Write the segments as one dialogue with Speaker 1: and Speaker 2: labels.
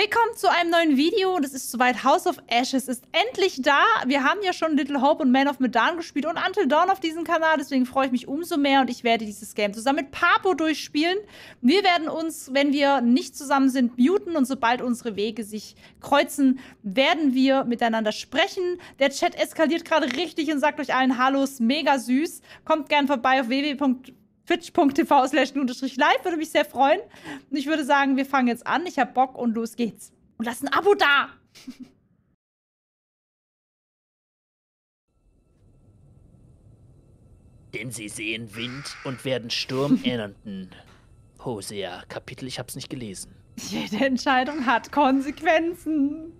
Speaker 1: Willkommen zu einem neuen Video. Das ist soweit. House of Ashes ist endlich da. Wir haben ja schon Little Hope und Man of Medan gespielt und Until Dawn auf diesem Kanal. Deswegen freue ich mich umso mehr und ich werde dieses Game zusammen mit Papo durchspielen. Wir werden uns, wenn wir nicht zusammen sind, muten und sobald unsere Wege sich kreuzen, werden wir miteinander sprechen. Der Chat eskaliert gerade richtig und sagt euch allen Hallos, mega süß. Kommt gern vorbei auf www twitch.tv slash live. Würde mich sehr freuen. Und ich würde sagen, wir fangen jetzt an. Ich habe Bock und los geht's. Und lasst ein Abo da!
Speaker 2: Denn sie sehen Wind und werden Sturm ernten. Hosea, Kapitel, ich hab's nicht gelesen.
Speaker 1: Jede Entscheidung hat Konsequenzen.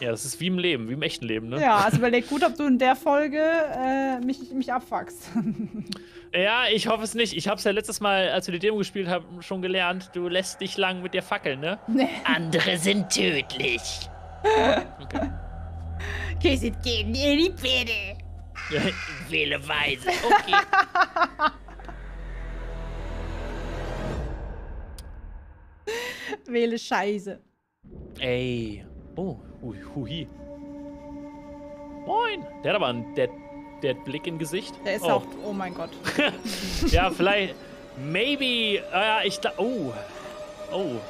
Speaker 3: Ja, das ist wie im Leben, wie im echten Leben, ne?
Speaker 1: Ja, also überleg gut, ob du in der Folge äh, mich, mich abfuckst.
Speaker 3: ja, ich hoffe es nicht. Ich hab's ja letztes Mal, als wir die Demo gespielt haben, schon gelernt. Du lässt dich lang mit der Fackel, ne?
Speaker 2: Nee. Andere sind tödlich.
Speaker 1: okay. Kisset gehen in die Pferde.
Speaker 2: Wähle weise, okay.
Speaker 1: Wähle Scheiße.
Speaker 3: Ey. Oh, hui, hui. Moin. Der hat aber einen Dead, Dead Blick im Gesicht.
Speaker 1: Der ist oh. auch, oh mein Gott.
Speaker 3: ja, vielleicht, maybe, äh, ich da, oh, oh.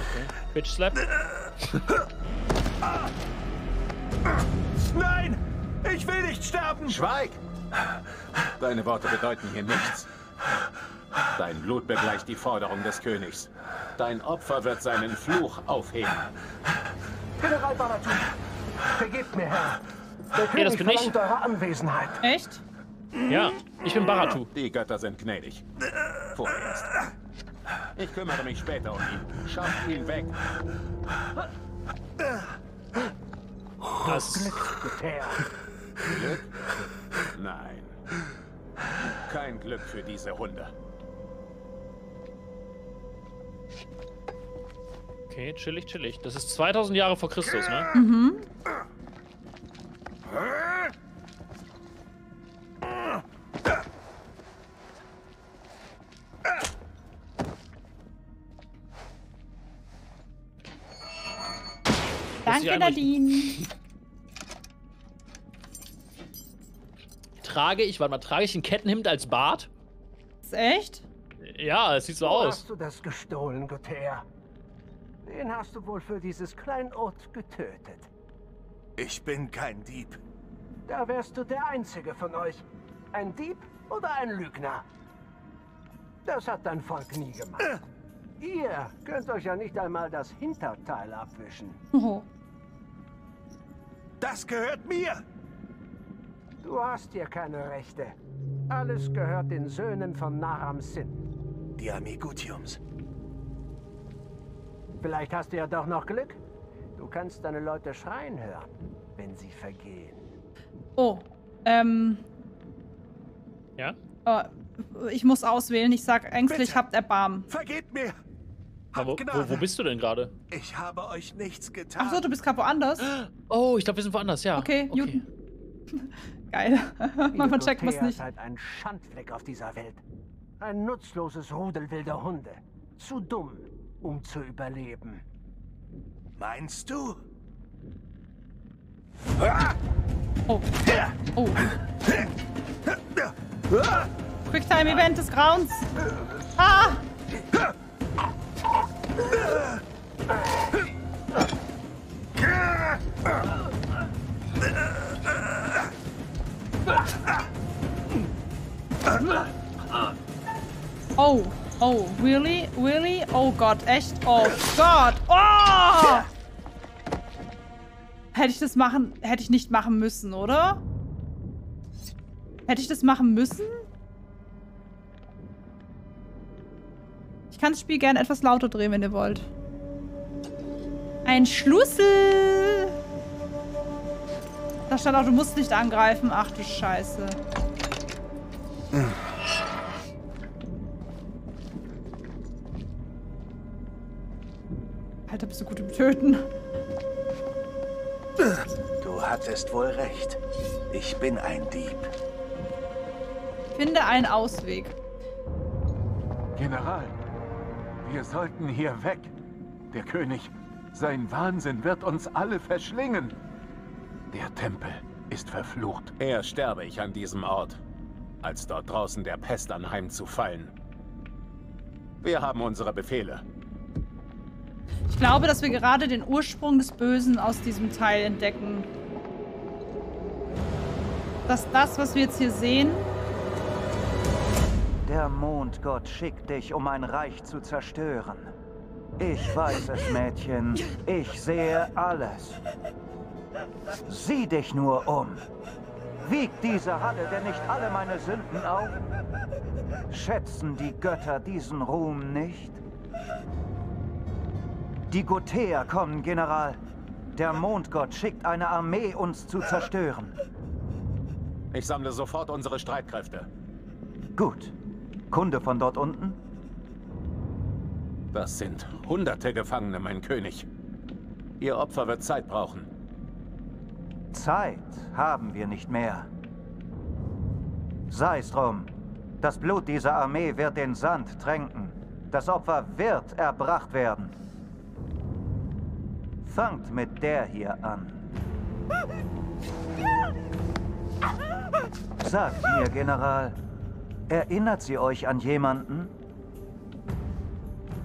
Speaker 3: Okay, Bitch Slap.
Speaker 4: Nein! Ich will nicht sterben!
Speaker 5: Schweig! Deine Worte bedeuten hier nichts. Dein Blut begleicht die Forderung des Königs. Dein Opfer wird seinen Fluch aufheben.
Speaker 4: General Baratul, vergebt mir, Herr. Der König das bin verlangt ich. eure Anwesenheit.
Speaker 1: Echt?
Speaker 3: Ja, ich bin Baratu.
Speaker 5: Die Götter sind gnädig. Vorerst. Ich kümmere mich später um ihn. Schafft ihn weg.
Speaker 4: Das Glück, Geteer.
Speaker 5: Glück? Nein. Kein Glück für diese Hunde.
Speaker 3: Okay, chillig, chillig. Das ist 2000 Jahre vor Christus, ne?
Speaker 1: Mhm. Danke, Nadine.
Speaker 3: Trage ich, warte mal, trage ich ein Kettenhemd als Bart?
Speaker 1: Ist echt?
Speaker 3: Ja, es sieht so
Speaker 4: Wo
Speaker 3: aus.
Speaker 4: hast du das gestohlen, Gotthard? Den hast du wohl für dieses Kleinod getötet.
Speaker 5: Ich bin kein Dieb.
Speaker 4: Da wärst du der Einzige von euch. Ein Dieb oder ein Lügner? Das hat dein Volk nie gemacht. Ihr könnt euch ja nicht einmal das Hinterteil abwischen.
Speaker 5: Das gehört mir!
Speaker 4: Du hast hier keine Rechte. Alles gehört den Söhnen von Naram Sin.
Speaker 5: Die Armee Gutiums.
Speaker 4: Vielleicht hast du ja doch noch Glück. Du kannst deine Leute schreien hören, wenn sie vergehen.
Speaker 1: Oh, ähm...
Speaker 3: Ja?
Speaker 1: Oh, ich muss auswählen. Ich sag ängstlich, Bitte. habt Erbarmen.
Speaker 5: Vergebt mir!
Speaker 3: Wo, wo, wo, bist du denn gerade?
Speaker 5: Ich habe euch nichts getan.
Speaker 1: Ach so, du bist gerade woanders?
Speaker 3: Oh, ich glaube, wir sind woanders, ja.
Speaker 1: Okay, okay. Geil. Man checkt was nicht.
Speaker 4: Halt ein Schandfleck auf dieser Welt. Ein nutzloses Rudel wilder Hunde. Zu dumm, um zu überleben.
Speaker 5: Meinst du?
Speaker 1: Oh. Oh. Quicktime-Event des Grauens. Ah! Oh, oh, really? Really? Oh Gott, echt? Oh Gott! Oh! Hätte ich das machen, hätte ich nicht machen müssen, oder? Hätte ich das machen müssen? Ich kann das Spiel gerne etwas lauter drehen, wenn ihr wollt. Ein Schlüssel! Da stand auch, du musst nicht angreifen. Ach du Scheiße. Alter, bist du gut im Töten.
Speaker 6: hattest wohl recht. Ich bin ein Dieb.
Speaker 1: Finde einen Ausweg.
Speaker 7: General, wir sollten hier weg. Der König, sein Wahnsinn wird uns alle verschlingen. Der Tempel ist verflucht.
Speaker 5: Eher sterbe ich an diesem Ort, als dort draußen der Pest anheimzufallen. Wir haben unsere Befehle.
Speaker 1: Ich glaube, dass wir gerade den Ursprung des Bösen aus diesem Teil entdecken. Dass das, was wir jetzt hier sehen,
Speaker 8: Der Mondgott schickt dich, um ein Reich zu zerstören. Ich weiß es, Mädchen. Ich sehe alles. Sieh dich nur um. Wiegt diese Halle denn nicht alle meine Sünden auf? Schätzen die Götter diesen Ruhm nicht? Die Gotäer kommen, General. Der Mondgott schickt eine Armee, uns zu zerstören.
Speaker 5: Ich sammle sofort unsere Streitkräfte.
Speaker 8: Gut. Kunde von dort unten?
Speaker 5: Das sind hunderte Gefangene, mein König. Ihr Opfer wird Zeit brauchen.
Speaker 8: Zeit haben wir nicht mehr. Sei es drum. Das Blut dieser Armee wird den Sand tränken. Das Opfer wird erbracht werden. Fangt mit der hier an. Sagt mir, General, erinnert sie euch an jemanden?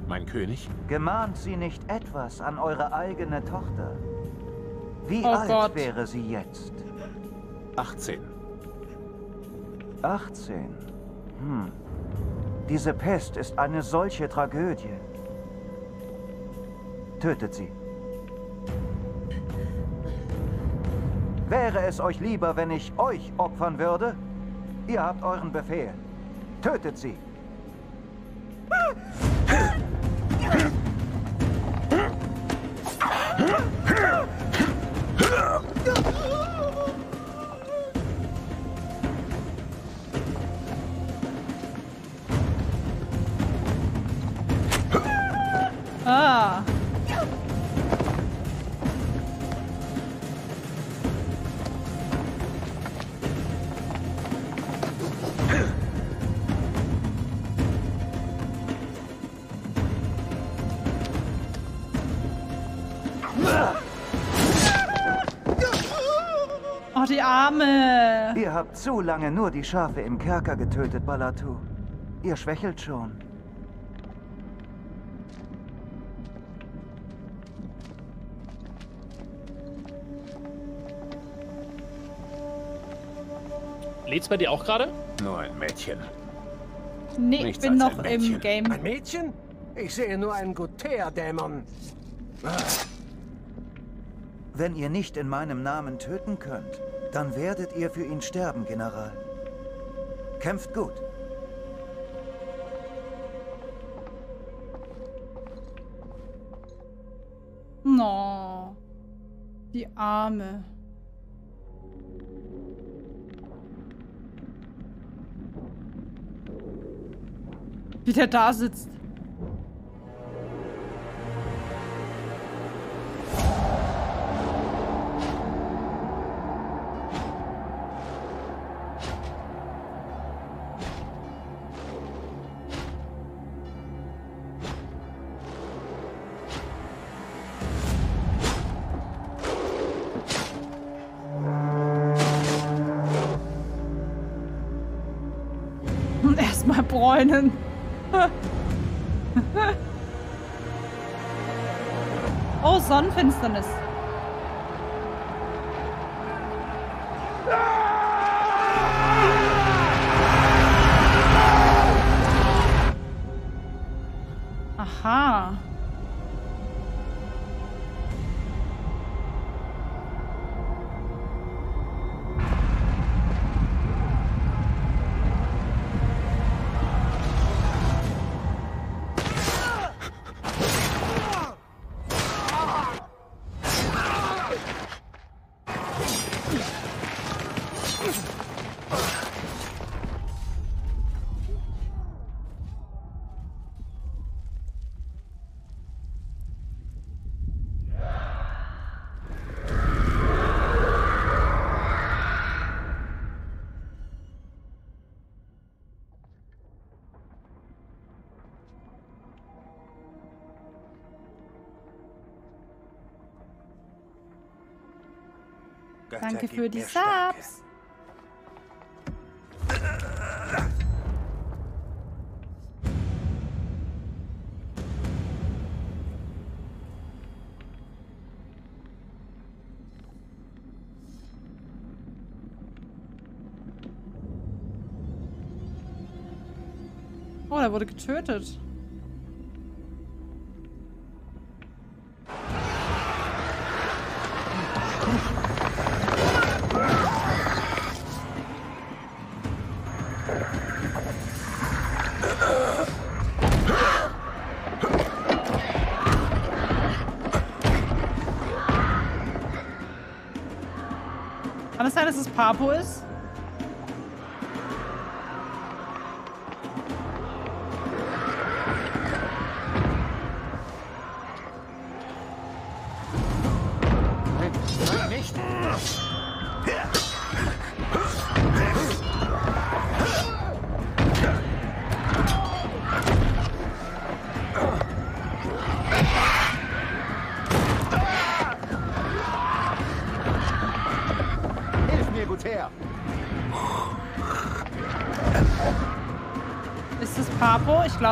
Speaker 5: Mein König?
Speaker 8: Gemahnt sie nicht etwas an eure eigene Tochter? Wie
Speaker 1: Oh
Speaker 8: alt
Speaker 1: Gott.
Speaker 8: wäre sie jetzt?
Speaker 5: 18.
Speaker 8: 18. Hm. Diese Pest ist eine solche Tragödie. Tötet sie. Wäre es euch lieber, wenn ich euch opfern würde? Ihr habt euren Befehl. Tötet sie.
Speaker 1: Ah.
Speaker 8: Habt zu lange nur die Schafe im Kerker getötet, Balatu. Ihr schwächelt schon.
Speaker 3: Lädt's bei dir auch gerade?
Speaker 5: Nur ein Mädchen.
Speaker 1: Nee, ich bin noch im. Game.
Speaker 4: Ein Mädchen? Ich sehe nur einen Gotea-Dämon.
Speaker 8: Wenn ihr nicht in meinem Namen töten könnt, dann werdet ihr für ihn sterben, General. Kämpft gut.
Speaker 1: No. Die Arme. Wie der da sitzt. Bräunen. oh, Sonnenfinsternis. Danke für die. Subs. Oh, der wurde getötet. Sein, dass es Papo ist?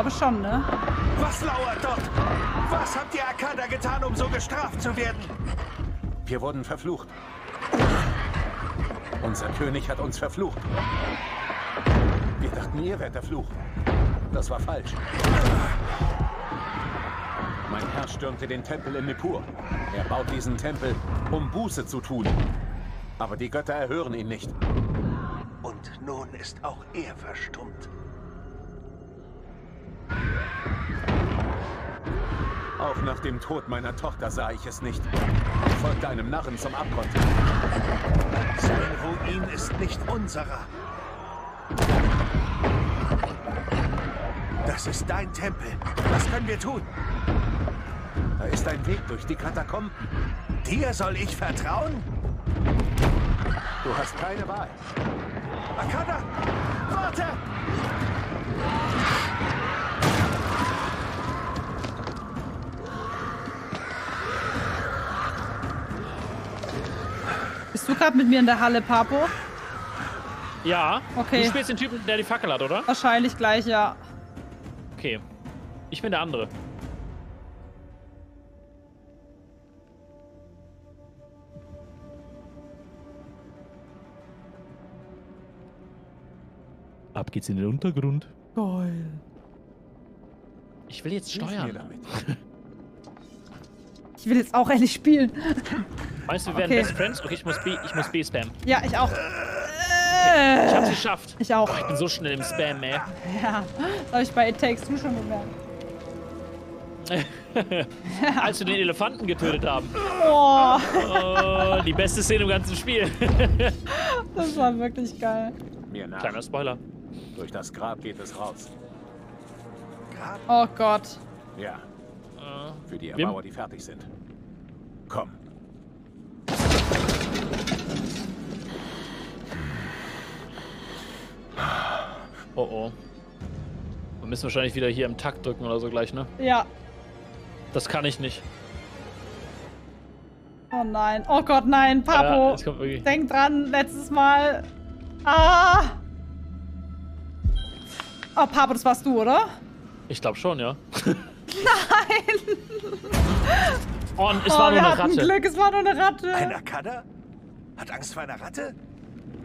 Speaker 1: Glaube schon, ne?
Speaker 6: Was lauert dort? Was habt ihr Akada getan, um so gestraft zu werden?
Speaker 7: Wir wurden verflucht. Unser König hat uns verflucht. Wir dachten, ihr wärt der Fluch. Das war falsch. Mein Herr stürmte den Tempel in Nippur. Er baut diesen Tempel, um Buße zu tun. Aber die Götter erhören ihn nicht.
Speaker 6: Und nun ist auch er verstummt.
Speaker 7: Nach dem Tod meiner Tochter sah ich es nicht. Ich folgte einem Narren zum Abgrund.
Speaker 6: Sein Ruin ist nicht unserer. Das ist dein Tempel. Was können wir tun?
Speaker 7: Da ist ein Weg durch die Katakomben.
Speaker 6: Dir soll ich vertrauen?
Speaker 7: Du hast keine Wahl.
Speaker 6: Akada! Warte!
Speaker 1: Gerade mit mir in der Halle, Papo?
Speaker 3: Ja.
Speaker 1: Okay.
Speaker 3: Du spielst den Typen, der die Fackel hat, oder?
Speaker 1: Wahrscheinlich gleich, ja.
Speaker 3: Okay. Ich bin der andere. Ab geht's in den Untergrund.
Speaker 1: Geil.
Speaker 3: Ich will jetzt steuern.
Speaker 1: Ich will jetzt auch endlich spielen.
Speaker 3: Meinst du, wir werden
Speaker 1: Okay.
Speaker 3: Best Friends? Okay, ich muss B, ich muss B spammen.
Speaker 1: Ja, ich auch.
Speaker 3: Ich hab's geschafft.
Speaker 1: Ich auch.
Speaker 3: Boah, ich bin so schnell im Spam, ey.
Speaker 1: Ja, das habe ich bei It Takes Two schon gemerkt.
Speaker 3: Als wir den Elefanten getötet haben.
Speaker 1: Oh,
Speaker 3: Oh, die beste Szene im ganzen Spiel.
Speaker 1: das war wirklich geil.
Speaker 7: Mir nach.
Speaker 3: Kleiner Spoiler.
Speaker 7: Durch das Grab geht es raus.
Speaker 6: Grab?
Speaker 1: Oh Gott.
Speaker 7: Ja,
Speaker 3: Äh,
Speaker 7: für die? Erbauer, die fertig sind. Komm.
Speaker 3: Oh oh. Wir müssen wahrscheinlich wieder hier im Takt drücken oder so gleich, ne?
Speaker 1: Ja.
Speaker 3: Das kann ich nicht.
Speaker 1: Oh nein. Oh Gott, nein. Papo.
Speaker 3: Ja, es kommt wirklich.
Speaker 1: Denk dran, letztes Mal. Ah. Oh, Papo, das warst du, oder?
Speaker 3: Ich glaube schon, ja. Nein! Oh, und es
Speaker 1: oh,
Speaker 3: war nur
Speaker 1: wir
Speaker 3: eine Ratte.
Speaker 1: Glück, es war nur eine Ratte.
Speaker 6: Ein Akada? Hat Angst vor einer Ratte?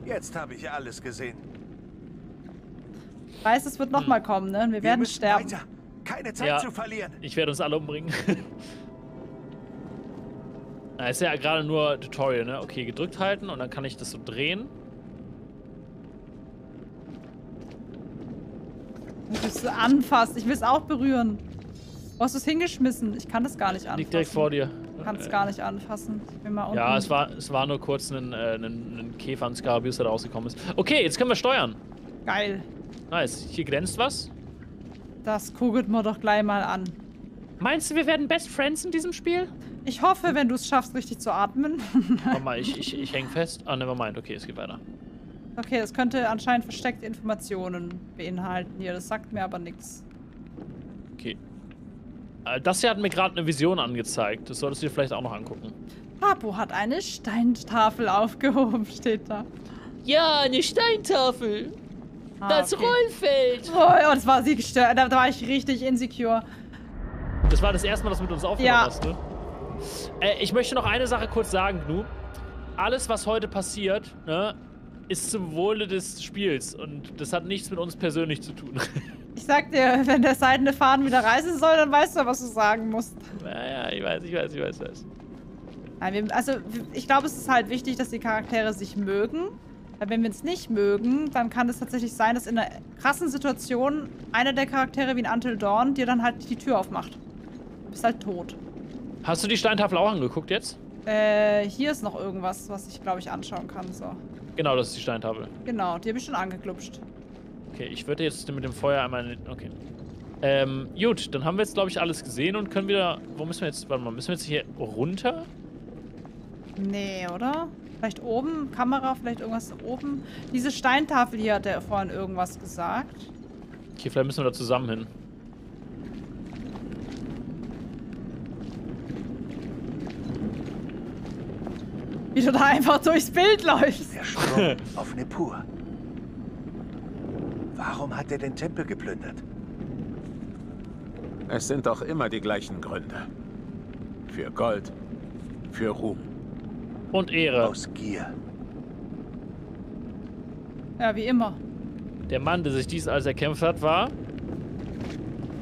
Speaker 6: Jetzt habe ich alles gesehen.
Speaker 1: Ich weiß, es wird nochmal kommen, ne? Wir
Speaker 6: Wir
Speaker 1: werden sterben.
Speaker 6: weiter. Keine Zeit
Speaker 3: Ja.
Speaker 6: zu verlieren.
Speaker 3: Ich werde uns alle umbringen. Na, ist ja gerade nur Tutorial, ne? Okay, gedrückt halten und dann kann ich das so drehen.
Speaker 1: Ich will es anfassen. Ich will es auch berühren. Wo hast du es hingeschmissen? Ich kann das gar nicht anfassen.
Speaker 3: Liegt direkt vor dir.
Speaker 1: Ich kann es gar nicht anfassen. Ich bin mal unten.
Speaker 3: Ja, es war, es war nur kurz ein, äh, ein, ein Käfer, ein Skarabius, der da rausgekommen ist. Okay, jetzt können wir steuern.
Speaker 1: Geil.
Speaker 3: Nice. Hier glänzt was.
Speaker 1: Das kugelt mir doch gleich mal an.
Speaker 3: Meinst du, wir werden Best Friends in diesem Spiel?
Speaker 1: Ich hoffe, wenn du es schaffst, richtig zu atmen.
Speaker 3: Warte mal, ich, ich, ich häng fest. Ah, nevermind. Okay, es geht weiter.
Speaker 1: okay, das könnte anscheinend versteckte Informationen beinhalten hier. Das sagt mir aber nichts.
Speaker 3: Okay. Äh, Das hier hat mir gerade eine Vision angezeigt. Das solltest du dir vielleicht auch noch angucken.
Speaker 1: Papo hat eine Steintafel aufgehoben, steht da.
Speaker 3: Ja, eine Steintafel.
Speaker 1: Ah,
Speaker 3: das
Speaker 1: okay.
Speaker 3: Rollfeld.
Speaker 1: Oh, ja, das war sie gestört. Da, da war ich richtig insecure.
Speaker 3: Das war das erste Mal, dass du mit uns aufgenommen
Speaker 1: Ja.
Speaker 3: hast, ne? Äh, ich möchte noch eine Sache kurz sagen, Gnu. Alles, was heute passiert, ne, ist zum Wohle des Spiels. Und das hat nichts mit uns persönlich zu tun.
Speaker 1: Ich sag dir, wenn der seidene Faden wieder reißen soll, dann weißt du, was du sagen musst.
Speaker 3: ja, ja, ich weiß, ich weiß, ich weiß, ich weiß.
Speaker 1: Nein, wir, also ich glaube, es ist halt wichtig, dass die Charaktere sich mögen. Weil wenn wir es nicht mögen, dann kann es tatsächlich sein, dass in einer krassen Situation einer der Charaktere wie ein Until Dawn dir dann halt die Tür aufmacht. Du bist halt tot.
Speaker 3: Hast du die Steintafel auch angeguckt jetzt?
Speaker 1: Äh, hier ist noch irgendwas, was ich, glaube ich, anschauen kann. So.
Speaker 3: Genau, das ist die Steintafel.
Speaker 1: Genau, die habe ich schon angeklupscht.
Speaker 3: Okay, ich würde jetzt mit dem Feuer einmal. Okay. Ähm, gut, dann haben wir jetzt, glaube ich, alles gesehen und können wieder. Wo müssen wir jetzt. Warte mal, müssen wir jetzt hier runter?
Speaker 1: Nee, oder? Vielleicht oben, Kamera, vielleicht irgendwas oben. Diese Steintafel hier hat er vorhin irgendwas gesagt.
Speaker 3: Okay, vielleicht müssen wir da zusammen hin.
Speaker 1: Wie du da einfach durchs Bild läufst.
Speaker 6: Der Sturm auf Nippur. Warum hat er den Tempel geplündert?
Speaker 5: Es sind doch immer die gleichen Gründe. Für Gold, für Ruhm.
Speaker 3: Und Ehre.
Speaker 6: Aus Gier.
Speaker 1: Ja, wie immer.
Speaker 3: Der Mann, der sich dies alles erkämpft hat, war.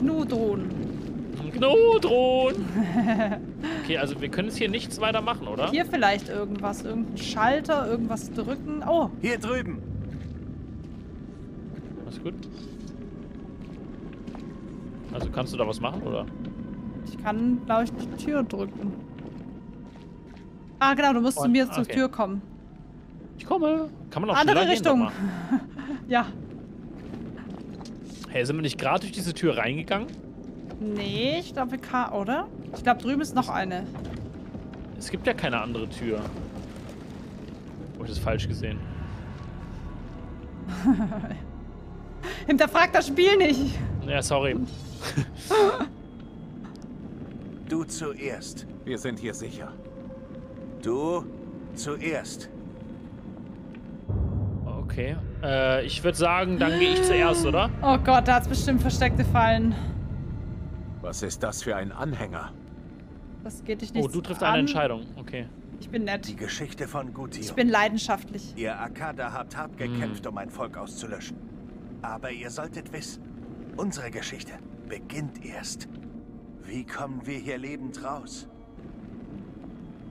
Speaker 1: Nudrun.
Speaker 3: Gnodron! Okay, also wir können jetzt hier nichts weiter machen, oder?
Speaker 1: Hier vielleicht irgendwas. Irgendein Schalter, irgendwas drücken. Oh,
Speaker 6: Hier drüben.
Speaker 3: Alles gut. Also kannst du da was machen, oder?
Speaker 1: ich kann, glaube ich, die Tür drücken. Ah, genau, du musst zu
Speaker 3: Und-
Speaker 1: mir zur
Speaker 3: okay.
Speaker 1: Tür kommen.
Speaker 3: Ich komme. Kann man auch
Speaker 1: Andere
Speaker 3: gehen,
Speaker 1: Richtung.
Speaker 3: mal.
Speaker 1: Ja.
Speaker 3: Hey, sind wir nicht gerade durch diese Tür reingegangen?
Speaker 1: Nee, ich glaube, wir kann, oder? Ich glaube, drüben ist noch eine.
Speaker 3: Es gibt ja keine andere Tür. Oh, ich das falsch gesehen.
Speaker 1: Hinterfragt das Spiel nicht.
Speaker 3: Ja, sorry.
Speaker 6: Du zuerst.
Speaker 5: Wir sind hier sicher.
Speaker 6: Du zuerst.
Speaker 3: Okay. Äh, ich würde sagen, dann gehe ich zuerst, oder?
Speaker 1: Oh Gott, da hat es bestimmt versteckte Fallen.
Speaker 5: Was ist das für ein Anhänger?
Speaker 1: Das geht dich
Speaker 3: Oh,
Speaker 1: nicht
Speaker 3: du triffst eine Entscheidung. Okay.
Speaker 1: Ich bin
Speaker 6: Die
Speaker 1: nett.
Speaker 6: Geschichte von
Speaker 1: Ich
Speaker 6: Gutium.
Speaker 1: bin leidenschaftlich.
Speaker 6: Ihr Akada habt hart gekämpft, um ein Volk auszulöschen. Aber ihr solltet wissen, unsere Geschichte beginnt erst. Wie kommen wir hier lebend raus?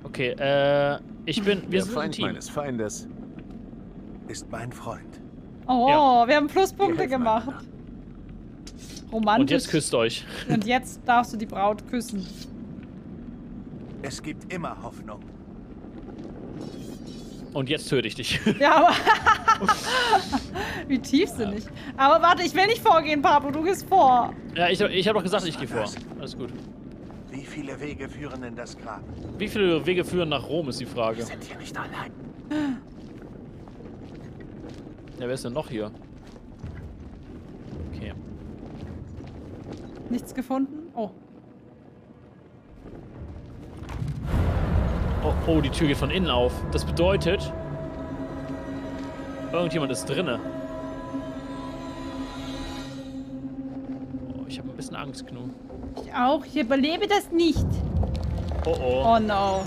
Speaker 3: Okay, äh, ich bin. Wir
Speaker 5: Der
Speaker 3: sind ein
Speaker 5: Feind
Speaker 3: Team.
Speaker 5: meines Feindes.
Speaker 6: Ist mein Freund.
Speaker 1: Oh,
Speaker 3: Ja.
Speaker 1: wir haben Pluspunkte gemacht. Romantisch.
Speaker 3: Und jetzt küsst euch.
Speaker 1: Und jetzt darfst du die Braut küssen.
Speaker 6: Es gibt immer Hoffnung.
Speaker 3: Und jetzt töte ich dich.
Speaker 1: Ja, aber. Wie tiefsinnig. Aber warte, ich will nicht vorgehen, Pablo. Du gehst vor.
Speaker 3: ja, ich, ich habe doch gesagt, ich gehe vor. Alles gut.
Speaker 6: Wie viele Wege führen in das Grab?
Speaker 3: Wie viele Wege führen nach Rom, ist die Frage.
Speaker 5: Wir sind hier nicht allein.
Speaker 3: Ja, wer ist denn noch hier? Okay.
Speaker 1: Nichts gefunden? Oh.
Speaker 3: Oh, oh, die Tür geht von innen auf. Das bedeutet, irgendjemand ist drinne. Oh, ich habe ein bisschen Angst, Gnu.
Speaker 1: Ich auch. Ich überlebe das nicht.
Speaker 3: Oh, oh.
Speaker 1: Oh no.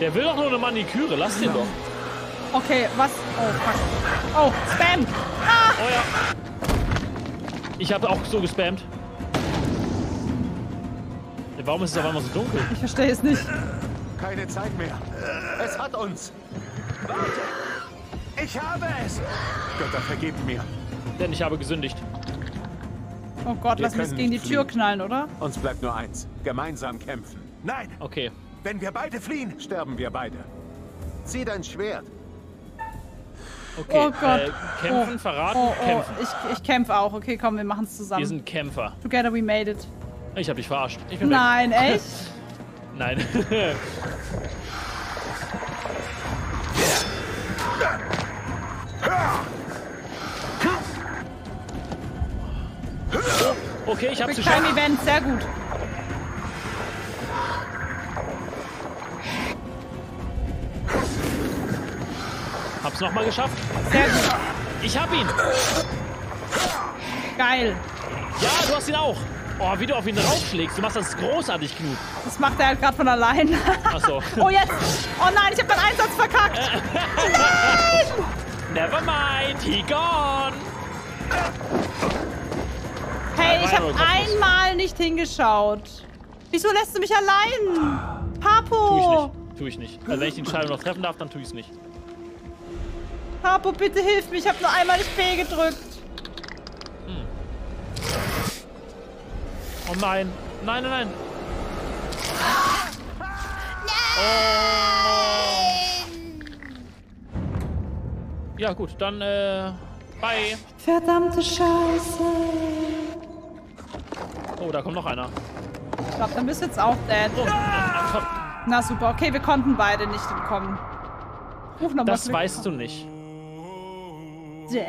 Speaker 3: Der will doch nur eine Maniküre. Lass den doch.
Speaker 1: Okay, was? Oh, fuck. Oh, Spam.
Speaker 3: Oh ja. Ich habe auch so gespammt. Warum ist es auf einmal so dunkel?
Speaker 1: Ich verstehe es nicht.
Speaker 5: Keine Zeit mehr. Es hat uns.
Speaker 6: Ich habe es!
Speaker 5: Götter, vergebt mir.
Speaker 3: Denn ich habe gesündigt.
Speaker 1: Oh Gott,
Speaker 5: Wir
Speaker 1: lass mich gegen die
Speaker 5: nicht
Speaker 1: Tür
Speaker 5: fliehen.
Speaker 1: knallen, oder?
Speaker 5: Uns bleibt nur eins. Gemeinsam kämpfen.
Speaker 6: Nein,
Speaker 3: Okay.
Speaker 6: wenn wir beide fliehen.
Speaker 5: Sterben wir beide. Zieh dein Schwert.
Speaker 3: Okay.
Speaker 1: Oh Gott.
Speaker 3: Äh, kämpfen, verraten,
Speaker 1: Oh, oh,
Speaker 3: kämpfen.
Speaker 1: ich, ich kämpfe auch. Okay, komm, wir machen es
Speaker 3: Wir
Speaker 1: zusammen.
Speaker 3: sind Kämpfer.
Speaker 1: Together we made it.
Speaker 3: Ich habe dich verarscht. Ich bin weg.
Speaker 1: Nein, echt?
Speaker 3: Nein. Okay, ich hab's
Speaker 1: Time
Speaker 3: geschafft.
Speaker 1: Event, sehr gut.
Speaker 3: Hab's nochmal geschafft.
Speaker 1: Sehr gut.
Speaker 3: Ich hab ihn.
Speaker 1: Geil.
Speaker 3: Ja, du hast ihn auch. Oh, wie du auf ihn raufschlägst. Du machst das großartig, Knut.
Speaker 1: Das macht er halt gerade von allein.
Speaker 3: Achso.
Speaker 1: Oh, jetzt. Oh nein, ich habe meinen Einsatz verkackt.
Speaker 3: Never mind, he gone.
Speaker 1: Hey, ich
Speaker 3: Nein,
Speaker 1: habe einmal nicht hingeschaut. Wieso lässt du mich allein?
Speaker 3: Tu ich
Speaker 1: Papo.
Speaker 3: nicht. Tu ich nicht. Also, wenn ich die Entscheidung noch treffen darf, dann tu ich's nicht.
Speaker 1: Papo, bitte hilf mir. Ich habe nur einmal nicht B gedrückt.
Speaker 3: Oh nein. Nein, nein, nein. Oh. Ja, gut, dann, äh, bye.
Speaker 1: Verdammte Scheiße.
Speaker 3: Oh, da kommt noch einer.
Speaker 1: Ich glaube, dann bist du jetzt auch dead. Na super, okay, wir konnten beide nicht entkommen. Ruf nochmal
Speaker 3: Das weißt du nicht.
Speaker 1: Dead.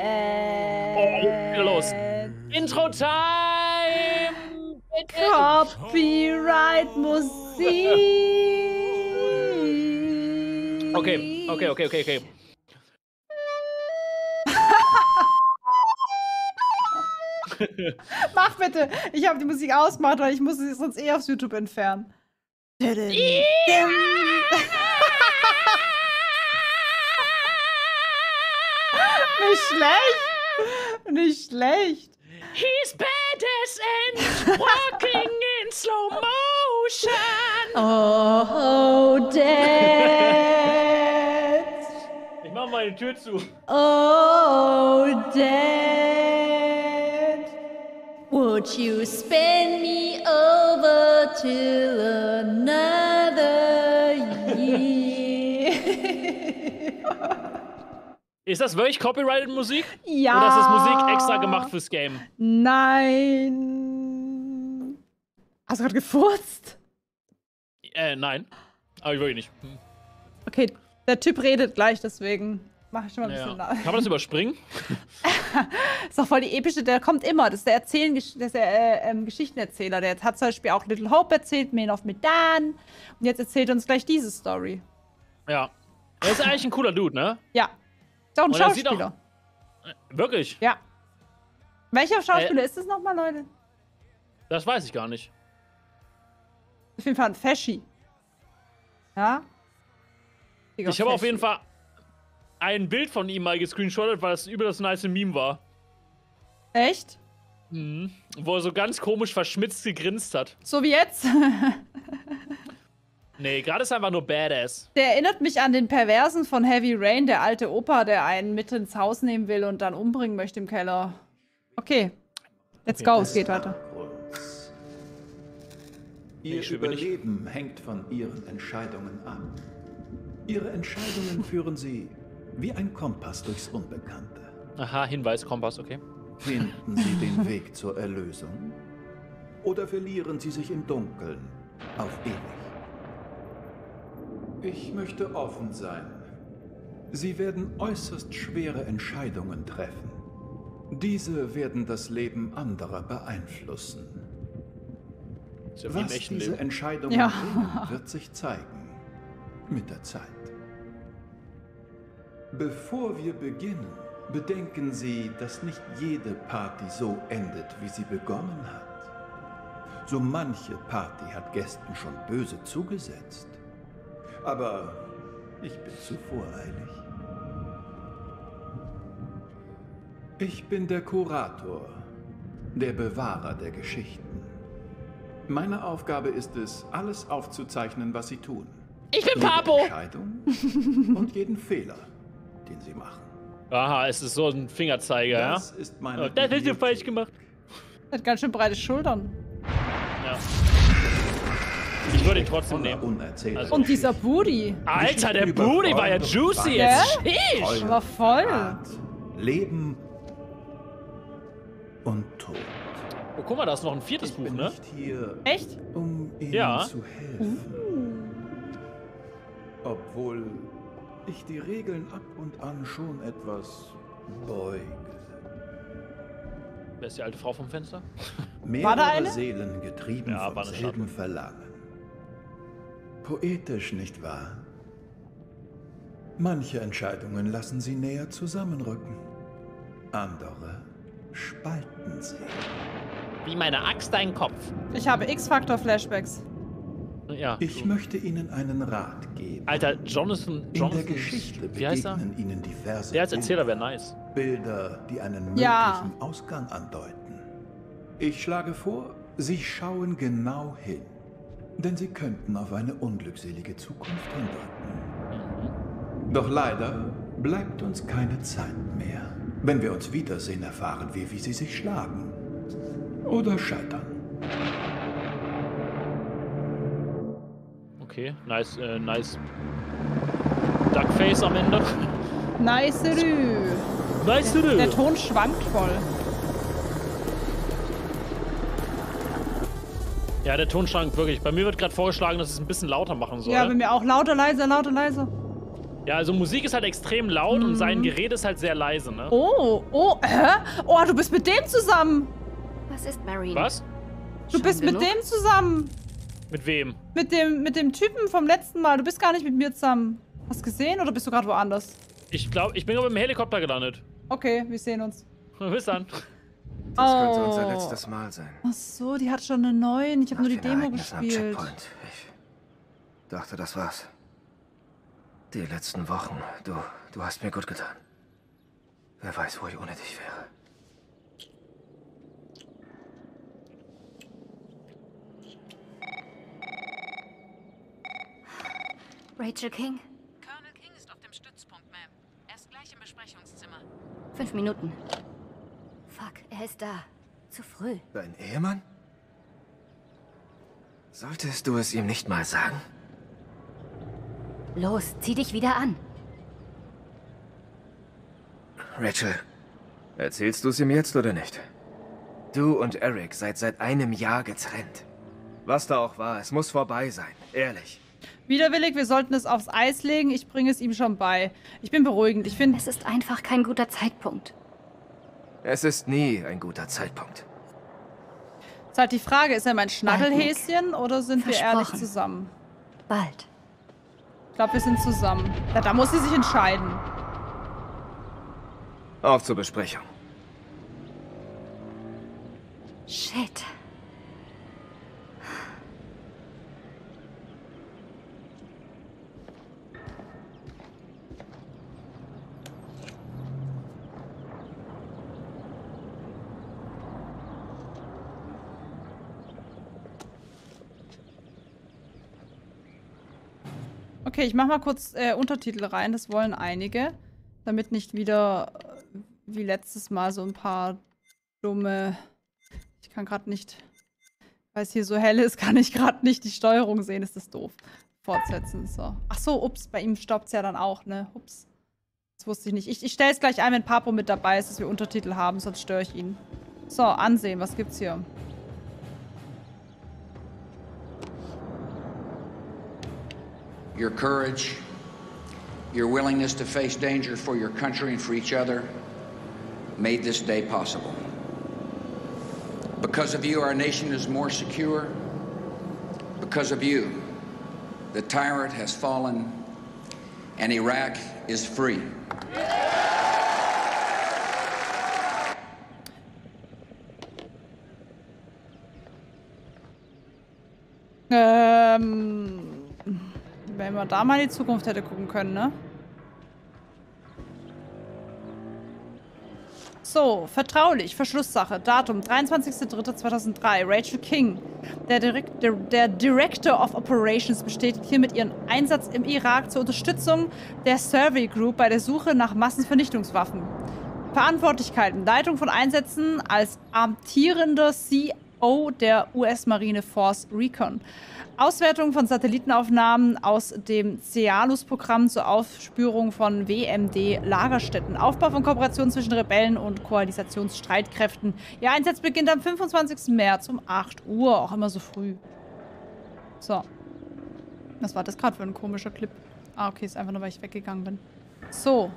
Speaker 3: Oh, wieder los. Intro-Time!
Speaker 1: Copyright Musik.
Speaker 3: Okay, okay, okay, okay, okay.
Speaker 1: Mach bitte. Ich habe die Musik ausgemacht, weil ich muss sie sonst eh aufs YouTube entfernen. Nicht schlecht. Nicht schlecht.
Speaker 3: He's badass and walking in slow motion.
Speaker 1: Oh, Dad.
Speaker 3: Ich mach mal die Tür zu.
Speaker 1: Oh, Dad. Would you spin me over till another year?
Speaker 3: Ist das wirklich copyrighted Musik?
Speaker 1: ja.
Speaker 3: Oder ist das Musik extra gemacht fürs Game?
Speaker 1: Nein. Hast du gerade gefurzt?
Speaker 3: Äh, nein. Aber ich wirklich nicht. Hm.
Speaker 1: Okay, der Typ redet gleich, deswegen mache ich schon mal ein
Speaker 3: Ja.
Speaker 1: bisschen
Speaker 3: Kann
Speaker 1: nach.
Speaker 3: man das überspringen?
Speaker 1: Ist doch voll die epische, der kommt immer. Das ist der Erzählen, das ist der äh, ähm, Geschichtenerzähler. Der hat zum Beispiel auch Little Hope erzählt, Man of Medan. Und jetzt erzählt uns gleich diese Story.
Speaker 3: Ja. Er ist eigentlich ein cooler Dude, ne?
Speaker 1: Ja. Ist auch ein
Speaker 3: Und er sieht auch-
Speaker 1: Schauspieler.
Speaker 3: Wirklich?
Speaker 1: Ja. Welcher Schauspieler
Speaker 3: Äh,
Speaker 1: ist es nochmal, Leute?
Speaker 3: Das weiß ich gar nicht.
Speaker 1: Auf jeden Fall ein Feschi. Ja?
Speaker 3: Ich habe auf jeden Fall ein Bild von ihm mal gescreenshottet, weil es über das nice Meme war.
Speaker 1: Echt?
Speaker 3: Mhm. Wo er so ganz komisch verschmitzt gegrinst hat.
Speaker 1: So wie jetzt?
Speaker 3: Nee, gerade ist einfach nur Badass.
Speaker 1: Der erinnert mich an den Perversen von Heavy Rain, der alte Opa, der einen mit ins Haus nehmen will und dann umbringen möchte im Keller. Okay. Let's go, es geht weiter.
Speaker 9: Ihr
Speaker 3: ich schwöre nicht.
Speaker 9: Überleben hängt von Ihren Entscheidungen ab. Ihre Entscheidungen führen Sie wie ein Kompass durchs Unbekannte.
Speaker 3: Aha, Hinweis, Kompass, okay.
Speaker 9: Finden Sie den Weg zur Erlösung oder verlieren Sie sich im Dunkeln auf ewig. Ich möchte offen sein. Sie werden äußerst schwere Entscheidungen treffen. Diese werden das Leben anderer beeinflussen. Was diese. Entscheidungen
Speaker 1: Ja.
Speaker 9: bringen, wird sich zeigen. Mit der Zeit. Bevor wir beginnen, bedenken Sie, dass nicht jede Party so endet, wie sie begonnen hat. So manche Party hat Gästen schon böse zugesetzt. Aber ich bin zu voreilig. Ich bin der Kurator, der Bewahrer der Geschichten. Meine Aufgabe ist es, alles aufzuzeichnen, was Sie tun.
Speaker 3: Ich bin
Speaker 9: Jede
Speaker 3: Papo!
Speaker 9: Entscheidung und jeden Fehler, den Sie machen.
Speaker 3: Aha, es ist so ein Fingerzeiger, ja?
Speaker 9: Das ist meine
Speaker 3: Oh, Das hast du falsch gemacht.
Speaker 1: Hat ganz schön breite Schultern.
Speaker 3: Ja. Ich würde ihn trotzdem nehmen. Also-
Speaker 1: Und dieser. Booty.
Speaker 3: Alter, der Booty war ja juicy jetzt.
Speaker 1: Ja?
Speaker 3: Sheesh.
Speaker 1: Aber voll.
Speaker 9: Rat, Leben und Tod.
Speaker 3: Oh, guck mal, da ist noch ein viertes
Speaker 9: Ich
Speaker 3: Buch,
Speaker 9: bin
Speaker 3: ne?
Speaker 9: nicht hier,
Speaker 1: Echt?
Speaker 9: um Ihnen
Speaker 3: Ja.
Speaker 9: zu helfen. Obwohl ich die Regeln ab und an schon etwas beuge.
Speaker 3: Wer ist die alte Frau vom Fenster?
Speaker 10: Mehrere
Speaker 1: da eine?
Speaker 10: Seelen getrieben
Speaker 3: Ja, eine
Speaker 10: selben Verlangen. Poetisch, nicht wahr? Manche Entscheidungen lassen sie näher zusammenrücken. Andere spalten sie.
Speaker 3: Wie meine Axt deinen Kopf.
Speaker 1: Ich habe X-Factor-Flashbacks.
Speaker 3: Ja.
Speaker 10: Ich möchte Ihnen einen Rat geben.
Speaker 3: Alter, Jonathan.
Speaker 10: In der
Speaker 3: Jonathan
Speaker 10: Geschichte
Speaker 3: wie heißt er?
Speaker 10: begegnen Ihnen diverse
Speaker 3: Der als Erzähler
Speaker 10: Bilder.
Speaker 3: wäre nice.
Speaker 10: Bilder, die einen möglichen
Speaker 1: Ja.
Speaker 10: Ausgang andeuten. Ich schlage vor, Sie schauen genau hin. Denn Sie könnten auf eine unglückselige Zukunft hindeuten. Doch leider bleibt uns keine Zeit mehr. Wenn wir uns wiedersehen, erfahren wir, wie Sie sich schlagen. Oder scheitern.
Speaker 3: Okay, nice, äh, nice. Duckface am Ende.
Speaker 1: Nice, Rü.
Speaker 3: Nice,
Speaker 1: Der, der
Speaker 3: du.
Speaker 1: Ton schwankt voll.
Speaker 3: Ja, der Tonschrank wirklich. Bei mir wird gerade vorgeschlagen, dass ich es ein bisschen lauter machen soll.
Speaker 1: Ja, bei mir auch lauter, leiser, lauter, leiser.
Speaker 3: Ja, also Musik ist halt extrem laut und sein Gerät ist halt sehr leise, ne?
Speaker 1: Oh, oh, hä? Oh, du bist mit dem zusammen.
Speaker 11: Was ist Marine?
Speaker 3: Was?
Speaker 1: Du
Speaker 11: Schon
Speaker 1: bist
Speaker 11: genug?
Speaker 1: mit dem zusammen.
Speaker 3: Mit wem?
Speaker 1: Mit dem, mit dem Typen vom letzten Mal. Du bist gar nicht mit mir zusammen. Hast du gesehen oder bist du gerade woanders?
Speaker 3: Ich glaube, ich bin aber im Helikopter gelandet.
Speaker 1: Okay, wir sehen uns.
Speaker 3: Bis dann.
Speaker 12: Das könnte unser
Speaker 1: Oh.
Speaker 12: letztes Mal sein.
Speaker 1: Ach so, die hat schon eine neuen. Ich habe nur die Demo gespielt.
Speaker 12: Ich dachte, das war's. Die letzten Wochen, du, du hast mir gut getan. Wer weiß, wo ich ohne dich wäre.
Speaker 11: Rachel King?
Speaker 13: Colonel King ist auf dem Stützpunkt, Ma'am. Er ist gleich im Besprechungszimmer.
Speaker 11: Fünf Minuten. Fuck, er ist da. Zu früh.
Speaker 12: Dein Ehemann? Solltest du es ihm nicht mal sagen?
Speaker 11: Los, zieh dich wieder an.
Speaker 12: Rachel, erzählst du es ihm jetzt oder nicht? Du und Eric seid seit einem Jahr getrennt. Was da auch war, es muss vorbei sein. Ehrlich.
Speaker 1: Widerwillig, wir sollten es aufs Eis legen. Ich bringe es ihm schon bei. Ich bin beruhigend. Ich finde,
Speaker 11: Es ist einfach kein guter Zeitpunkt.
Speaker 12: Es ist nie ein guter Zeitpunkt.
Speaker 1: es ist halt die Frage, ist er mein Schnackelhäschen oder sind wir ehrlich zusammen?
Speaker 11: Bald.
Speaker 1: Ich glaube, wir sind zusammen. Ja, da muss sie sich entscheiden.
Speaker 12: Auf zur Besprechung.
Speaker 11: Shit.
Speaker 1: Okay, ich mach mal kurz äh, Untertitel rein. Das wollen einige. Damit nicht wieder äh, wie letztes Mal so ein paar dumme. Ich kann gerade nicht. Weil es hier so hell ist, kann ich gerade nicht die Steuerung sehen. Ist das doof. Fortsetzen. So. Ach so, ups, bei ihm stoppt es ja dann auch, ne? Ups. Das wusste ich nicht. Ich, ich stelle es gleich ein, wenn Papo mit dabei ist, dass wir Untertitel haben, sonst störe ich ihn. So, ansehen, was gibt's hier?
Speaker 14: Your courage, your willingness to face danger for your country and for each other made this day possible. Because of you, our nation is more secure. Because of you, the tyrant has fallen and Iraq is free.
Speaker 1: Ähm. Wenn man da mal in die Zukunft hätte gucken können, ne? So, vertraulich, Verschlusssache, Datum 23.03.2003, Rachel King. Der, Direkt, der, der Director of Operations bestätigt hiermit ihren Einsatz im Irak zur Unterstützung der Survey Group bei der Suche nach Massenvernichtungswaffen. Verantwortlichkeiten, Leitung von Einsätzen als amtierender CEO der US-Marine Force Recon. Auswertung von Satellitenaufnahmen aus dem Cealus-Programm zur Aufspürung von WMD-Lagerstätten. Aufbau von Kooperationen zwischen Rebellen und Koalisationsstreitkräften. Ihr Einsatz beginnt am 25. März um 8 Uhr. Auch immer so früh. So. Was war das gerade für ein komischer Clip? Ah, okay, ist einfach nur, weil ich weggegangen bin. So.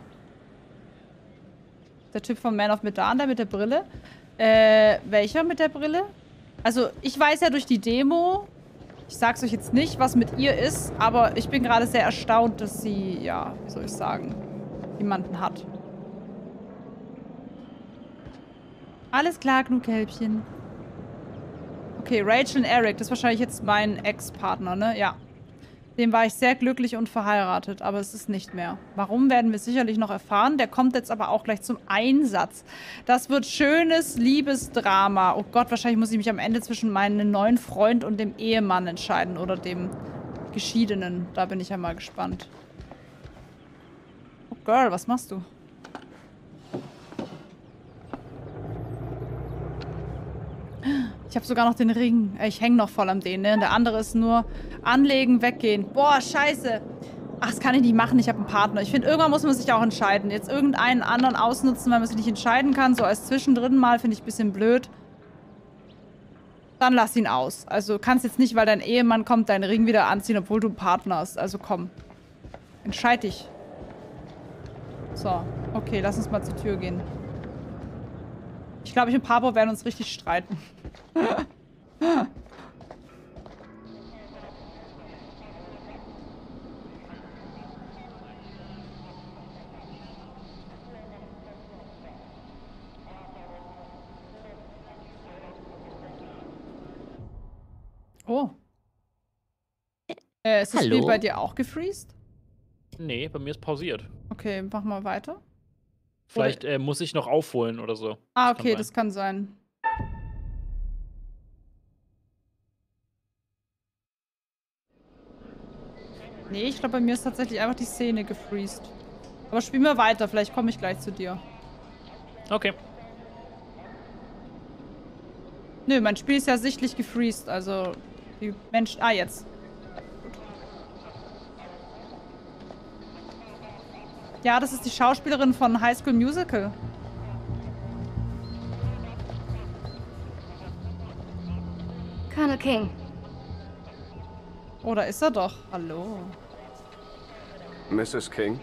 Speaker 1: Der Typ von Man of Medan, der mit der Brille. Äh, welcher mit der Brille? Also, ich weiß ja durch die Demo, ich sag's euch jetzt nicht, was mit ihr ist, aber ich bin gerade sehr erstaunt, dass sie, ja, wie soll ich sagen, jemanden hat. Alles klar, Knuckälbchen. Okay, Rachel und Eric, das ist wahrscheinlich jetzt mein Ex-Partner, ne? Ja. Dem war ich sehr glücklich und verheiratet, aber es ist nicht mehr. Warum, werden wir sicherlich noch erfahren. Der kommt jetzt aber auch gleich zum Einsatz. Das wird schönes Liebesdrama. Oh Gott, wahrscheinlich muss ich mich am Ende zwischen meinem neuen Freund und dem Ehemann entscheiden oder dem Geschiedenen. Da bin ich ja mal gespannt. Oh Girl, was machst du? Ich habe sogar noch den Ring. Äh, Ich hänge noch voll am den, ne? Der andere ist nur anlegen, weggehen. Boah, scheiße. Ach, das kann ich nicht machen. Ich habe einen Partner. Ich finde, irgendwann muss man sich auch entscheiden. Jetzt irgendeinen anderen ausnutzen, weil man sich nicht entscheiden kann. So als zwischendrin mal finde ich ein bisschen blöd. Dann lass ihn aus. Also kannst jetzt nicht, weil dein Ehemann kommt, deinen Ring wieder anziehen, obwohl du einen Partner hast. Also komm. Entscheid dich. So. Okay, lass uns mal zur Tür gehen. Ich glaube, ich und Pablo werden uns richtig streiten. Oh. Äh, ist das Spiel bei dir auch gefreezed?
Speaker 3: Nee, bei mir ist pausiert.
Speaker 1: Okay, mach mal weiter.
Speaker 3: Vielleicht äh, muss ich noch aufholen oder so.
Speaker 1: Ah, okay, das kann sein. Nee, ich glaube, bei mir ist tatsächlich einfach die Szene gefreezed. Aber spiel mal weiter, vielleicht komme ich gleich zu dir.
Speaker 3: Okay.
Speaker 1: Nö, mein Spiel ist ja sichtlich gefreezed, also die Menschen... Ah, jetzt. Ja, das ist die Schauspielerin von High School Musical.
Speaker 11: Colonel King.
Speaker 1: Oder ist er doch? Hallo.
Speaker 15: Mrs. King?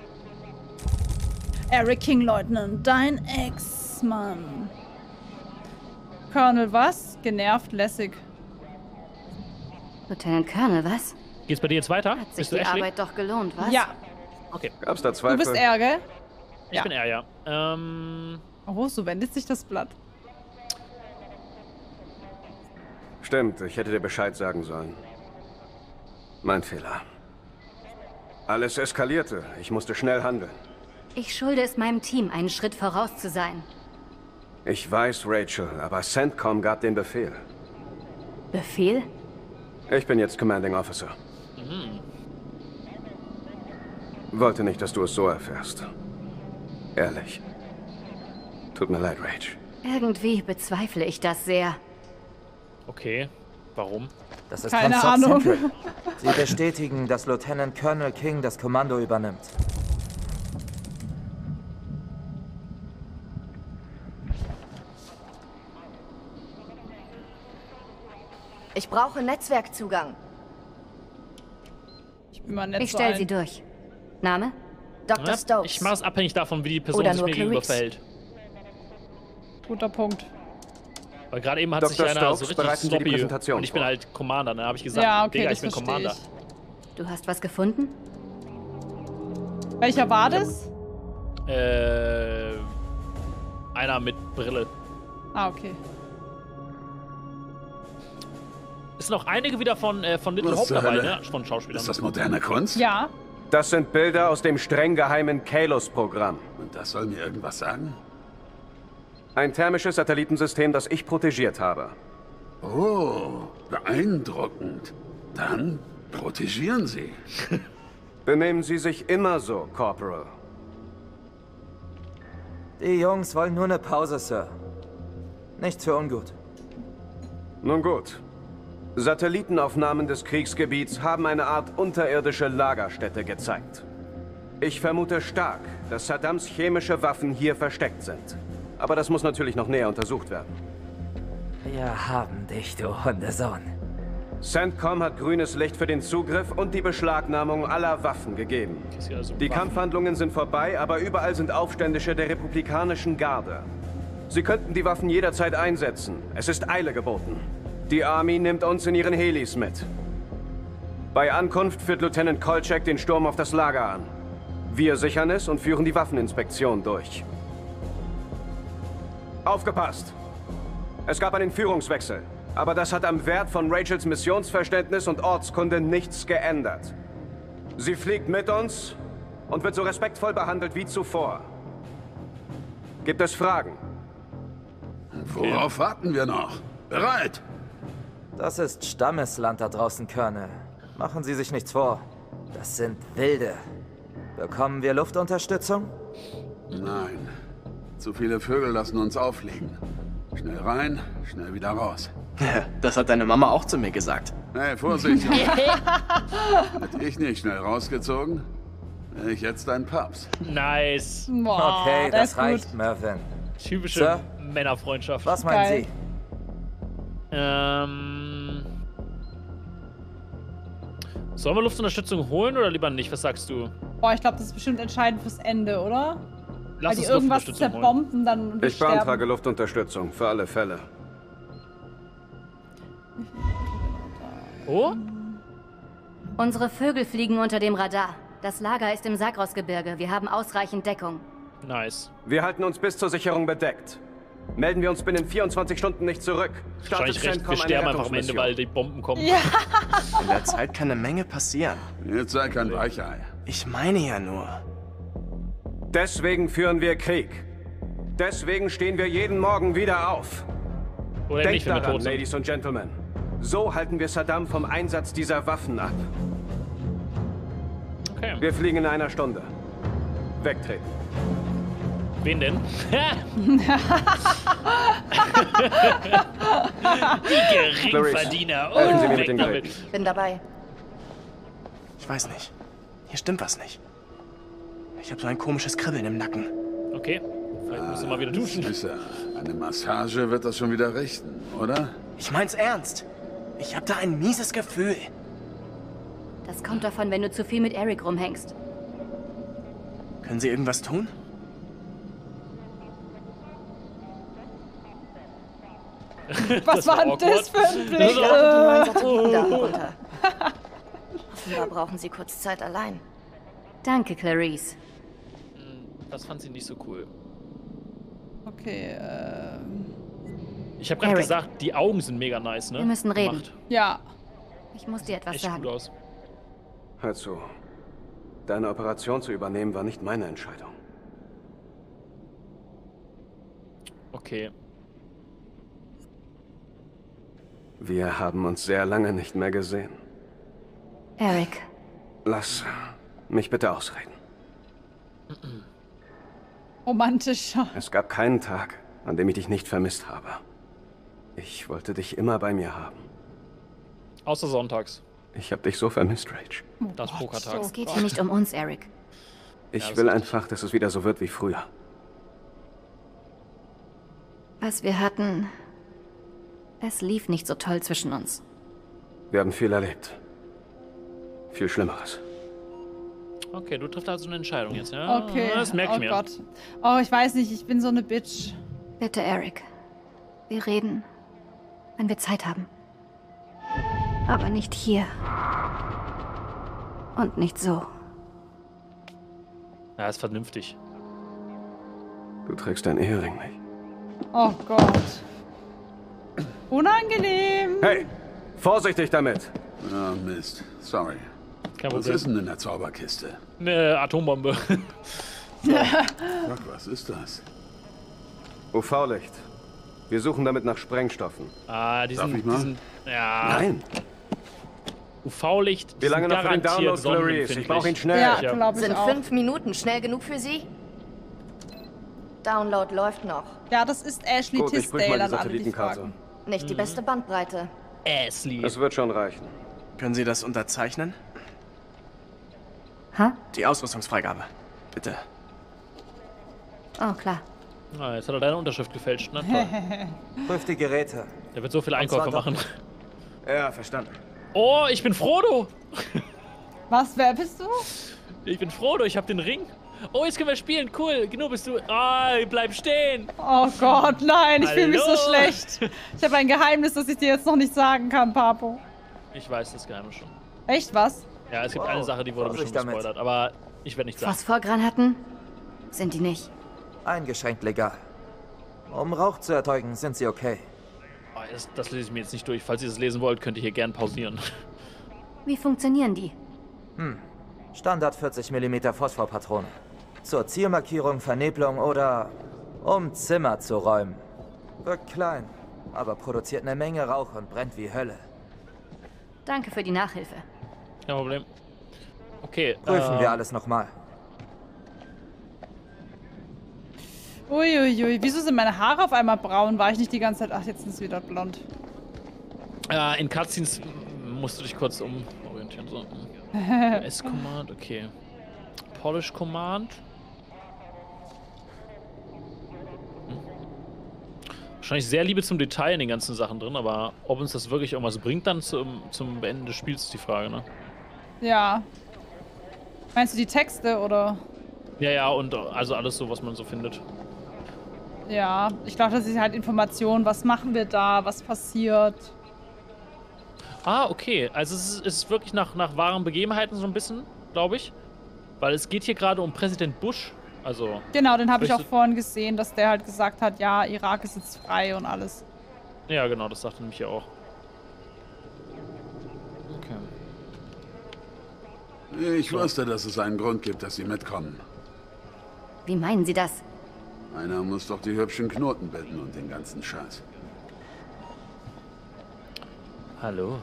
Speaker 1: Eric King, Leutnant, dein Ex-Mann. Colonel was? Genervt, lässig.
Speaker 11: Lieutenant Colonel, was?
Speaker 3: Geht's bei dir jetzt weiter?
Speaker 11: Hat sich
Speaker 3: Bist du
Speaker 11: die
Speaker 3: Ashley?
Speaker 11: Arbeit doch gelohnt, was?
Speaker 1: Ja.
Speaker 3: Okay.
Speaker 15: Gab's da
Speaker 1: Du
Speaker 15: Zweifel?
Speaker 1: bist er, gell?
Speaker 3: Ich bin er, ja. Ähm,
Speaker 1: Oh, so wendet sich das Blatt.
Speaker 15: Stimmt, ich hätte dir Bescheid sagen sollen. Mein Fehler. Alles eskalierte. Ich musste schnell handeln.
Speaker 11: Ich schulde es meinem Team, einen Schritt voraus zu sein.
Speaker 15: Ich weiß, Rachel, aber CENTCOM gab den Befehl.
Speaker 11: Befehl?
Speaker 15: Ich bin jetzt Commanding Officer. Wollte nicht, dass du es so erfährst. Ehrlich. Tut mir leid, Rach.
Speaker 11: Irgendwie bezweifle ich das sehr.
Speaker 3: okay. Warum?
Speaker 16: Das ist
Speaker 1: Keine Ahnung.
Speaker 16: Central. Sie bestätigen, dass Lieutenant Colonel King das Kommando übernimmt.
Speaker 11: Ich brauche Netzwerkzugang.
Speaker 1: Ich bin mal nett
Speaker 11: Ich stelle
Speaker 1: ein.
Speaker 11: sie durch. Name? Dr.
Speaker 3: Ja,
Speaker 11: Stokes.
Speaker 3: ich mache es abhängig davon, wie die Person
Speaker 11: Oder
Speaker 3: sich mir gegenüber
Speaker 11: Clarice.
Speaker 3: verhält.
Speaker 1: Guter Punkt.
Speaker 3: Weil gerade eben hat
Speaker 15: Dr.
Speaker 3: sich einer
Speaker 15: Stokes,
Speaker 3: so richtig sloppy
Speaker 15: Präsentation
Speaker 3: und ich bin halt Commander, ne? Habe ich gesagt,
Speaker 1: Ja, okay,
Speaker 3: Digga,
Speaker 1: das
Speaker 3: ich bin Commander.
Speaker 1: ich.
Speaker 11: Du hast was gefunden?
Speaker 1: Welcher war das?
Speaker 3: Äh, einer mit Brille.
Speaker 1: Ah, okay.
Speaker 3: Es sind auch einige wieder von, äh, von Little
Speaker 15: Was
Speaker 3: Hope dabei, ne? Von Schauspielern.
Speaker 15: Ist das moderne Kunst?
Speaker 1: Ja.
Speaker 15: Das sind Bilder aus dem streng geheimen Kalos-Programm.
Speaker 5: Und das soll mir irgendwas sagen?
Speaker 15: Ein thermisches Satellitensystem, das ich protegiert habe.
Speaker 5: Oh, beeindruckend. Dann protegieren Sie.
Speaker 15: Benehmen Sie sich immer so, Corporal.
Speaker 16: Die Jungs wollen nur eine Pause, Sir. Nichts für ungut.
Speaker 15: Nun gut. Satellitenaufnahmen des Kriegsgebiets haben eine Art unterirdische Lagerstätte gezeigt. Ich vermute stark, dass Saddams chemische Waffen hier versteckt sind. Aber das muss natürlich noch näher untersucht werden.
Speaker 16: Wir haben dich, du Hundesohn.
Speaker 15: CENTCOM hat grünes Licht für den Zugriff und die Beschlagnahmung aller Waffen gegeben. Die Kampfhandlungen sind vorbei, aber überall sind Aufständische der Republikanischen Garde. Sie könnten die Waffen jederzeit einsetzen. Es ist Eile geboten. Die Army nimmt uns in ihren Helis mit. Bei Ankunft führt Lieutenant Kolchak den Sturm auf das Lager an. Wir sichern es und führen die Waffeninspektion durch. Aufgepasst! Es gab einen Führungswechsel, aber das hat am Wert von Rachels Missionsverständnis und Ortskunde nichts geändert. Sie fliegt mit uns und wird so respektvoll behandelt wie zuvor. Gibt es Fragen?
Speaker 17: Worauf warten wir noch? Bereit!
Speaker 16: Das ist Stammesland da draußen, Colonel. Machen Sie sich nichts vor. Das sind Wilde. Bekommen wir Luftunterstützung?
Speaker 17: Nein. Zu viele Vögel lassen uns aufliegen. Schnell rein, schnell wieder raus.
Speaker 18: Das hat deine Mama auch zu mir gesagt.
Speaker 17: Hey, Vorsicht. Hätte ich nicht schnell rausgezogen, wäre ich jetzt dein Paps.
Speaker 3: Nice.
Speaker 1: Boah,
Speaker 16: okay,
Speaker 1: das
Speaker 16: das, reicht,
Speaker 1: gut.
Speaker 16: Mervyn.
Speaker 3: Typische
Speaker 16: Sir?
Speaker 3: Männerfreundschaft.
Speaker 16: Was meinen
Speaker 1: Geil.
Speaker 16: Sie?
Speaker 3: Ähm. Sollen wir Luftunterstützung holen oder lieber nicht? Was sagst du?
Speaker 1: Boah, ich glaube, das ist bestimmt entscheidend fürs Ende, oder?
Speaker 3: Lass
Speaker 1: Weil die
Speaker 3: uns
Speaker 1: irgendwas
Speaker 3: Luftunterstützung holen.
Speaker 1: zerbomben dann und
Speaker 15: Ich beantrage. Luftunterstützung, für alle Fälle.
Speaker 3: Oh?
Speaker 11: Unsere Vögel fliegen unter dem Radar. Das Lager ist im Sagrosgebirge. Wir haben ausreichend Deckung.
Speaker 3: Nice.
Speaker 15: Wir halten uns bis zur Sicherung bedeckt. Melden wir uns binnen 24 Stunden nicht zurück.
Speaker 3: Wahrscheinlich recht. Wir
Speaker 15: eine
Speaker 3: sterben einfach am Ende, weil die Bomben kommen.
Speaker 1: Ja.
Speaker 18: In der Zeit kann eine Menge passieren.
Speaker 17: Jetzt sei kein Weichei.
Speaker 18: Ich meine ja nur.
Speaker 15: Deswegen führen wir Krieg. Deswegen stehen wir jeden Morgen wieder auf.
Speaker 3: Oder
Speaker 15: Denkt
Speaker 3: nicht, wenn wir
Speaker 15: daran,
Speaker 3: tot sind.
Speaker 15: Ladies und Gentlemen. So halten wir Saddam vom Einsatz dieser Waffen ab.
Speaker 3: Okay.
Speaker 15: Wir fliegen in einer Stunde. Wegtreten.
Speaker 3: Wen denn? die Geringverdiener.
Speaker 15: Helfen Sie
Speaker 3: Oh,
Speaker 15: mir mit den
Speaker 3: damit.
Speaker 15: Geräten.
Speaker 11: Bin dabei.
Speaker 18: Ich weiß nicht. Hier stimmt was nicht. Ich habe so ein komisches Kribbeln im Nacken.
Speaker 3: Okay. Vielleicht musst du mal wieder duschen.
Speaker 17: Süßer, eine Massage wird das schon wieder richten, oder?
Speaker 18: Ich mein's ernst. Ich habe da ein mieses Gefühl.
Speaker 11: Das kommt davon, wenn du zu viel mit Eric rumhängst.
Speaker 18: Können Sie irgendwas tun?
Speaker 1: Was war denn das für ein Blick?
Speaker 11: Ich glaube, die neuen
Speaker 1: Äh.
Speaker 11: Satellitendaten runter. Offenbar brauchen sie kurz Zeit allein. Danke, Clarice.
Speaker 3: Das fand sie nicht so cool.
Speaker 1: Okay, ähm.
Speaker 3: Ich habe gerade gesagt, die Augen sind mega nice, ne?
Speaker 11: Wir müssen reden.
Speaker 3: Gemacht.
Speaker 1: Ja.
Speaker 11: Ich muss dir etwas
Speaker 3: Echt
Speaker 11: sagen.
Speaker 3: gut aus.
Speaker 15: Hör zu. Deine Operation zu übernehmen war nicht meine Entscheidung.
Speaker 3: Okay.
Speaker 15: Wir haben uns sehr lange nicht mehr gesehen.
Speaker 11: Eric,
Speaker 15: Lass mich bitte ausreden.
Speaker 1: Romantischer.
Speaker 15: Es gab keinen Tag, an dem ich dich nicht vermisst habe. Ich wollte dich immer bei mir haben.
Speaker 3: Außer sonntags.
Speaker 15: Ich habe dich so vermisst, Rach.
Speaker 3: Das Pokertag.
Speaker 11: es geht hier nicht um uns, Eric.
Speaker 15: Ich will einfach, dass es wieder so wird wie früher.
Speaker 11: Was wir hatten, es lief nicht so toll zwischen uns.
Speaker 15: Wir haben viel erlebt. Viel Schlimmeres.
Speaker 3: Okay, du triffst also eine Entscheidung jetzt, ja?
Speaker 1: Okay.
Speaker 3: Das merke ich
Speaker 1: oh
Speaker 3: mir.
Speaker 1: Gott. Oh, ich weiß nicht, ich bin so eine Bitch.
Speaker 11: Bitte, Eric. Wir reden, wenn wir Zeit haben. Aber nicht hier. Und nicht so.
Speaker 3: Ja, ist vernünftig.
Speaker 15: Du trägst dein Ehering nicht.
Speaker 1: Oh Gott. Unangenehm.
Speaker 15: Hey, vorsichtig damit.
Speaker 17: Ah, Mist. Sorry.
Speaker 3: Kein
Speaker 17: Was ist denn in der Zauberkiste?
Speaker 3: Eine Atombombe.
Speaker 17: Fuck, was ist das?
Speaker 15: UV-Licht. Wir suchen damit nach Sprengstoffen.
Speaker 3: ah, diesen,
Speaker 17: Darf ich mal?
Speaker 3: diesen. Ja.
Speaker 15: Nein.
Speaker 3: UV-Licht.
Speaker 15: Wie lange noch für den Download, Clarice? Ich brauche ihn schnell.
Speaker 1: Ja, ich
Speaker 11: Sind
Speaker 1: auch.
Speaker 11: fünf Minuten schnell genug für Sie? Download läuft noch.
Speaker 1: Ja, das ist Ashley
Speaker 15: Gut, ich prüfe mal
Speaker 1: Tisdale
Speaker 15: die
Speaker 1: an alle, die
Speaker 15: Satellitenkarte.
Speaker 11: Nicht die beste Bandbreite.
Speaker 3: Ashley.
Speaker 15: Es wird schon reichen.
Speaker 18: Können Sie das unterzeichnen?
Speaker 11: Hä?
Speaker 18: Die Ausrüstungsfreigabe. Bitte.
Speaker 11: Oh, klar.
Speaker 3: Ah, jetzt hat er deine Unterschrift gefälscht. Na toll.
Speaker 16: Prüf die Geräte.
Speaker 3: Der wird so viele Einkäufe machen.
Speaker 18: Ja, verstanden.
Speaker 3: Oh, ich bin Frodo.
Speaker 1: Was, wer bist du?
Speaker 3: Ich bin Frodo, ich habe den Ring. Oh, jetzt können wir spielen. Cool. Genug bist du. Ah, bleib stehen.
Speaker 1: Oh Gott, nein, ich fühle mich so schlecht. Ich habe ein Geheimnis, das ich dir jetzt noch nicht sagen kann, Papo.
Speaker 3: Ich weiß das Geheimnis schon.
Speaker 1: Echt was?
Speaker 3: Ja, es gibt
Speaker 16: Wow,
Speaker 3: eine Sache, die wurde
Speaker 16: Vorsicht
Speaker 3: bestimmt
Speaker 16: damit.
Speaker 3: gespoilert, aber ich werde nicht sagen.
Speaker 11: Phosphorgranaten? Sind die nicht?
Speaker 16: Eingeschränkt legal. Um Rauch zu erzeugen, sind sie okay.
Speaker 3: Oh, das, das lese ich mir jetzt nicht durch. Falls ihr das lesen wollt, könnt ihr hier gern pausieren.
Speaker 11: Wie funktionieren die?
Speaker 16: Hm. Standard 40 mm Phosphorpatrone. Zur Zielmarkierung, Vernebelung oder um Zimmer zu räumen. Wirkt klein, aber produziert eine Menge Rauch und brennt wie Hölle.
Speaker 11: Danke für die Nachhilfe.
Speaker 3: Kein Problem. Okay.
Speaker 16: Prüfen
Speaker 3: ähm,
Speaker 16: wir alles nochmal.
Speaker 1: Uiuiui, wieso sind meine Haare auf einmal braun? War ich nicht die ganze Zeit... Ach, jetzt sind sie wieder blond.
Speaker 3: Äh, in Cutscenes musst du dich kurz umorientieren. So. mm. S-Command, okay. Polish Command. Wahrscheinlich sehr Liebe zum Detail in den ganzen Sachen drin, aber ob uns das wirklich irgendwas bringt dann zum, zum Beenden des Spiels, ist die Frage, ne?
Speaker 1: Ja. Meinst du die Texte oder...
Speaker 3: Ja, ja, und also alles so, was man so findet.
Speaker 1: Ja, ich glaube, das ist halt Information. Was machen wir da? Was passiert?
Speaker 3: Ah, okay. Also es ist, es ist wirklich nach, nach wahren Begebenheiten so ein bisschen, glaube ich. Weil es geht hier gerade um Präsident Bush. Also.
Speaker 1: Genau, den habe ich auch vorhin gesehen, dass der halt gesagt hat, ja, Irak ist jetzt frei und alles.
Speaker 3: Ja, genau, das sagte nämlich hier auch. Okay.
Speaker 17: Ich wusste, dass es einen Grund gibt, dass Sie mitkommen.
Speaker 11: Wie meinen Sie das?
Speaker 17: Einer muss doch die hübschen Knoten binden und den ganzen Scheiß.
Speaker 3: Hallo.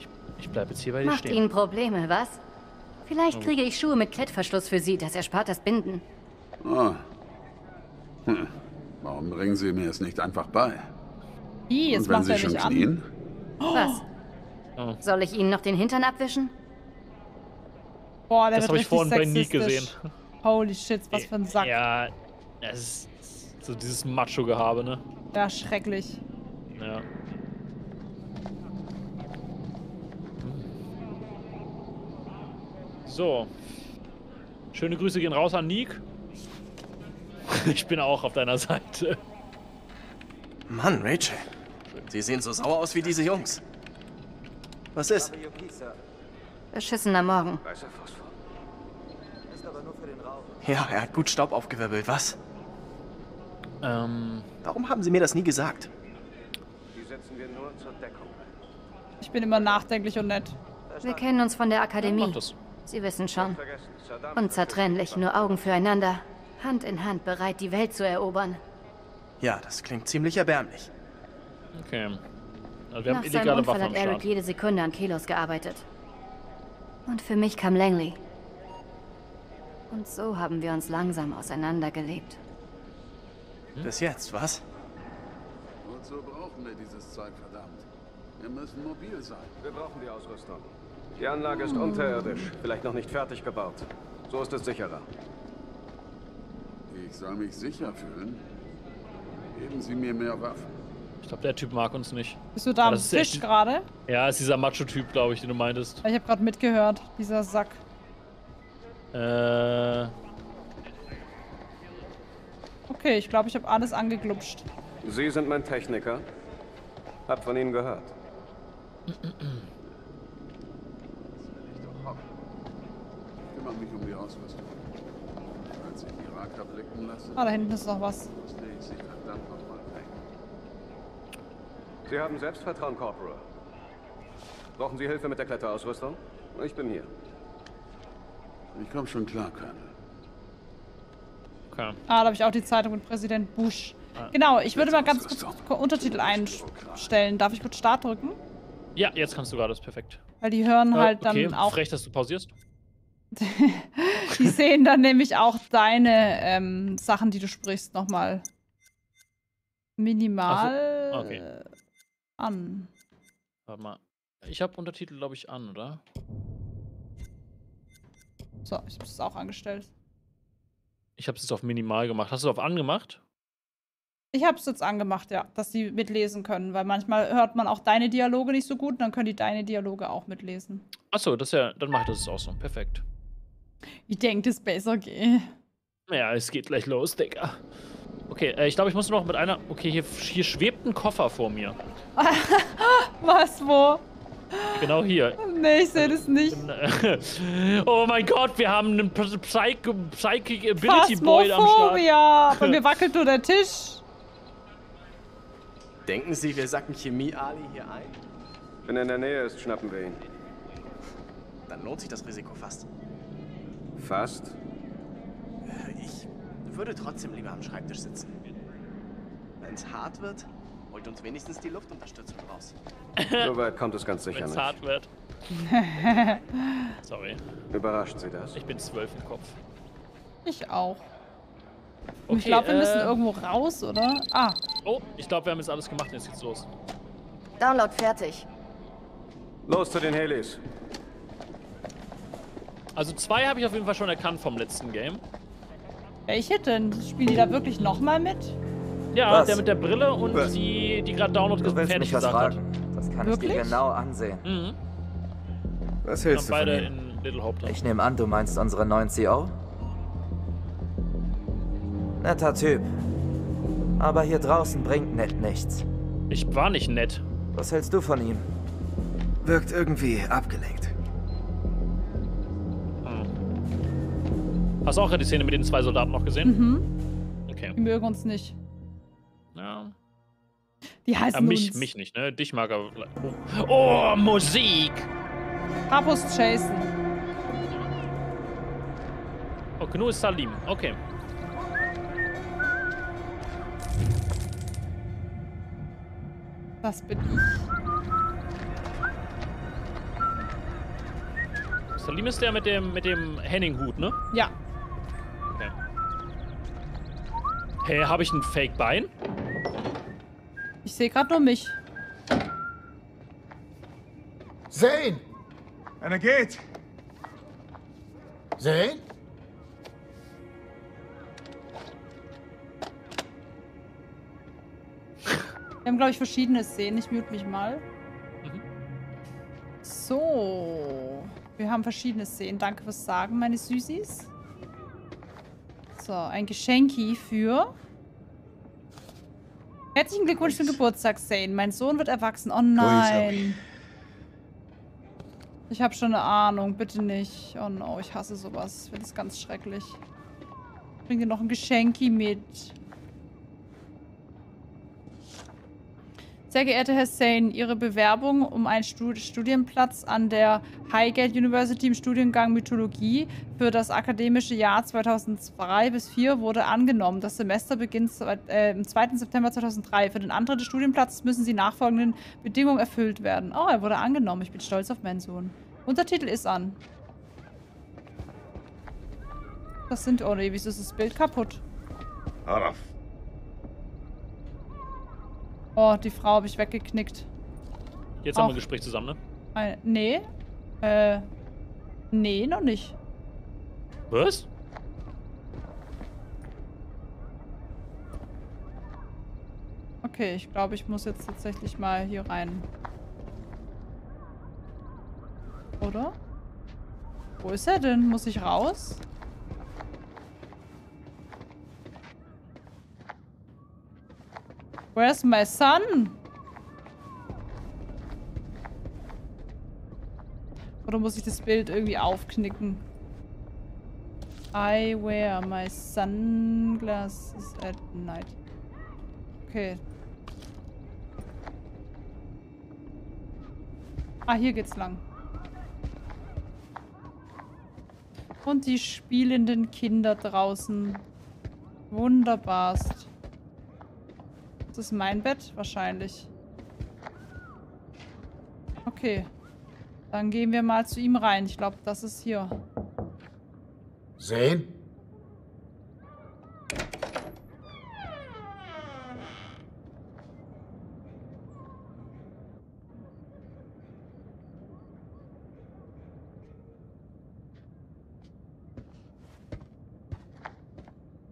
Speaker 3: Ich, ich bleibe jetzt hier bei dir
Speaker 11: Macht
Speaker 3: stehen.
Speaker 11: Ihnen Probleme, was? Vielleicht
Speaker 3: Oh.
Speaker 11: kriege ich Schuhe mit Klettverschluss für Sie. Das erspart das Binden.
Speaker 17: Ah. Hm. Warum bringen Sie mir es nicht einfach bei?
Speaker 1: Ih, jetzt
Speaker 17: und wenn
Speaker 1: macht
Speaker 17: Sie
Speaker 1: er
Speaker 17: schon
Speaker 1: mich an.
Speaker 17: knien?
Speaker 11: Was?
Speaker 3: Oh.
Speaker 11: Soll ich Ihnen noch den Hintern abwischen?
Speaker 1: Boah, der
Speaker 3: Das habe ich vorhin bei Nick gesehen.
Speaker 1: Holy shit, was für ein Sack.
Speaker 3: Ja, es ist so dieses Macho-Gehabe, ne?
Speaker 1: Ja, schrecklich.
Speaker 3: Ja. So. Schöne Grüße gehen raus an Nick. Ich bin auch auf deiner Seite.
Speaker 18: Mann, Rachel. Sie sehen so sauer aus wie diese Jungs. Was ist?
Speaker 11: Beschissener Morgen.
Speaker 16: Ist aber nur für den Rauch.
Speaker 18: Ja, er hat gut Staub aufgewirbelt, was?
Speaker 3: Ähm.
Speaker 18: Warum haben Sie mir das nie gesagt?
Speaker 15: Die setzen wir nur zur Deckung.
Speaker 1: Ich bin immer nachdenklich und nett.
Speaker 11: Wir kennen uns von der Akademie. Sie wissen schon. Unzertrennlich, nur Augen füreinander. Hand in Hand bereit, die Welt zu erobern.
Speaker 18: Ja, das klingt ziemlich erbärmlich.
Speaker 3: Okay. Also wir haben
Speaker 11: Nach seinem
Speaker 3: illegale
Speaker 11: Unfall
Speaker 3: Waffen am
Speaker 11: hat Eric jede Sekunde an Kelos gearbeitet. Und für mich kam Langley. Und so haben wir uns langsam auseinandergelebt.
Speaker 18: Bis jetzt, was?
Speaker 17: Wozu brauchen wir dieses Zeug, verdammt? Wir müssen mobil sein.
Speaker 15: Wir brauchen die Ausrüstung. Die Anlage ist unterirdisch, vielleicht noch nicht fertig gebaut. So ist es sicherer.
Speaker 17: Ich soll mich sicher fühlen. Geben Sie mir mehr Waffen.
Speaker 3: Ich glaube, der Typ mag uns nicht.
Speaker 1: Bist du da
Speaker 3: Aber
Speaker 1: am
Speaker 3: das
Speaker 1: Tisch gerade?
Speaker 3: Ja, ist dieser Macho-Typ, glaube ich, den du meintest.
Speaker 1: Ich habe gerade mitgehört, dieser Sack.
Speaker 3: Äh.
Speaker 1: Okay, ich glaube, ich habe alles angeglupscht.
Speaker 15: Sie sind mein Techniker. Hab von Ihnen gehört.
Speaker 17: Ich kümmere mich um die Ausrüstung. Falls ich die Iraker blicken lasse,
Speaker 1: Ah, da hinten ist noch was.
Speaker 17: sie
Speaker 15: haben Selbstvertrauen, Corporal. Brauchen Sie Hilfe mit der Kletterausrüstung? Ich bin hier.
Speaker 17: Ich komme schon klar, Colonel.
Speaker 3: Okay.
Speaker 1: Ah, da habe ich auch die Zeitung mit Präsident Bush. Genau, ich würde mal ganz kurz Untertitel einstellen. Darf ich kurz Start drücken?
Speaker 3: Ja, jetzt kannst du gerade, ist perfekt.
Speaker 1: Weil die hören
Speaker 3: Äh,
Speaker 1: halt dann
Speaker 3: okay,
Speaker 1: auch.
Speaker 3: frech, dass du pausierst.
Speaker 1: Die sehen dann nämlich auch deine ähm, Sachen, die du sprichst, nochmal minimal
Speaker 3: so, okay.
Speaker 1: an.
Speaker 3: Warte mal. Ich habe Untertitel, glaube ich, an, oder?
Speaker 1: So, ich habe es auch angestellt.
Speaker 3: Ich habe es jetzt auf minimal gemacht. Hast du es auf angemacht?
Speaker 1: Ich habe es jetzt angemacht, ja, dass die mitlesen können, weil manchmal hört man auch deine Dialoge nicht so gut, und dann können die deine Dialoge auch mitlesen.
Speaker 3: Achso, das ja, dann mache ich das jetzt auch so. Perfekt.
Speaker 1: Ich denke, das besser geht.
Speaker 3: Ja, es geht gleich los, Digga. Okay, äh, ich glaube, ich muss noch mit einer... Okay, hier, hier schwebt ein Koffer vor mir.
Speaker 1: Was, wo?
Speaker 3: Genau hier.
Speaker 1: Nee, ich sehe das nicht.
Speaker 3: oh mein Gott, wir haben einen Psych Psychic Ability Boy am Start.
Speaker 1: Bei mir wackelt nur der Tisch.
Speaker 18: Denken Sie, wir sacken Chemie-Ali hier ein?
Speaker 15: Wenn er in der Nähe ist, schnappen wir ihn.
Speaker 18: Dann lohnt sich das Risiko fast.
Speaker 15: Fast?
Speaker 18: Äh, Ich würde trotzdem lieber am Schreibtisch sitzen. Wenn es hart wird, holt uns wenigstens die Luftunterstützung raus.
Speaker 15: So weit kommt es ganz sicher
Speaker 3: Wenn's
Speaker 15: nicht.
Speaker 3: hart wird. Sorry.
Speaker 15: Überrascht Sie das?
Speaker 3: Ich bin zwölf im Kopf.
Speaker 1: Ich auch. Und ich
Speaker 3: Okay,
Speaker 1: glaube, wir müssen
Speaker 3: ähm,
Speaker 1: irgendwo raus, oder? Ah.
Speaker 3: Oh, ich glaube, wir haben jetzt alles gemacht. Jetzt geht's los.
Speaker 11: Download fertig.
Speaker 15: Los zu den Helis.
Speaker 3: Also zwei habe ich auf jeden Fall schon erkannt vom letzten Game.
Speaker 1: Welche denn? Spielen die da wirklich nochmal mit?
Speaker 3: Ja,
Speaker 16: Was?
Speaker 3: der mit der Brille und
Speaker 16: Was?
Speaker 3: die, die gerade Download
Speaker 16: Du willst
Speaker 3: fertig
Speaker 16: mich was
Speaker 3: gesagt
Speaker 16: fragen?
Speaker 3: hat.
Speaker 16: Das kann ich
Speaker 1: Wirklich?
Speaker 16: dir genau ansehen.
Speaker 3: Mhm.
Speaker 16: Was hältst du
Speaker 3: haben
Speaker 16: von
Speaker 3: beide
Speaker 16: ihm?
Speaker 3: in Little Hope.
Speaker 16: Ich nehme an, du meinst unseren neuen CO? Netter Typ. Aber hier draußen bringt nett nichts.
Speaker 3: Ich war nicht nett.
Speaker 16: Was hältst du von ihm?
Speaker 12: Wirkt irgendwie abgelenkt.
Speaker 3: Hast du auch die Szene mit den zwei Soldaten noch gesehen?
Speaker 1: Mhm.
Speaker 3: Okay.
Speaker 1: Die mögen uns nicht.
Speaker 3: Ja.
Speaker 1: Die heißen
Speaker 3: ja mich,
Speaker 1: uns.
Speaker 3: mich nicht, ne? Dich mag er. Oh, oh Musik!
Speaker 1: Papus Jason.
Speaker 3: Oh, Gnu ist Salim. Okay.
Speaker 1: Das bin ich.
Speaker 3: Salim ist der mit dem, mit dem Henning-Hut, ne?
Speaker 1: Ja.
Speaker 3: Hä, habe ich ein Fake-Bein?
Speaker 1: Ich sehe gerade nur mich.
Speaker 19: Zane! Einer geht! Zane?
Speaker 1: Wir haben, glaube ich, verschiedene Szenen. Ich mute mich mal.
Speaker 3: Mhm.
Speaker 1: So. Wir haben verschiedene Szenen. Danke fürs Sagen, meine Süßis. So, ein Geschenki für... Herzlichen Glückwunsch zum Geburtstag, Zane. Mein Sohn wird erwachsen. Oh nein. Ich habe schon eine Ahnung. Bitte nicht. Oh no, ich hasse sowas. Ich finde das ganz schrecklich. Bring dir noch ein Geschenki mit. Sehr geehrter Herr Sane, Ihre Bewerbung um einen Stud Studienplatz an der Highgate University im Studiengang Mythologie für das akademische Jahr 2002 bis 2004 wurde angenommen. Das Semester beginnt äh, am 2. September 2003. Für den Antritt des Studienplatzes müssen die nachfolgenden Bedingungen erfüllt werden. Oh, er wurde angenommen. Ich bin stolz auf meinen Sohn. Untertitel ist an. Das sind... Oh nee, wieso ist das Bild kaputt? Oh, die Frau habe ich weggeknickt.
Speaker 3: Jetzt haben wir
Speaker 1: Auch.
Speaker 3: ein Gespräch zusammen, ne?
Speaker 1: Ein, nee. Äh. Nee, noch nicht.
Speaker 3: Was?
Speaker 1: Okay, ich glaube, ich muss jetzt tatsächlich mal hier rein. Oder? Wo ist er denn? Muss ich raus? Where's my son? Oder muss ich das Bild irgendwie aufknicken? I wear my sunglasses at night. Okay. Ah, hier geht's lang. Und die spielenden Kinder draußen. Wunderbarst. Ist das mein Bett? Wahrscheinlich. Okay. Dann gehen wir mal zu ihm rein. Ich glaube, das ist hier.
Speaker 19: Zane?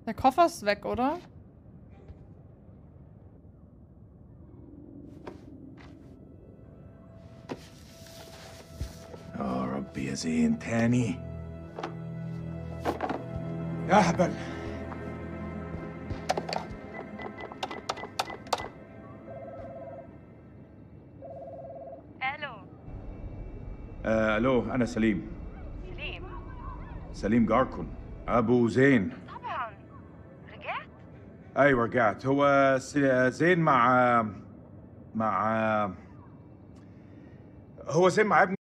Speaker 1: Der Koffer ist weg, oder?
Speaker 19: زين تاني. اهبل ألو. آه، ألو أنا سليم.
Speaker 20: سليم.
Speaker 19: سليم جاركون. أبو زين.
Speaker 20: طبعا. رجعت؟
Speaker 19: أيوه رجعت. هو زين مع مع هو زين مع ابني؟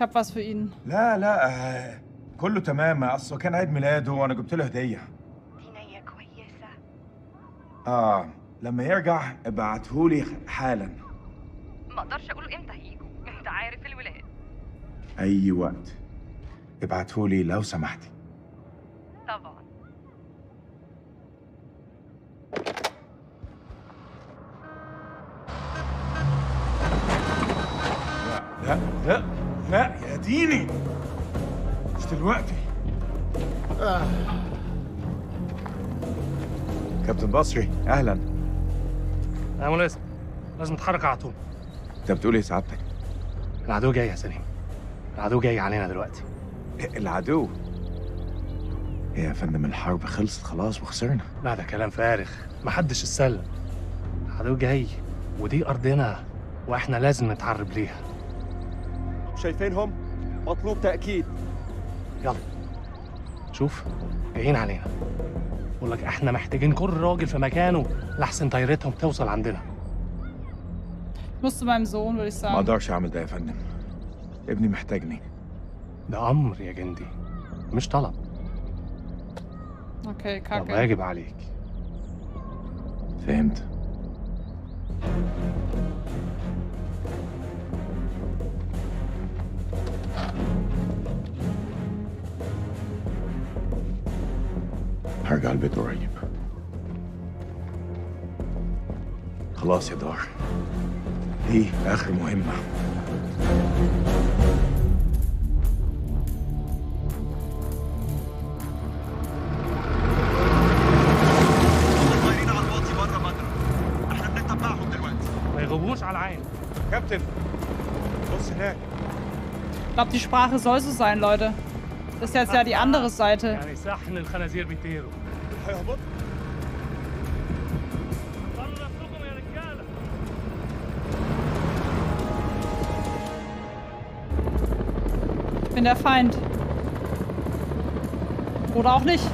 Speaker 1: Ich hab was für ihn.
Speaker 19: لا لا آه، كله تمام. اصله كان عيد ميلاده وأنا جبت له هدية.
Speaker 20: دي نية كويسة
Speaker 19: آه لما يرجع ابعتهولي حالا.
Speaker 20: ما أقدرش أقول إمتى هيجوا. أنت عارف الولاد.
Speaker 19: أي وقت. ابعتهولي لو سمحتي. لا يا ديني. مش دلوقتي. آه. كابتن بصري أهلا.
Speaker 21: يا ملازم. لازم نتحرك على طول.
Speaker 19: أنت بتقول إيه سعادتك؟
Speaker 21: العدو جاي يا سليم. العدو جاي علينا دلوقتي.
Speaker 19: العدو؟ إيه يا فندم الحرب خلصت خلاص وخسرنا.
Speaker 21: لا ده كلام فارغ. محدش اتسلم العدو جاي ودي أرضنا وإحنا لازم نتعرب ليها.
Speaker 22: شايفينهم؟ مطلوب تأكيد.
Speaker 21: يلا. شوف. جايين علينا. بقول لك إحنا محتاجين كل راجل في مكانه لحسن طيارتهم توصل عندنا.
Speaker 1: meinem Sohn, würde ich
Speaker 19: ما. أقدرش أعمل ده يا فندم. ابني محتاجني.
Speaker 21: ده أمر يا جندي. مش طلب. ده
Speaker 1: kacke.
Speaker 21: واجب عليك.
Speaker 19: فهمت. هرجع البيت قريب خلاص يا دار دي اخر مهمه
Speaker 21: ما يغيبوش على العين
Speaker 19: كابتن بص هناك
Speaker 1: Ich glaube, die Sprache soll so sein, Leute. Das ist jetzt ja die andere Seite. Ich bin der Feind. Oder auch nicht.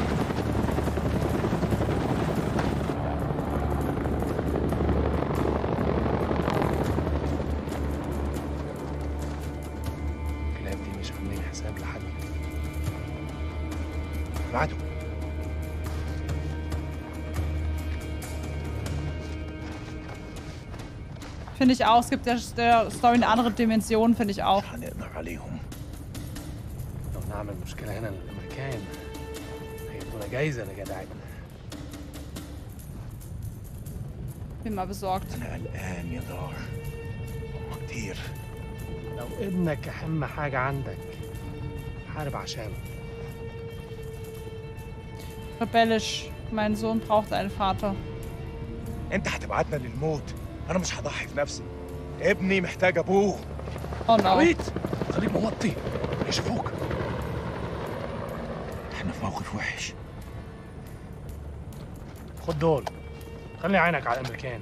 Speaker 1: Finde ich auch. Es gibt der, der Story eine andere Dimension, finde ich auch.
Speaker 19: هنقدر عليهم
Speaker 21: لو نعمل مشكلة هنا للأمريكان هيدونا جايزة لجدعتنا
Speaker 1: Bin mal besorgt.
Speaker 19: انا قلقان يا دار هم كتير
Speaker 21: لو ابنك أهم حاجة عندك حارب عشانه
Speaker 1: Rebellisch. Mein Sohn braucht einen Vater.
Speaker 19: انت هتبعتنا للموت انا مش هضحي في نفسي ابني محتاج ابوه
Speaker 1: Oh no.
Speaker 21: عبيط خليك موطي يشوفوك
Speaker 19: احنا في موقف وحش
Speaker 21: خد دول خلي عينك على الأمريكان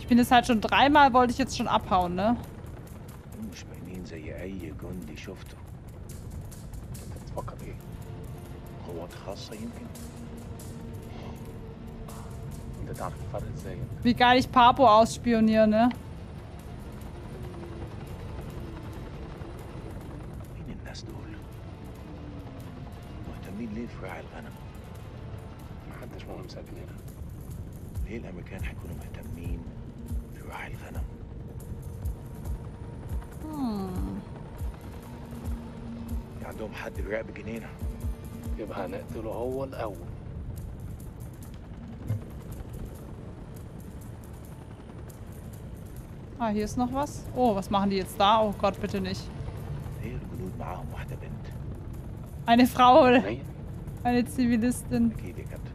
Speaker 1: Ich bin jetzt halt schon dreimal, wollte ich jetzt schon abhauen, ne?
Speaker 19: مش باينين زي اي جندي شفته
Speaker 21: تفكر ايه
Speaker 19: قوات خاصه يمكن
Speaker 21: انت تعرف الفرق إزاي
Speaker 1: Wie geil ich Papo ausspioniere, ne?
Speaker 19: مين الناس دول مهتمين ليه في رعاية الغنم
Speaker 21: محدش مهم ساكن هنا
Speaker 19: ليه الامريكان هيكونوا مهتمين في رعاية الغنم. عندهم حد بيراقب الجنينه
Speaker 21: يبقى هنقتله هو الأول
Speaker 1: Ah, hier ist noch was. Oh, was machen die jetzt da? Oh Gott, bitte nicht.
Speaker 19: ليه الجنود معاهم واحده بنت
Speaker 1: Eine Frau.
Speaker 21: Nee.
Speaker 1: Eine Zivilistin.
Speaker 19: اكيد يا كابتن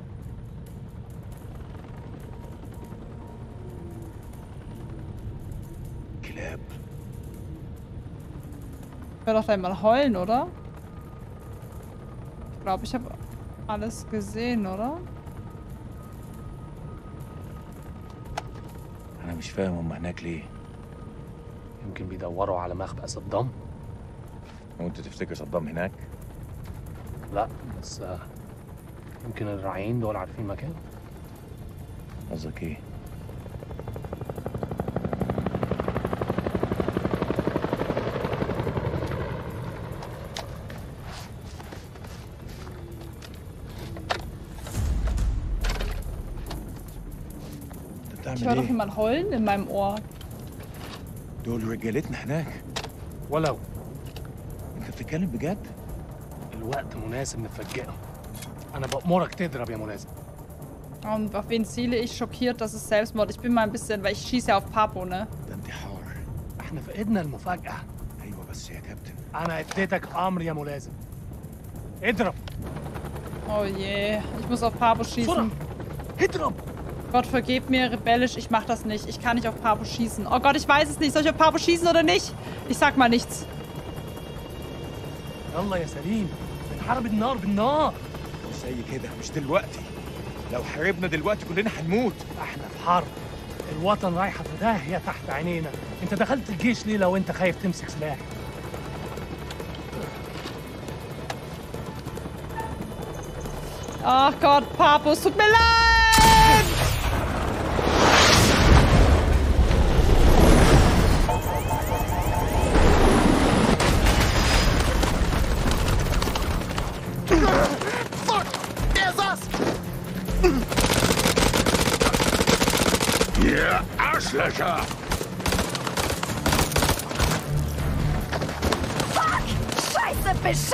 Speaker 19: كلاب
Speaker 1: Ich werde doch gleich mal heulen, oder? Ich glaube, ich habe alles gesehen, oder?
Speaker 19: انا مش فاهم هم هناك ليه
Speaker 21: يمكن بيدوروا على مخبأ صدام.
Speaker 19: وانت تفتكر صدام هناك.
Speaker 21: لا بس آه، يمكن الراعيين دول عارفين مكانه.
Speaker 19: قصدك إيه؟ انت
Speaker 1: Ich höre
Speaker 19: بتعمل
Speaker 1: doch
Speaker 19: إيه؟
Speaker 1: jemand heulen in meinem Ohr.
Speaker 19: دول رجالتنا هناك
Speaker 21: ولو
Speaker 19: انت بتتكلم بجد
Speaker 21: الوقت مناسب نفاجئهم انا بأمرك تضرب يا ملازم
Speaker 1: Und auf wen ziele ich? Schockiert, das ist Selbstmord. Ich bin mal ein bisschen, weil ich schieße ja auf Papo, ne?
Speaker 19: ده انتحار
Speaker 21: احنا فقدنا المفاجأة
Speaker 19: ايوه بس يا كابتن
Speaker 21: انا اديتك امر يا ملازم اضرب
Speaker 1: Oh je. Ich muss auf Papo schießen.
Speaker 21: اضرب
Speaker 1: Gott vergeb mir, rebellisch, ich mach das nicht. Ich kann nicht auf Papo schießen. Oh Gott, ich weiß es nicht. Soll ich auf Papo schießen oder nicht? Ich sag mal nichts.
Speaker 21: يلا يا سليم بنحارب النار بالنار
Speaker 19: مش زي كده مش دلوقتي لو حاربنا دلوقتي كلنا هنموت
Speaker 21: احنا في حرب الوطن رايحه في داهيه تحت عينينا انت دخلت الجيش ليه لو انت خايف تمسك سلاح
Speaker 1: Ach Gott, Papo, es tut mir leid!
Speaker 17: Arschlöcher!
Speaker 23: Fuck! Scheiße, beschissener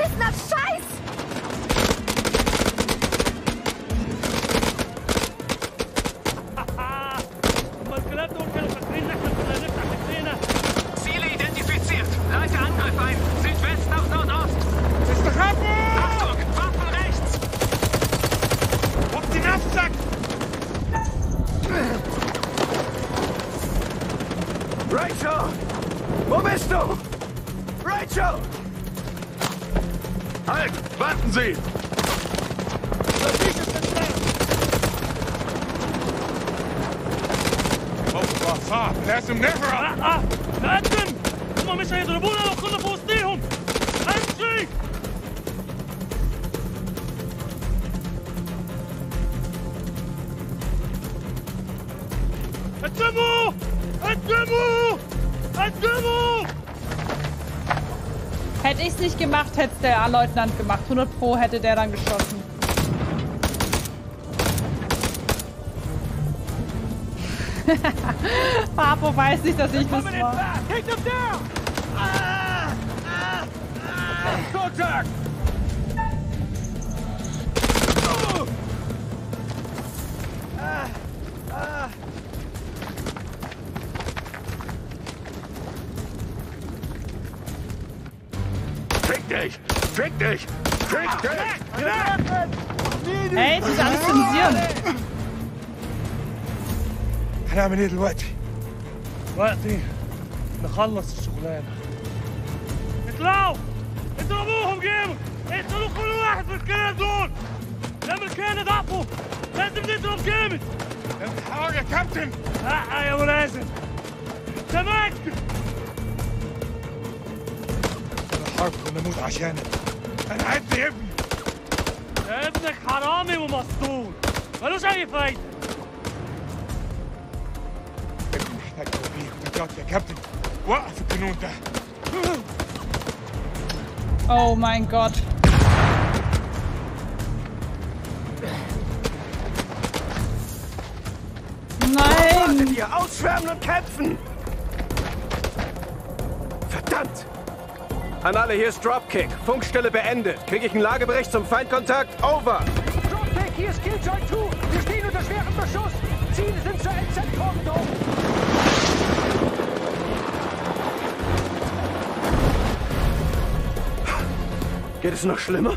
Speaker 1: gemacht, hätte es der Leutnant gemacht. 100 Pro hätte der dann geschossen. Papo weiß nicht, dass ich das war.
Speaker 23: Take them down! Ah! Ah! Ah! Contact!
Speaker 19: هنعمل إيه دلوقتي؟
Speaker 21: وقتي نخلص الشغلانة. اطلعوا! اضربوهم جيبوا! اقتلوا كل واحد في الكلاب دول! الامريكان ضعفوا لازم نضرب جامد!
Speaker 19: انتحار يا كابتن!
Speaker 21: لا يا ملازم تمك
Speaker 19: الحرب ونموت عشانك. أنا عدت ابني.
Speaker 21: ابنك حرامي ومسطول. ملوش
Speaker 19: أي فايدة. hinunter.
Speaker 1: Oh mein Gott. Nein!
Speaker 15: Hier ausschwärmen und kämpfen! Verdammt! An alle, hier ist Dropkick. Funkstelle beendet. Kriege ich einen Lagebericht zum Feindkontakt? Over!
Speaker 4: Dropkick, hier ist Killjoy 2. Wir stehen unter schwerem Beschuss. Ziele sind zur NZ-Core.
Speaker 15: Geht es noch schlimmer?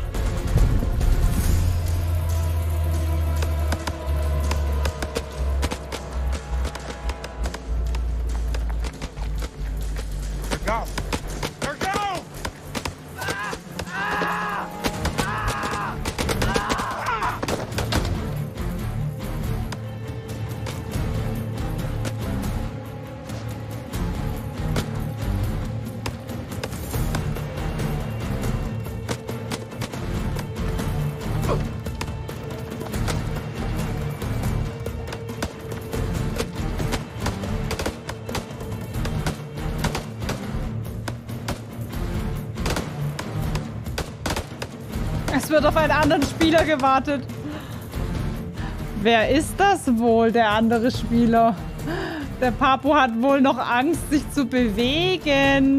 Speaker 1: Spieler gewartet. Wer ist das wohl, der andere Spieler? Der Papo hat wohl noch Angst, sich zu bewegen.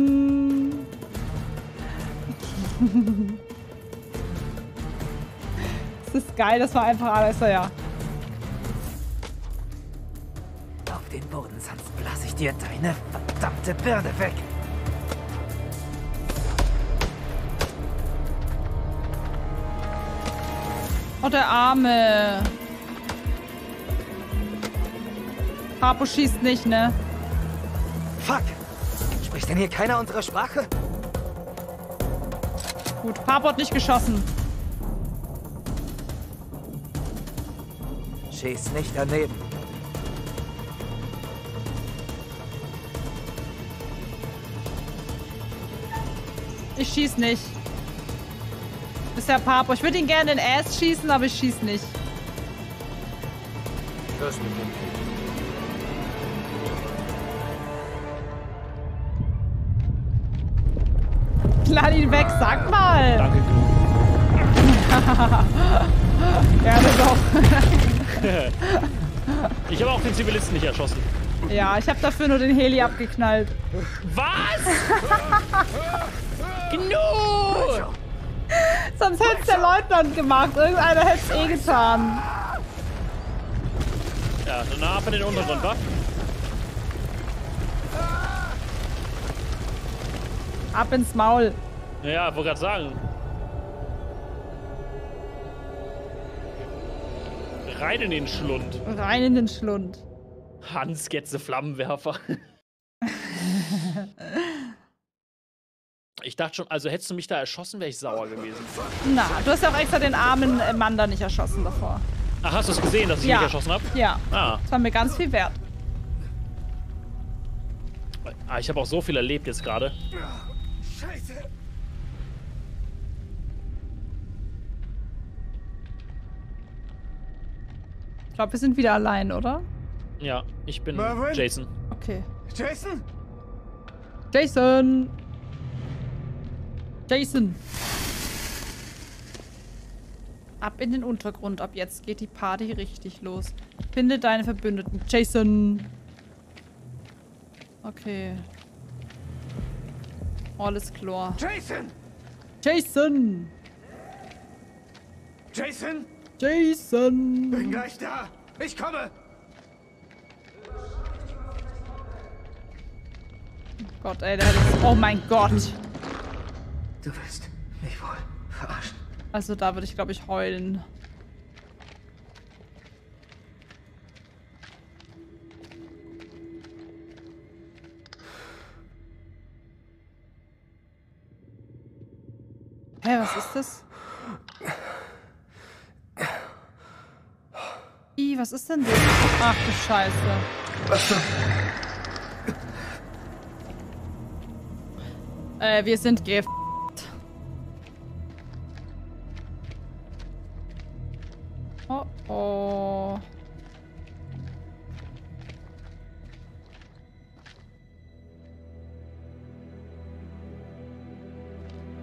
Speaker 1: Es ist geil, das war einfach alles, ja.
Speaker 16: Auf den Boden, sonst blase ich dir deine verdammte Birne weg.
Speaker 1: Oh, der Arme. Papo schießt nicht, ne?
Speaker 16: Fuck! Spricht denn hier keiner unsere Sprache?
Speaker 1: Gut, Papo hat nicht geschossen.
Speaker 16: Schieß nicht daneben.
Speaker 1: Ich schieß nicht. Ist der Papo. Ich würde ihn gerne in den Ass schießen, aber ich schieß nicht.
Speaker 16: Los mit dem
Speaker 1: Knall ihn weg, sag mal.
Speaker 3: Danke,
Speaker 1: Gerne doch.
Speaker 3: ich habe auch den Zivilisten nicht erschossen.
Speaker 1: ja, ich habe dafür nur den Heli abgeknallt.
Speaker 3: Was? Gnu!
Speaker 1: Sonst hätte es der Leutnant gemacht. Irgendeiner hätte es eh getan.
Speaker 3: Ja, dann ab in den Untergrund, wa?
Speaker 1: Ab ins Maul.
Speaker 3: Ja, wollte gerade sagen. Rein in den Schlund.
Speaker 1: Rein in den Schlund.
Speaker 3: Hans Getze Flammenwerfer. Ich dachte schon, also hättest du mich da erschossen, wäre ich sauer gewesen.
Speaker 1: Na, du hast ja auch extra den armen äh, Mann da nicht erschossen davor.
Speaker 3: Ach, hast du es gesehen, dass ich
Speaker 1: Ja.
Speaker 3: ihn nicht erschossen habe?
Speaker 1: Ja.
Speaker 3: Ah.
Speaker 1: Das war mir ganz viel wert.
Speaker 3: ah ich habe auch so viel erlebt jetzt gerade.
Speaker 6: Scheiße!
Speaker 1: Ich glaube, wir sind wieder allein, oder?
Speaker 3: Ja, ich bin
Speaker 1: Marvin?
Speaker 3: Jason.
Speaker 1: Okay.
Speaker 6: Jason?
Speaker 1: Jason! Jason! Ab in den Untergrund. Ab jetzt geht die Party richtig los. Finde deine Verbündeten. Jason! Okay. Alles klar.
Speaker 6: Jason!
Speaker 1: Jason!
Speaker 6: Jason?
Speaker 1: Jason!
Speaker 6: Bin gleich da! Ich komme!
Speaker 1: Gott, ey, der hat... Oh mein Gott!
Speaker 12: Du willst mich wohl verarschen.
Speaker 1: Also da würde ich, glaube ich, heulen. Hä, was ist das? Ih, was ist denn das? Ach du Scheiße. Äh, wir sind gef... Oh oh.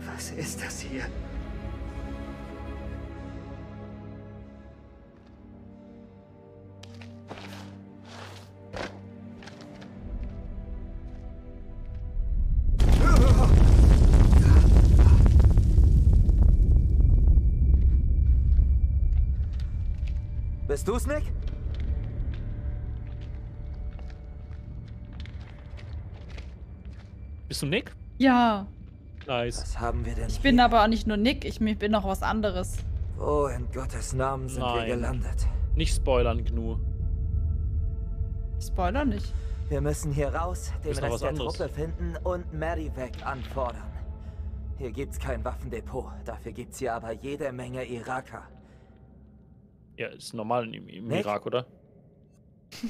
Speaker 12: Was ist das hier?
Speaker 16: Bist du's, Nick?
Speaker 3: Bist du Nick?
Speaker 1: Ja.
Speaker 3: Nice.
Speaker 16: Was haben wir denn
Speaker 1: Ich bin aber auch nicht nur Nick, ich bin noch was anderes.
Speaker 16: Wo in Gottes Namen sind wir
Speaker 3: Nein.
Speaker 16: gelandet?
Speaker 3: Nicht spoilern, Gnu.
Speaker 1: Spoiler nicht.
Speaker 16: Wir müssen hier raus, den Rest der
Speaker 3: anderes.
Speaker 16: Truppe finden und Medivac anfordern. Hier gibt's kein Waffendepot, dafür gibt's hier aber jede Menge Iraker.
Speaker 3: Ja, ist normal im, im? Irak, oder?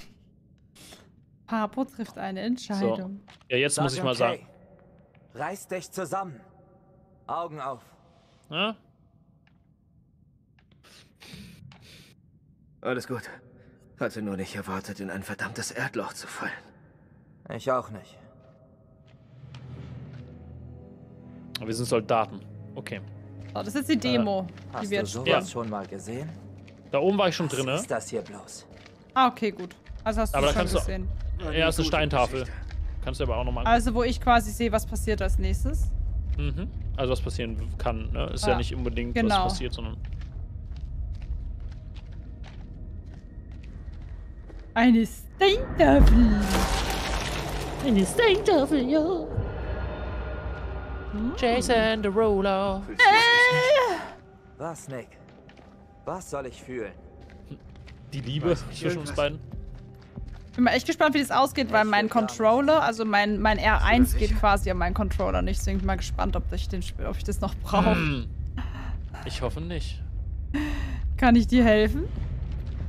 Speaker 1: Papo trifft eine
Speaker 3: So.
Speaker 1: Entscheidung.
Speaker 3: Ja, jetzt muss ich mal
Speaker 16: Sergeant
Speaker 3: sagen.
Speaker 16: Kay, Reiß dich zusammen. Augen auf.
Speaker 3: Ja?
Speaker 12: Alles gut. Hatte nur nicht erwartet, in ein verdammtes Erdloch zu fallen.
Speaker 16: Ich auch nicht.
Speaker 3: Wir sind Soldaten. Okay.
Speaker 1: So, das ist jetzt die Demo, die
Speaker 16: Hast
Speaker 1: wir
Speaker 16: du
Speaker 1: jetzt
Speaker 16: sowas
Speaker 1: spielen.
Speaker 16: schon mal gesehen?
Speaker 3: Da oben war ich schon drin,
Speaker 16: Was
Speaker 3: ne?
Speaker 16: ist das hier bloß?
Speaker 1: Ah, okay, gut. Also hast du
Speaker 3: Aber da
Speaker 1: schon
Speaker 3: kannst du.
Speaker 1: gesehen.
Speaker 3: Ja, ist eine Steintafel. Kannst du aber auch nochmal.
Speaker 1: Also, wo ich quasi sehe, was passiert als nächstes.
Speaker 3: Mhm. Also was passieren kann, ne? Ist ja,
Speaker 1: Ja,
Speaker 3: nicht unbedingt
Speaker 1: genau.
Speaker 3: was passiert, sondern.
Speaker 1: Eine Steintafel. Eine Steintafel, ja.
Speaker 3: Jason Derulo.
Speaker 16: Was, Nick? Was soll ich fühlen?
Speaker 3: Die Liebe zwischen uns beiden.
Speaker 1: Bin mal echt gespannt, wie das ausgeht, weil mein Controller, also mein, mein R1 geht quasi an meinen Controller nicht. Deswegen bin ich mal gespannt, ob ich, den, ob ich das noch brauche.
Speaker 3: Hm. Ich hoffe nicht.
Speaker 1: Kann ich dir helfen?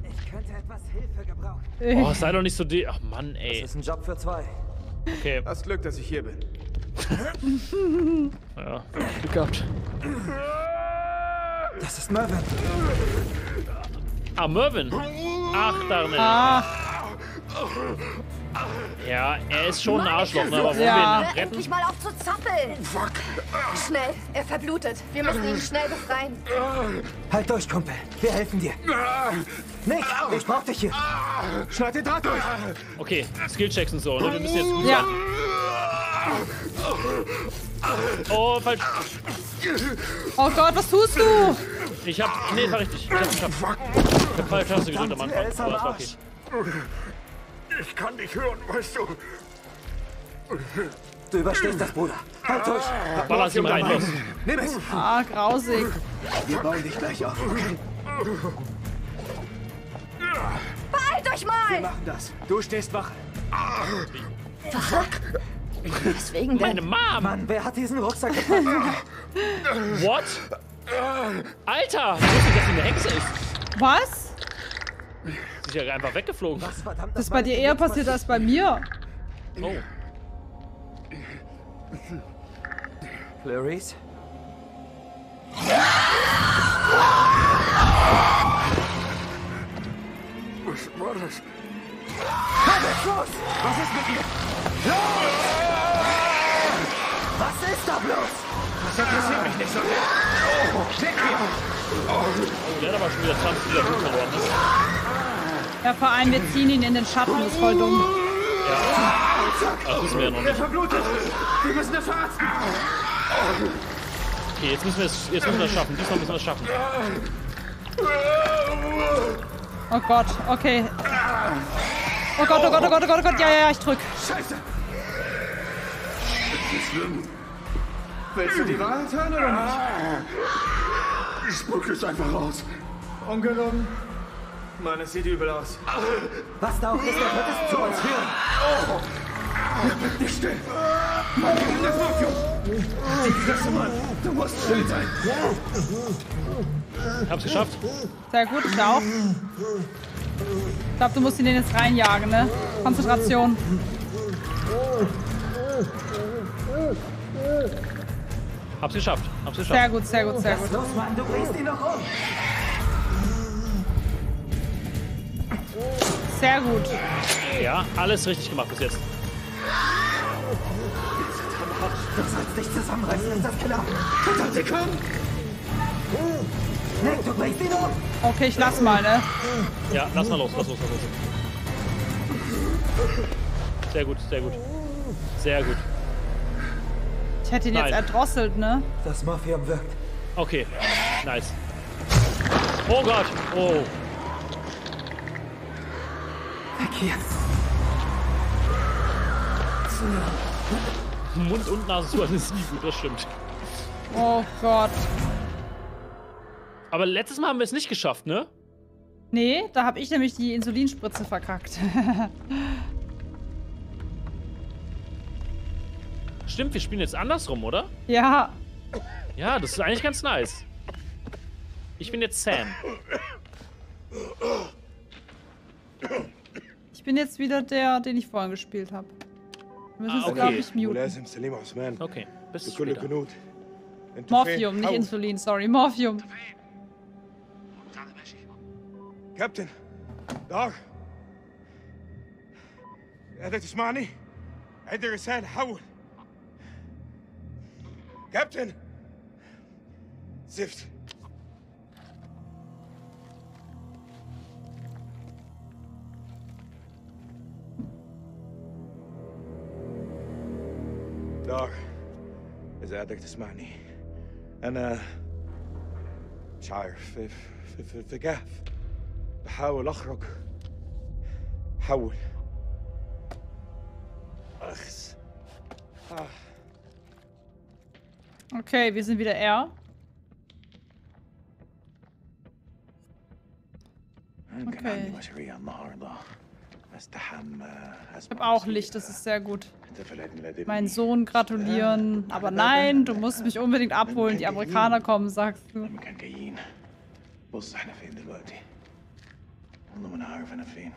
Speaker 16: Ich könnte etwas Hilfe gebrauchen.
Speaker 3: Oh, sei doch nicht so de. Ach Mann, ey.
Speaker 16: Das ist ein Job für zwei.
Speaker 3: Okay.
Speaker 6: Hast Glück, dass ich hier bin.
Speaker 3: Ja, Glück gehabt.
Speaker 16: Das ist Mervin.
Speaker 3: Ah, Mervin. Ach, da ne.
Speaker 1: Ah.
Speaker 3: Ja, er ist schon ein Arschloch, ne? Aber wollen
Speaker 1: Ja.
Speaker 3: wir ihn retten?
Speaker 24: endlich mal auf zu zappeln! Schnell, er verblutet. Wir müssen ihn schnell befreien.
Speaker 16: Halt durch, Kumpel. Wir helfen dir. Nick, ich brauch dich hier.
Speaker 6: Schneid den Draht durch!
Speaker 3: Okay, Skillchecks und so, ne? Wir müssen jetzt gut
Speaker 1: Ja.
Speaker 3: sein. Oh, falsch.
Speaker 1: Oh Gott, was tust du?
Speaker 3: Ich hab. Nee, war richtig. Ich hab's geschafft. Ich hab falsche Taste gedrückt am Anfang.
Speaker 16: Er
Speaker 3: Aber das war okay.
Speaker 6: Ich kann dich hören, weißt du.
Speaker 16: Du überstehst das, Bruder. Halt durch.
Speaker 3: Baller's ihm rein, los.
Speaker 6: Nimm es!
Speaker 1: Ah, grausig.
Speaker 6: Wir bauen dich gleich auf, okay?
Speaker 24: Beeilt euch
Speaker 6: Wir
Speaker 24: mal!
Speaker 6: machen das. Du stehst Wache.
Speaker 24: Deswegen
Speaker 3: Meine
Speaker 24: denn?
Speaker 3: Mom!
Speaker 16: Mann, wer hat diesen Rucksack gepackt?
Speaker 3: What? Alter! Ich wusste, dass sie eine Hexe ist.
Speaker 1: Was?
Speaker 3: Sie ist ja einfach weggeflogen.
Speaker 16: Was verdammt
Speaker 1: Das ist bei dir eher passiert als bei mir.
Speaker 3: Oh.
Speaker 16: Clarice?
Speaker 17: Was war das?
Speaker 16: Los! Was ist mit dir? Los! Was ist da bloß?
Speaker 6: Das interessiert mich nicht so. Weg hier!
Speaker 3: Oh, der hat aber schon wieder 20 wieder gut verloren. Ne?
Speaker 1: Ja, vor allem, wir ziehen ihn in den Schatten. Das ist voll dumm.
Speaker 3: Das wissen wir ja noch
Speaker 6: Er
Speaker 3: nicht.
Speaker 6: verblutet! Wir müssen das verarzten!
Speaker 3: Okay, jetzt müssen wir es jetzt müssen wir es schaffen. Diesmal müssen wir es schaffen.
Speaker 1: Oh Gott, okay. Oh Gott, oh Gott, oh Gott, oh Gott, oh Gott. Ja, ja, ja, ich drück.
Speaker 6: Scheiße! Willst du die Wahrheit hören oder nicht?
Speaker 17: Spuck es einfach raus.
Speaker 6: Ungelogen? Mann, es sieht übel aus.
Speaker 16: Was da auch ist, er wird es zu uns führen.
Speaker 6: Bleib nicht still! Mann, das Morphium! Die Klasse, Mann! Du musst still sein!
Speaker 3: Hab's geschafft.
Speaker 1: Sehr gut, ich auch. Ich glaube, du musst ihn jetzt reinjagen, ne? Konzentration.
Speaker 3: Hab's geschafft. Hab's geschafft.
Speaker 1: Sehr gut, sehr gut, sehr gut.
Speaker 16: Los, Mann, du bringst ihn noch um.
Speaker 1: Sehr gut.
Speaker 3: Ja, alles richtig gemacht bis jetzt.
Speaker 16: Du sollst dich zusammenreißen, ist das klar?
Speaker 6: Verdammt, sie kommen!
Speaker 16: Nick, du bringst ihn um.
Speaker 1: Okay, ich lass mal, ne?
Speaker 3: Ja, lass mal los, lass los, lass los. Sehr gut, sehr gut. Sehr gut.
Speaker 1: Ich hätte ihn jetzt
Speaker 3: Nein.
Speaker 1: erdrosselt, ne?
Speaker 16: Das Morphium wirkt.
Speaker 3: Okay, nice. Oh Gott, oh.
Speaker 16: Weg hier.
Speaker 3: Mund und Nase zu, das ist nie gut, das stimmt.
Speaker 1: Oh Gott.
Speaker 3: Aber letztes Mal haben wir es nicht geschafft, ne?
Speaker 1: Nee, da habe ich nämlich die Insulinspritze verkackt.
Speaker 3: Stimmt, wir spielen jetzt andersrum, oder?
Speaker 1: ja.
Speaker 3: Ja, das ist eigentlich ganz nice. Ich bin jetzt Sam.
Speaker 1: Ich bin jetzt wieder der, den ich vorhin gespielt habe. Wir müssen
Speaker 3: Ah,
Speaker 1: es,
Speaker 3: okay.
Speaker 1: glaube ich, muten.
Speaker 19: ولازم سليم عثمان
Speaker 3: Okay, bis
Speaker 19: بكل
Speaker 3: später.
Speaker 19: الجنود انتوا فين؟
Speaker 1: Morphium, nicht
Speaker 19: حاول.
Speaker 1: Insulin, sorry. Morphium.
Speaker 19: كابتن دار قادر تسمعني؟ عندي رسالة حول كابتن. زفت. دار إذا قادر تسمعني. أنا مش عارف في, في, في, في كهف. بحاول أخرج. حول. أخس. آه.
Speaker 1: Okay, wir sind wieder R.
Speaker 19: كان عندي
Speaker 1: Okay.
Speaker 19: مشاريع النهارده استحمى
Speaker 1: Ich habe auch Licht, das ist sehr gut.
Speaker 19: احتفل عيد ميلاد
Speaker 1: Mein Sohn gratulieren. Aber nein, du musst mich unbedingt abholen. Die Amerikaner kommen, sagst du.
Speaker 19: كان جايين بص احنا فين دلوقتي والله ما انا عارف انا فين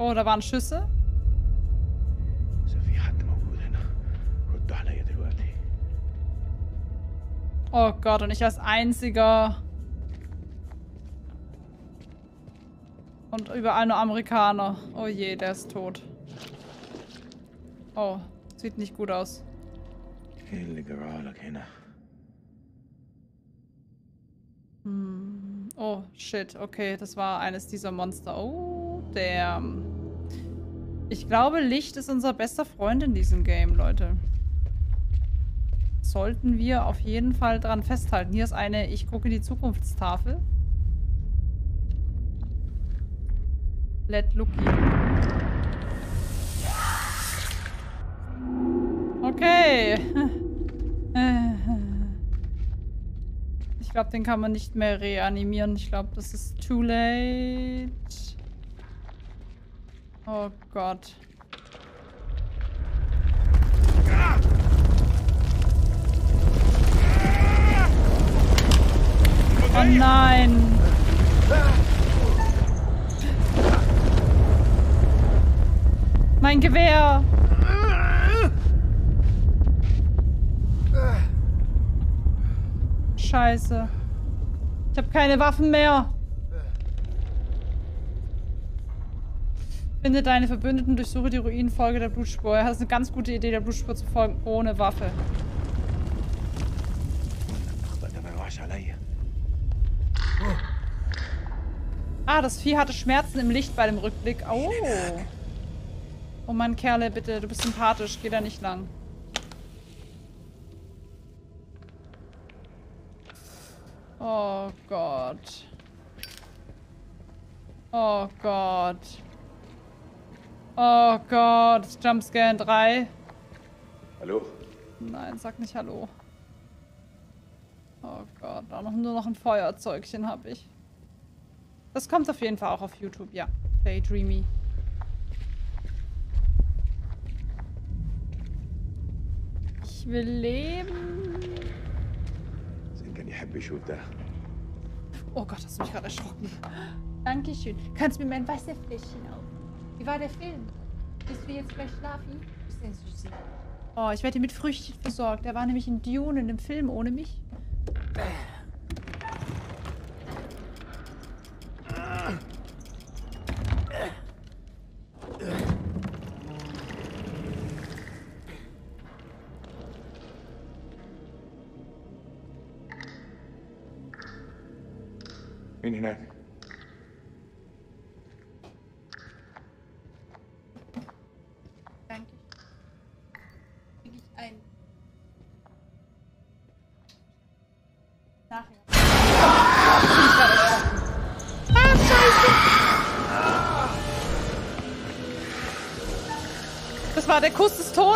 Speaker 1: Oh, da waren Schüsse. Oh Gott, und ich als einziger. Und überall nur Amerikaner. Oh je, der ist tot. Oh, sieht nicht gut aus. Hm. Oh, shit. Okay, das war eines dieser Monster. Oh, der. Ich glaube, Licht ist unser bester Freund in diesem Game, Leute. Sollten wir auf jeden Fall dran festhalten. Hier ist eine Ich gucke die Zukunftstafel. Let Lucky. Okay. Ich glaube, den kann man nicht mehr reanimieren. Ich glaube, das ist too late. Oh Gott. Oh nein. Mein Gewehr. Scheiße. Ich habe keine Waffen mehr. Finde deine Verbündeten, durchsuche die Ruinen, folge der Blutspur. Das ist eine ganz gute Idee, der Blutspur zu folgen, ohne Waffe. Ah, das Vieh hatte Schmerzen im Licht bei dem Rückblick. Oh. Oh Mann, Kerle, bitte, du bist sympathisch. Geh da nicht lang. Oh Gott. Oh Gott. Oh Gott. Jumpscare 3.
Speaker 19: Hallo?
Speaker 1: Nein, sag nicht Hallo. Oh Gott, auch noch, nur noch ein Feuerzeugchen habe ich. Das kommt auf jeden Fall auch auf YouTube, ja. Daydreamy. Ich will leben.
Speaker 19: زين كان يحب يشوف ده
Speaker 1: Oh Gott, hast du mich gerade erschrocken. Dankeschön. Kannst du mir mein Wasserfläschchen auf? Wie war der Film? Bist du jetzt gleich schlafen? Bist du ein Süßi? Oh, ich werde hier mit Früchtchen versorgt. Er war nämlich in Dune in dem Film ohne mich.
Speaker 19: bin hinein.
Speaker 1: Danke. Krieg ich ein. Nachher. Ah, scheiße! Das war der Kuss des Todes.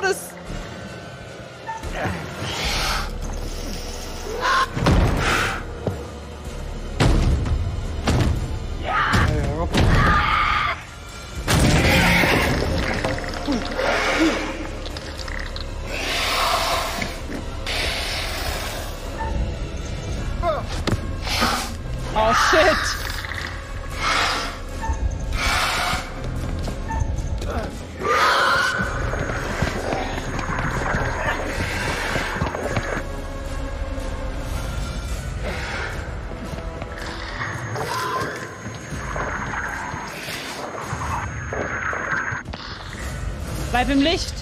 Speaker 1: Bleib im Licht.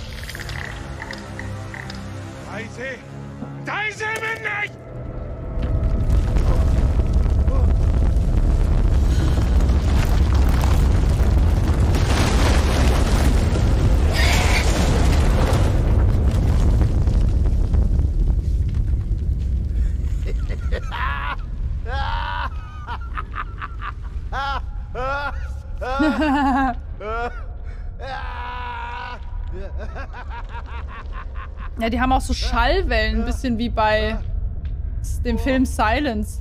Speaker 1: Die haben auch so Schallwellen, ein bisschen wie bei dem Film Silence.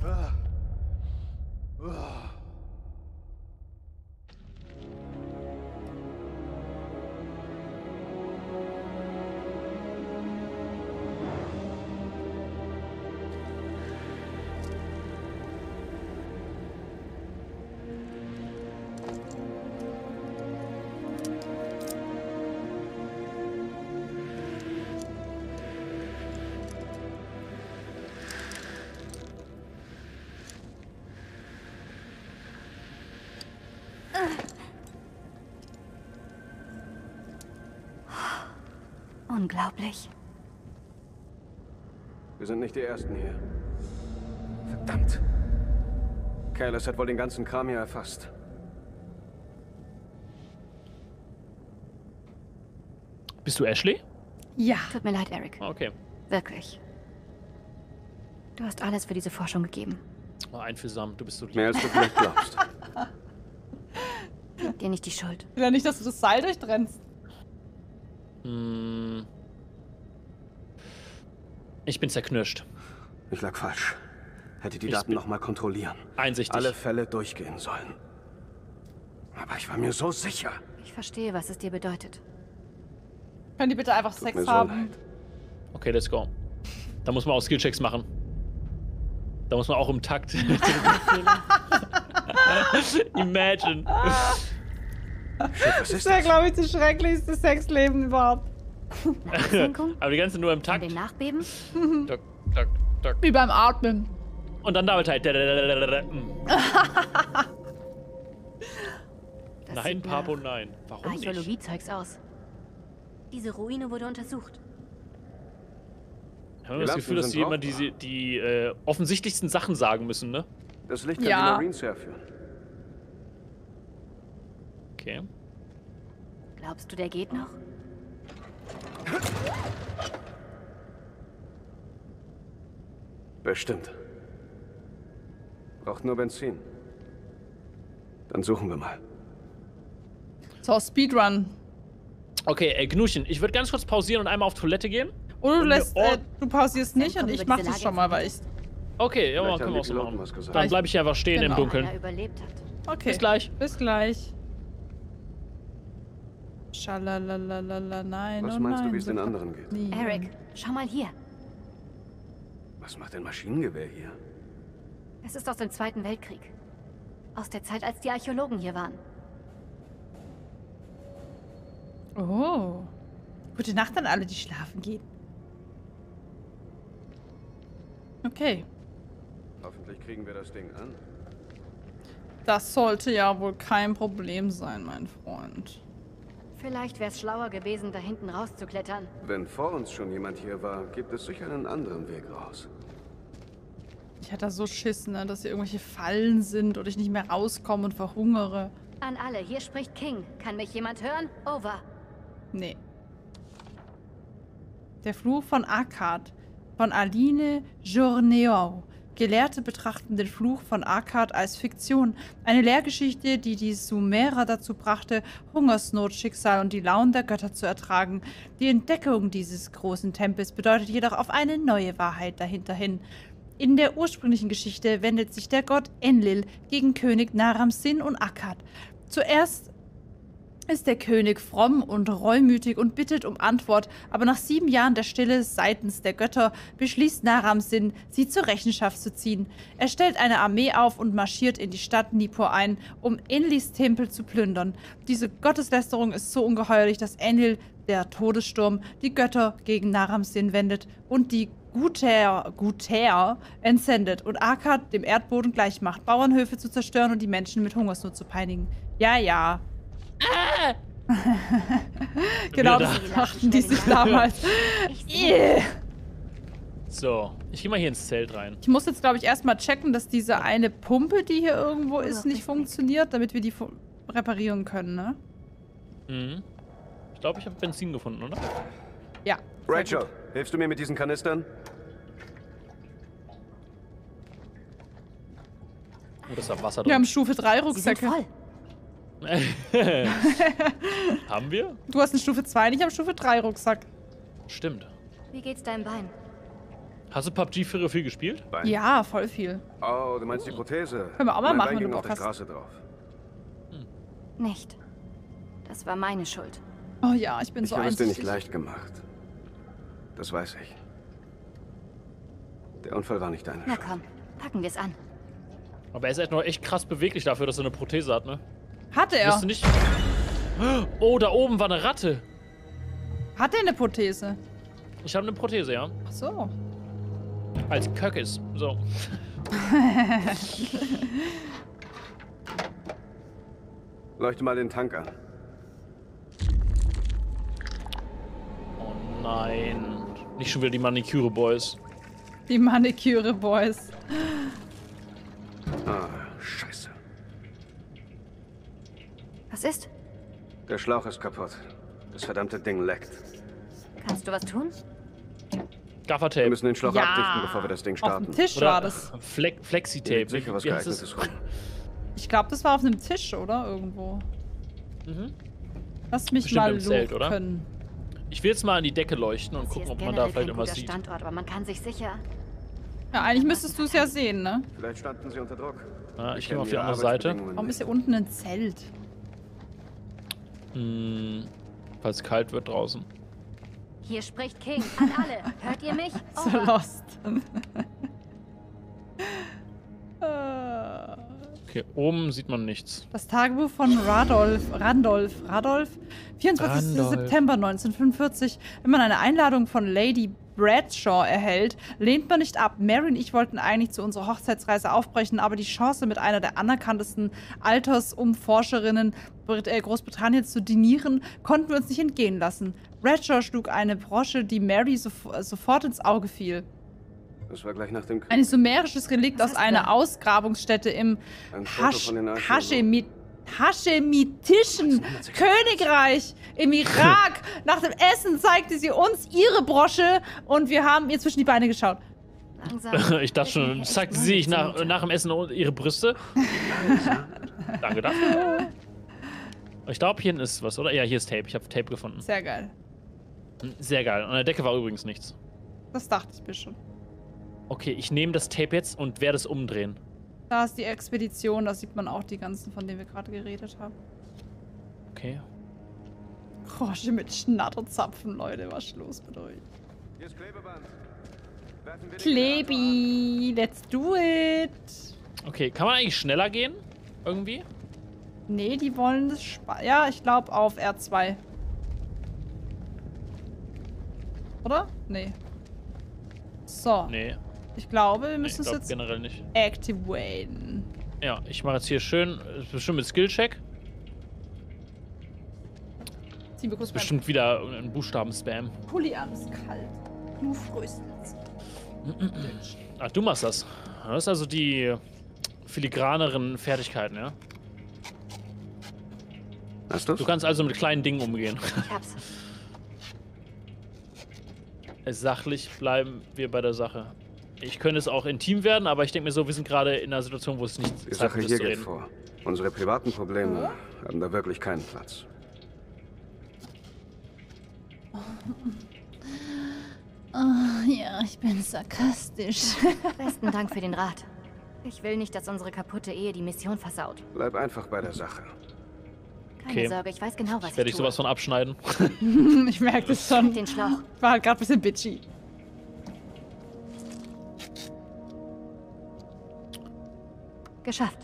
Speaker 11: Unglaublich.
Speaker 15: Wir sind nicht die Ersten hier. Verdammt. Careless hat wohl den ganzen Kram hier erfasst.
Speaker 3: Bist du Ashley?
Speaker 1: Ja.
Speaker 11: Tut mir leid, Eric.
Speaker 3: Okay.
Speaker 11: Wirklich. Du hast alles für diese Forschung gegeben.
Speaker 3: Oh, einfühlsam, du bist so lieb.
Speaker 15: Mehr als du vielleicht glaubst.
Speaker 11: Gib dir nicht die Schuld.
Speaker 1: Ich will ja nicht, dass du das Seil durchtrennst.
Speaker 3: Hm. Ich bin zerknirscht.
Speaker 15: Ich lag falsch. Hätte die
Speaker 3: Ich
Speaker 15: Daten nochmal kontrollieren.
Speaker 3: Einsichtig.
Speaker 15: Alle Fälle durchgehen sollen. Aber ich war mir so sicher.
Speaker 11: Ich verstehe, was es dir bedeutet.
Speaker 1: Können die bitte einfach Sex
Speaker 15: mir so
Speaker 1: haben?
Speaker 3: Okay, let's go. Da muss man auch Skillchecks machen. Da muss man auch im Takt. Imagine.
Speaker 1: Das wäre, glaube ich, das schrecklichste Sexleben überhaupt.
Speaker 3: Aber die ganze nur im Takt.
Speaker 11: Dem Nachbeben?
Speaker 3: Tuck, tuck, tuck.
Speaker 1: Wie beim Atmen.
Speaker 3: Und dann damit halt. Nein, Papo, nein. Warum nicht?
Speaker 11: Archäologie-Zeugs aus. Diese Ruine wurde untersucht.
Speaker 3: Ich habe das Gefühl, dass die immer die, die äh, offensichtlichsten Sachen sagen müssen, ne?
Speaker 15: Das Licht kann
Speaker 1: Ja.
Speaker 15: die Marines herführen.
Speaker 3: Okay.
Speaker 11: Glaubst du, der geht noch?
Speaker 15: Bestimmt. Braucht nur Benzin. Dann suchen wir mal.
Speaker 1: So, Speedrun.
Speaker 3: Okay, äh, Gnuschen, ich würde ganz kurz pausieren und einmal auf Toilette gehen.
Speaker 1: Oder du lässt, äh, du pausierst nicht und ich
Speaker 11: über
Speaker 1: mach
Speaker 11: diese
Speaker 1: das schon mal, weil ich...
Speaker 3: Okay, ja, können wir auch so machen.
Speaker 15: was gesagt.
Speaker 3: Dann bleibe ich einfach stehen
Speaker 1: Genau.
Speaker 3: im Dunkeln.
Speaker 1: Okay.
Speaker 3: Bis gleich.
Speaker 1: Bis gleich. Schalalalala, nein,
Speaker 15: Was
Speaker 1: oh
Speaker 15: meinst du,
Speaker 1: nein,
Speaker 15: wie es den anderen geht?
Speaker 1: nie.
Speaker 11: Eric, schau mal hier.
Speaker 15: Was macht ein Maschinengewehr hier?
Speaker 11: Es ist aus dem Zweiten Weltkrieg. Aus der Zeit, als die Archäologen hier waren.
Speaker 1: Oh. Gute Nacht an alle, die schlafen gehen. Okay.
Speaker 15: Hoffentlich kriegen wir das Ding an.
Speaker 1: Das sollte ja wohl kein Problem sein, mein Freund.
Speaker 11: Vielleicht wäre es schlauer gewesen, da hinten rauszuklettern.
Speaker 15: Wenn vor uns schon jemand hier war, gibt es sicher einen anderen Weg raus.
Speaker 1: Ich hatte da so Schiss, ne, dass hier irgendwelche Fallen sind und ich nicht mehr rauskomme und verhungere.
Speaker 11: An alle, hier spricht King. Kann mich jemand hören? Over.
Speaker 1: Nee. Der Fluch von Akkad von Aline Journeau. Gelehrte betrachten den Fluch von Akkad als Fiktion, eine Lehrgeschichte, die die Sumerer dazu brachte, Hungersnot, Schicksal und die Launen der Götter zu ertragen. Die Entdeckung dieses großen Tempels bedeutet jedoch auf eine neue Wahrheit dahinter hin. In der ursprünglichen Geschichte wendet sich der Gott Enlil gegen König Naram Sin und Akkad. Zuerst ist der König fromm und reumütig und bittet um Antwort, aber nach sieben Jahren der Stille seitens der Götter beschließt Naram Sin, sie zur Rechenschaft zu ziehen. Er stellt eine Armee auf und marschiert in die Stadt Nippur ein, um Enlis Tempel zu plündern. Diese Gotteslästerung ist so ungeheuerlich, dass Enlil, der Todessturm, die Götter gegen Naram Sin wendet und die Guter, Guter entsendet und Akkad dem Erdboden gleichmacht, Bauernhöfe zu zerstören und die Menschen mit Hungersnot zu peinigen. Ja, ja, genau,
Speaker 3: Wieder
Speaker 1: das
Speaker 3: da.
Speaker 1: dachten die sich damals. Yeah.
Speaker 3: So, ich geh mal hier ins Zelt rein.
Speaker 1: Ich muss jetzt, glaube ich, erstmal checken, dass diese eine Pumpe, die hier irgendwo ist, nicht funktioniert, damit wir die reparieren können, ne?
Speaker 3: Mhm. Ich glaube, ich habe Benzin gefunden, oder?
Speaker 1: Ja.
Speaker 15: Rachel, hilfst du mir mit diesen Kanistern?
Speaker 3: Oh, das ist Wasser
Speaker 1: Wir haben
Speaker 3: drin.
Speaker 1: Stufe 3 Rucksäcke.
Speaker 3: haben wir?
Speaker 1: Du hast eine Stufe 2, ich habe Stufe 3 Rucksack.
Speaker 3: Stimmt.
Speaker 11: Wie geht's deinem Bein?
Speaker 3: Hast du PUBG früher viel gespielt?
Speaker 1: Ja, voll viel.
Speaker 15: Oh, du meinst die Prothese?
Speaker 1: Können wir auch mal
Speaker 15: mein
Speaker 1: machen,
Speaker 15: Bein
Speaker 1: wenn du
Speaker 15: auf
Speaker 1: Bock
Speaker 15: der. Straße drauf.
Speaker 11: Nicht. Das war meine Schuld.
Speaker 1: Oh ja, ich bin
Speaker 15: Ich
Speaker 1: so
Speaker 15: habe es dir nicht
Speaker 1: einsichtig.
Speaker 15: leicht gemacht. Das weiß ich. Der Unfall war nicht deine
Speaker 11: Na
Speaker 15: Schuld.
Speaker 11: komm, packen wir's an.
Speaker 3: Aber er ist echt noch echt krass beweglich dafür, dass er eine Prothese hat, ne?
Speaker 1: Hatte er.
Speaker 3: Wüsste nicht. Oh, da oben war eine Ratte.
Speaker 1: Hat er eine Prothese?
Speaker 3: Ich habe eine Prothese, ja.
Speaker 1: Ach so.
Speaker 3: Als Köckes. So.
Speaker 15: Leuchte mal den Tank an.
Speaker 3: Oh nein. Nicht schon wieder die Maniküre Boys.
Speaker 1: Die Maniküre Boys.
Speaker 15: Ah, scheiße.
Speaker 11: Was ist?
Speaker 15: Der Schlauch ist kaputt. Das verdammte Ding leckt.
Speaker 11: Kannst du was tun?
Speaker 3: Gaffertape.
Speaker 15: Wir müssen den Schlauch
Speaker 1: Ja.
Speaker 15: abdichten, bevor wir das Ding
Speaker 1: Auf
Speaker 15: starten.
Speaker 1: dem Tisch
Speaker 3: Oder
Speaker 1: war das.
Speaker 3: Fle Flexitape.
Speaker 15: Sicher was geeignetes rum.
Speaker 1: Ich glaube, das war auf einem Tisch, oder? Irgendwo.
Speaker 3: Mhm.
Speaker 1: Lass mich
Speaker 3: Bestimmt
Speaker 1: mal
Speaker 3: Zelt, oder?
Speaker 1: luken.
Speaker 3: Ich will jetzt mal an die Decke leuchten und
Speaker 11: Das
Speaker 3: gucken, ob man da vielleicht irgendwas sieht.
Speaker 11: Standort, aber man kann sich sicher...
Speaker 1: Ja, eigentlich müsstest du es ja sehen, ne?
Speaker 15: Vielleicht standen sie unter Druck.
Speaker 3: Ja,
Speaker 15: Wir
Speaker 3: ich gehe auf die andere Seite.
Speaker 1: Warum ist hier unten ein Zelt?
Speaker 3: Hm, falls es kalt wird draußen.
Speaker 11: Hier spricht King. An alle. Hört ihr mich?
Speaker 1: So lost. Äh,
Speaker 3: Okay, oben sieht man nichts.
Speaker 1: Das Tagebuch von Radolf, Randolph, Radolf, 24.
Speaker 3: Randolph.
Speaker 1: September 1945. Wenn man eine Einladung von Lady Bradshaw erhält, lehnt man nicht ab. Mary und ich wollten eigentlich zu unserer Hochzeitsreise aufbrechen, aber die Chance, mit einer der anerkanntesten Altersumforscherinnen Brit äh, Großbritanniens zu dinieren, konnten wir uns nicht entgehen lassen. Bradshaw schlug eine Brosche, die Mary äh, sofort ins Auge fiel.
Speaker 15: Das war gleich nach dem Krieg.
Speaker 1: Ein sumerisches Relikt aus einer Ausgrabungsstätte im Hasch. Haschemit Haschemitischen Königreich im Irak. Nach dem Essen zeigte sie uns ihre Brosche und wir haben ihr zwischen die Beine geschaut.
Speaker 11: Langsam.
Speaker 3: ich dachte schon, zeigten sie sich nach, nach dem Essen ihre Brüste? Danke dafür. Ich glaube, hier hinten ist was, oder? Ja, hier ist Tape. Ich habe Tape gefunden.
Speaker 1: Sehr geil.
Speaker 3: Sehr geil. An der Decke war übrigens nichts.
Speaker 1: Das dachte ich mir schon.
Speaker 3: Okay, ich nehme das Tape jetzt und werde es umdrehen.
Speaker 1: Da ist die Expedition, da sieht man auch die ganzen, von denen wir gerade geredet haben.
Speaker 3: Okay.
Speaker 1: Brosche mit Schnatterzapfen, Leute, was ist los mit euch?
Speaker 15: Hier ist Klebeband.
Speaker 1: Klebi, let's do it.
Speaker 3: Okay, kann man eigentlich schneller gehen? Irgendwie?
Speaker 1: Nee, die wollen das Spa Ja, ich glaube auf R2. Oder? Nee. So.
Speaker 3: Nee.
Speaker 1: Ich glaube, wir
Speaker 3: nee
Speaker 1: müssen
Speaker 3: ich
Speaker 1: es
Speaker 3: glaub
Speaker 1: jetzt
Speaker 3: generell nicht.
Speaker 1: activaten.
Speaker 3: Ja, ich mache jetzt hier schön, ist bestimmt mit Skillcheck. Bestimmt wieder ein Buchstaben-Spam.
Speaker 1: meinen Pulli an, ist kalt. Du fröst jetzt.
Speaker 3: Ach, du machst das. Das ist also die filigraneren Fertigkeiten, ja?
Speaker 15: Hast du's?
Speaker 3: Du kannst also mit kleinen Dingen umgehen.
Speaker 11: Ich hab's.
Speaker 3: Sachlich bleiben wir bei der Sache. Ich könnte es auch intim werden, aber ich denke mir so, wir sind gerade in einer Situation, wo es nicht
Speaker 15: Die Sache
Speaker 3: ist
Speaker 15: hier
Speaker 3: zu
Speaker 15: geht
Speaker 3: reden.
Speaker 15: vor. Unsere privaten Probleme haben da wirklich keinen Platz.
Speaker 1: Oh, ja, ich bin sarkastisch.
Speaker 11: Besten Dank für den Rat. Ich will nicht, dass unsere kaputte Ehe die Mission versaut.
Speaker 15: Bleib einfach bei der Sache.
Speaker 11: Keine
Speaker 3: Okay.
Speaker 11: Sorge, ich weiß genau, was
Speaker 3: Ich werde
Speaker 11: ich
Speaker 3: sowas von abschneiden.
Speaker 1: ich merke das schon.
Speaker 11: Den Schlauch.
Speaker 1: Ich war halt gerade ein bisschen bitchy.
Speaker 11: Geschafft.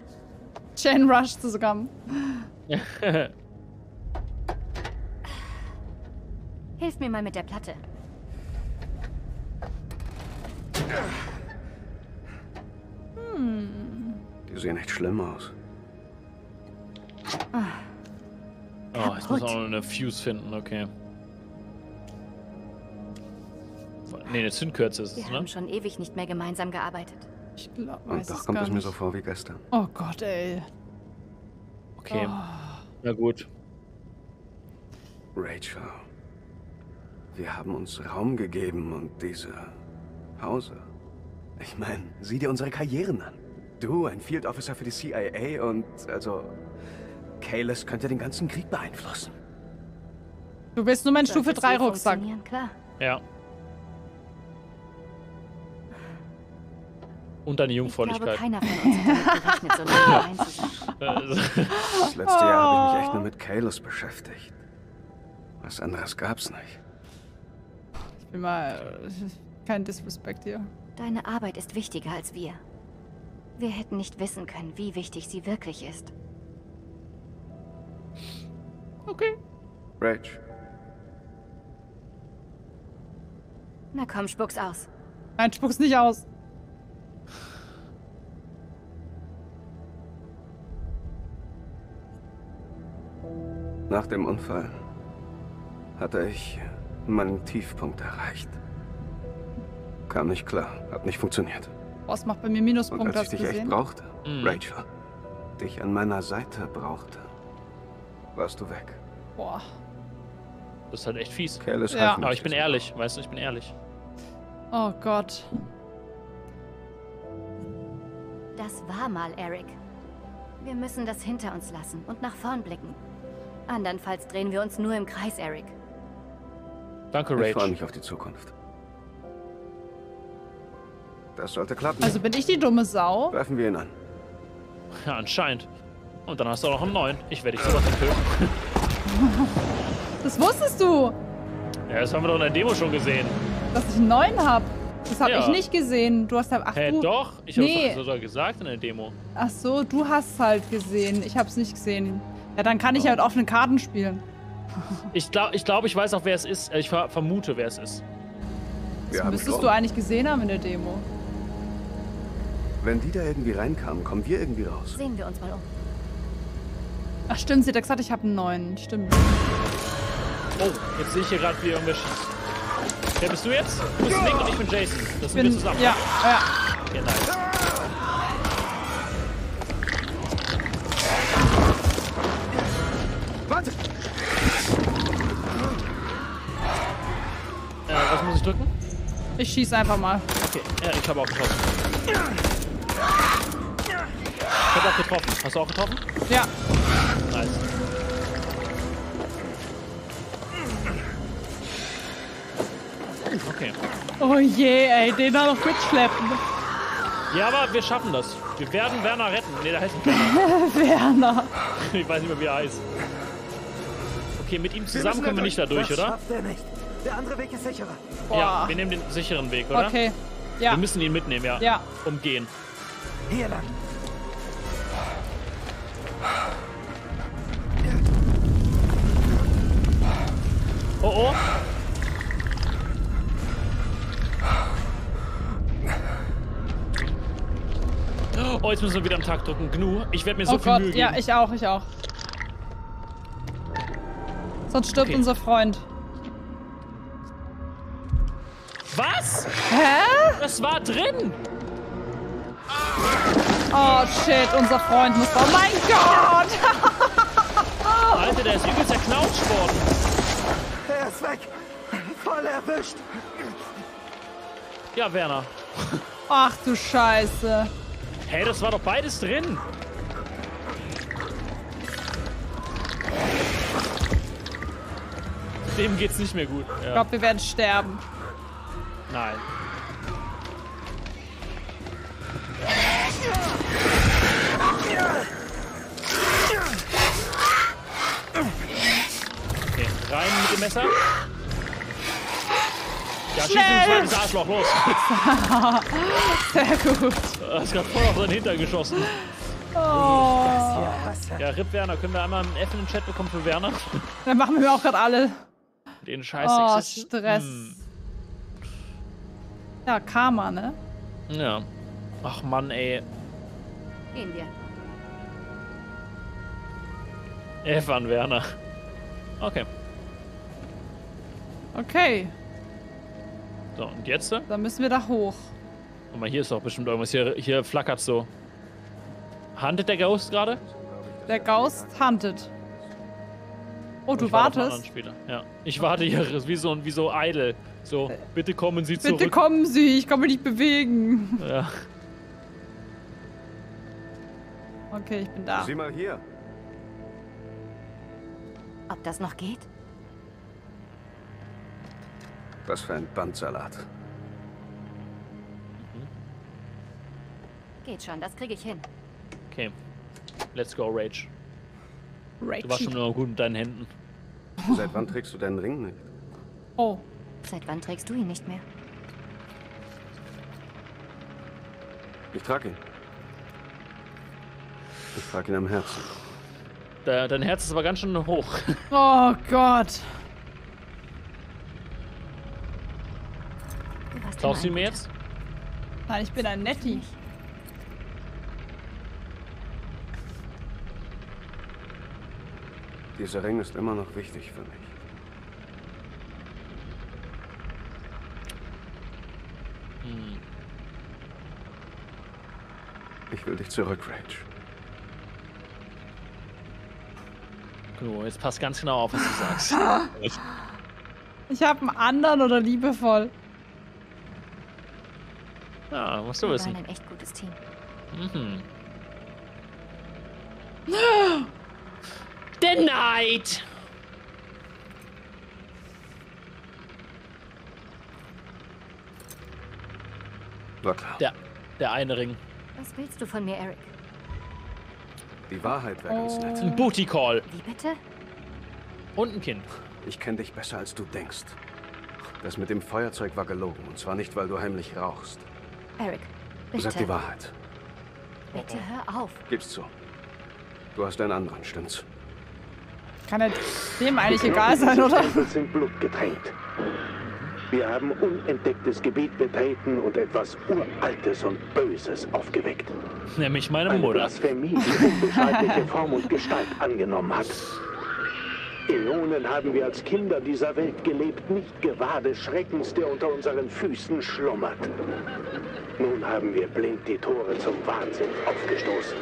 Speaker 1: Chain Rush zusammen.
Speaker 11: Hilf mir mal mit der Platte.
Speaker 1: Hm.
Speaker 15: Die sehen echt schlimm aus.
Speaker 3: Oh, jetzt muss auch noch eine Fuse finden, okay. Nee, eine Zündkürze ist es,
Speaker 11: Wir
Speaker 3: ne?
Speaker 11: haben schon ewig nicht mehr gemeinsam gearbeitet.
Speaker 1: Ich glaub,
Speaker 15: Und
Speaker 1: weiß
Speaker 15: doch
Speaker 1: es
Speaker 15: kommt
Speaker 1: gar
Speaker 15: es mir
Speaker 1: nicht.
Speaker 15: so vor wie gestern.
Speaker 1: Oh Gott, ey.
Speaker 3: Okay.
Speaker 1: Oh.
Speaker 3: Na gut.
Speaker 15: Rachel, wir haben uns Raum gegeben und diese Pause. Ich meine, sieh dir unsere Karrieren an. Du, ein Field Officer für die CIA und also Kalis könnte den ganzen Krieg beeinflussen.
Speaker 1: Du willst nur meinen
Speaker 11: Sollte
Speaker 1: Stufe
Speaker 11: es
Speaker 1: 3
Speaker 11: je
Speaker 1: Rucksack.
Speaker 11: Klar.
Speaker 3: Ja. Und deine
Speaker 11: Ich glaube,
Speaker 3: Jungfräulichkeit.
Speaker 11: keiner von uns hat damit gerechnet, so lange allein zu sein.
Speaker 15: Das letzte Jahr habe ich mich echt nur mit Kalis beschäftigt. Was anderes gab's nicht.
Speaker 1: Ich will mal. äh, Kein Disrespect hier.
Speaker 11: Deine Arbeit ist wichtiger als wir. Wir hätten nicht wissen können, wie wichtig sie wirklich ist.
Speaker 3: Okay.
Speaker 15: Rach,
Speaker 11: Na komm, spuck's aus.
Speaker 1: Nein, spuck's nicht aus.
Speaker 15: nach dem Unfall hatte ich meinen Tiefpunkt erreicht. Kam nicht klar, hat nicht funktioniert.
Speaker 1: Es macht bei mir
Speaker 15: Und
Speaker 1: Minuspunkte,
Speaker 15: als ich dich echt
Speaker 1: gesehen?
Speaker 15: brauchte,
Speaker 3: Mhm.
Speaker 15: Rachel, dich an meiner Seite brauchte, warst du weg.
Speaker 1: Boah.
Speaker 3: Das ist halt echt fies.
Speaker 15: Kalis
Speaker 1: Ja.
Speaker 15: half mir
Speaker 3: Aber ich bin ehrlich, weißt du, ich bin ehrlich.
Speaker 1: Oh Gott.
Speaker 11: Das war mal, Eric. Wir müssen das hinter uns lassen und nach vorn blicken. Andernfalls drehen wir uns nur im Kreis, Eric.
Speaker 3: Danke,
Speaker 15: Ich freue
Speaker 3: Rach.
Speaker 15: mich auf die Zukunft. Das sollte klappen.
Speaker 1: Also bin ich die dumme Sau?
Speaker 15: Greifen wir ihn an.
Speaker 3: Ja, anscheinend. Und dann hast du auch noch einen neuen. Ich werde dich sowas töten.
Speaker 1: Das wusstest du,
Speaker 3: Ja, das haben wir doch in der Demo schon gesehen.
Speaker 1: dass ich einen neuen hab. Das habe
Speaker 3: Ja.
Speaker 1: ich nicht gesehen. Du hast halt. Ach,
Speaker 3: Hä,
Speaker 1: du.
Speaker 3: doch? Ich habe
Speaker 1: Nee.
Speaker 3: es sogar gesagt in der Demo.
Speaker 1: Ach so, du hast halt gesehen. Ich hab's nicht gesehen. Ja, dann kann ich halt offene Karten spielen.
Speaker 3: Ich glaube, ich, glaub, ich weiß auch, wer es ist. Ich ver vermute, wer es ist.
Speaker 15: Wir
Speaker 1: Das
Speaker 15: haben
Speaker 1: müsstest du eigentlich gesehen haben in der Demo.
Speaker 15: Wenn die da irgendwie reinkamen, kommen wir irgendwie raus.
Speaker 11: Sehen wir uns mal um.
Speaker 1: Ach stimmt, sie hat gesagt, ich habe einen neuen. Stimmt.
Speaker 3: Oh, jetzt sehe ich hier gerade, wie irgendwer schießt. Wer bist du jetzt? Du bist Nick und ich bin Jason. Das sind
Speaker 1: Bin-
Speaker 3: wir zusammen.
Speaker 1: ja, ja.
Speaker 3: Okay, nice.
Speaker 15: Warte!
Speaker 3: Äh, was muss ich drücken?
Speaker 1: Ich schieß einfach mal.
Speaker 3: Okay, ja, ich habe auch getroffen. Ich habe auch getroffen. Hast du auch getroffen?
Speaker 1: Ja.
Speaker 3: Nice. Okay.
Speaker 1: Oh je, ey, den da noch mitschleppen.
Speaker 3: Ja, aber wir schaffen das. Wir werden Werner retten. Ne, der heißt nicht Werner.
Speaker 1: Werner.
Speaker 3: Ich weiß nicht mehr, wie er heißt. Okay, mit ihm zusammen können wir nicht da durch,
Speaker 16: das
Speaker 3: oder?
Speaker 16: schafft er nicht. Der andere Weg ist sicherer.
Speaker 3: Ja, wir nehmen den sicheren Weg, oder?
Speaker 1: Okay. Ja.
Speaker 3: Wir müssen ihn mitnehmen, ja.
Speaker 1: Ja.
Speaker 3: Umgehen.
Speaker 16: Hier lang.
Speaker 3: Oh oh. Oh, jetzt müssen wir wieder am Tag drücken. Gnu, ich werde mir so
Speaker 1: oh
Speaker 3: viel
Speaker 1: Gott,
Speaker 3: Mühe geben.
Speaker 1: ja, ich auch, ich auch. Sonst stirbt
Speaker 3: Okay.
Speaker 1: unser Freund.
Speaker 3: Was?
Speaker 1: Hä?
Speaker 3: Das war drin.
Speaker 1: Oh shit, unser Freund muss. Oh mein Gott!
Speaker 3: Alter, der ist übelst zerknautscht worden.
Speaker 16: Er ist weg. Voll erwischt.
Speaker 3: Ja, Werner.
Speaker 1: Ach du Scheiße.
Speaker 3: Hey, das war doch beides drin. Dem geht's nicht mehr gut.
Speaker 1: Ich
Speaker 3: Ja.
Speaker 1: glaube, wir werden sterben.
Speaker 3: Nein. Rein mit dem Messer. Ja, schieß
Speaker 1: Schnell!
Speaker 3: ihm zweites Arschloch, los.
Speaker 1: Sehr gut.
Speaker 3: Er ist gerade voll auf seinen Hintern geschossen.
Speaker 1: Oh.
Speaker 3: Ja, Rip Werner, können wir einmal einen F in den Chat bekommen für Werner?
Speaker 1: Dann machen wir auch gerade alle.
Speaker 3: Den scheiß
Speaker 1: Oh,
Speaker 3: Sexisten.
Speaker 1: Stress.
Speaker 3: Hm.
Speaker 1: Ja, Karma, ne?
Speaker 3: Ja. Ach Mann, ey.
Speaker 11: Gehen wir.
Speaker 3: F an Werner. Okay.
Speaker 1: Okay,
Speaker 3: So, und jetzt?
Speaker 1: dann müssen wir da hoch.
Speaker 3: Guck mal, hier ist doch bestimmt irgendwas. Hier, hier flackert so. Huntet der Ghost gerade?
Speaker 1: Der Ghost huntet. Oh, du wartest?
Speaker 3: Ja. Ich warte hier wie so, wie so idle. So, bitte kommen Sie zurück.
Speaker 1: Bitte kommen Sie, ich kann mich nicht bewegen.
Speaker 3: Ja.
Speaker 1: Okay, ich bin da.
Speaker 15: Sieh mal hier.
Speaker 11: Ob das noch geht?
Speaker 15: Was für ein Bandsalat.
Speaker 11: Geht schon, das kriege ich hin.
Speaker 3: Okay. Let's go, Rage.
Speaker 1: Rage.
Speaker 3: Du warst schon immer gut mit deinen Händen.
Speaker 15: Seit wann trägst du deinen Ring nicht?
Speaker 1: Oh.
Speaker 11: Seit wann trägst du ihn nicht mehr?
Speaker 15: Ich trage ihn. Ich trage ihn am Herzen.
Speaker 3: Da, dein Herz ist aber ganz schön hoch.
Speaker 1: Oh Gott.
Speaker 3: Klaust du ihn mir jetzt?
Speaker 1: Nein, ich bin ein Netti.
Speaker 15: Dieser Ring ist immer noch wichtig für mich.
Speaker 3: Hm.
Speaker 15: Ich will dich zurück, Rage.
Speaker 3: So, jetzt passt ganz genau auf, was du sagst.
Speaker 1: Ich habe einen anderen oder liebevoll.
Speaker 3: Ja, musst du
Speaker 11: Wir
Speaker 3: wissen.
Speaker 11: waren ein echt gutes Team.
Speaker 3: Mhm. Denied!
Speaker 15: War klar.
Speaker 3: Der, der eine Ring.
Speaker 11: Was willst du von mir, Eric?
Speaker 15: Die Wahrheit wäre ganz nett.
Speaker 3: Ein Booty Call.
Speaker 11: Wie bitte?
Speaker 3: Und ein Kind.
Speaker 15: Ich kenne dich besser, als du denkst. Das mit dem Feuerzeug war gelogen. Und zwar nicht, weil du heimlich rauchst.
Speaker 11: Eric, bitte.
Speaker 15: Sag die Wahrheit.
Speaker 11: Bitte hör auf.
Speaker 15: Gib's zu. Du hast einen anderen, stimmt's?
Speaker 1: Kann ja dem eigentlich egal sein, oder?
Speaker 25: Tempels sind blutgetränkt. Wir haben unentdecktes Gebiet betreten und etwas Uraltes und Böses aufgeweckt.
Speaker 3: Nämlich meine
Speaker 25: Eine
Speaker 3: Mutter.
Speaker 25: Blasphemie, die unbeschreibliche Form und Gestalt angenommen hat. Äonen haben wir als Kinder dieser Welt gelebt, nicht gewahr des Schreckens, der unter unseren Füßen schlummert. Nun haben wir blind die Tore zum Wahnsinn aufgestoßen.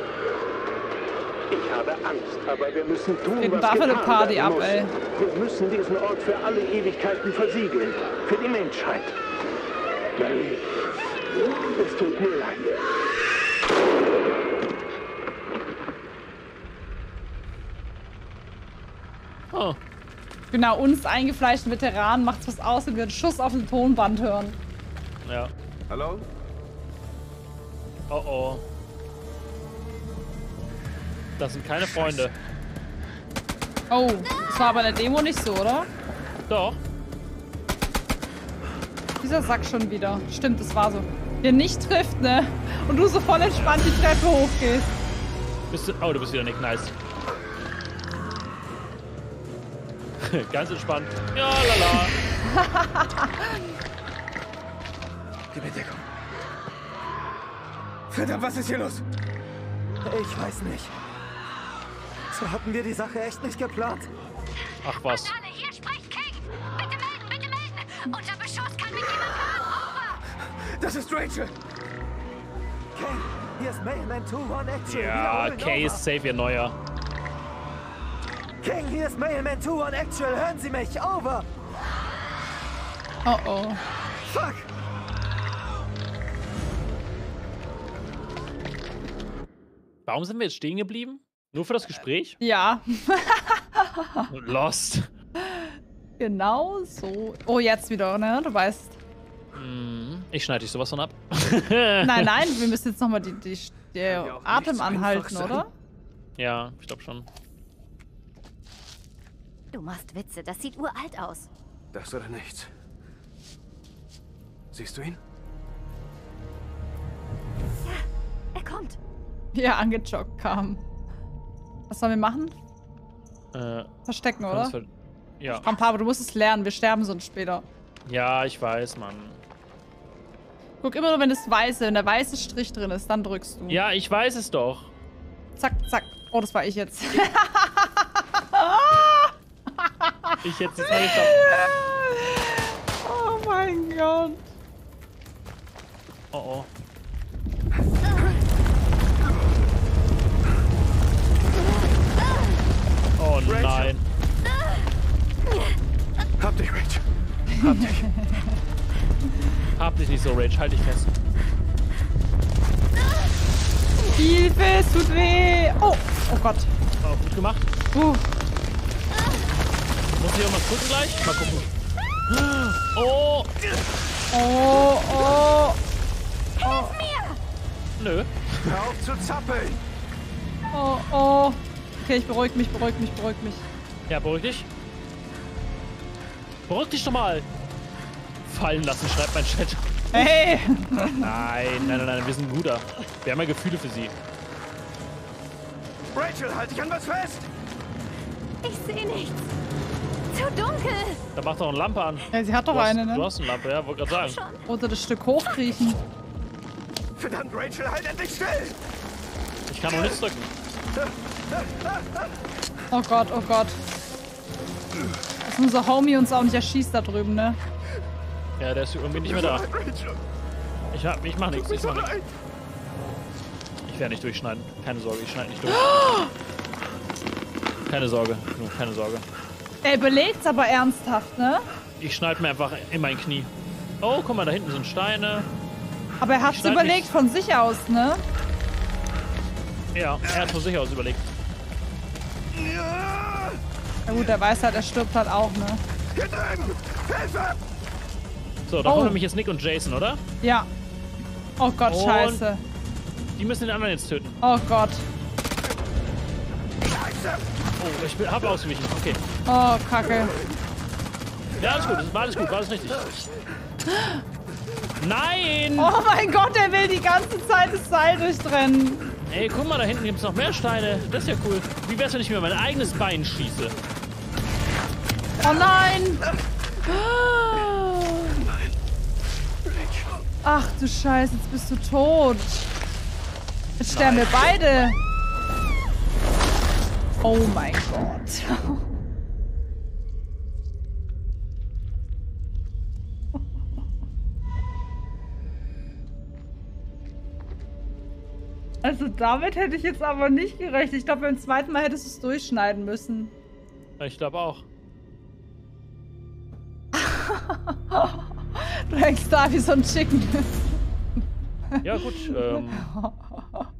Speaker 25: Ich habe Angst, aber wir müssen tun,
Speaker 1: Geht
Speaker 25: was getan
Speaker 1: Party ab,
Speaker 25: muss.
Speaker 1: ey.
Speaker 25: Wir müssen diesen Ort für alle Ewigkeiten versiegeln. Für die Menschheit. Marie, es tut mir leid.
Speaker 3: Oh.
Speaker 1: Genau, uns eingefleischten Veteranen macht's was aus, wenn wir einen Schuss auf dem Tonband hören.
Speaker 3: Ja.
Speaker 15: Hallo?
Speaker 3: Oh oh. Das sind keine Freunde.
Speaker 1: Oh, das war aber in der Demo nicht so, oder?
Speaker 3: Doch.
Speaker 1: Dieser Sack schon wieder. Stimmt, das war so. Der nicht trifft, ne? Und du so voll entspannt die Treppe hochgehst.
Speaker 3: Bist du, oh, du bist wieder nicht nice. Ganz entspannt. Ja, lala.
Speaker 16: Gib mir Deckung. Verdammt, was ist hier los? Ich weiß nicht. So hatten wir die Sache echt nicht geplant.
Speaker 3: Ach was.
Speaker 20: Hier spricht King. Bitte melden, bitte melden. Unter Beschuss kann mich jemand hören. Over.
Speaker 16: Das ist Rachel. Kane, hier ist Mailman 2-1 Actual.
Speaker 3: Ja,
Speaker 16: Wiederholen,
Speaker 3: Kay ist safe ihr neuer.
Speaker 16: King, hier ist Mailman 2-1 Actual. Hören Sie mich. Over.
Speaker 1: Oh oh.
Speaker 16: Fuck.
Speaker 3: Warum sind wir jetzt stehen geblieben? Nur für das Gespräch?
Speaker 1: Ja.
Speaker 3: Lost.
Speaker 1: genau so. Oh, jetzt wieder, ne? Du weißt.
Speaker 3: Hm, Ich schneide dich sowas von ab.
Speaker 1: Nein, nein, wir müssen jetzt nochmal die, die, die Atem anhalten, oder?
Speaker 3: Ja, ich glaube schon.
Speaker 11: Du machst Witze, das sieht uralt aus.
Speaker 15: Das oder nichts. Siehst du ihn?
Speaker 11: Er kommt.
Speaker 1: Wie er angejoggt kam. Was sollen wir machen?
Speaker 3: Äh,
Speaker 1: Verstecken, oder?
Speaker 3: du- Ja.
Speaker 1: Komm, Pablo, du musst es lernen. Wir sterben sonst später.
Speaker 3: Ja, ich weiß, Mann.
Speaker 1: Guck immer nur, wenn das weiße, wenn der weiße Strich drin ist, dann drückst du.
Speaker 3: Ja, ich weiß es doch.
Speaker 1: Zack, zack. Oh, das war ich jetzt.
Speaker 3: Ich hätte es mal geschafft.
Speaker 1: Oh mein Gott.
Speaker 3: Oh oh. Oh nein.
Speaker 6: Hab dich, Rach. Hab dich.
Speaker 3: Hab dich nicht so, Rage. Halt dich fest.
Speaker 1: Hilfe, es tut weh. Oh, oh Gott.
Speaker 3: Oh, gut gemacht.
Speaker 1: Uh.
Speaker 3: Muss ich irgendwas drücken gleich? Mal gucken. Oh.
Speaker 1: Oh, oh.
Speaker 20: Hilf mir!
Speaker 3: Nö.
Speaker 6: Hör auf zu zappeln.
Speaker 1: Oh, oh. Okay, ich beruhig mich, beruhig mich, beruhig mich.
Speaker 3: Ja, beruhig dich. Beruhig dich doch mal. Fallen lassen, schreibt mein Chat.
Speaker 1: Hey!
Speaker 3: Nein, nein, nein, nein, wir sind guter. Wir haben ja Gefühle für sie.
Speaker 6: Rachel, halt dich an was fest!
Speaker 20: Ich sehe nichts. Zu dunkel.
Speaker 3: Da macht doch eine Lampe an.
Speaker 1: Ja, sie hat doch
Speaker 3: du hast,
Speaker 1: eine, ne?
Speaker 3: Du hast eine Lampe, ja, wollte gerade sagen.
Speaker 1: Unter das Stück hochkriechen.
Speaker 6: Verdammt, Rachel, halt endlich still!
Speaker 3: Ich kann noch nichts drücken.
Speaker 1: Oh Gott, oh Gott. Dass unser Homie uns auch nicht erschießt da drüben, ne?
Speaker 3: Ja, der ist irgendwie nicht mehr da. Ich, hab, ich mach nichts, ich mach nichts. Ich werde nicht durchschneiden. Keine Sorge, ich schneide nicht durch. Keine Sorge, nur keine Sorge.
Speaker 1: Er überlegt's aber ernsthaft, ne?
Speaker 3: Ich schneide mir einfach in mein Knie. Oh, guck mal, da hinten sind Steine.
Speaker 1: Aber er hat's überlegt
Speaker 3: mich.
Speaker 1: von sich aus, ne?
Speaker 3: Ja, er hat von sich aus überlegt.
Speaker 1: Na gut, er weiß halt, er stirbt halt auch, ne?
Speaker 6: Hilfe!
Speaker 3: So, da
Speaker 1: Oh.
Speaker 3: kommen nämlich jetzt Nick und Jason, oder?
Speaker 1: Ja. Oh Gott,
Speaker 3: Und-
Speaker 1: scheiße.
Speaker 3: Die müssen den anderen jetzt töten.
Speaker 1: Oh Gott.
Speaker 3: Oh, ich bin, hab ausgewichen. Okay.
Speaker 1: Oh, Kacke.
Speaker 3: Ja, alles gut. War alles gut. War alles richtig. Nein!
Speaker 1: Oh mein Gott, er will die ganze Zeit das Seil durchtrennen.
Speaker 3: Ey, guck mal, da hinten gibt's noch mehr Steine. Das ist ja cool. Wie wär's, wenn ich mir mein eigenes Bein schieße?
Speaker 1: Oh nein! Ach du Scheiße, jetzt bist du tot. Jetzt sterben wir beide. Oh mein Gott. Also damit hätte ich jetzt aber nicht gerechnet. Ich glaube, beim zweiten Mal hättest du es durchschneiden müssen.
Speaker 3: Ich glaube auch.
Speaker 1: Du hängst da wie so ein Chicken.
Speaker 3: Ja, gut. Ähm,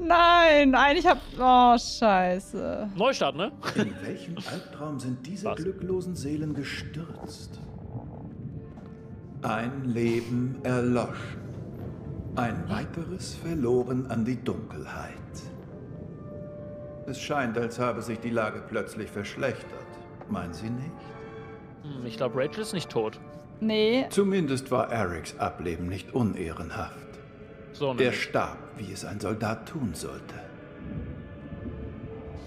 Speaker 1: Nein, nein, ich hab. Oh, scheiße.
Speaker 3: Neustart, ne?
Speaker 9: In welchem Albtraum sind diese glücklosen Seelen gestürzt? Ein Leben erloschen. Ein weiteres verloren an die Dunkelheit. Es scheint, als habe sich die Lage plötzlich verschlechtert. Meinen Sie nicht?
Speaker 3: Hm, Ich glaube, Rachel ist nicht tot.
Speaker 1: Nee.
Speaker 9: Zumindest war Erics Ableben nicht unehrenhaft.
Speaker 3: So,
Speaker 9: er
Speaker 3: nämlich.
Speaker 9: starb, wie es ein Soldat tun sollte.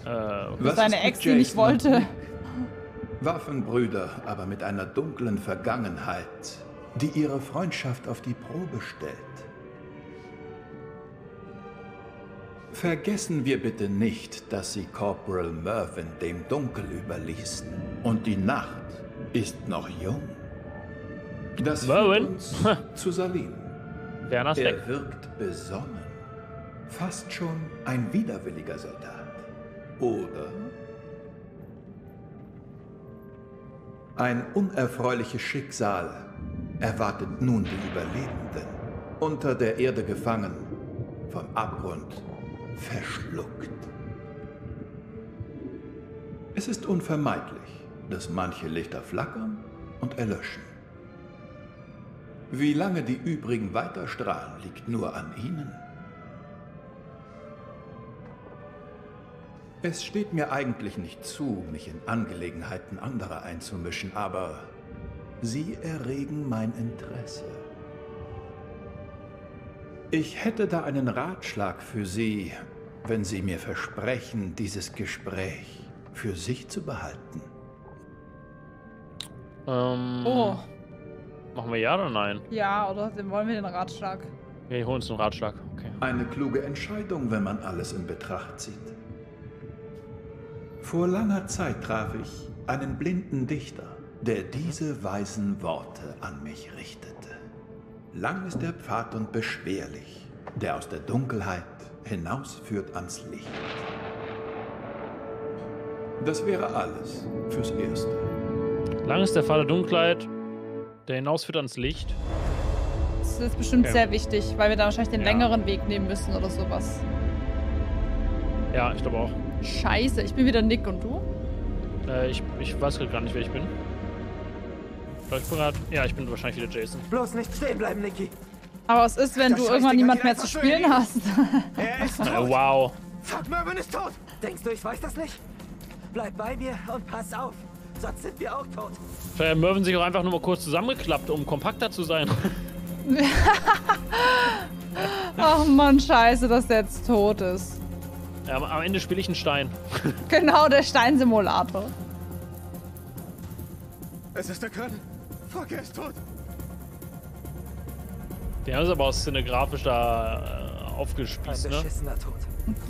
Speaker 3: Äh, okay.
Speaker 9: Was
Speaker 1: Seine Ex, die nicht wollte.
Speaker 9: Waffenbrüder, aber mit einer dunklen Vergangenheit, die ihre Freundschaft auf die Probe stellt. Vergessen wir bitte nicht, dass sie Corporal Mervyn dem Dunkel überließen. Und die Nacht ist noch jung. Das
Speaker 3: Mervyn?
Speaker 9: führt uns zu Salim. Er
Speaker 3: weg.
Speaker 9: wirkt besonnen. Fast schon ein widerwilliger Soldat. Oder ein unerfreuliches Schicksal erwartet nun die Überlebenden. Unter der Erde gefangen, vom Abgrund verschluckt. Es ist unvermeidlich, dass manche Lichter flackern und erlöschen. Wie lange die übrigen weiterstrahlen, liegt nur an ihnen. Es steht mir eigentlich nicht zu, mich in Angelegenheiten anderer einzumischen, aber sie erregen mein Interesse. Ich hätte da einen Ratschlag für Sie, wenn Sie mir versprechen, dieses Gespräch für sich zu behalten.
Speaker 3: Ähm,
Speaker 1: Oh.
Speaker 3: Machen wir ja oder nein?
Speaker 1: Ja, oder dem wollen wir den Ratschlag.
Speaker 3: Wir holen uns einen Ratschlag. Okay.
Speaker 9: Eine kluge Entscheidung, wenn man alles in Betracht zieht. Vor langer Zeit traf ich einen blinden Dichter, der diese weisen Worte an mich richtete. Lang ist der Pfad und beschwerlich, der aus der Dunkelheit hinausführt ans Licht. Das wäre alles fürs Erste.
Speaker 3: Lang ist der Pfad der Dunkelheit, der hinausführt ans Licht.
Speaker 1: Das ist bestimmt
Speaker 3: Okay.
Speaker 1: sehr wichtig, weil wir da wahrscheinlich den
Speaker 3: Ja.
Speaker 1: längeren Weg nehmen müssen oder sowas.
Speaker 3: Ja, ich glaube auch.
Speaker 1: Scheiße, ich bin wieder Nick und du?
Speaker 3: Äh, ich, ich weiß gerade gar nicht, wer ich bin. Ich bin grad, ja, ich bin wahrscheinlich wieder Jason.
Speaker 16: Bloß nicht stehen bleiben, Niki.
Speaker 1: Aber was ist, wenn
Speaker 16: Das
Speaker 1: du irgendwann niemand
Speaker 16: ihn
Speaker 1: mehr zu spielen
Speaker 16: so
Speaker 1: hast?
Speaker 16: Er ist
Speaker 3: Äh, wow.
Speaker 16: Fuck, Mervyn ist tot. Denkst du, ich weiß das nicht? Bleib bei mir und pass auf. Sonst sind wir auch tot.
Speaker 3: Vielleicht hat Mervyn sich auch einfach nur mal kurz zusammengeklappt, um kompakter zu sein.
Speaker 1: Ach man, scheiße, dass der jetzt tot ist.
Speaker 3: Ja, am- Ende spiele ich einen Stein.
Speaker 1: Genau, der Steinsimulator.
Speaker 22: Es ist der Colonel. Fuck, er ist tot.
Speaker 3: Der ist aber auch cinegrafisch da äh, aufgespießt,
Speaker 16: Ein
Speaker 3: ne?
Speaker 16: beschissener Tod.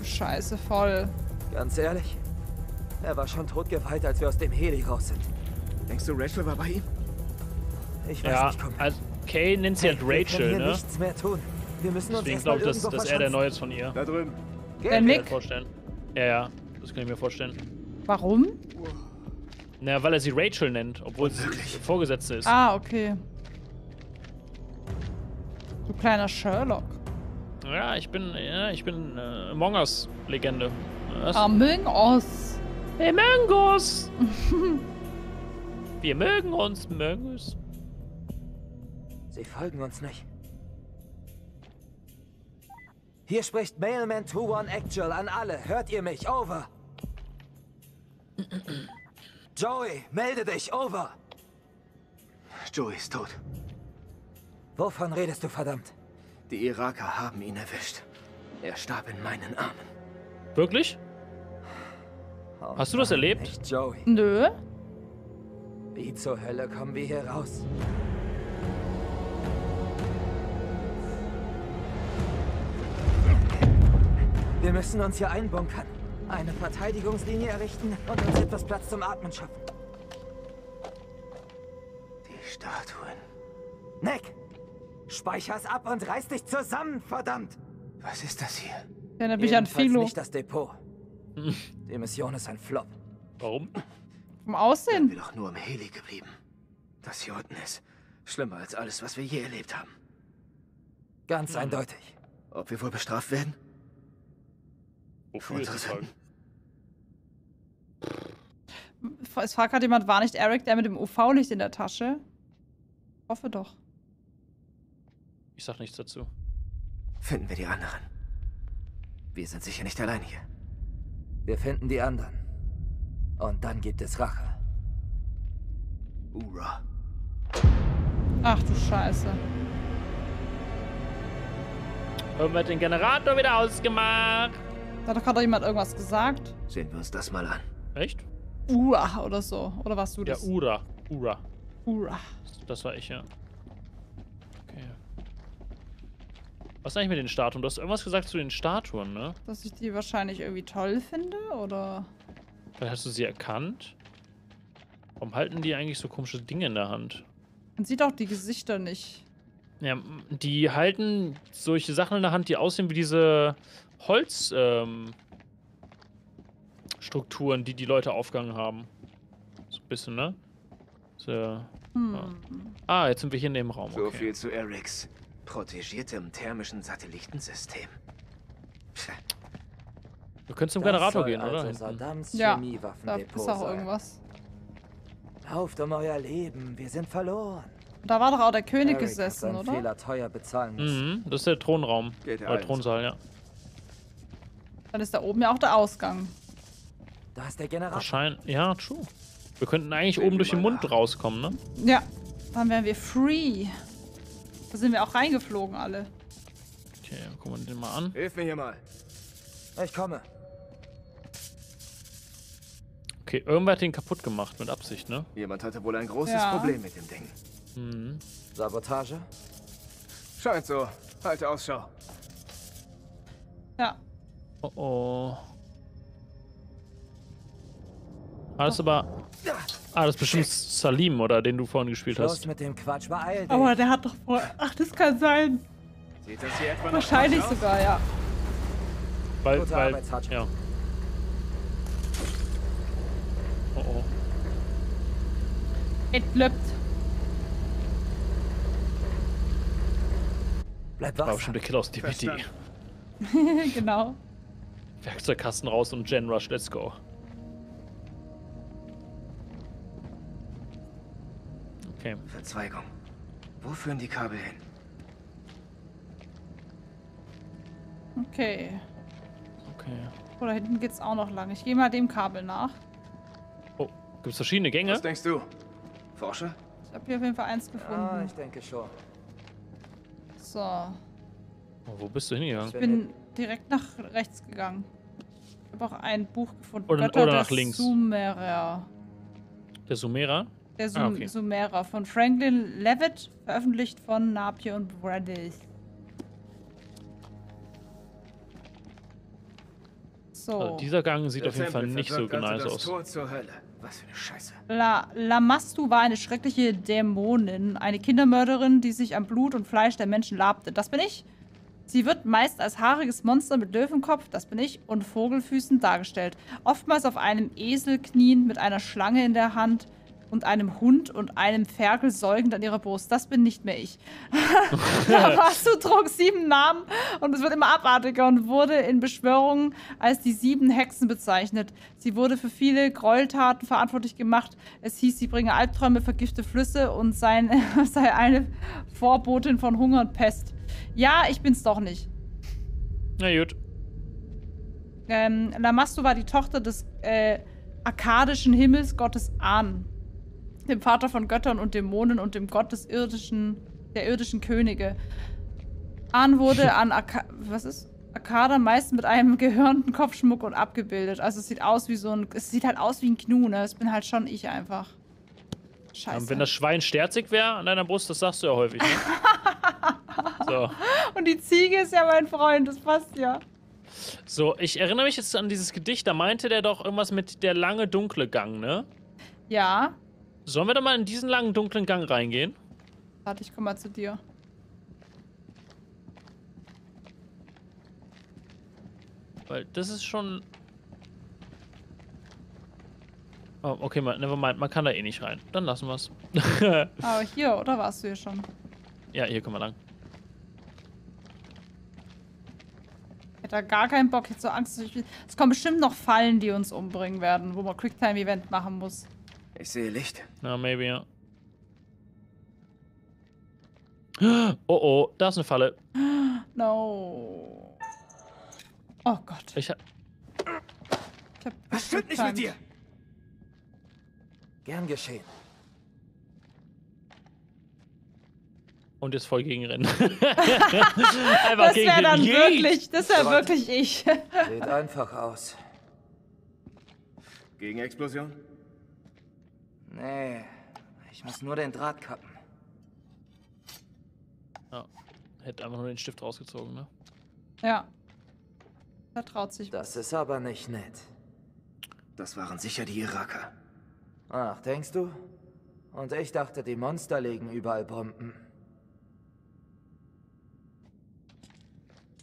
Speaker 1: Scheiße, voll.
Speaker 16: Ganz ehrlich, er war schon totgeweiht, als wir aus dem Heli raus sind.
Speaker 12: Denkst du, Rachel war bei ihm?
Speaker 16: Ich weiß
Speaker 3: Ja,
Speaker 16: nicht, komm.
Speaker 3: also Kay nennt sie halt
Speaker 16: Wir können
Speaker 3: Rachel,
Speaker 16: hier
Speaker 3: ne?
Speaker 16: nichts mehr tun. Wir müssen uns
Speaker 3: Deswegen glaube ich, dass, dass er der. Neue ist von ihr.
Speaker 22: Da drüben.
Speaker 1: Der
Speaker 3: Kann ich mir
Speaker 1: Nick?
Speaker 3: vorstellen. Ja, ja, das kann ich mir vorstellen.
Speaker 1: Warum?
Speaker 3: Na, weil er sie Rachel nennt, obwohl sie Vorgesetzte ist.
Speaker 1: Ah, okay. Du kleiner Sherlock.
Speaker 3: Ja, ich bin, ja, ich bin äh, Among Us Legende. Was?
Speaker 1: Among Us.
Speaker 3: Among Us. Wir mögen uns, mögen uns.
Speaker 16: Sie folgen uns nicht. Hier spricht Mailman 21 Actual an alle. Hört ihr mich? Over. Joey, melde dich. Over.
Speaker 12: Joey ist tot.
Speaker 16: Wovon redest du, verdammt?
Speaker 12: Die Iraker haben ihn erwischt. Er starb in meinen Armen.
Speaker 3: Wirklich?
Speaker 16: Oh
Speaker 3: Hast du das erlebt?
Speaker 16: Nicht Joey.
Speaker 1: Nö.
Speaker 16: Wie zur Hölle kommen wir hier raus? Wir müssen uns hier einbunkern. Eine Verteidigungslinie errichten und uns etwas Platz zum Atmen schaffen.
Speaker 12: Die Statuen.
Speaker 16: Nick! Speicher's ab und reiß dich zusammen, verdammt!
Speaker 12: Was ist das hier?
Speaker 1: Erinnert mich an Philo.
Speaker 16: nicht das Depot. Die Mission ist ein Flop.
Speaker 3: Warum?
Speaker 1: Vom Aussehen.
Speaker 12: Wir doch nur im Heli geblieben. Das hier unten ist schlimmer als alles, was wir je erlebt haben.
Speaker 16: Ganz eindeutig.
Speaker 12: Ob wir wohl bestraft werden?
Speaker 3: Wofür ist die Frage?
Speaker 1: Es fragt gerade jemand, war nicht Eric der mit dem UV-Licht in der Tasche? Hoffe doch.
Speaker 3: Ich sag nichts dazu.
Speaker 12: Finden wir die anderen. Wir sind sicher nicht allein hier.
Speaker 16: Wir finden die anderen. Und dann gibt es Rache.
Speaker 12: Ura.
Speaker 1: Ach du Scheiße.
Speaker 3: Irgendwer hat den Generator wieder ausgemacht.
Speaker 1: Da hat doch gerade jemand irgendwas gesagt.
Speaker 12: Sehen wir uns das mal an.
Speaker 3: Echt?
Speaker 1: Ua oder so. Oder warst du
Speaker 3: Ja,
Speaker 1: das?
Speaker 3: Ura. Ura.
Speaker 1: Ura.
Speaker 3: Das war ich, ja. Okay. Was ist eigentlich mit den Statuen? Du hast irgendwas gesagt zu den Statuen, ne?
Speaker 1: Dass ich die wahrscheinlich irgendwie toll finde, oder?
Speaker 3: Vielleicht hast du sie erkannt? Warum halten die eigentlich so komische Dinge in der Hand?
Speaker 1: Man sieht auch die Gesichter nicht.
Speaker 3: Ja, die halten solche Sachen in der Hand, die aussehen wie diese Holz, ähm, Strukturen, die die Leute aufgegangen haben. So ein bisschen, ne? So.
Speaker 1: Hm.
Speaker 3: Ah, jetzt sind wir hier in dem Raum.
Speaker 12: So
Speaker 3: Okay.
Speaker 12: viel zu Erics protegiertem thermischen Satellitensystem. Pff,
Speaker 3: Wir können zum
Speaker 16: Das
Speaker 3: Generator
Speaker 16: soll
Speaker 3: gehen, oder?
Speaker 16: Also
Speaker 1: Ja, da ist auch irgendwas.
Speaker 16: Lauft um euer Leben, wir sind verloren.
Speaker 1: Da war doch auch der König
Speaker 16: Eric
Speaker 1: gesessen, oder?
Speaker 16: Fehler teuer bezahlen müssen.
Speaker 3: Mhm, das ist der Thronraum.
Speaker 16: Geht
Speaker 3: Oder
Speaker 16: eins.
Speaker 3: Thronsaal, ja.
Speaker 1: Dann ist da oben ja auch der Ausgang.
Speaker 16: Da ist der Generator.
Speaker 3: Wahrscheinlich. Ja, true. Wir könnten eigentlich oben durch den Mund rauskommen, ne?
Speaker 1: Ja, dann wären wir free. Da sind wir auch reingeflogen alle.
Speaker 3: Okay, gucken wir den mal an.
Speaker 12: Hilf mir hier mal.
Speaker 16: Ich komme.
Speaker 3: Okay, irgendwer hat den kaputt gemacht, mit Absicht, ne?
Speaker 12: Jemand hatte wohl ein großes
Speaker 16: Ja.
Speaker 12: Problem mit dem Ding.
Speaker 3: Mhm.
Speaker 16: Sabotage?
Speaker 12: Scheint so. Halte Ausschau.
Speaker 1: Ja.
Speaker 3: Oh oh. Ist aber. Ah, das ist bestimmt Salim, oder den du vorhin gespielt
Speaker 16: Schluss
Speaker 3: hast.
Speaker 16: mit dem Quatsch, beeil.
Speaker 1: Aber der hat doch vor. Ach, das kann sein.
Speaker 12: Sieht das hier etwa
Speaker 1: Wahrscheinlich sogar, ja.
Speaker 3: Weil,
Speaker 16: Gute
Speaker 3: weil,
Speaker 16: Arbeit,
Speaker 3: ja. Oh oh.
Speaker 1: Entlöppt.
Speaker 16: Bleib
Speaker 3: War
Speaker 16: wach.
Speaker 3: bestimmt der Kill aus DVD.
Speaker 1: genau.
Speaker 3: Werkzeugkasten raus und Gen Rush, let's go. Okay.
Speaker 12: Verzweigung. Wo führen die Kabel hin?
Speaker 1: Okay.
Speaker 3: Okay.
Speaker 1: Oh, da hinten geht's auch noch lang. Ich gehe mal dem Kabel nach.
Speaker 3: Oh, gibt's verschiedene Gänge?
Speaker 12: Was denkst du? Forscher?
Speaker 1: Ich habe hier auf jeden Fall eins
Speaker 16: Ah,
Speaker 1: gefunden.
Speaker 16: ich denke schon.
Speaker 1: So.
Speaker 3: Oh, wo bist du hingegangen?
Speaker 1: Ich bin direkt nach rechts gegangen. Ich habe auch ein Buch gefunden.
Speaker 3: Oder-
Speaker 1: Götter
Speaker 3: oder
Speaker 1: der
Speaker 3: nach links.
Speaker 1: Sumerer.
Speaker 3: Der Sumerer?
Speaker 1: Der Sum
Speaker 3: Ah, okay.
Speaker 1: Sumerer von Franklin Levitt, veröffentlicht von Napier und Brothers. So.
Speaker 3: Also dieser Gang sieht
Speaker 12: Der
Speaker 3: auf jeden Fall nicht so
Speaker 12: also das
Speaker 3: aus.
Speaker 12: Tor zur Hölle. Was für eine Scheiße.
Speaker 1: La Lamastu war eine schreckliche Dämonin, eine Kindermörderin, die sich am Blut und Fleisch der Menschen labte. Das bin ich. Sie wird meist als haariges Monster mit Löwenkopf, das bin ich, und Vogelfüßen dargestellt. Oftmals auf einem Esel knien mit einer Schlange in der Hand und einem Hund und einem Ferkel säugend an ihrer Brust. Das bin nicht mehr ich. Lamastu trug sieben Namen und es wird immer abartiger und wurde in Beschwörungen als die sieben Hexen bezeichnet. Sie wurde für viele Gräueltaten verantwortlich gemacht. Es hieß, sie bringe Albträume, vergifte Flüsse und sein, sei eine Vorbotin von Hunger und Pest. Ja, ich bin's doch nicht.
Speaker 3: Na gut.
Speaker 1: Ähm, Lamastu war die Tochter des äh, akkadischen Himmelsgottes An, dem Vater von Göttern und Dämonen und dem Gott des irdischen, der irdischen Könige. An wurde an Akka was ist? Akkada meist mit einem gehörnten Kopfschmuck und abgebildet. Also es sieht aus wie so ein. Es sieht halt aus wie ein Gnu, ne? Das bin halt schon ich einfach. Scheiße.
Speaker 3: Ähm, wenn das Schwein sterzig wäre an deiner Brust, das sagst du ja häufig, ne? so.
Speaker 1: Und die Ziege ist ja mein Freund, das passt ja.
Speaker 3: So, ich erinnere mich jetzt an dieses Gedicht, da meinte der doch irgendwas mit der lange dunkle Gang, ne?
Speaker 1: Ja.
Speaker 3: Sollen wir da mal in diesen langen dunklen Gang reingehen?
Speaker 1: Warte, ich komm mal zu dir.
Speaker 3: Weil das ist schon. Oh, okay, man, never mind, man kann da eh nicht rein. Dann lassen wir's.
Speaker 1: Aber hier, oder warst du hier schon?
Speaker 3: ja, hier können wir lang.
Speaker 1: Ich hätte da gar keinen Bock, jetzt so Angst. Es kommen bestimmt noch Fallen, die uns umbringen werden, wo man Quicktime-Event machen muss.
Speaker 12: Ich sehe Licht.
Speaker 3: Na, maybe, ja. Oh oh, da ist eine Falle.
Speaker 1: No. Oh Gott.
Speaker 3: Ich hab.
Speaker 1: Ich hab
Speaker 12: Was stimmt nicht mit dir?
Speaker 16: Gern geschehen.
Speaker 3: Und jetzt voll gegenrennen. Einfach
Speaker 1: Das wäre dann
Speaker 3: Yeet.
Speaker 1: wirklich, das wäre wirklich ich.
Speaker 16: Sieht einfach aus.
Speaker 12: Gegenexplosion?
Speaker 16: Nee, ich muss nur den Draht kappen.
Speaker 3: Ja. Hätte einfach nur den Stift rausgezogen, ne?
Speaker 1: ja. Da traut sich.
Speaker 16: Das ist aber nicht nett.
Speaker 12: Das waren sicher die Iraker.
Speaker 16: Ach, denkst du? Und ich dachte, die Monster legen überall Bomben.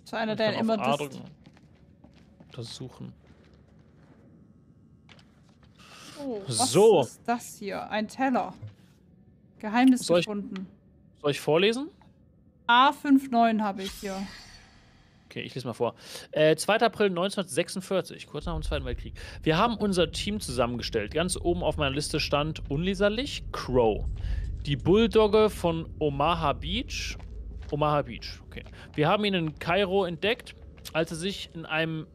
Speaker 1: So einer, der immer das.
Speaker 3: Untersuchen.
Speaker 1: Oh, was
Speaker 3: So.
Speaker 1: ist das hier? Ein Teller. Geheimnis
Speaker 3: Soll ich-
Speaker 1: gefunden.
Speaker 3: Soll ich vorlesen?
Speaker 1: A59 habe ich hier.
Speaker 3: Okay, ich lese mal vor. Äh, 2. April 1946, kurz nach dem Zweiten Weltkrieg. Wir haben unser Team zusammengestellt. Ganz oben auf meiner Liste stand unleserlich Crow. Die Bulldogge von Omaha Beach. Omaha Beach, okay. Wir haben ihn in Kairo entdeckt, als er sich in einem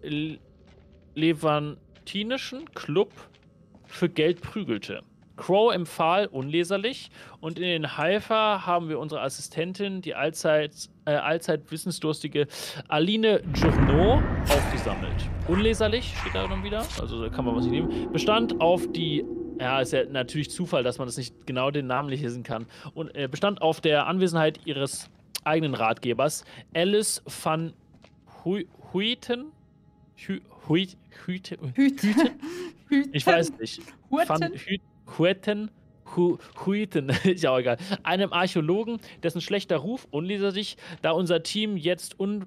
Speaker 3: levantinischen Club für Geld prügelte. Crow empfahl unleserlich und in den Haifa haben wir unsere Assistentin, die allzeit, äh, allzeit wissensdurstige Aline Journeau, aufgesammelt. Unleserlich steht da dann wieder, also da kann man was nicht nehmen. Bestand auf die, ja, ist ja natürlich Zufall, dass man das nicht genau den Namen lesen kann. Und äh, bestand auf der Anwesenheit ihres eigenen Ratgebers, Alice van Hu Huiten. Hü, Hüte,
Speaker 1: Hüte.
Speaker 3: Hüte? Ich weiß nicht.
Speaker 1: Hueten?
Speaker 3: Van Hü, Hueten, Hu, Huiten, ist ja auch egal. Einem Archäologen, dessen schlechter Ruf unleserlich, da unser Team jetzt un,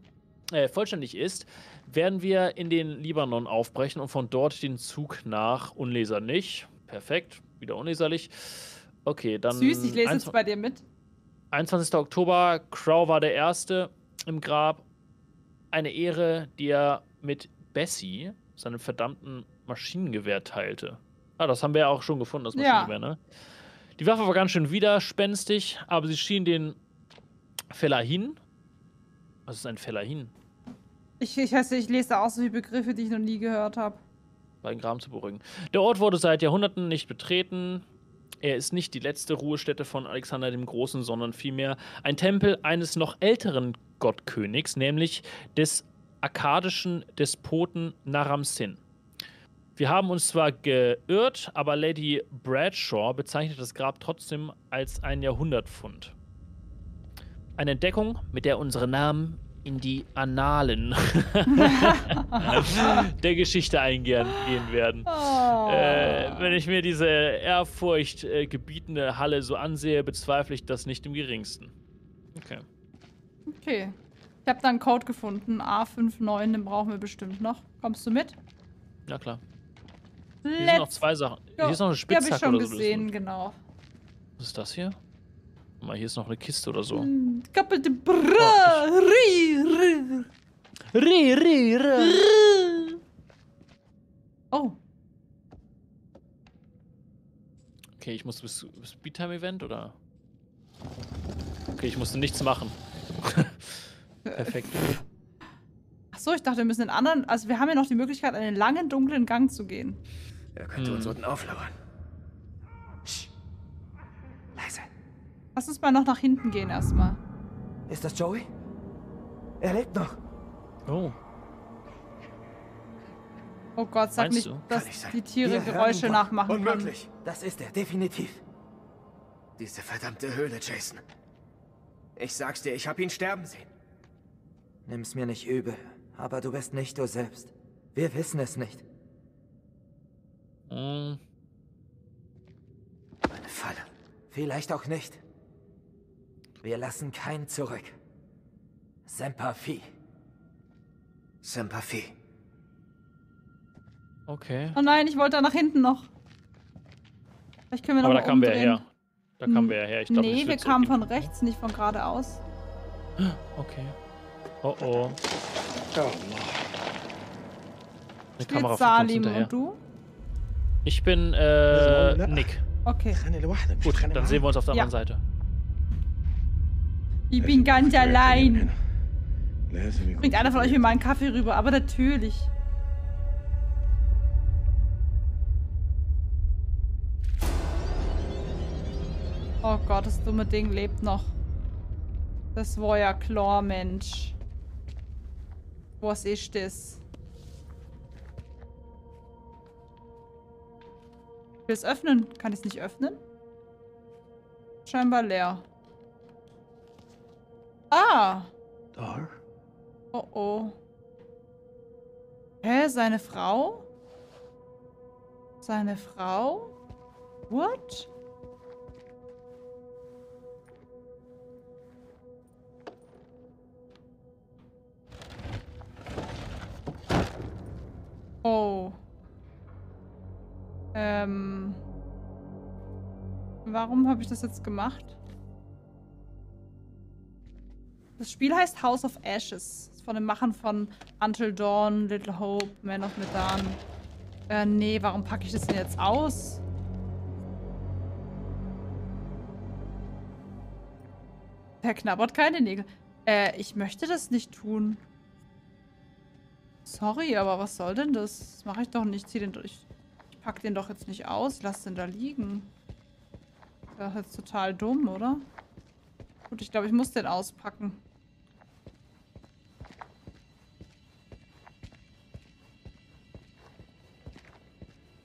Speaker 3: äh, vollständig ist, werden wir in den Libanon aufbrechen und von dort den Zug nach Unleserlich. Perfekt, wieder unleserlich. Okay, dann.
Speaker 1: Süß, ich lese jetzt bei dir mit.
Speaker 3: 21. Oktober, Crow war der Erste im Grab. Eine Ehre, die er mit Bessie, seinem verdammten Maschinengewehr, teilte. Ah, das haben wir ja auch schon gefunden, das
Speaker 1: Ja.
Speaker 3: Maschinengewehr, ne? Die Waffe war ganz schön widerspenstig, aber sie schien den Felahin. Was ist ein Felahin?
Speaker 1: Ich, ich, nicht, ich lese da auch so viele Begriffe, die ich noch nie gehört habe.
Speaker 3: bei den Graben zu beruhigen. Der Ort wurde seit Jahrhunderten nicht betreten. Er ist nicht die letzte Ruhestätte von Alexander dem Großen, sondern vielmehr ein Tempel eines noch älteren Gottkönigs, nämlich des akkadischen Despoten Naram-Sin. Wir haben uns zwar geirrt, aber Lady Bradshaw bezeichnet das Grab trotzdem als ein Jahrhundertfund. Eine Entdeckung, mit der unsere Namen in die Annalen der Geschichte eingehen gehen werden. Äh, wenn ich mir diese Ehrfurcht äh, gebietende Halle so ansehe, bezweifle ich das nicht im geringsten. Okay.
Speaker 1: Okay. Ich habe da einen Code gefunden. A59, den brauchen wir bestimmt noch. Kommst du mit?
Speaker 3: Na klar. Hier sind noch zwei Sachen.
Speaker 1: go.
Speaker 3: Hier ist noch eine
Speaker 1: Die habe ich
Speaker 3: Spitzhacke
Speaker 1: schon
Speaker 3: oder so.
Speaker 1: gesehen, genau.
Speaker 3: Was ist das hier? Mal, hier ist noch eine Kiste oder so.
Speaker 1: Kappelte Bra, ri, ri.
Speaker 3: Ri, ri,
Speaker 1: ri. Oh,
Speaker 3: Okay, ich musste bis, bis Speedtime-Event oder? Okay, ich musste nichts machen. Perfekt.
Speaker 1: Achso, ich dachte, wir müssen den anderen. Also, wir haben ja noch die Möglichkeit, einen langen, dunklen Gang zu gehen.
Speaker 12: Er könnte uns
Speaker 3: Hm.
Speaker 12: unten auflauern.
Speaker 16: Leise.
Speaker 1: Lass uns mal noch nach hinten gehen erstmal.
Speaker 16: Ist das Joey? Er lebt noch.
Speaker 3: Oh.
Speaker 1: Oh Gott, sag
Speaker 16: Meinst
Speaker 1: nicht,
Speaker 16: du?
Speaker 1: dass die Tiere
Speaker 16: Wir
Speaker 1: Geräusche nachmachen
Speaker 16: Unmöglich. Das ist er, definitiv.
Speaker 12: Diese verdammte Höhle, Jason. Ich sag's dir, ich hab ihn sterben sehen.
Speaker 16: Nimm's mir nicht übel, aber du bist nicht du selbst. Wir wissen es nicht.
Speaker 3: Mm.
Speaker 16: Eine Falle. Vielleicht auch nicht. Wir lassen keinen zurück. Semper Fi.
Speaker 12: Semper Fi.
Speaker 3: Okay.
Speaker 1: Oh nein, ich wollte da nach hinten noch. Vielleicht können wir noch
Speaker 3: Aber da kamen wir ja her. Da kamen wir ja her. Ich glaub,
Speaker 1: nee, wir kamen von rechts, nicht von geradeaus.
Speaker 3: Okay. Oh oh.
Speaker 1: Oh Eine
Speaker 3: Kamera
Speaker 1: Salim und du?
Speaker 3: Ich bin äh, Nick.
Speaker 1: Okay.
Speaker 3: Gut, dann sehen wir uns auf der
Speaker 1: ja.
Speaker 3: anderen Seite.
Speaker 1: Ich bin ganz allein. Bringt einer von euch mir mal einen Kaffee rüber, aber natürlich. Oh Gott, das dumme Ding lebt noch. Das war ja klar, Mensch. Was ist das? Ich will es öffnen. Kann ich es nicht öffnen? Scheinbar leer. Ah!
Speaker 19: Dar?
Speaker 1: Oh oh. Hä, seine Frau? Seine Frau? What? Oh. Ähm. Warum habe ich das jetzt gemacht? Das Spiel heißt House of Ashes. Ist von den Machern von Until Dawn, Little Hope, Man of Medan. Äh, nee, warum packe ich das denn jetzt aus? Der knabbert keine Nägel. Äh, ich möchte das nicht tun. Sorry, aber was soll denn das? Das mache ich doch nicht. Zieh den durch. Ich pack den doch jetzt nicht aus. Lass den da liegen. Das ist jetzt total dumm, oder? Gut, ich glaube, ich muss den auspacken.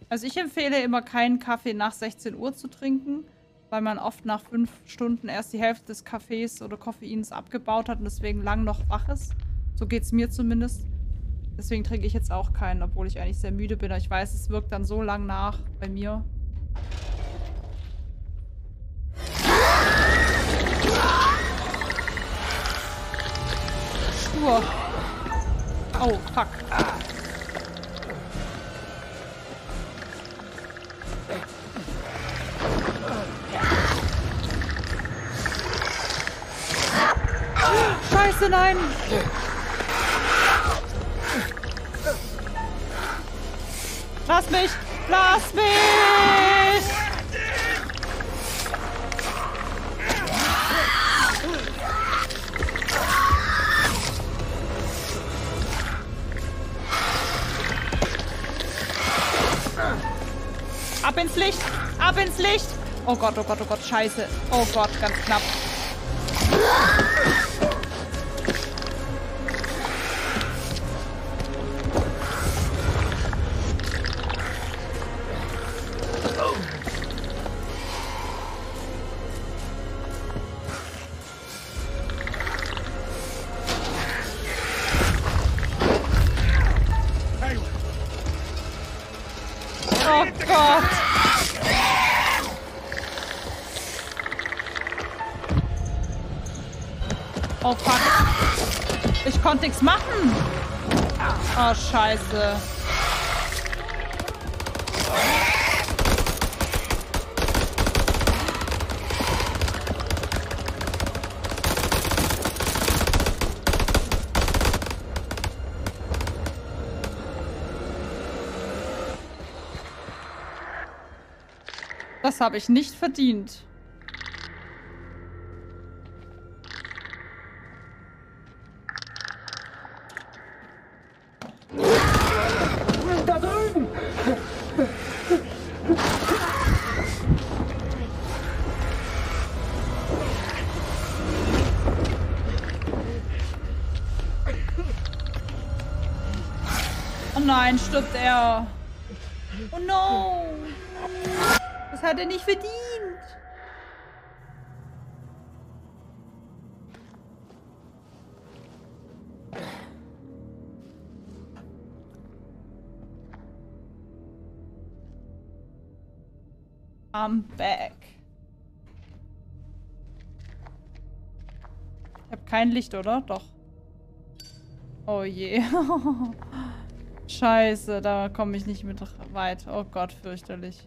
Speaker 1: Also ich empfehle immer keinen Kaffee nach 16 Uhr zu trinken, weil man oft nach fünf Stunden erst die Hälfte des Kaffees oder Koffeins abgebaut hat und deswegen lang noch wach ist. So geht es mir zumindest. Deswegen trinke ich jetzt auch keinen, obwohl ich eigentlich sehr müde bin. Ich weiß, es wirkt dann so lang nach bei mir. Stur. Oh, fuck. Scheiße, nein! Lass mich! Lass mich! Ab ins Licht! Ab ins Licht! Oh Gott, oh Gott, oh Gott, scheiße. Oh Gott, ganz knapp. Scheiße. Das habe ich nicht verdient. Er nicht verdient. I'm back. Ich habe kein Licht, oder? Doch. Oh je. Scheiße, da komme ich nicht mit weit. Oh Gott, fürchterlich.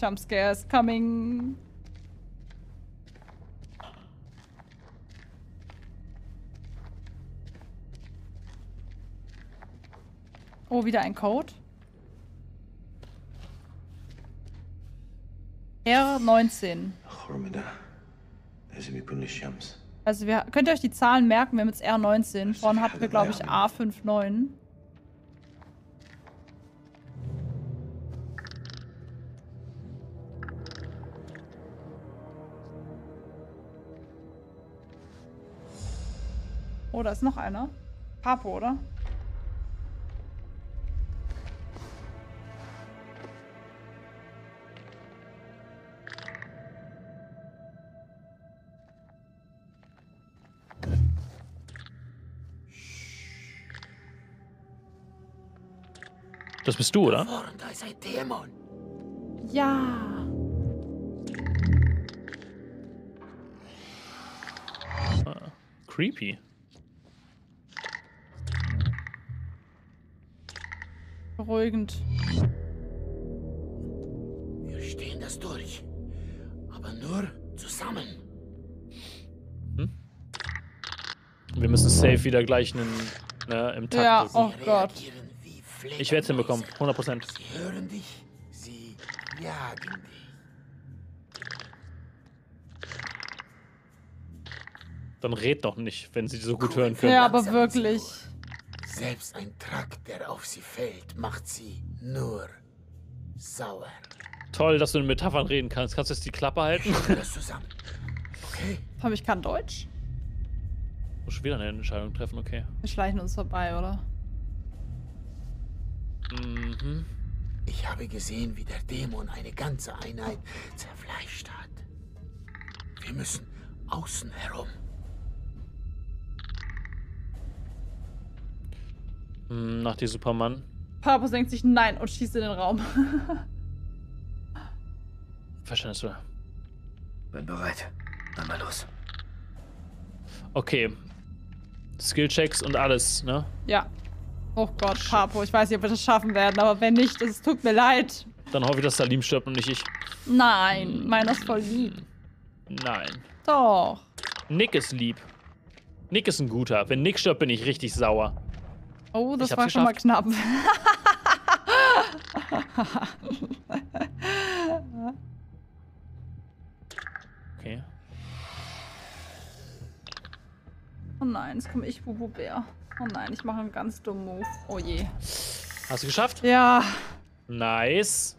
Speaker 1: Jumpscares coming. Oh, wieder ein Code. R19. Also wir, könnt ihr euch die Zahlen merken, wir haben jetzt R19. Vorhin hatten wir, glaube ich, A59. Oh, da ist noch einer. Papo, oder?
Speaker 3: Das bist du, oder?
Speaker 23: Da ist ein Dämon.
Speaker 1: Ja.
Speaker 3: Ah, creepy.
Speaker 1: Beruhigend.
Speaker 23: Wir stehen das durch. Aber nur zusammen.
Speaker 3: Wir müssen safe wieder gleich einen, ne, im Takt
Speaker 1: Ja, oh Gott.
Speaker 3: Ich werde es hinbekommen. 100%.
Speaker 23: Sie hören dich, sie jagen dich.
Speaker 3: Dann red doch nicht, wenn sie so gut hören können.
Speaker 1: Ja, aber wirklich.
Speaker 23: Selbst ein Trakt, der auf sie fällt, macht sie nur sauer.
Speaker 3: Toll, dass du in Metaphern reden kannst. Kannst du jetzt die Klappe halten?
Speaker 23: Das zusammen. Okay.
Speaker 1: Aber ich kann Deutsch.
Speaker 3: Muss schon wieder eine Entscheidung treffen, okay.
Speaker 1: Wir schleichen uns vorbei, oder?
Speaker 3: Mhm.
Speaker 23: Ich habe gesehen, wie der Dämon eine ganze Einheit zerfleischt hat. Wir müssen außen herum.
Speaker 3: Nach die Superman.
Speaker 1: Papa denkt sich nein und schießt in den Raum.
Speaker 3: Verstehst du?
Speaker 12: Bin bereit. Dann mal los.
Speaker 3: Okay. Skillchecks und alles, ne?
Speaker 1: ja. Oh Gott, Papo, ich weiß nicht, ob wir das schaffen werden, aber wenn nicht, es tut mir leid.
Speaker 3: Dann hoffe ich, dass Salim stirbt und nicht ich.
Speaker 1: Nein, meiner ist voll lieb.
Speaker 3: Nein.
Speaker 1: Doch.
Speaker 3: Nick ist lieb. Nick ist ein guter. Wenn Nick stirbt, bin ich richtig sauer.
Speaker 1: Oh, das war schon mal knapp.
Speaker 3: Okay.
Speaker 1: oh nein, jetzt komme ich, Bubu Bär. Oh nein, ich mache einen ganz dummen Move. Oh je.
Speaker 3: Hast du geschafft?
Speaker 1: Ja.
Speaker 3: Nice.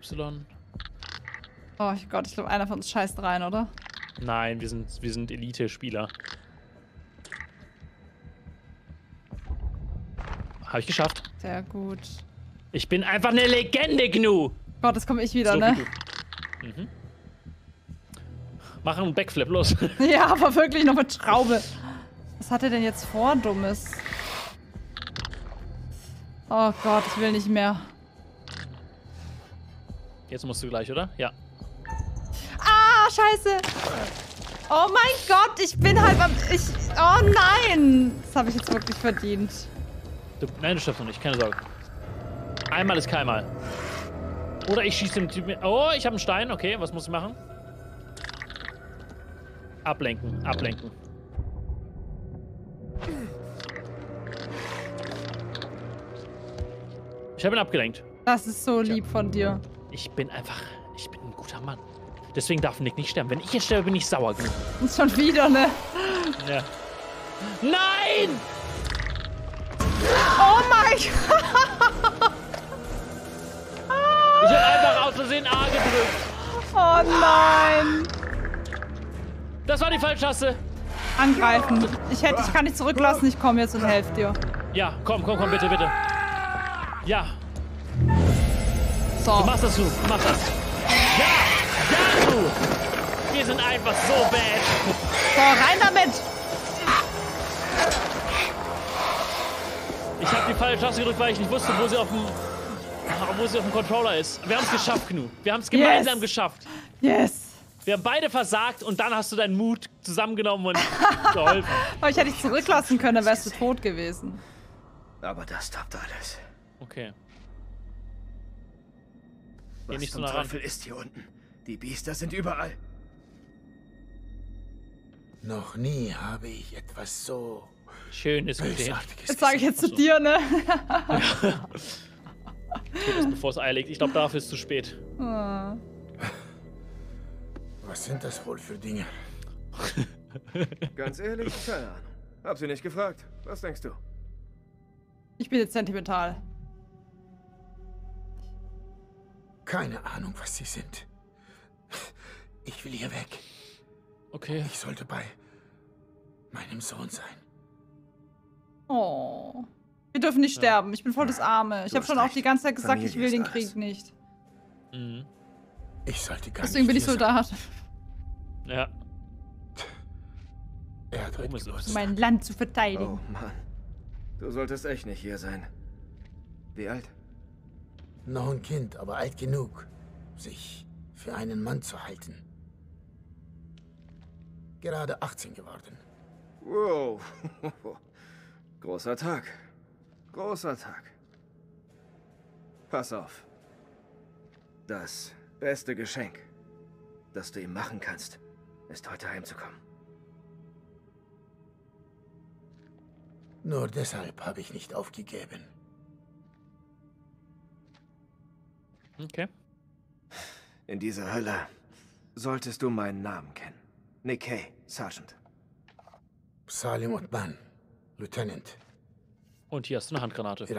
Speaker 3: XY.
Speaker 1: Oh Gott, ich glaube, einer von uns scheißt rein, oder?
Speaker 3: Nein, wir sind, wir sind Elite-Spieler. Habe ich geschafft.
Speaker 1: Sehr gut.
Speaker 3: Ich bin einfach eine Legende, Gnu.
Speaker 1: Gott, jetzt komme ich wieder,
Speaker 3: So
Speaker 1: ne?
Speaker 3: Mhm. Mach einen Backflip, los.
Speaker 1: Ja, aber wirklich noch mit Schraube. Was hat er denn jetzt vor, Dummes? Oh Gott, ich will nicht mehr.
Speaker 3: Jetzt musst du gleich, oder? Ja.
Speaker 1: Ah, scheiße. Oh mein Gott, ich bin halt am... Ich, oh nein. Das habe ich jetzt wirklich verdient.
Speaker 3: Du, nein, du schaffst noch nicht, keine Sorge. Einmal ist keinmal. Oder ich schieße dem Typen. Oh, ich habe einen Stein. Okay, was muss ich machen? Ablenken, ablenken. Ich habe ihn abgelenkt.
Speaker 1: Das ist so lieb von dir.
Speaker 3: Ich bin einfach. Ich bin ein guter Mann. Deswegen darf Nick nicht sterben. Wenn ich jetzt sterbe, bin ich sauer genug.
Speaker 1: Und schon wieder, ne?
Speaker 3: Ja. Nein!
Speaker 1: Oh mein Gott.
Speaker 3: Ich habe einfach aus Versehen A gedrückt.
Speaker 1: Oh nein.
Speaker 3: Das war die falsche Taste.
Speaker 1: Angreifen. Ich hätte, ich kann dich zurücklassen. Ich komme jetzt und helfe dir.
Speaker 3: Ja, komm, komm, komm, bitte, bitte. Ja.
Speaker 1: So.
Speaker 3: Du machst das, du. Du machst das. Ja! Ja, du! Wir sind einfach so bad.
Speaker 1: So, rein damit.
Speaker 3: Ich habe die falsche Taste gedrückt, weil ich nicht wusste, wo sie auf dem, wo sie auf dem Controller ist. Wir haben es geschafft, Gnu. Wir haben es gemeinsam
Speaker 1: Yes.
Speaker 3: geschafft.
Speaker 1: Yes.
Speaker 3: Wir haben beide versagt und dann hast du deinen Mut zusammengenommen und geholfen.
Speaker 1: Aber ich hätte dich zurücklassen können, dann wärst du tot gewesen.
Speaker 12: Aber das toppt alles.
Speaker 3: Okay. Geh
Speaker 12: Was
Speaker 3: nicht so
Speaker 12: zum
Speaker 3: nah ran.
Speaker 12: Teufel ist hier unten? Die Biester sind überall.
Speaker 23: Noch nie habe ich etwas so
Speaker 3: Schönes gesehen.
Speaker 23: Bösartiges
Speaker 1: Das sage ich jetzt zu dir, ne?
Speaker 3: Es, bevor es eiligt. Ich glaube, dafür ist es zu spät.
Speaker 1: Ah.
Speaker 23: Was sind das wohl für Dinge?
Speaker 12: Ganz ehrlich, keine Ahnung. Hab sie nicht gefragt. Was denkst du?
Speaker 1: Ich bin jetzt sentimental.
Speaker 23: Keine Ahnung, was sie sind. Ich will hier weg.
Speaker 3: Okay.
Speaker 23: Ich sollte bei meinem Sohn sein.
Speaker 1: Oh. Wir dürfen nicht sterben. Ich bin voll das Arme. Ich habe schon auch
Speaker 23: recht.
Speaker 1: die ganze Zeit gesagt, ich will den
Speaker 23: alles.
Speaker 1: Krieg nicht.
Speaker 3: Mhm.
Speaker 23: Ich sollte gar
Speaker 1: Deswegen bin
Speaker 23: nicht
Speaker 1: ich
Speaker 23: hier
Speaker 1: Soldat.
Speaker 3: Ja.
Speaker 23: Er hat
Speaker 3: los.
Speaker 1: Mein Land zu verteidigen.
Speaker 12: Oh Mann. Du solltest echt nicht hier sein. Wie alt?
Speaker 23: Noch ein Kind, aber alt genug, sich für einen Mann zu halten. Gerade 18 geworden.
Speaker 12: Wow. Großer Tag. Großer Tag. Pass auf. Das beste Geschenk, das du ihm machen kannst, ist heute heimzukommen.
Speaker 23: Nur deshalb habe ich nicht aufgegeben.
Speaker 3: Okay.
Speaker 12: In dieser Hölle solltest du meinen Namen kennen. Nick Kay, Sergeant.
Speaker 23: Salim Otman, Lieutenant.
Speaker 3: Und hier hast du eine Handgranate.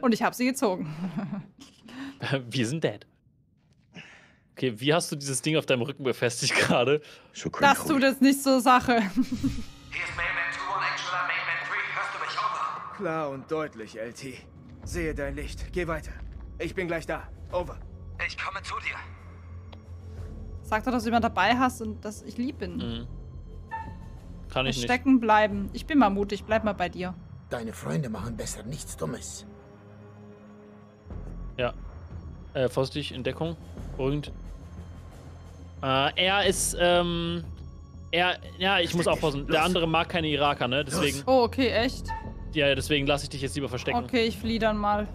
Speaker 1: Und ich habe sie gezogen.
Speaker 3: Wir sind dead. Okay, wie hast du dieses Ding auf deinem Rücken befestigt gerade?
Speaker 1: Das tut jetzt nicht zur Sache.
Speaker 12: Klar und deutlich, LT. Sehe dein Licht. Geh weiter. Ich bin gleich da. Over.
Speaker 20: Ich komme zu dir.
Speaker 1: Sag doch, dass du jemand dabei hast und dass ich lieb bin.
Speaker 3: Mhm. Kann ich nicht.
Speaker 1: Stecken bleiben. Ich bin mal mutig. Bleib mal bei dir.
Speaker 23: Deine Freunde machen besser nichts Dummes.
Speaker 3: Ja. Äh, vorsichtig, in Deckung. Und. Äh, er ist, ähm. Er, ja, ich muss aufpassen. Der andere mag keine Iraker, ne? Deswegen.
Speaker 1: Oh, okay, echt?
Speaker 3: Ja, ja, deswegen lasse ich dich jetzt lieber verstecken.
Speaker 1: Okay, ich fliehe dann mal.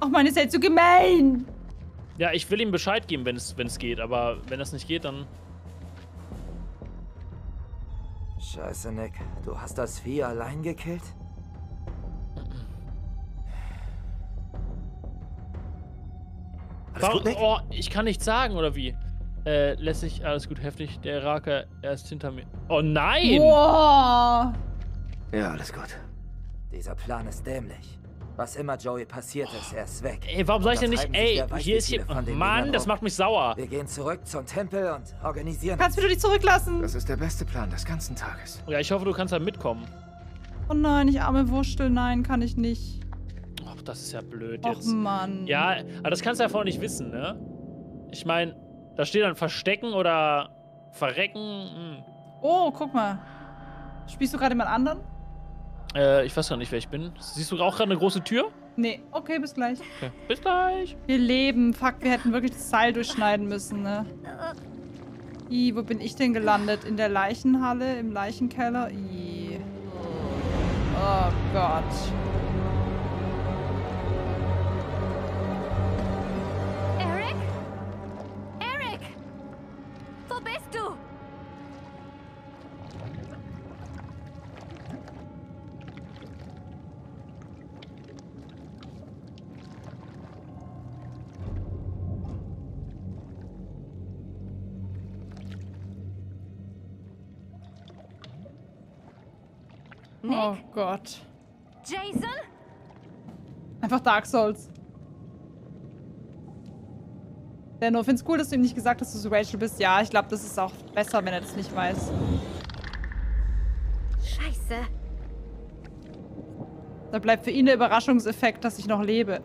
Speaker 1: Ach, meine ist ja zu gemein.
Speaker 3: Ja, ich will ihm Bescheid geben, wenn es wenn es geht, aber wenn das nicht geht, dann.
Speaker 16: Scheiße, Nick. Du hast das Vieh allein gekillt?
Speaker 3: Warum, oh, ich kann nichts sagen, oder wie? Äh, lässig, alles gut, heftig. Der Iraker, er ist hinter mir. Oh nein!
Speaker 1: Boah.
Speaker 12: Ja, alles gut.
Speaker 16: Dieser Plan ist dämlich. Was immer Joey passiert ist, er ist weg.
Speaker 3: Ey, warum sag ich denn nicht, ey, hier ist hier.
Speaker 16: den
Speaker 3: Mann,
Speaker 16: Dingern
Speaker 3: das macht mich sauer.
Speaker 16: Wir gehen zurück zum Tempel und organisieren.
Speaker 1: Kannst du dich zurücklassen?
Speaker 12: Das ist der beste Plan des ganzen Tages.
Speaker 3: Ja, ich hoffe, du kannst da mitkommen.
Speaker 1: Oh nein, ich arme Wurstel. Nein, kann ich nicht.
Speaker 3: Ach, das ist ja blöd
Speaker 1: Och,
Speaker 3: jetzt.
Speaker 1: Mann.
Speaker 3: Ja, aber das kannst du ja vorher nicht wissen, ne? Ich meine, da steht dann verstecken oder verrecken. Hm.
Speaker 1: Oh, guck mal. Spielst du gerade jemand anderen?
Speaker 3: Äh, ich weiß gar nicht, wer ich bin. Siehst du auch gerade eine große Tür?
Speaker 1: Nee. Okay, bis gleich.
Speaker 3: Okay. Bis gleich.
Speaker 1: Wir leben. Fuck, wir hätten wirklich das Seil durchschneiden müssen, ne? I, wo bin ich denn gelandet? In der Leichenhalle? Im Leichenkeller? I. Oh Gott. Oh Gott.
Speaker 20: Jason?
Speaker 1: Einfach Dark Souls. Denno, find's cool, dass du ihm nicht gesagt hast, dass du Rachel bist. Ja, ich glaube, das ist auch besser, wenn er das nicht weiß.
Speaker 20: Scheiße.
Speaker 1: Da bleibt für ihn der Überraschungseffekt, dass ich noch lebe.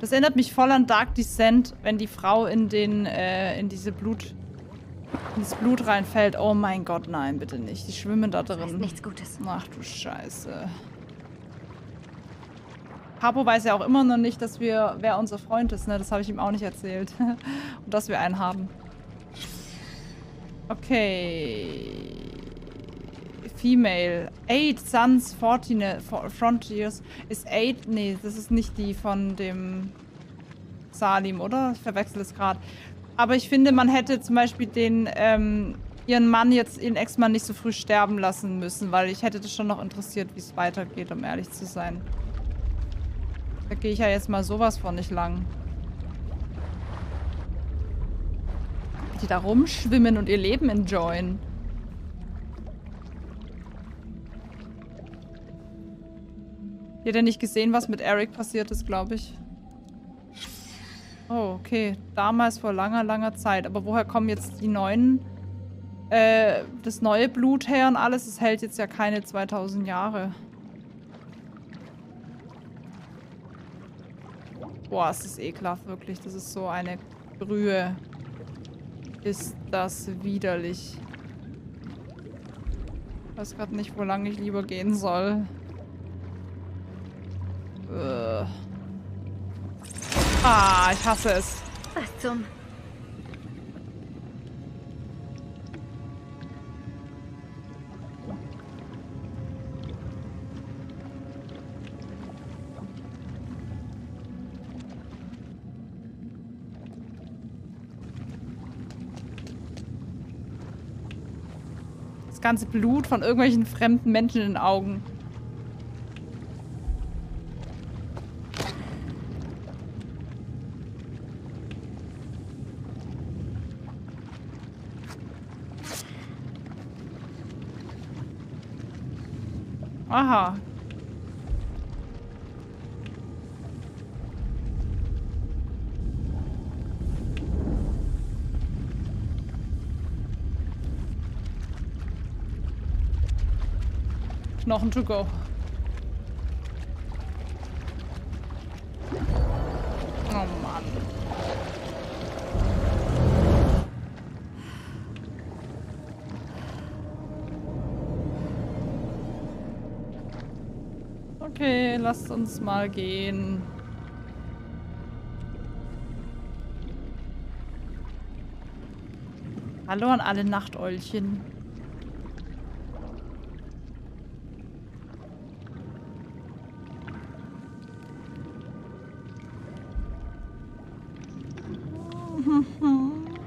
Speaker 1: Das erinnert mich voll an Dark Descent, wenn die Frau in den, äh, in diese Blut, in das Blut reinfällt. Oh mein Gott, nein, bitte nicht. Die schwimmen da drin.
Speaker 20: nichts Gutes.
Speaker 1: Ach du Scheiße. Papo weiß ja auch immer noch nicht, dass wir, wer unser Freund ist, ne? Das habe ich ihm auch nicht erzählt. Und dass wir einen haben. Okay. Female. Eight Sons Fortine, For- Frontiers ist Eight. Nee, das ist nicht die von dem Salim, oder? Ich verwechsel es gerade. Aber ich finde, man hätte zum Beispiel den, ähm, ihren Mann jetzt, ihren Ex-Mann nicht so früh sterben lassen müssen, weil ich hätte das schon noch interessiert, wie es weitergeht, um ehrlich zu sein. Da gehe ich ja jetzt mal sowas von nicht lang. Die da rumschwimmen und ihr Leben enjoyen. Ihr habt ja nicht gesehen, was mit Eric passiert ist, glaube ich. Oh, okay. Damals vor langer, langer Zeit. Aber woher kommen jetzt die neuen, äh, das neue Blut her und alles? Es hält jetzt ja keine 2000 Jahre. Boah, es ist ekelhaft, wirklich. Das ist so eine Brühe. Ist das widerlich. Ich weiß gerade nicht, wo lang ich lieber gehen soll. Äh. Ah, ich hasse es.
Speaker 20: Was zum...
Speaker 1: Das ganze Blut von irgendwelchen fremden Menschen in den Augen. Aha. Knochen to go. Lasst uns mal gehen. Hallo an alle Nachteulchen.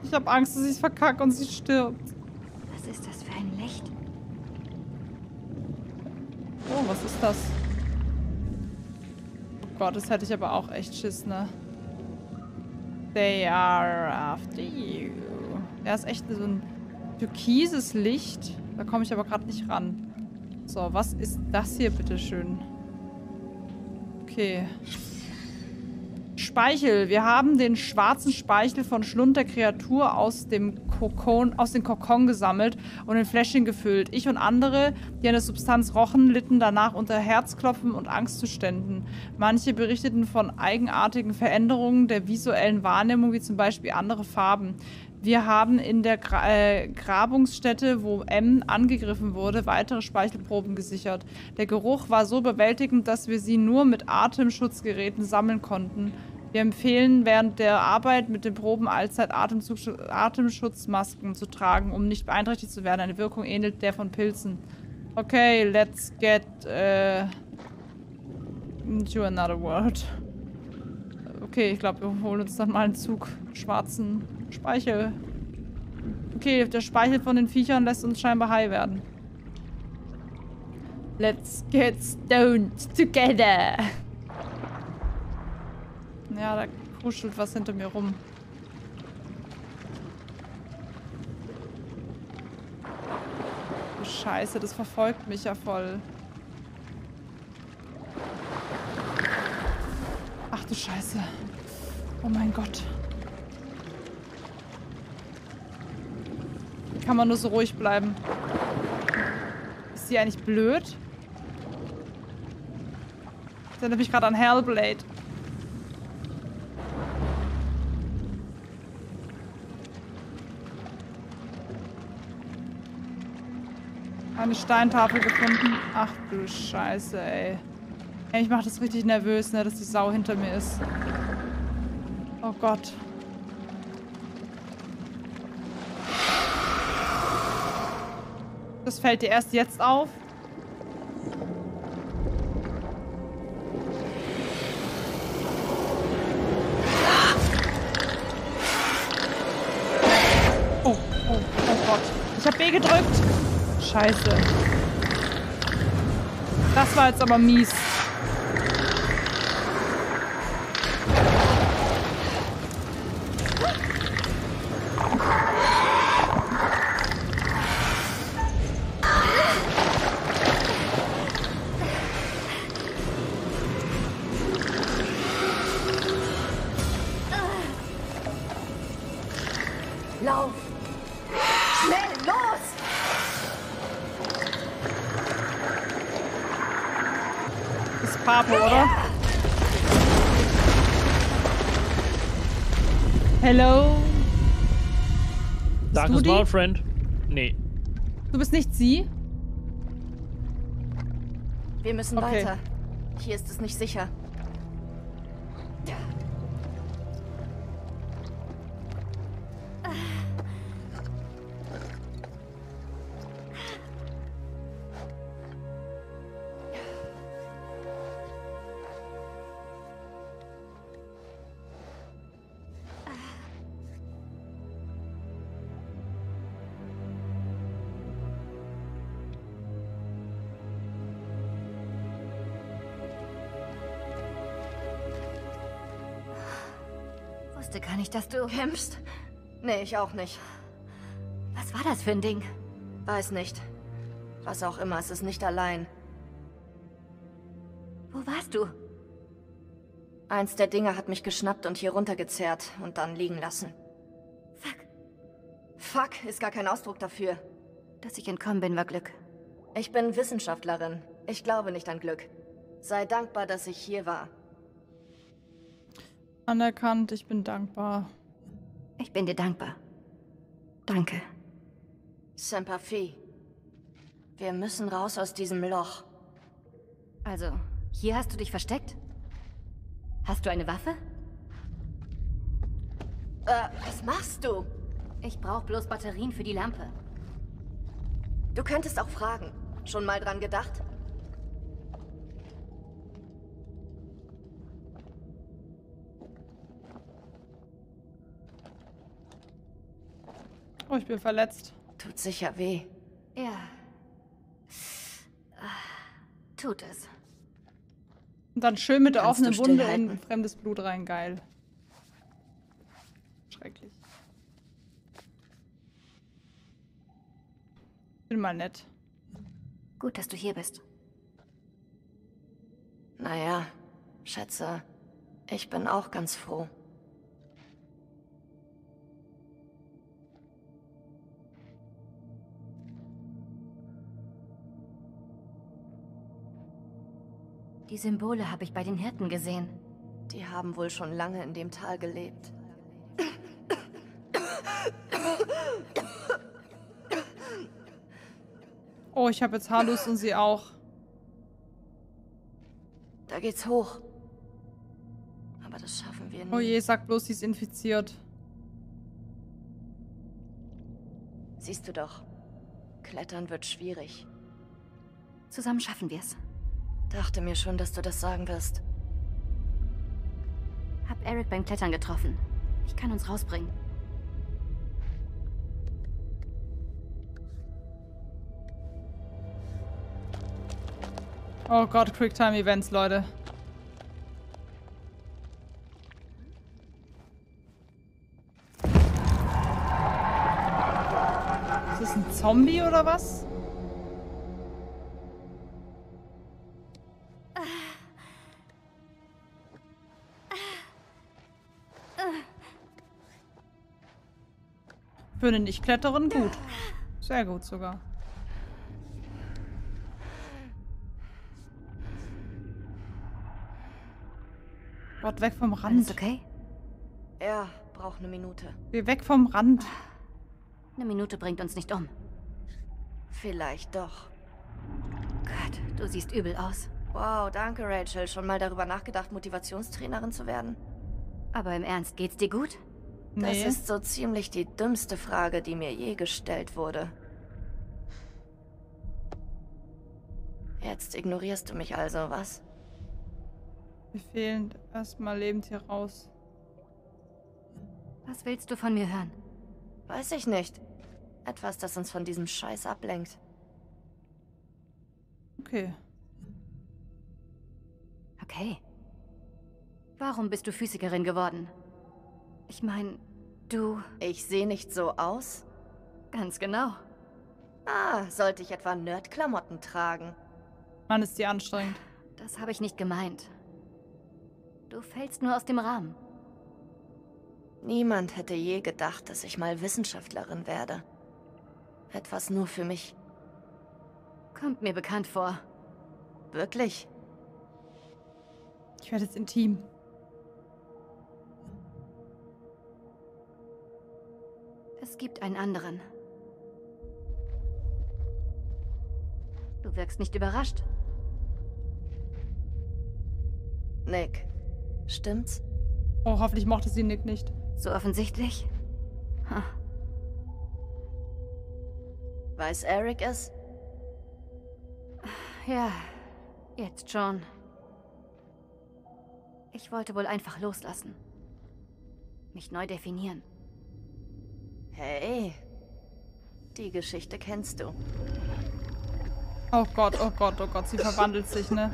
Speaker 1: Ich habe Angst, dass ich es verkacke und sie stirbt. Gott, das hätte ich aber auch echt Schiss, ne? They are after you. Ja, ist echt so ein türkises Licht. Da komme ich aber gerade nicht ran. So, was ist das hier, bitteschön? Okay. Speichel. Wir haben den schwarzen Speichel von Schlund der Kreatur aus dem Kokon, aus dem Kokon gesammelt und in Fläschchen gefüllt. Ich und andere, die eine Substanz rochen, litten danach unter Herzklopfen und Angstzuständen. Manche berichteten von eigenartigen Veränderungen der visuellen Wahrnehmung, wie zum Beispiel andere Farben. Wir haben in der Gra äh, Grabungsstätte, wo M angegriffen wurde, weitere Speichelproben gesichert. Der Geruch war so bewältigend, dass wir sie nur mit Atemschutzgeräten sammeln konnten. Wir empfehlen während der Arbeit mit den Proben allzeit Atemzug- Atemschutzmasken zu tragen, um nicht beeinträchtigt zu werden. Eine Wirkung ähnelt der von Pilzen. Okay, let's get uh, into another world. Okay, ich glaube, wir holen uns dann mal einen Zug schwarzen Speichel. Okay, der Speichel von den Viechern lässt uns scheinbar high werden. Let's get stoned together. Ja, da kuschelt was hinter mir rum. Oh, Scheiße, das verfolgt mich ja voll. Ach du Scheiße. Oh mein Gott. Kann man nur so ruhig bleiben? Ist sie eigentlich blöd? Das erinnert mich gerade an Hellblade. Eine Steintafel gefunden. Ach du Scheiße, ey. Ey, ich mach das richtig nervös, ne, dass die Sau hinter mir ist. Oh Gott. Das fällt dir erst jetzt auf? Oh, oh, oh Gott. Ich hab B gedrückt. Scheiße. Das war jetzt aber mies. Die?
Speaker 3: mal, Friend. Nee.
Speaker 1: Du bist nicht sie?
Speaker 24: Wir müssen
Speaker 1: Okay.
Speaker 24: weiter. Hier ist es nicht sicher.
Speaker 11: Dass du...
Speaker 24: Kämpfst? Nee, ich auch nicht.
Speaker 11: Was war das für ein Ding?
Speaker 24: Weiß nicht. Was auch immer, es ist nicht allein.
Speaker 11: Wo warst du?
Speaker 24: Eins der Dinge hat mich geschnappt und hier runtergezerrt und dann liegen lassen. Fuck. Fuck ist gar kein Ausdruck dafür.
Speaker 11: Dass ich entkommen bin, war Glück.
Speaker 24: Ich bin Wissenschaftlerin. Ich glaube nicht an Glück. Sei dankbar, dass ich hier war.
Speaker 1: Anerkannt, ich bin dankbar.
Speaker 11: Ich bin dir dankbar. Danke.
Speaker 24: Sympathie. Wir müssen raus aus diesem Loch.
Speaker 11: Also, Hier hast du dich versteckt? Hast du eine Waffe?
Speaker 24: Äh, was machst du?
Speaker 11: Ich brauche bloß Batterien für die Lampe.
Speaker 24: Du könntest auch fragen. Schon mal dran gedacht?
Speaker 1: Oh, ich bin verletzt.
Speaker 24: Tut sicher weh.
Speaker 11: Ja. Tut es.
Speaker 1: Und dann schön mit der
Speaker 24: Kannst
Speaker 1: offenen Wunde in fremdes Blut rein. Geil. Schrecklich. Bin mal nett.
Speaker 11: Gut, dass du hier bist.
Speaker 24: Naja, Schätze, ich bin auch ganz froh.
Speaker 11: Die Symbole habe ich bei den Hirten gesehen.
Speaker 24: Die haben wohl schon lange in dem Tal gelebt.
Speaker 1: Oh, ich habe jetzt Haarlust und sie auch.
Speaker 24: Da geht's hoch. Aber das schaffen wir nie.
Speaker 1: Oh je, sag bloß, sie ist infiziert.
Speaker 24: Siehst du doch. Klettern wird schwierig.
Speaker 11: Zusammen schaffen wir es.
Speaker 24: Dachte mir schon, dass du das sagen wirst.
Speaker 11: Hab Eric beim Klettern getroffen. Ich kann uns rausbringen.
Speaker 1: Oh Gott, Quicktime-Events, Leute. Ist das ein Zombie oder was? Für eine Nicht-Kletterin gut. Sehr gut sogar. Gott, weg vom Rand.
Speaker 11: Alles okay?
Speaker 24: Er braucht eine Minute.
Speaker 1: Geh weg vom Rand.
Speaker 11: Eine Minute bringt uns nicht um.
Speaker 24: Vielleicht doch.
Speaker 11: Gott, du siehst übel aus.
Speaker 24: Wow, danke, Rachel. Schon mal darüber nachgedacht, Motivationstrainerin zu werden?
Speaker 11: Aber im Ernst, geht's dir gut?
Speaker 24: Das
Speaker 1: Nee.
Speaker 24: ist so ziemlich die dümmste Frage, die mir je gestellt wurde. Jetzt ignorierst du mich also, was?
Speaker 1: Wir fehlen erstmal lebend hier raus.
Speaker 11: Was willst du von mir hören?
Speaker 24: Weiß ich nicht. Etwas, das uns von diesem Scheiß ablenkt.
Speaker 1: Okay.
Speaker 11: Okay. Warum bist du Physikerin geworden? Ich meine, du...
Speaker 24: Ich sehe nicht so aus?
Speaker 11: Ganz genau.
Speaker 24: Ah, sollte ich etwa Nerdklamotten tragen?
Speaker 1: Mann, ist die anstrengend.
Speaker 11: Das habe ich nicht gemeint. Du fällst nur aus dem Rahmen.
Speaker 24: Niemand hätte je gedacht, dass ich mal Wissenschaftlerin werde. Etwas nur für mich.
Speaker 11: Kommt mir bekannt vor.
Speaker 24: Wirklich?
Speaker 1: Ich werde jetzt intim.
Speaker 11: Es gibt einen anderen. Du wirkst nicht überrascht.
Speaker 24: Nick, stimmt's?
Speaker 1: Oh, hoffentlich mochte sie Nick nicht.
Speaker 11: So offensichtlich? Ha.
Speaker 24: Weiß Eric es?
Speaker 11: Ja, jetzt schon. Ich wollte wohl einfach loslassen. Mich neu definieren.
Speaker 24: Hey, die Geschichte kennst du.
Speaker 1: Oh Gott, oh Gott, oh Gott, sie verwandelt sich, ne?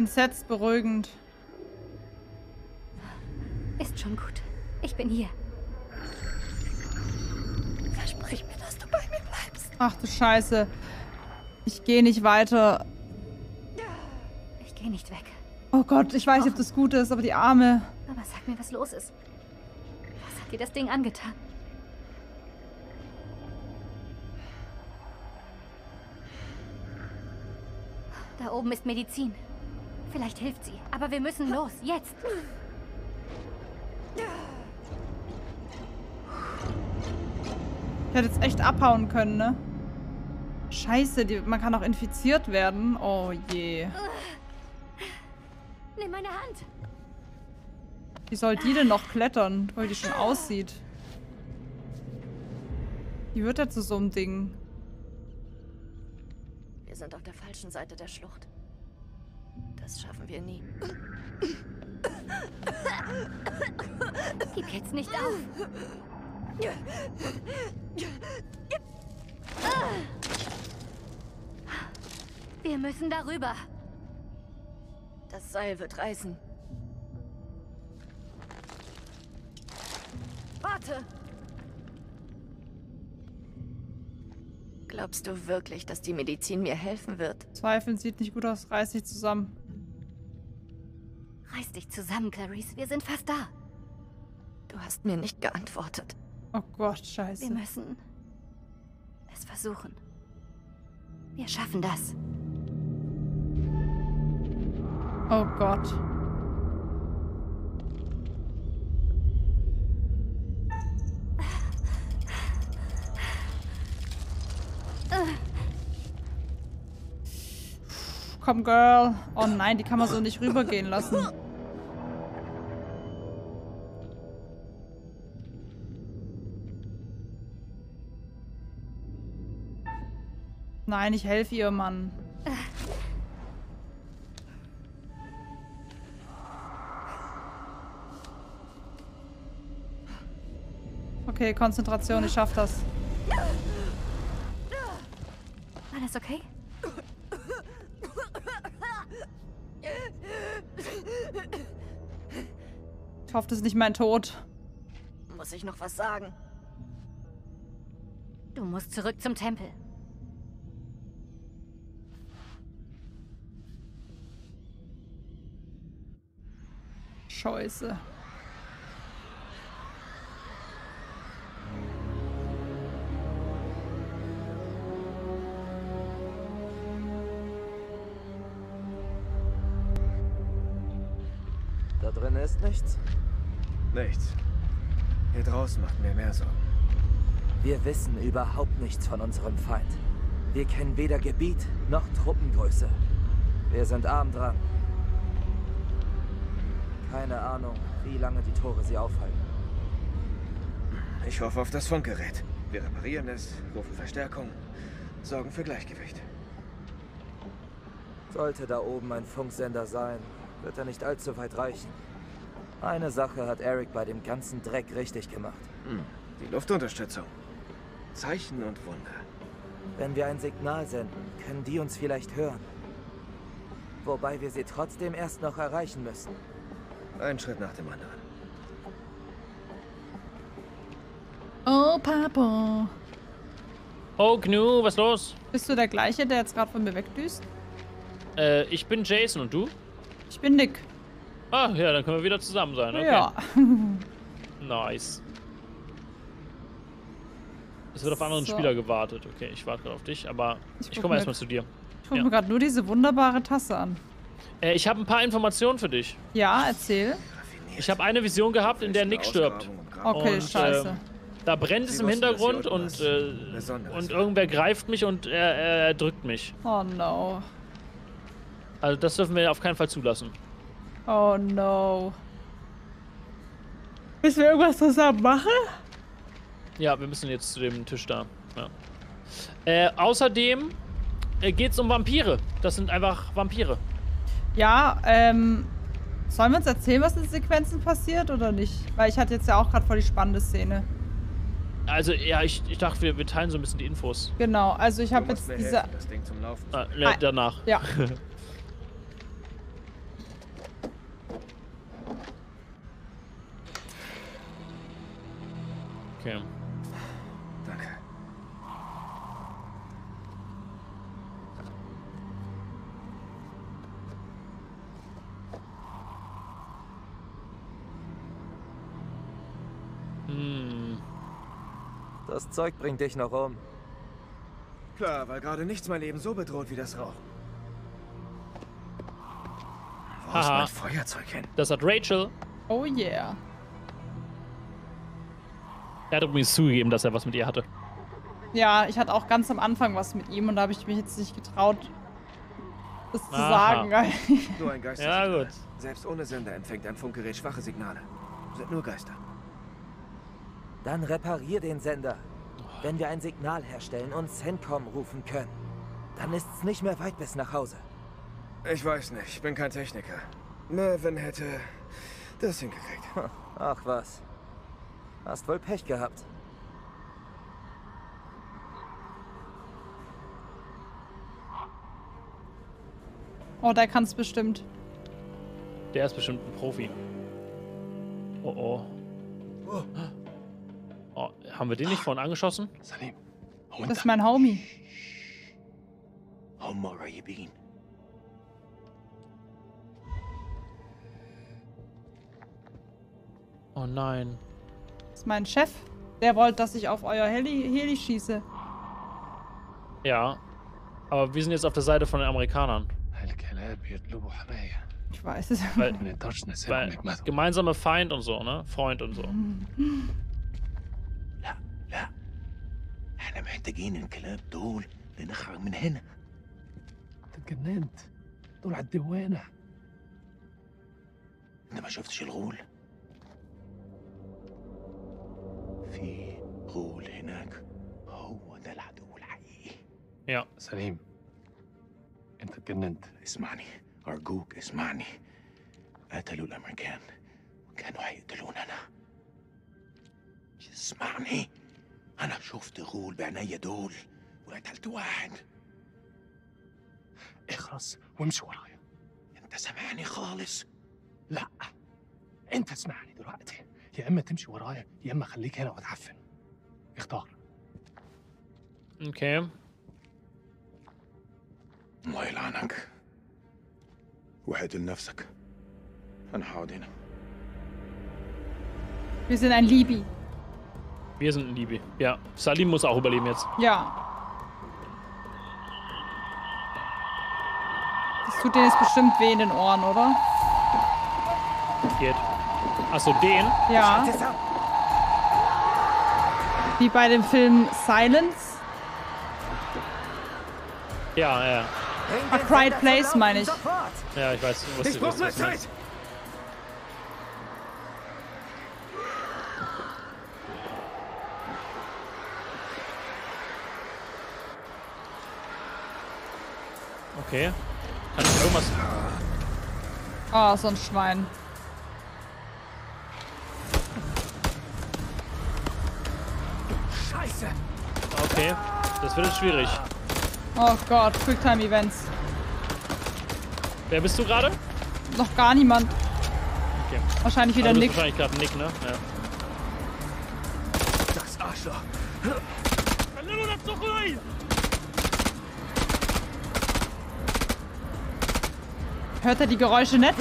Speaker 1: Entsetzt, beruhigend.
Speaker 11: Ist schon gut. Ich bin hier.
Speaker 24: Versprich mir, dass du bei mir bleibst.
Speaker 1: Ach du Scheiße. Ich gehe nicht weiter.
Speaker 11: Ich gehe nicht weg.
Speaker 1: Oh Gott, ich weiß nicht, ob das gut ist, aber die Arme.
Speaker 11: Aber sag mir, was los ist. Was hat dir das Ding angetan? Da oben ist Medizin. Vielleicht hilft sie. Aber wir müssen los. Jetzt.
Speaker 1: Ich hätte jetzt echt abhauen können, ne? Scheiße, die, man kann auch infiziert werden. Oh je.
Speaker 11: Nimm meine Hand.
Speaker 1: Wie soll die denn noch klettern, weil die schon aussieht? Die wird ja zu so einem Ding.
Speaker 24: Wir sind auf der falschen Seite der Schlucht. Das schaffen wir nie.
Speaker 11: Gib jetzt nicht auf. Wir müssen darüber.
Speaker 24: Das Seil wird reißen. Warte! Glaubst du wirklich, dass die Medizin mir helfen wird?
Speaker 1: Zweifeln sieht nicht gut aus. Reiß dich zusammen.
Speaker 11: Reiß dich zusammen, Clarice. Wir sind fast da.
Speaker 24: Du hast mir nicht geantwortet.
Speaker 1: Oh Gott, scheiße.
Speaker 11: Wir müssen es versuchen. Wir schaffen das.
Speaker 1: Oh Gott. Komm, Girl. Oh nein, die kann man so nicht rübergehen lassen. Nein, ich helfe ihr, Mann. Okay, Konzentration, ich schaff das.
Speaker 11: Alles okay?
Speaker 1: Ich hoffe, das ist nicht mein Tod.
Speaker 24: Muss ich noch was sagen?
Speaker 11: Du musst zurück zum Tempel.
Speaker 1: Scheiße.
Speaker 12: Macht mir mehr Sorgen.
Speaker 16: Wir wissen überhaupt nichts von unserem Feind. Wir kennen weder Gebiet noch Truppengröße. Wir sind arm dran. Keine Ahnung, wie lange die Tore sie aufhalten.
Speaker 12: Ich hoffe auf das Funkgerät. Wir reparieren es, rufen Verstärkung, sorgen für Gleichgewicht.
Speaker 16: Sollte da oben ein Funksender sein, wird er nicht allzu weit reichen. Eine Sache hat Eric bei dem ganzen Dreck richtig gemacht.
Speaker 12: Hm. Die Luftunterstützung. Zeichen und Wunder.
Speaker 16: Wenn wir ein Signal senden, können die uns vielleicht hören. Wobei wir sie trotzdem erst noch erreichen müssen.
Speaker 12: Ein Schritt nach dem anderen.
Speaker 1: Oh, Papa.
Speaker 3: Oh, Gnu, was los?
Speaker 1: Bist du der gleiche, der jetzt gerade von mir wegdüst?
Speaker 3: Äh, ich bin Jason und du?
Speaker 1: Ich bin Nick.
Speaker 3: Ah, ja, dann können wir wieder zusammen sein, okay.
Speaker 1: Ja.
Speaker 3: nice. Es wird auf anderen
Speaker 1: So.
Speaker 3: Spieler gewartet. Okay, ich warte gerade auf dich, aber
Speaker 1: Ich
Speaker 3: ich, komme erstmal zu dir.
Speaker 1: Ich gucke
Speaker 3: Ja.
Speaker 1: mir gerade nur diese wunderbare Tasse an.
Speaker 3: Äh, ich habe ein paar Informationen für dich.
Speaker 1: Ja, erzähl.
Speaker 3: Ich habe eine Vision gehabt, in der Nick stirbt.
Speaker 1: Okay,
Speaker 3: Und,
Speaker 1: scheiße.
Speaker 3: ähm, da brennt es im Hintergrund und, äh, und irgendwer greift mich und er, er, er drückt mich.
Speaker 1: Oh no.
Speaker 3: Also das dürfen wir auf keinen Fall zulassen.
Speaker 1: Oh no. Müssen wir irgendwas zusammen machen?
Speaker 3: Ja, wir müssen jetzt zu dem Tisch da. Ja. Äh, außerdem äh, geht es um Vampire. Das sind einfach Vampire.
Speaker 1: Ja, ähm. Sollen wir uns erzählen, was in Sequenzen passiert oder nicht? Weil ich hatte jetzt ja auch gerade voll die spannende Szene.
Speaker 3: Also, ja, ich, ich dachte, wir, wir teilen so ein bisschen die Infos.
Speaker 1: Genau, also ich habe jetzt diese.
Speaker 12: helfen, das Ding zum Laufen.
Speaker 3: Ah, ne, danach.
Speaker 1: Ja.
Speaker 3: okay.
Speaker 12: Danke.
Speaker 16: Das Zeug bringt dich noch um.
Speaker 12: Klar, weil gerade nichts mein Leben so bedroht wie das Rauchen. Wo ist
Speaker 3: Haha.
Speaker 12: mein Feuerzeug hin?
Speaker 3: Das hat Rachel.
Speaker 1: Oh yeah.
Speaker 3: Er hat übrigens zugegeben, dass er was mit ihr hatte.
Speaker 1: Ja, ich hatte auch ganz am Anfang was mit ihm und da habe ich mich jetzt nicht getraut, das zu sagen.
Speaker 12: Nur ein Geister.
Speaker 3: Ja, gut.
Speaker 12: Selbst ohne Sender empfängt ein Funkgerät schwache Signale. Sind nur Geister.
Speaker 16: Dann reparier den Sender. Wenn wir ein Signal herstellen und CENTCOM rufen können, dann ist's nicht mehr weit bis nach Hause.
Speaker 12: Ich weiß nicht, ich bin kein Techniker. Mervyn hätte das hingekriegt.
Speaker 16: Ach was. Hast wohl Pech gehabt.
Speaker 1: oh, der kann es bestimmt.
Speaker 3: Der ist bestimmt ein Profi. Oh oh. Oh, haben wir den nicht vorhin angeschossen?
Speaker 1: Das ist mein Homie.
Speaker 19: Homura, you been?
Speaker 3: Oh nein.
Speaker 1: Das ist mein Chef. Der wollte, dass ich auf euer Heli, Heli schieße.
Speaker 3: Ja. Aber wir sind jetzt auf der Seite von den Amerikanern.
Speaker 1: Ich weiß es.
Speaker 3: Weil, weil gemeinsame Feind und so, ne? Freund und so.
Speaker 19: محتاجين الكلاب دول لنخرج من هنا.
Speaker 21: انت اتجننت دول على
Speaker 19: أنت ما شفتش الغول؟ في غول هناك. هو ده العدو الحقيقي.
Speaker 3: Ja.
Speaker 21: سليم. أنت اتجننت
Speaker 19: اسمعني أرجوك اسمعني. قتلوا الأمريكان وكانوا هيقتلوننا. اسمعني. أنا شفت غول بعينيا دول وقتلت واحد.
Speaker 21: اخرس وامشي ورايا.
Speaker 19: أنت سامعني خالص؟
Speaker 21: لا أنت اسمعني دلوقتي. يا إما تمشي ورايا يا إما خليك هنا وتعفن. اختار.
Speaker 3: Okay.
Speaker 19: الله يلعنك. وحد لنفسك أنا هقعد هنا
Speaker 1: Wir sind ein Libi.
Speaker 3: Wir sind ein Libi. Ja. Salim muss auch überleben jetzt.
Speaker 1: Ja. Das tut dir jetzt bestimmt weh in den Ohren, oder?
Speaker 3: Geht. Achso, den?
Speaker 1: Ja. Wie bei dem Film Silence.
Speaker 3: Ja, ja.
Speaker 1: A Quiet Place, meine ich.
Speaker 3: Ja, ich weiß, was was, was du meinst. Okay. Kann ich irgendwas.
Speaker 1: Oh, so ein Schwein.
Speaker 12: Scheiße!
Speaker 3: Okay. Das wird jetzt schwierig.
Speaker 1: Oh Gott, Quicktime Events.
Speaker 3: Wer bist du gerade?
Speaker 1: Noch gar niemand.
Speaker 3: Okay.
Speaker 1: Wahrscheinlich wieder
Speaker 3: also,
Speaker 1: Nick.
Speaker 3: Wahrscheinlich gerade Nick, ne? Ja.
Speaker 12: Das Arschloch!
Speaker 1: Hört er die Geräusche nicht?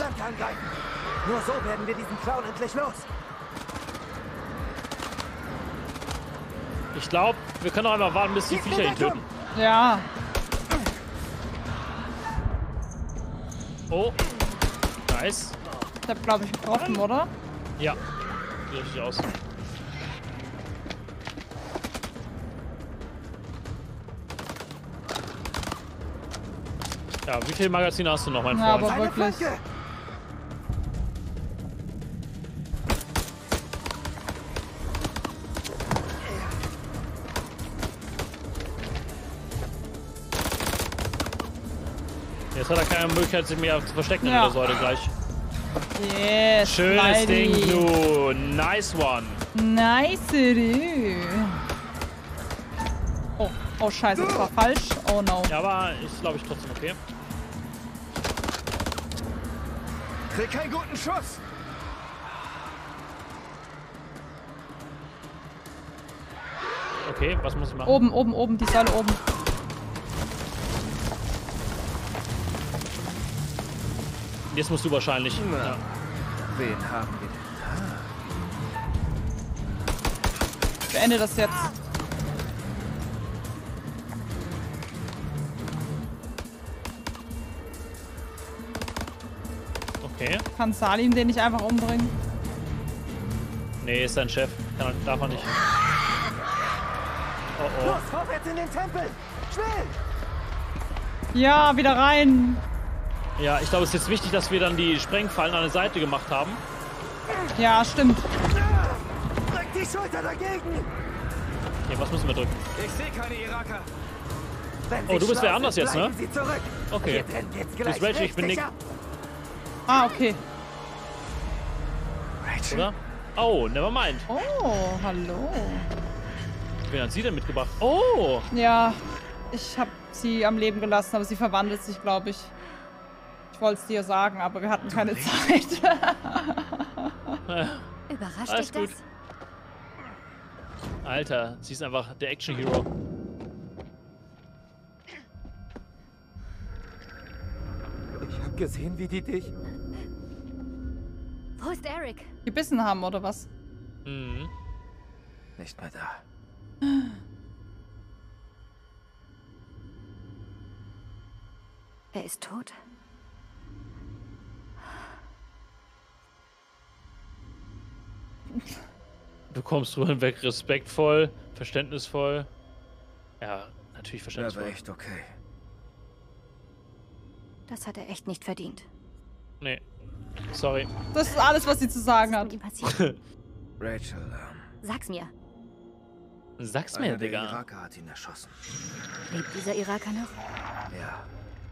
Speaker 16: Nur so werden wir diesen Clown endlich los.
Speaker 3: Ich glaube, wir können auch einmal warten, bis die Viecher ihn töten.
Speaker 1: Ja.
Speaker 3: Oh. Nice.
Speaker 1: Ich hab, glaube ich, getroffen, oder?
Speaker 3: Ja. Sieht richtig aus. Ja, wie viele Magazine hast du noch, mein
Speaker 1: Ja,
Speaker 3: Freund?
Speaker 1: aber wirklich.
Speaker 3: Jetzt hat er keine Möglichkeit, sich mehr zu verstecken
Speaker 1: Ja.
Speaker 3: in der Säule gleich.
Speaker 1: Yes,
Speaker 3: Schönes. Ding, du. Nice one.
Speaker 1: Nice, du. Oh, oh scheiße, das war falsch. Oh no.
Speaker 3: Ja, aber ist, glaube ich, trotzdem okay.
Speaker 12: Krieg keinen guten Schuss!
Speaker 3: Okay, was muss ich machen?
Speaker 1: Oben, oben, oben, die Säule oben.
Speaker 3: Jetzt musst du wahrscheinlich. Ja.
Speaker 12: Wen haben wir denn?
Speaker 1: Beende das jetzt.
Speaker 3: Okay.
Speaker 1: Kann Salim den nicht einfach umbringen?
Speaker 3: Nee, ist sein Chef. Kann, er- darf er nicht. Oh oh.
Speaker 6: Los, vorwärts in den Tempel! Schnell!
Speaker 1: Ja, wieder rein.
Speaker 3: Ja, ich glaube, es ist jetzt wichtig, dass wir dann die Sprengfallen an der Seite gemacht haben.
Speaker 1: Ja, stimmt.
Speaker 6: Drück die Schulter dagegen!
Speaker 3: Okay, was müssen wir drücken?
Speaker 6: Ich sehe keine Iraker. Wenn
Speaker 3: Oh, du bist wer anders
Speaker 6: sind,
Speaker 3: jetzt, ne? Okay.
Speaker 6: Drin geht's
Speaker 3: Du bist Rachel, ich bin Nick.
Speaker 6: ab.
Speaker 1: Ah, okay.
Speaker 3: Oder? Oh, never mind.
Speaker 1: Oh, hallo.
Speaker 3: Wen hat sie denn mitgebracht? Oh!
Speaker 1: Ja, ich habe sie am Leben gelassen, aber sie verwandelt sich, glaube ich. Ich wollte es dir sagen, aber wir hatten keine Zeit.
Speaker 11: Überrascht
Speaker 3: Alles
Speaker 11: dich
Speaker 3: gut.
Speaker 11: das?
Speaker 3: Alter, sie ist einfach der Action-Hero.
Speaker 16: Ich hab gesehen, wie die dich.
Speaker 11: Wo ist Eric?
Speaker 1: Gebissen haben, oder was?
Speaker 3: Mhm.
Speaker 12: Nicht mehr da.
Speaker 11: Er ist tot.
Speaker 3: Du kommst drüber hinweg, respektvoll, verständnisvoll. Ja, natürlich
Speaker 12: Er
Speaker 3: verständnisvoll.
Speaker 12: war echt okay.
Speaker 11: Das hat er echt nicht verdient.
Speaker 3: Nee. Sorry.
Speaker 1: Das ist alles, was sie zu sagen hat.
Speaker 12: Rachel, ähm,
Speaker 11: Sag's mir.
Speaker 3: Sag's mir,
Speaker 12: der
Speaker 3: Digga.
Speaker 12: Iraker hat ihn erschossen.
Speaker 11: Lebt dieser Iraker noch?
Speaker 12: Ja.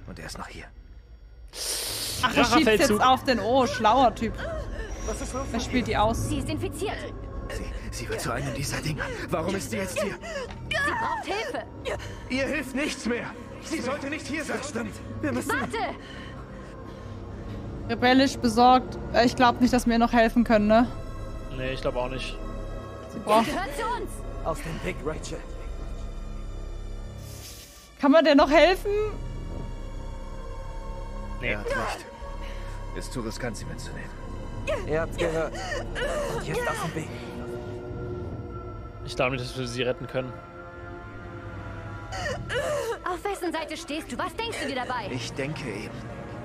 Speaker 12: Und er ist noch hier.
Speaker 1: Ach, er schiebt jetzt
Speaker 3: Rachefeldzug.
Speaker 1: auf den Oh, schlauer Typ. Er spielt die aus.
Speaker 11: Sie ist infiziert.
Speaker 12: Sie, sie wird zu einem dieser Dinger. Warum ist sie jetzt hier?
Speaker 11: Sie braucht Hilfe.
Speaker 22: Ihr hilft nichts mehr. Sie sollte nicht hier sein.
Speaker 6: Stimmt. Wir müssen.
Speaker 11: Warte!
Speaker 1: Rebellisch, besorgt. Äh, Ich glaube nicht, dass wir ihr noch helfen können, ne?
Speaker 3: Nee, ich glaube auch nicht.
Speaker 1: Sie braucht...
Speaker 16: Aus dem Weg, Rachel.
Speaker 1: Kann man der noch helfen?
Speaker 3: Nee.
Speaker 12: Er hat recht. Ist zu riskant, sie mitzunehmen.
Speaker 16: Ihr habt's gehört. Und jetzt aus dem Weg.
Speaker 3: Ich glaube nicht, dass wir sie retten können.
Speaker 11: Auf wessen Seite stehst du? Was denkst du dir dabei?
Speaker 12: Ich denke eben.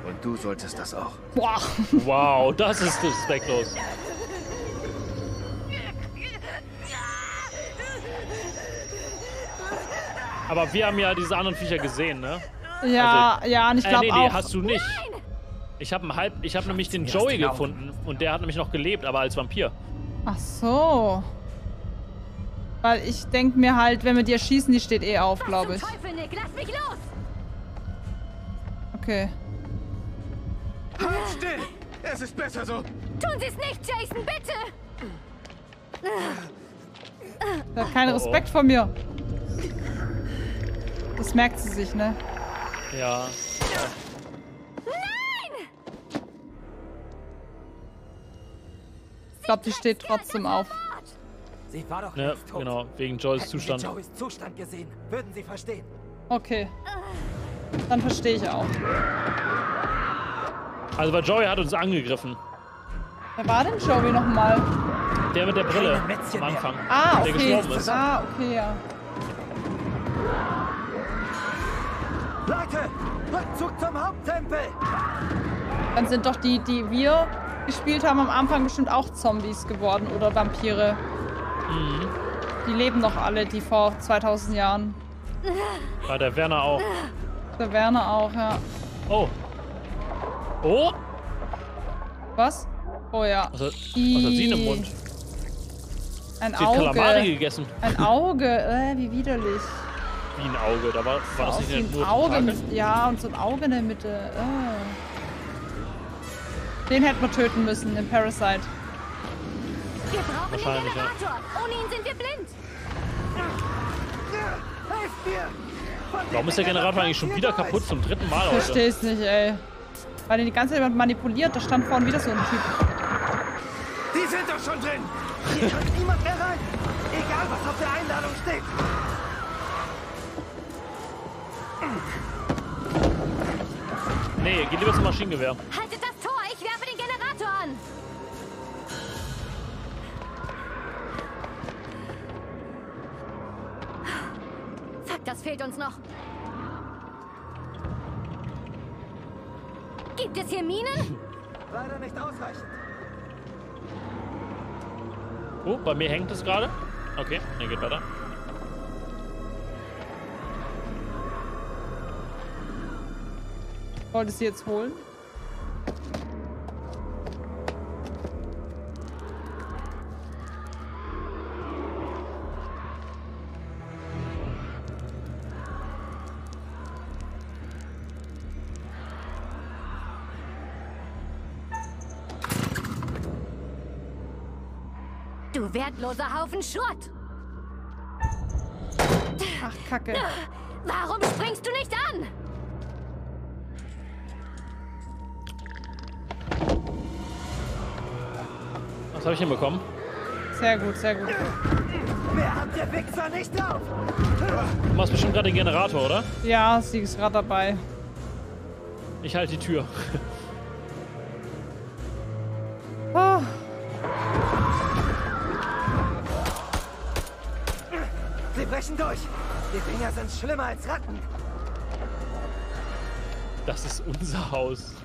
Speaker 12: Und du solltest das auch.
Speaker 1: Boah.
Speaker 3: Wow, das ist respektlos. Aber wir haben ja diese anderen Viecher gesehen, ne?
Speaker 1: Ja, ja, und ich
Speaker 3: äh,
Speaker 1: glaube
Speaker 3: nee, nee,
Speaker 1: auch.
Speaker 3: hast du nicht. Ich habe halb, ich habe nämlich den Joey gefunden und der hat nämlich noch gelebt, aber als Vampir.
Speaker 1: Ach so. Weil ich denke mir halt, wenn wir die erschießen, die steht eh auf, glaube ich.
Speaker 11: Teufel, Nick, lass mich los!
Speaker 1: Okay.
Speaker 22: Halt still! Es ist besser so.
Speaker 11: Tun Sie es nicht, Jason, bitte!
Speaker 1: Der hat keinen. Respekt vor mir. Das merkt sie sich, ne?
Speaker 3: Ja.
Speaker 1: Ich glaube, die steht trotzdem auf.
Speaker 16: Sie war doch
Speaker 3: Ne,
Speaker 16: nicht tot.
Speaker 3: genau, wegen
Speaker 16: Sie
Speaker 3: Zustand.
Speaker 16: Joeys Zustand gesehen, würden Sie verstehen.
Speaker 1: Okay. Dann verstehe ich auch.
Speaker 3: Also, weil Joey hat uns angegriffen.
Speaker 1: Wer war denn Joey nochmal?
Speaker 3: Der mit der Brille am. Anfang.
Speaker 1: Ah,
Speaker 3: Der
Speaker 1: okay.
Speaker 3: gestorben ist.
Speaker 1: Ah, okay, ja.
Speaker 6: Leute, Rückzug zum Haupttempel!
Speaker 1: Dann sind doch die, die wir gespielt haben, am Anfang bestimmt auch Zombies geworden oder Vampire.
Speaker 3: Mhm.
Speaker 1: Die leben noch alle, die vor 2000 Jahren.
Speaker 3: Ja, der Werner auch.
Speaker 1: Der Werner auch, ja.
Speaker 3: Oh. Oh!
Speaker 1: Was? Oh ja.
Speaker 3: Was hat, was hat sie in dem Mund?
Speaker 1: Ein
Speaker 3: Sie hat Kalamari
Speaker 1: Auge.
Speaker 3: gegessen.
Speaker 1: Ein Auge. Äh, wie widerlich.
Speaker 3: Wie ein Auge. Da war, war das nicht
Speaker 1: wie
Speaker 3: nur
Speaker 1: ein Auge. Mit, ja, und so ein Auge in der Mitte. Äh. Den hätten wir töten müssen, den Parasite.
Speaker 11: Wir brauchen den
Speaker 3: Wahrscheinlich, ja.
Speaker 11: Generator. Ohne ihn sind wir blind.
Speaker 6: Helft mir!
Speaker 3: Warum ist der Generator eigentlich schon wieder kaputt zum dritten Mal
Speaker 1: Ich versteh's nicht, ey. Weil den die ganze Zeit jemand manipuliert. Da stand vorhin wieder so ein Typ.
Speaker 22: Die sind doch schon drin.
Speaker 6: Hier kommt niemand mehr rein! Egal, was auf der Einladung steht!
Speaker 3: Nee, geh lieber zum Maschinengewehr.
Speaker 11: Haltet das Tor, ich werfe den Generator an. Fuck, das fehlt uns noch. Gibt es hier Minen?
Speaker 16: Leider nicht ausreichend.
Speaker 3: Oh, bei mir hängt es gerade. Okay, ne, geht weiter.
Speaker 1: Wolltest du jetzt holen?
Speaker 20: Du wertloser Haufen Schrott!
Speaker 1: Ach, Kacke.
Speaker 20: Warum springst du nicht an?
Speaker 3: Was habe ich hinbekommen?
Speaker 1: Sehr gut, sehr gut.
Speaker 16: Wer hat der Wichser nicht auf?
Speaker 3: Du machst bestimmt gerade den Generator, oder?
Speaker 1: Ja, sie ist gerade dabei.
Speaker 3: Ich halte die Tür.
Speaker 1: Oh.
Speaker 16: Brechen durch. Die Dinger sind schlimmer als Ratten.
Speaker 3: Das ist unser Haus.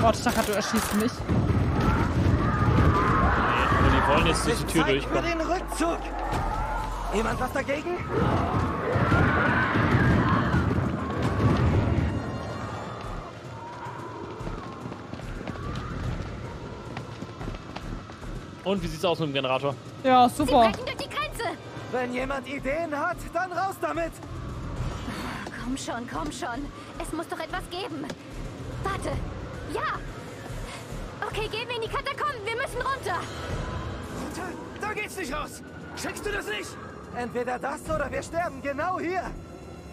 Speaker 1: Gott, du erschießt mich.
Speaker 3: Aber die wollen jetzt durch die Tür
Speaker 16: Zeit für
Speaker 3: durchkommen.
Speaker 16: den Rückzug. Jemand was dagegen?
Speaker 3: Und wie sieht's aus mit dem Generator?
Speaker 1: Ja,
Speaker 20: Sie
Speaker 1: super.
Speaker 16: Wenn jemand Ideen hat, dann raus damit.
Speaker 20: Komm schon, komm schon. Es muss doch etwas geben. Warte. Ja. Okay, gehen wir in die Katakomben. Wir müssen runter.
Speaker 16: Da geht's nicht raus. Schickst du das nicht? Entweder das oder wir sterben genau hier.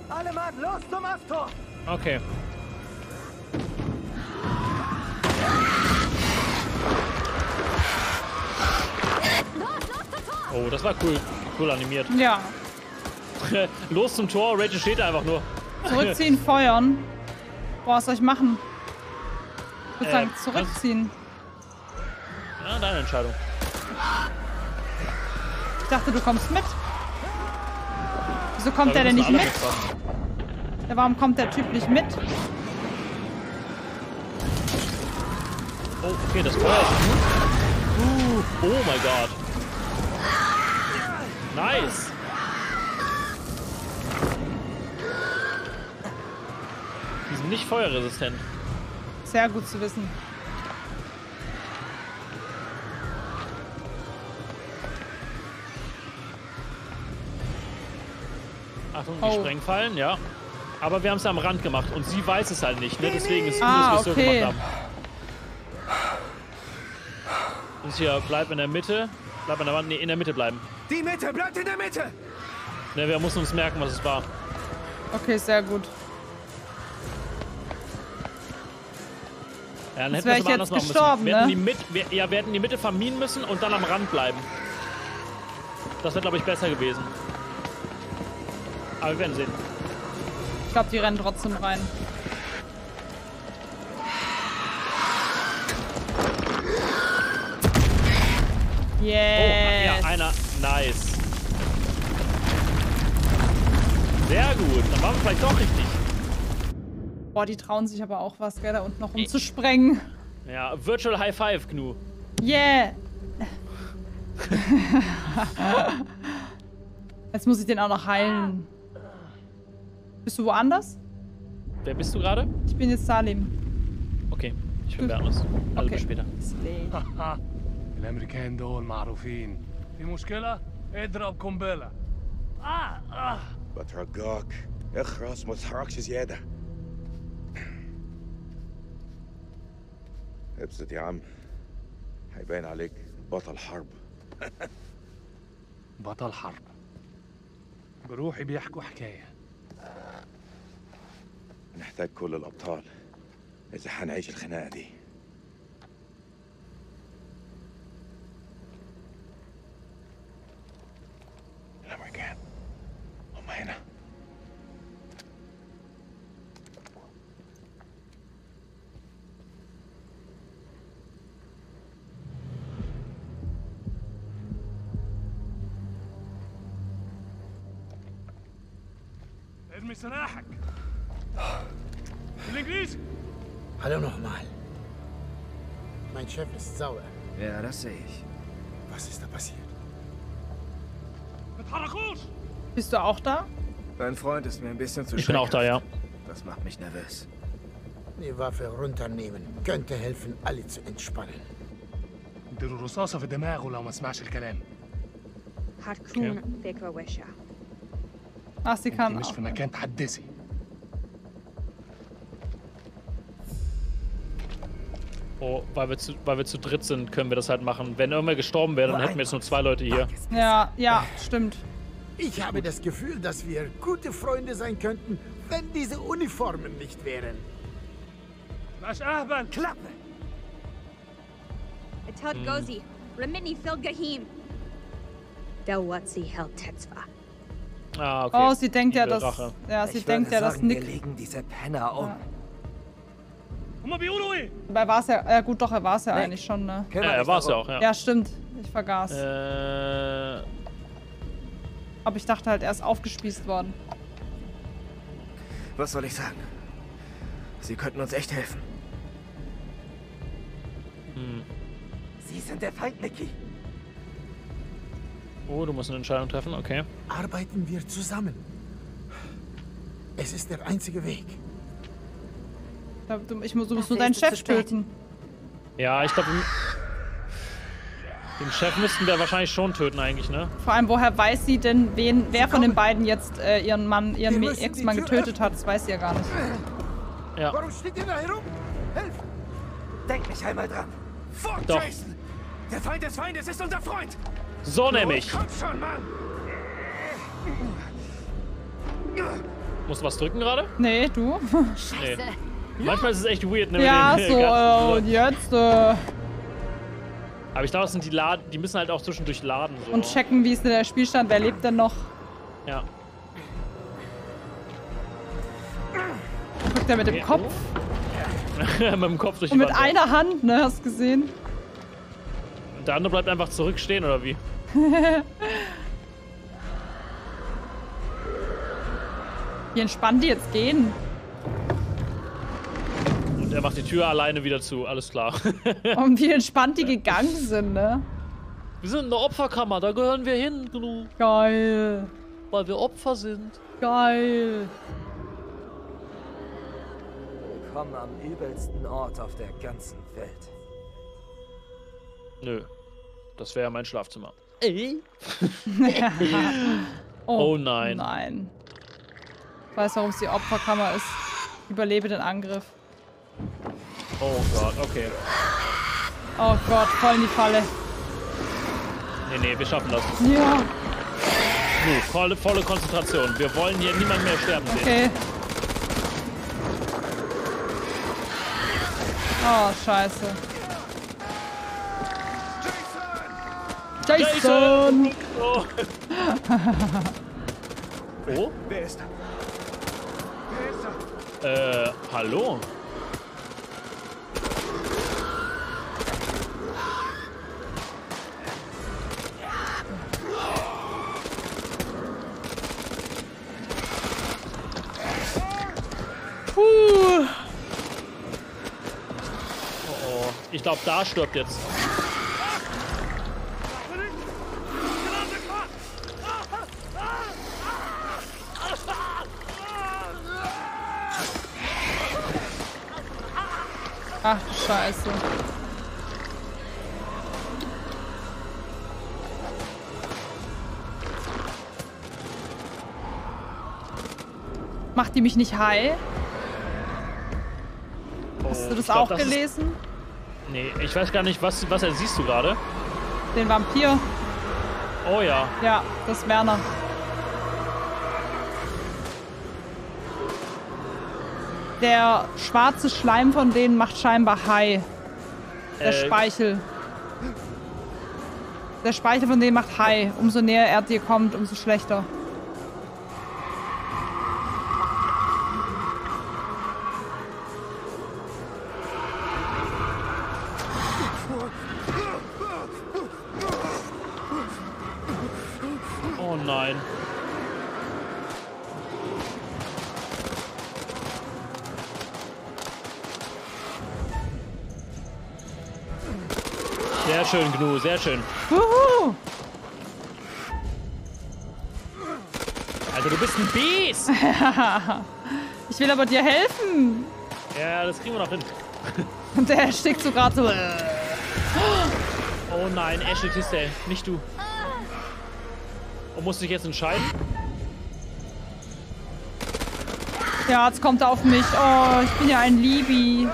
Speaker 16: Alle Mann, los zum Aftor.
Speaker 3: Okay. Oh, das war cool. Cool animiert.
Speaker 1: Ja.
Speaker 3: Los zum Tor, Rachel steht einfach nur.
Speaker 1: Zurückziehen, feuern. Boah, was soll ich machen? Ich würde
Speaker 3: Äh,
Speaker 1: sagen, zurückziehen.
Speaker 3: Ja, deine Entscheidung.
Speaker 1: Ich dachte, du kommst mit. Wieso kommt der denn nicht mit? Ja, warum kommt der Typ nicht mit?
Speaker 3: Oh, okay, das Feuer ist Uh, oh mein Gott. Nice. Die sind nicht feuerresistent.
Speaker 1: Sehr gut zu wissen.
Speaker 3: Achtung, die
Speaker 1: Oh.
Speaker 3: Sprengfallen, ja. Aber wir haben es am Rand gemacht und sie weiß es halt nicht, ne? Deswegen ist es gut,
Speaker 1: Ah,
Speaker 3: dass wir es so gemacht haben. Und hier, bleib in der Mitte. Bleib an der Wand. Nee, in der Mitte bleiben.
Speaker 16: Die Mitte, bleibt in der Mitte.
Speaker 3: Ne, wir müssen uns merken, was es war.
Speaker 1: Okay, sehr gut.
Speaker 3: Ja, dann hätten wir es anders
Speaker 1: jetzt
Speaker 3: machen müssen.
Speaker 1: gestorben,
Speaker 3: wir hätten
Speaker 1: ne?
Speaker 3: die Mit wir, ja, wir hätten die Mitte verminen müssen und dann am Rand bleiben. Das wäre, glaube ich, besser gewesen. Aber wir werden sehen.
Speaker 1: Ich glaube, die rennen trotzdem rein.
Speaker 3: Oh,
Speaker 1: Yes.
Speaker 3: ja, einer. Nice. Sehr gut. Dann waren wir vielleicht doch richtig.
Speaker 1: Boah, die trauen sich aber auch was, gell, da unten noch rumzusprengen.
Speaker 3: Ja, Virtual High Five, Gnu.
Speaker 1: Yeah. Jetzt muss ich den auch noch heilen. Bist du woanders?
Speaker 3: Wer bist du gerade?
Speaker 1: Ich bin jetzt Salim.
Speaker 3: Okay, ich bin Bernus. Also bis später.
Speaker 21: الأمريكان دول معروفين. في مشكلة؟ اضرب قنبلة. آه آه.
Speaker 26: بترجاك. اخرس ما تتحركش زيادة. ابسط يا عم. هيبان عليك بطل حرب.
Speaker 21: بطل حرب. بروحي بيحكوا حكاية.
Speaker 26: نحتاج كل الأبطال إذا هنعيش الخناقة دي. الأمريكان هم هنا
Speaker 21: ارمي سلاحك الانجليزي
Speaker 23: Hallo nochmal. Mein Chef ist sauer.
Speaker 12: Ja, das sehe ich.
Speaker 23: Was ist da passiert?
Speaker 1: Bist du auch da?
Speaker 12: Dein Freund ist mir ein bisschen zu
Speaker 3: Ich bin auch da, ja.
Speaker 12: Das macht mich nervös.
Speaker 23: Die Waffe runternehmen. Könnte helfen, alle zu entspannen.
Speaker 21: اديله رصاصة في دماغه لو ما سمعش الكلام
Speaker 27: هتكون فكرة وحشة
Speaker 1: Ach, sie
Speaker 21: انت
Speaker 1: kann
Speaker 21: مش
Speaker 1: auch.
Speaker 21: في مكان تحدثي
Speaker 3: Oh, weil wir, zu, weil wir zu dritt sind, können wir das halt machen. Wenn irgendwer gestorben wäre, dann hätten wir jetzt nur zwei Leute hier.
Speaker 1: Ja, ja, stimmt.
Speaker 23: Ich habe das Gefühl, dass wir gute Freunde sein könnten, wenn diese Uniformen nicht wären.
Speaker 21: Was aber?
Speaker 27: Klappe! Atad
Speaker 3: hm.
Speaker 27: Gozi, Remini Filgahim. Dawatsi Heltetzwa.
Speaker 3: Ah, okay.
Speaker 1: Oh, sie denkt ja, dass. Ja, sie denkt ja, dass
Speaker 16: Nick. Wir legen diese Penner um.
Speaker 21: Ja.
Speaker 1: Dabei war es ja. Ja, gut, doch, er war es ja
Speaker 16: Nick,
Speaker 1: eigentlich schon, ne?
Speaker 3: Ja, er war es ja auch, ja.
Speaker 1: Ja, stimmt. Ich vergaß.
Speaker 3: Äh,
Speaker 1: Aber ich dachte halt, er ist aufgespießt worden.
Speaker 12: Was soll ich sagen? Sie könnten uns echt helfen.
Speaker 3: hm.
Speaker 16: Sie sind der Feind, Nicky.
Speaker 3: Oh, du musst eine Entscheidung treffen, okay.
Speaker 23: Arbeiten wir zusammen. Es ist der einzige Weg.
Speaker 1: Ich muss, du musst nur deinen Chef töten.
Speaker 3: Ja, ich glaube, den Chef müssten wir wahrscheinlich schon töten eigentlich, ne?
Speaker 1: Vor allem, woher weiß sie denn, wen, wer von den beiden jetzt äh, ihren Mann, ihren Ex-Mann getötet hat? Das weiß sie ja gar nicht.
Speaker 3: Ja.
Speaker 23: Warum steht ihr da herum? Helft!
Speaker 16: Denk nicht einmal dran.
Speaker 26: Fort,
Speaker 3: Doch.
Speaker 26: Jason! Der Feind des Feindes ist unser Freund!
Speaker 3: So nämlich.
Speaker 26: Komm schon, Mann!
Speaker 3: Musst du was drücken gerade?
Speaker 1: Nee, du?
Speaker 3: Nee. Manchmal ist es echt weird, ne?
Speaker 1: ja, so, äh, und jetzt, äh,
Speaker 3: Aber ich glaube, das sind die Laden, die müssen halt auch zwischendurch laden. So.
Speaker 1: und checken, wie ist denn der Spielstand, wer lebt denn noch?
Speaker 3: Ja.
Speaker 1: Guckt er mit dem
Speaker 3: Okay,
Speaker 1: Kopf?
Speaker 3: mit dem Kopf durch die
Speaker 1: Und mit
Speaker 3: ja.
Speaker 1: einer Hand, ne? Hast du gesehen?
Speaker 3: Und der andere bleibt einfach zurückstehen, oder wie?
Speaker 1: Wie entspannt die jetzt gehen.
Speaker 3: Und er macht die Tür alleine wieder zu, alles klar.
Speaker 1: Und wie entspannt die gegangen sind, ne?
Speaker 3: wir sind in der Opferkammer, da gehören wir hin, genug.
Speaker 1: Geil.
Speaker 3: Weil wir Opfer sind.
Speaker 1: Geil.
Speaker 16: Willkommen am übelsten Ort auf der ganzen Welt.
Speaker 3: Nö. Das wäre mein Schlafzimmer.
Speaker 1: oh,
Speaker 3: Oh nein.
Speaker 1: Nein. Ich weiß, warum es die Opferkammer ist. Überlebe den Angriff.
Speaker 3: Oh Gott, okay.
Speaker 1: Oh Gott, voll in die Falle.
Speaker 3: Nee, nee, wir schaffen das.
Speaker 1: Ja.
Speaker 3: Nu, volle, volle Konzentration. Wir wollen hier niemanden mehr sterben sehen.
Speaker 1: Okay. Oh, scheiße. Jason!
Speaker 3: Oh. oh?
Speaker 26: Wer ist da? Wer ist da?
Speaker 3: Äh, hallo?
Speaker 1: Puh.
Speaker 3: Oh, oh. Ich glaube, da stirbt jetzt.
Speaker 1: Ach du Scheiße. Macht die mich nicht high? Hast du
Speaker 3: Oh,
Speaker 1: das
Speaker 3: glaub,
Speaker 1: auch
Speaker 3: das ist-
Speaker 1: gelesen?
Speaker 3: Nee, ich weiß gar nicht, was, was er siehst du gerade?
Speaker 1: Den Vampir?
Speaker 3: Oh ja.
Speaker 1: Ja, das ist Werner. Der schwarze Schleim von denen macht scheinbar high. Der
Speaker 3: Äh,
Speaker 1: Speichel. Der Speichel von denen macht high. Umso näher er dir kommt, umso schlechter.
Speaker 3: Sehr schön, Gnu, sehr schön.
Speaker 1: Wuhu!
Speaker 3: Also du bist ein Biest.
Speaker 1: ich will aber dir helfen.
Speaker 3: Ja, das kriegen wir noch hin.
Speaker 1: Und der erstickt so gerade so.
Speaker 3: Oh nein, Ashley Tisdale, nicht du. Und musst dich jetzt entscheiden?
Speaker 1: Ja, jetzt kommt er auf mich. Oh, ich bin ja ein Libi.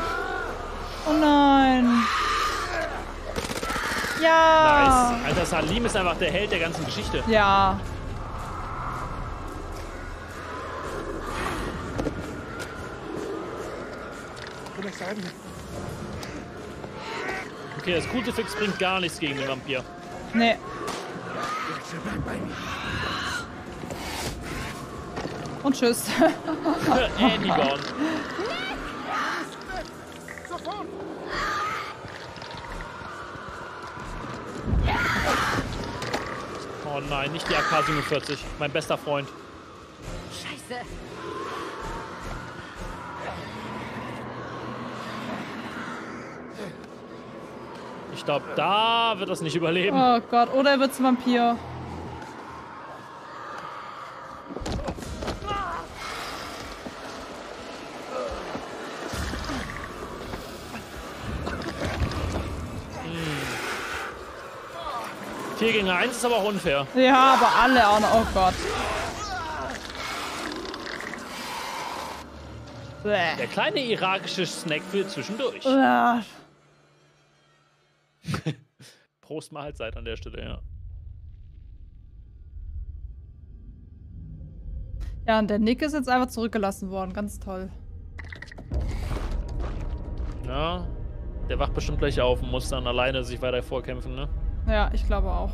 Speaker 1: Oh nein. Ja.
Speaker 3: Nice. Alter, Salim ist einfach der Held der ganzen Geschichte.
Speaker 1: Ja.
Speaker 3: Okay, das Crucifix bringt gar nichts gegen den Vampir.
Speaker 1: Nee. Und tschüss.
Speaker 3: Andy gone. Oh nein, nicht die AK-47. Mein bester Freund.
Speaker 20: Scheiße.
Speaker 3: Ich glaube, da wird das nicht überleben.
Speaker 1: Oh Gott, oder er wird zum Vampir.
Speaker 3: Vier gegen eins ist aber auch unfair.
Speaker 1: Ja, aber alle auch noch. Oh Gott. Bäh.
Speaker 3: Der kleine irakische Snack für zwischendurch.
Speaker 1: Ja.
Speaker 3: Prost Mahlzeit an der Stelle, ja.
Speaker 1: Ja, und der Nick ist jetzt einfach zurückgelassen worden. Ganz toll.
Speaker 3: Ja, der wacht bestimmt gleich auf und muss dann alleine sich weiter vorkämpfen, ne?
Speaker 1: Ja, ich glaube auch.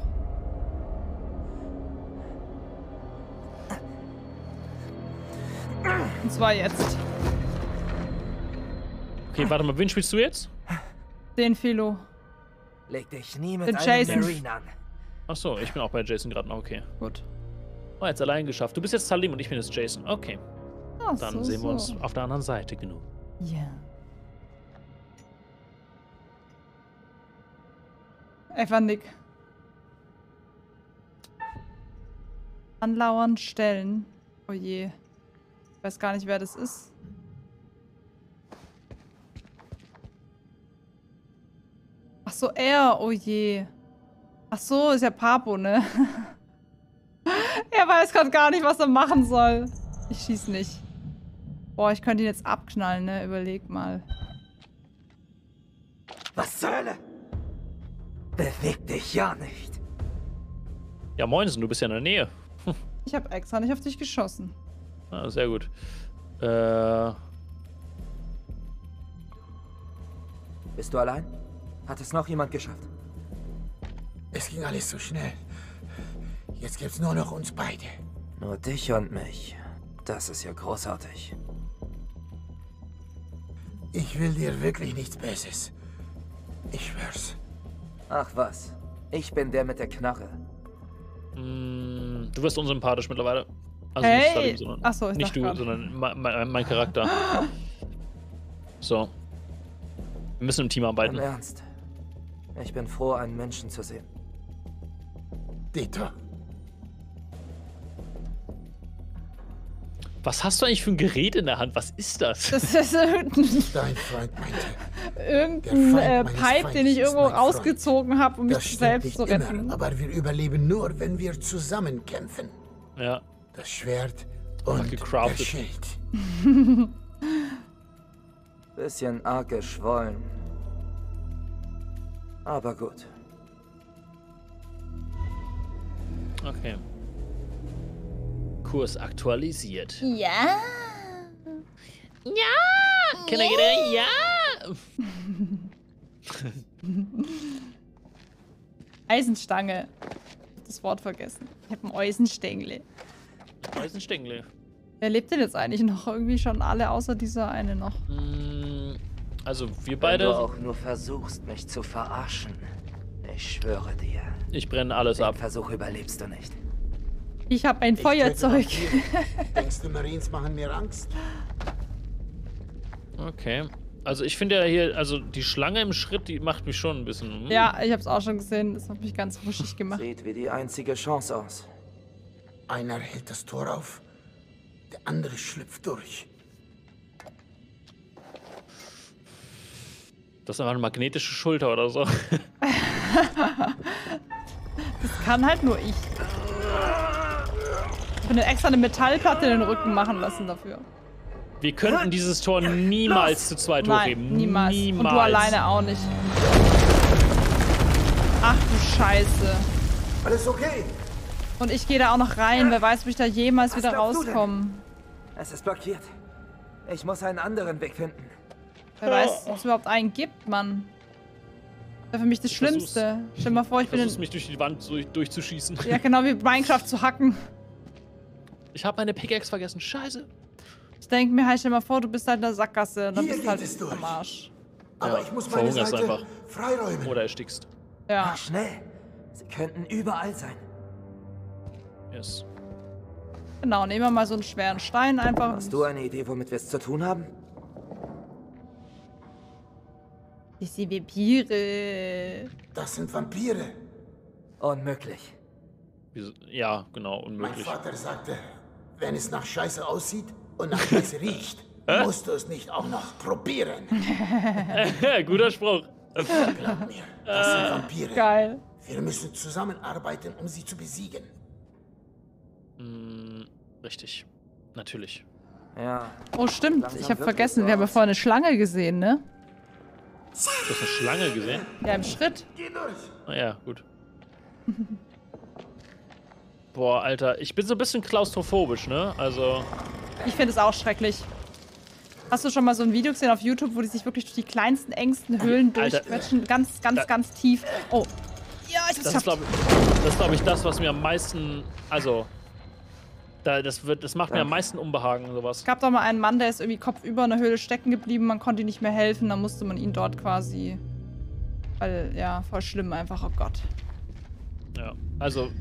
Speaker 1: Und zwar jetzt.
Speaker 3: Okay, warte mal, wen spielst du jetzt?
Speaker 1: Den Philo.
Speaker 16: Leg dich nie mit
Speaker 1: Den Jason.
Speaker 16: Marine an.
Speaker 3: Achso, ich bin auch bei Jason gerade noch, okay.
Speaker 1: Gut.
Speaker 3: Oh, jetzt allein geschafft. Du bist jetzt Salim und ich bin jetzt Jason. Okay.
Speaker 1: Ach,
Speaker 3: Dann
Speaker 1: so,
Speaker 3: sehen wir uns
Speaker 1: so.
Speaker 3: auf der anderen Seite genug.
Speaker 1: Ja. Einfach Nick. Anlauern, stellen. Oh je. Ich weiß gar nicht, wer das ist. Ach so, er. Oh je. Ach so, ist ja Papo, ne? er weiß gerade gar nicht, was er machen soll. Ich schieß nicht. Boah, ich könnte ihn jetzt abknallen, ne? Überleg mal.
Speaker 16: Was zur Hölle? Beweg dich ja nicht.
Speaker 3: Ja, Moinsen, du bist ja in der Nähe.
Speaker 1: Ich habe extra nicht auf dich geschossen.
Speaker 3: Ah, sehr gut. Äh,
Speaker 16: Bist du allein? Hat es noch jemand geschafft?
Speaker 23: Es ging alles so schnell. Jetzt gibt's nur noch uns beide.
Speaker 16: Nur dich und mich. Das ist ja großartig.
Speaker 23: Ich will dir wirklich nichts Böses. Ich schwör's.
Speaker 16: Ach was. Ich bin der mit der Knarre.
Speaker 3: mh, du wirst unsympathisch mittlerweile. Also
Speaker 1: Hey!
Speaker 3: nicht Salim, sondern
Speaker 1: Ach so, ich
Speaker 3: nicht du,
Speaker 1: grad.
Speaker 3: sondern mein, mein, mein Charakter. So. Wir müssen im Team arbeiten.
Speaker 16: Im Ernst. Ich bin froh, einen Menschen zu sehen.
Speaker 23: Dito.
Speaker 3: Was hast du eigentlich für ein Gerät in der Hand? Was ist das?
Speaker 1: Das ist irgendein,
Speaker 23: Dein Freund meinte,
Speaker 1: irgendein
Speaker 23: Feind
Speaker 1: äh, Pipe, den ich irgendwo rausgezogen habe, um mich
Speaker 23: das stimmt
Speaker 1: selbst
Speaker 23: nicht
Speaker 1: zu retten.
Speaker 23: immer, aber wir überleben nur, wenn wir zusammen kämpfen.
Speaker 3: Ja.
Speaker 23: Das Schwert und der
Speaker 3: gecraftet.
Speaker 23: Schild.
Speaker 16: Bisschen arg geschwollen. Aber gut.
Speaker 3: Okay. Kurs aktualisiert.
Speaker 1: Ja.
Speaker 3: Ja! Can I get a ja?
Speaker 1: Eisenstange. Ich hab Das Wort vergessen. Ich habe ein Eisenstängel.
Speaker 3: Eisenstängel.
Speaker 1: Wer lebt denn jetzt eigentlich noch? Irgendwie schon alle, außer dieser eine noch.
Speaker 3: Mm, Also wir
Speaker 16: Wenn
Speaker 3: beide.
Speaker 16: du auch nur versuchst, mich zu verarschen. Ich schwöre dir.
Speaker 3: Ich brenne alles
Speaker 16: Den
Speaker 3: ab.
Speaker 16: Versuch überlebst du nicht.
Speaker 1: Ich habe ein
Speaker 23: Ich
Speaker 1: Feuerzeug.
Speaker 23: Denkst du, Marines machen mir Angst?
Speaker 3: Okay. Also ich finde ja hier, also die Schlange im Schritt, die macht mich schon ein bisschen. hm.
Speaker 1: Ja, ich hab's auch schon gesehen. Das hat mich ganz wuschig gemacht.
Speaker 16: Sieht wie die einzige Chance aus.
Speaker 23: Einer hält das Tor auf, der andere schlüpft durch.
Speaker 3: Das ist aber eine magnetische Schulter oder so.
Speaker 1: Das kann halt nur ich. Ich bin extra eine Metallplatte in den Rücken machen lassen dafür.
Speaker 3: Wir könnten dieses Tor niemals zu zweit
Speaker 1: Nein,
Speaker 3: hochheben.
Speaker 1: niemals.
Speaker 3: Niemals.
Speaker 1: Und du alleine auch nicht. Ach du Scheiße.
Speaker 16: Alles okay?
Speaker 1: Und ich gehe da auch noch rein. Wer weiß, ob ich da jemals
Speaker 16: Was
Speaker 1: wieder rauskomme.
Speaker 16: Es ist blockiert. Ich muss einen anderen Weg finden.
Speaker 1: Wer weiß, ob es überhaupt einen gibt, Mann. Das wäre für mich das
Speaker 3: Ich.
Speaker 1: Schlimmste. Stell dir mal vor, ich bin
Speaker 3: Versuch's
Speaker 1: in...
Speaker 3: mich durch die Wand durch, durchzuschießen.
Speaker 1: Ja, genau wie Minecraft zu hacken.
Speaker 3: Ich habe meine Pickaxe vergessen. Scheiße.
Speaker 1: Ich denke mir halt, stell dir mal vor, du bist halt in der Sackgasse. Dann
Speaker 23: Hier
Speaker 1: bist du halt
Speaker 23: es durch.
Speaker 1: am Arsch.
Speaker 23: Aber
Speaker 3: Ja,
Speaker 23: ich muss meine
Speaker 3: verhungerst
Speaker 23: Seite
Speaker 3: einfach.
Speaker 23: freiräumen.
Speaker 3: Oder erstickst.
Speaker 1: Ja.
Speaker 16: Mach schnell. Sie könnten überall sein.
Speaker 3: Yes.
Speaker 1: Genau, nehmen wir mal so einen schweren Stein einfach.
Speaker 16: Hast du eine Idee, womit wir es zu tun haben?
Speaker 1: Ich sehe Vampire.
Speaker 23: Das sind Vampire.
Speaker 16: Unmöglich.
Speaker 3: Wieso- Ja, genau,
Speaker 23: Mein
Speaker 3: unmöglich.
Speaker 23: Vater sagte, wenn es nach Scheiße aussieht und nach Scheiße riecht, musst du es nicht auch noch probieren.
Speaker 3: Guter Spruch.
Speaker 23: Glaub mir, das sind Vampire.
Speaker 1: Geil.
Speaker 23: Wir müssen zusammenarbeiten, um sie zu besiegen.
Speaker 3: Mm, richtig. Natürlich.
Speaker 16: Ja.
Speaker 1: Oh, stimmt.
Speaker 16: Langsam
Speaker 1: Ich habe vergessen,
Speaker 16: es
Speaker 1: wir haben ja vorhin eine Schlange gesehen, ne?
Speaker 3: Du hast eine Schlange gesehen?
Speaker 1: Ja, im Schritt.
Speaker 23: Geh durch.
Speaker 3: Ah ja, gut. Boah, Alter, ich bin so ein bisschen klaustrophobisch, ne? Also,
Speaker 1: Ich finde es auch schrecklich. Hast du schon mal so ein Video gesehen auf YouTube, wo die sich wirklich durch die kleinsten, engsten Höhlen durchquetschen? Ganz, ganz, ganz tief. Oh. Ja, ich hab's
Speaker 3: das ist,
Speaker 1: geschafft.
Speaker 3: glaube ich, das, ist, glaub ich, das, was mir am meisten. Also, da, das, wird, das macht mir am meisten Unbehagen, sowas.
Speaker 1: Es gab doch mal einen Mann, der ist irgendwie kopfüber in der Höhle stecken geblieben. Man konnte ihm nicht mehr helfen. Dann musste man ihn dort quasi. Weil, ja, voll schlimm einfach. Oh Gott.
Speaker 3: Ja, also,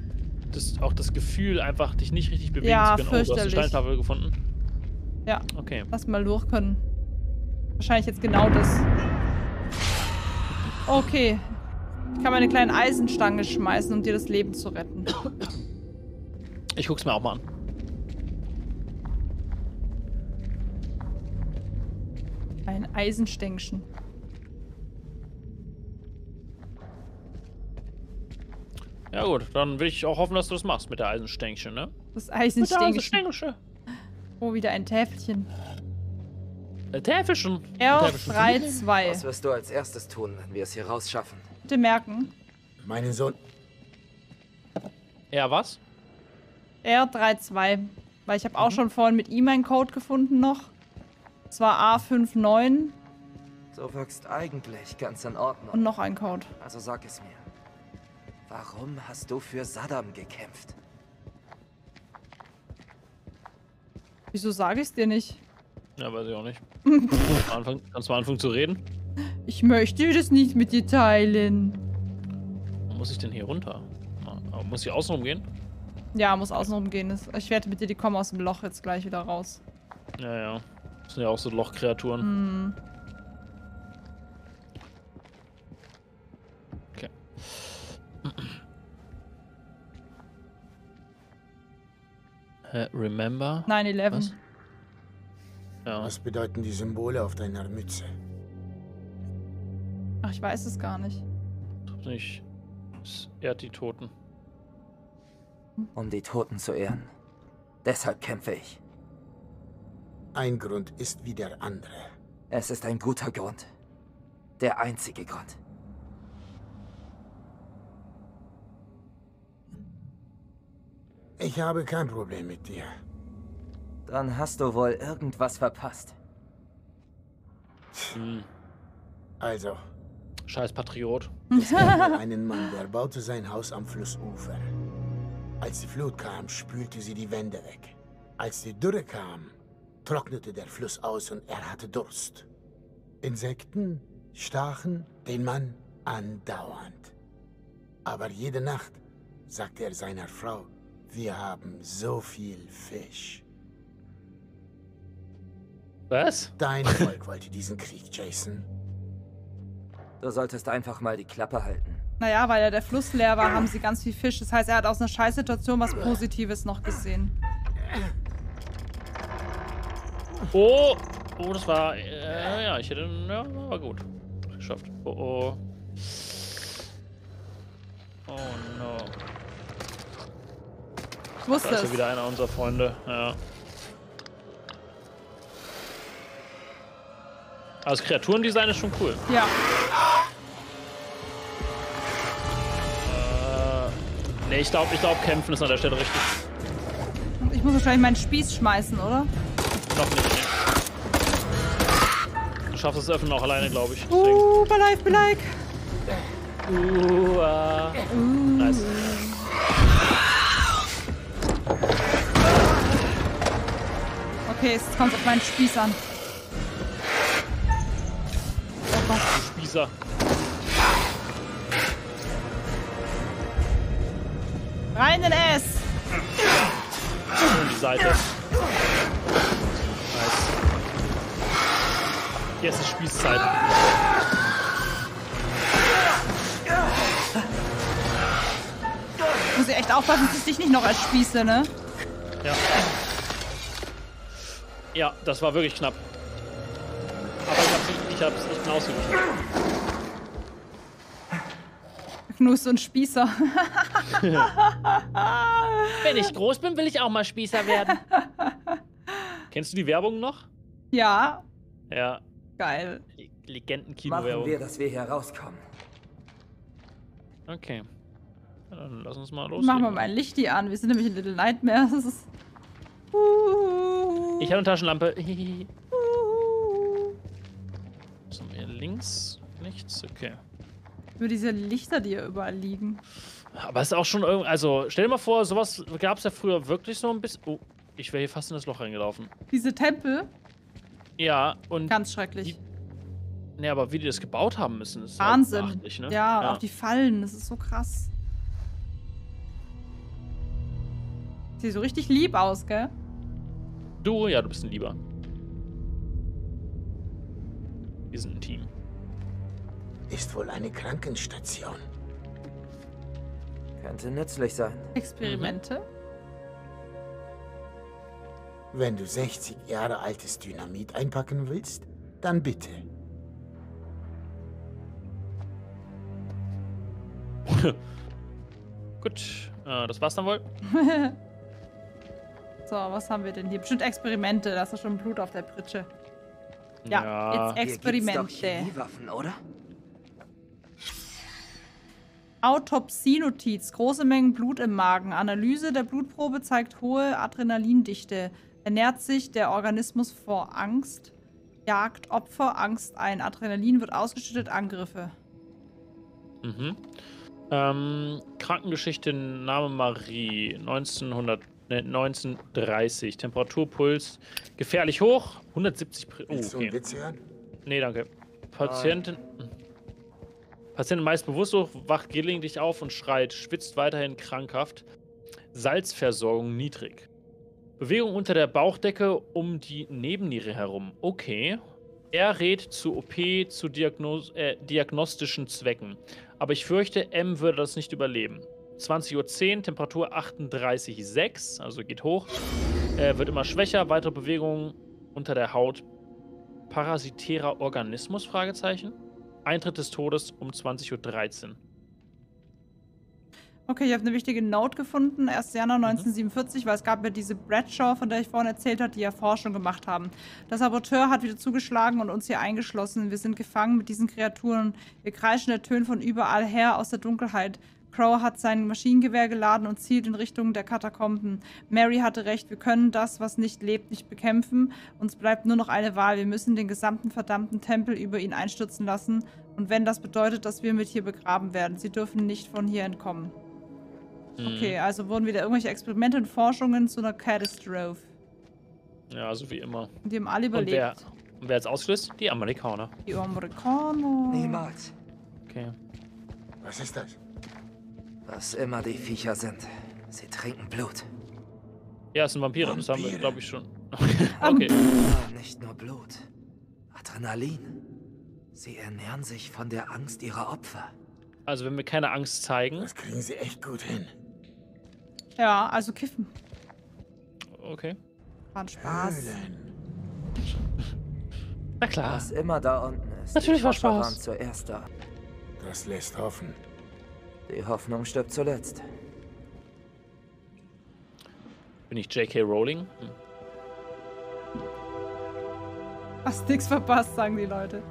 Speaker 3: das, auch das Gefühl, einfach dich nicht richtig bewegen
Speaker 1: Ja,
Speaker 3: zu können. Oh, du hast eine
Speaker 1: fürchterlich.
Speaker 3: Steintafel gefunden.
Speaker 1: Ja.
Speaker 3: Okay.
Speaker 1: Lass mal durch können. Wahrscheinlich jetzt genau das. Okay. Ich kann meine kleine Eisenstange schmeißen, um dir das Leben zu retten.
Speaker 3: Ich guck's mir auch mal an.
Speaker 1: Ein Eisenstängchen.
Speaker 3: Ja gut, dann will ich auch hoffen, dass du das machst mit der Eisenstängchen, ne?
Speaker 1: Das Eisenstängchen. Oh, wieder ein Täfelchen.
Speaker 3: Äh, Täfelchen.
Speaker 1: R32.
Speaker 16: Was wirst du als erstes tun, wenn wir es hier rausschaffen?
Speaker 1: Bitte merken.
Speaker 23: Meinen Sohn.
Speaker 3: Ja, was?
Speaker 1: R32. Weil ich habe
Speaker 3: Mhm.
Speaker 1: auch schon vorhin mit ihm einen Code gefunden noch. Es war A59
Speaker 16: Du wirkst eigentlich ganz in Ordnung.
Speaker 1: und noch ein Code.
Speaker 16: Also sag es mir. Warum hast du für Saddam gekämpft?
Speaker 1: Wieso sage ich es dir nicht?
Speaker 3: Ja, weiß ich auch nicht. kannst, du mal anfangen, kannst du mal anfangen zu reden?
Speaker 1: Ich möchte das nicht mit dir teilen.
Speaker 3: Wo muss ich denn hier runter? Ah, muss ich außen rumgehen?
Speaker 1: Ja, muss außenrum gehen. Ich werde mit dir, die kommen aus dem Loch jetzt gleich wieder raus.
Speaker 3: Ja, ja. Das sind ja auch so Lochkreaturen.
Speaker 1: Hm.
Speaker 3: Okay. Äh, remember?
Speaker 1: 9-11.
Speaker 3: Was? Ja.
Speaker 23: Was bedeuten die Symbole auf deiner Mütze?
Speaker 1: Ach, ich weiß es gar nicht.
Speaker 3: Nicht. Es ehrt die Toten.
Speaker 16: Um die Toten zu ehren. Deshalb kämpfe ich.
Speaker 23: Ein Grund ist wie der andere.
Speaker 16: Es ist ein guter Grund. Der einzige Grund.
Speaker 23: Ich habe kein Problem mit dir.
Speaker 16: Dann hast du wohl irgendwas verpasst.
Speaker 3: Hm.
Speaker 23: Also,
Speaker 3: Scheiß Patriot.
Speaker 23: es gab einen Mann, der baute sein Haus am Flussufer. Als die Flut kam, spülte sie die Wände weg. Als die Dürre kam, trocknete der Fluss aus und er hatte Durst. Insekten stachen den Mann andauernd. Aber jede Nacht sagte er seiner Frau, wir haben so viel Fisch.
Speaker 3: Was?
Speaker 23: Dein Volk wollte diesen Krieg, Jason.
Speaker 16: Du solltest einfach mal die Klappe halten.
Speaker 1: Naja, weil ja der Fluss leer war, haben sie ganz viel Fisch. Das heißt, er hat aus einer Scheißsituation was Positives noch gesehen.
Speaker 3: Oh, oh, das war, äh, ja, ich hätte, ja, war gut. Geschafft. Oh, oh. Oh, no.
Speaker 1: Ich wusste
Speaker 3: Da ist
Speaker 1: es.
Speaker 3: ja wieder einer unserer Freunde, ja. Aber das Kreaturendesign ist schon cool.
Speaker 1: Ja.
Speaker 3: Äh, nee, ich glaube, ich glaub, kämpfen ist an der Stelle richtig.
Speaker 1: Ich muss wahrscheinlich meinen Spieß schmeißen, oder?
Speaker 3: Noch nicht, ne? Du schaffst das Öffnen auch alleine, glaube ich.
Speaker 1: Uh, be like, be like.
Speaker 3: Uh, ah. Nice.
Speaker 1: Okay, jetzt kommt auf meinen Spieß an. Oh Gott.
Speaker 3: Spießer.
Speaker 1: Rein in S!
Speaker 3: Schön die Seite. Nice. Jetzt ist Spießzeit.
Speaker 1: Muss ich echt aufpassen, dass ich dich nicht noch erspieße, ne?
Speaker 3: Ja. Ja, das war wirklich knapp. Aber ich hab's nicht, ich hab's nicht ausgewichen.
Speaker 1: Knust und Spießer.
Speaker 3: Wenn ich groß bin, will ich auch mal Spießer werden. Kennst du die Werbung noch?
Speaker 1: ja,
Speaker 3: Ja.
Speaker 1: geil.
Speaker 3: Le-
Speaker 16: Machen wir,
Speaker 3: Legenden-Kino-Werbung.
Speaker 16: dass wir hier rauskommen.
Speaker 3: Okay. Ja, dann lass uns mal
Speaker 1: Ich
Speaker 3: loslegen.
Speaker 1: mach mal mein Lichti an. Wir sind nämlich in Little Nightmares. Ist
Speaker 3: Ich habe eine Taschenlampe. Was haben wir hier links? Nichts? Okay.
Speaker 1: über diese Lichter, die hier überall liegen.
Speaker 3: Aber es ist auch schon irgendwie. Also, stell dir mal vor, sowas gab es ja früher wirklich so ein bisschen. Oh, ich wäre hier fast in das Loch reingelaufen.
Speaker 1: Diese Tempel,
Speaker 3: Ja, und.
Speaker 1: ganz schrecklich.
Speaker 3: Ne, aber wie die das gebaut haben müssen, ist
Speaker 1: Wahnsinn.
Speaker 3: Halt ne?
Speaker 1: ja, auch die Fallen, das ist so krass. Sieht so richtig lieb aus, gell?
Speaker 3: Du, ja, du bist ein Lieber. Wir sind ein Team.
Speaker 23: Ist wohl eine Krankenstation.
Speaker 16: Könnte nützlich sein.
Speaker 1: Experimente.
Speaker 23: Wenn du 60 Jahre altes Dynamit einpacken willst, dann bitte.
Speaker 3: Gut, äh, das war's dann wohl.
Speaker 1: so, was haben wir denn hier? Bestimmt Experimente, da ist doch schon Blut auf der Pritsche. Ja,
Speaker 3: Ja.
Speaker 1: jetzt Experimente.
Speaker 16: Chemiewaffen, oder?
Speaker 1: Autopsienotiz. Große Mengen Blut im Magen. Analyse der Blutprobe zeigt hohe Adrenalindichte. Ernährt sich der Organismus vor Angst. Jagt Opfer Angst ein. Adrenalin wird ausgeschüttet. Angriffe.
Speaker 3: Mhm. Ähm, Krankengeschichte, Name Marie, 1900, ne, 1930. Temperaturpuls gefährlich hoch, 170. Pri- Oh, okay.
Speaker 23: Witz hören?
Speaker 3: Nee, danke. Patientin. Patientin meist bewusstlos, wacht gelegentlich auf und schreit, schwitzt weiterhin krankhaft. Salzversorgung niedrig. Bewegung unter der Bauchdecke um die Nebenniere herum. Okay. Er rät zu OP zu Diagnos äh, diagnostischen Zwecken. Aber ich fürchte, M würde das nicht überleben. 20.10 Uhr, Temperatur 38,6, also geht hoch. Äh, wird immer schwächer, weitere Bewegungen unter der Haut. Parasitärer Organismus? Fragezeichen. Eintritt des Todes um 20.13 Uhr.
Speaker 1: Okay, ich habe eine wichtige Note gefunden. 1. Januar 1947, weil es gab ja diese Bradshaw, von der ich vorhin erzählt habe, die ja Forschung gemacht haben. Das Saboteur hat wieder zugeschlagen und uns hier eingeschlossen. Wir sind gefangen mit diesen Kreaturen. Wir kreischen ertönen von überall her aus der Dunkelheit. Crow hat sein Maschinengewehr geladen und zielt in Richtung der Katakomben. Mary hatte recht, wir können das, was nicht lebt, nicht bekämpfen. Uns bleibt nur noch eine Wahl. Wir müssen den gesamten verdammten Tempel über ihn einstürzen lassen. Und wenn das bedeutet, dass wir mit hier begraben werden, sie dürfen nicht von hier entkommen. Okay, also wurden wieder irgendwelche Experimente und Forschungen zu einer Catastrophe.
Speaker 3: Ja, also wie immer.
Speaker 1: Die haben alle
Speaker 3: Und wer,
Speaker 1: überlebt.
Speaker 3: und wer jetzt ausgelöst? Die Amerikaner.
Speaker 1: Die Amerikaner.
Speaker 16: Niemals.
Speaker 3: Okay.
Speaker 23: Was ist das?
Speaker 16: Was immer die Viecher sind, sie trinken Blut.
Speaker 3: Ja, es sind Vampire, das haben wir, glaube ich, schon. Okay.
Speaker 16: Ah, nicht nur Blut. Adrenalin. Sie ernähren sich von der Angst ihrer Opfer.
Speaker 3: Also wenn wir keine Angst zeigen.
Speaker 23: Das kriegen sie echt gut hin.
Speaker 1: Ja, also kiffen.
Speaker 3: Okay.
Speaker 1: War ein Spaß.
Speaker 3: Na klar.
Speaker 16: Was immer da unten ist.
Speaker 3: Natürlich war Spaß.
Speaker 16: zuerst da.
Speaker 23: Das lässt hoffen.
Speaker 16: Die Hoffnung stirbt zuletzt.
Speaker 3: Bin ich J.K. Rowling? Hm.
Speaker 1: Hast nix verpasst, sagen die Leute.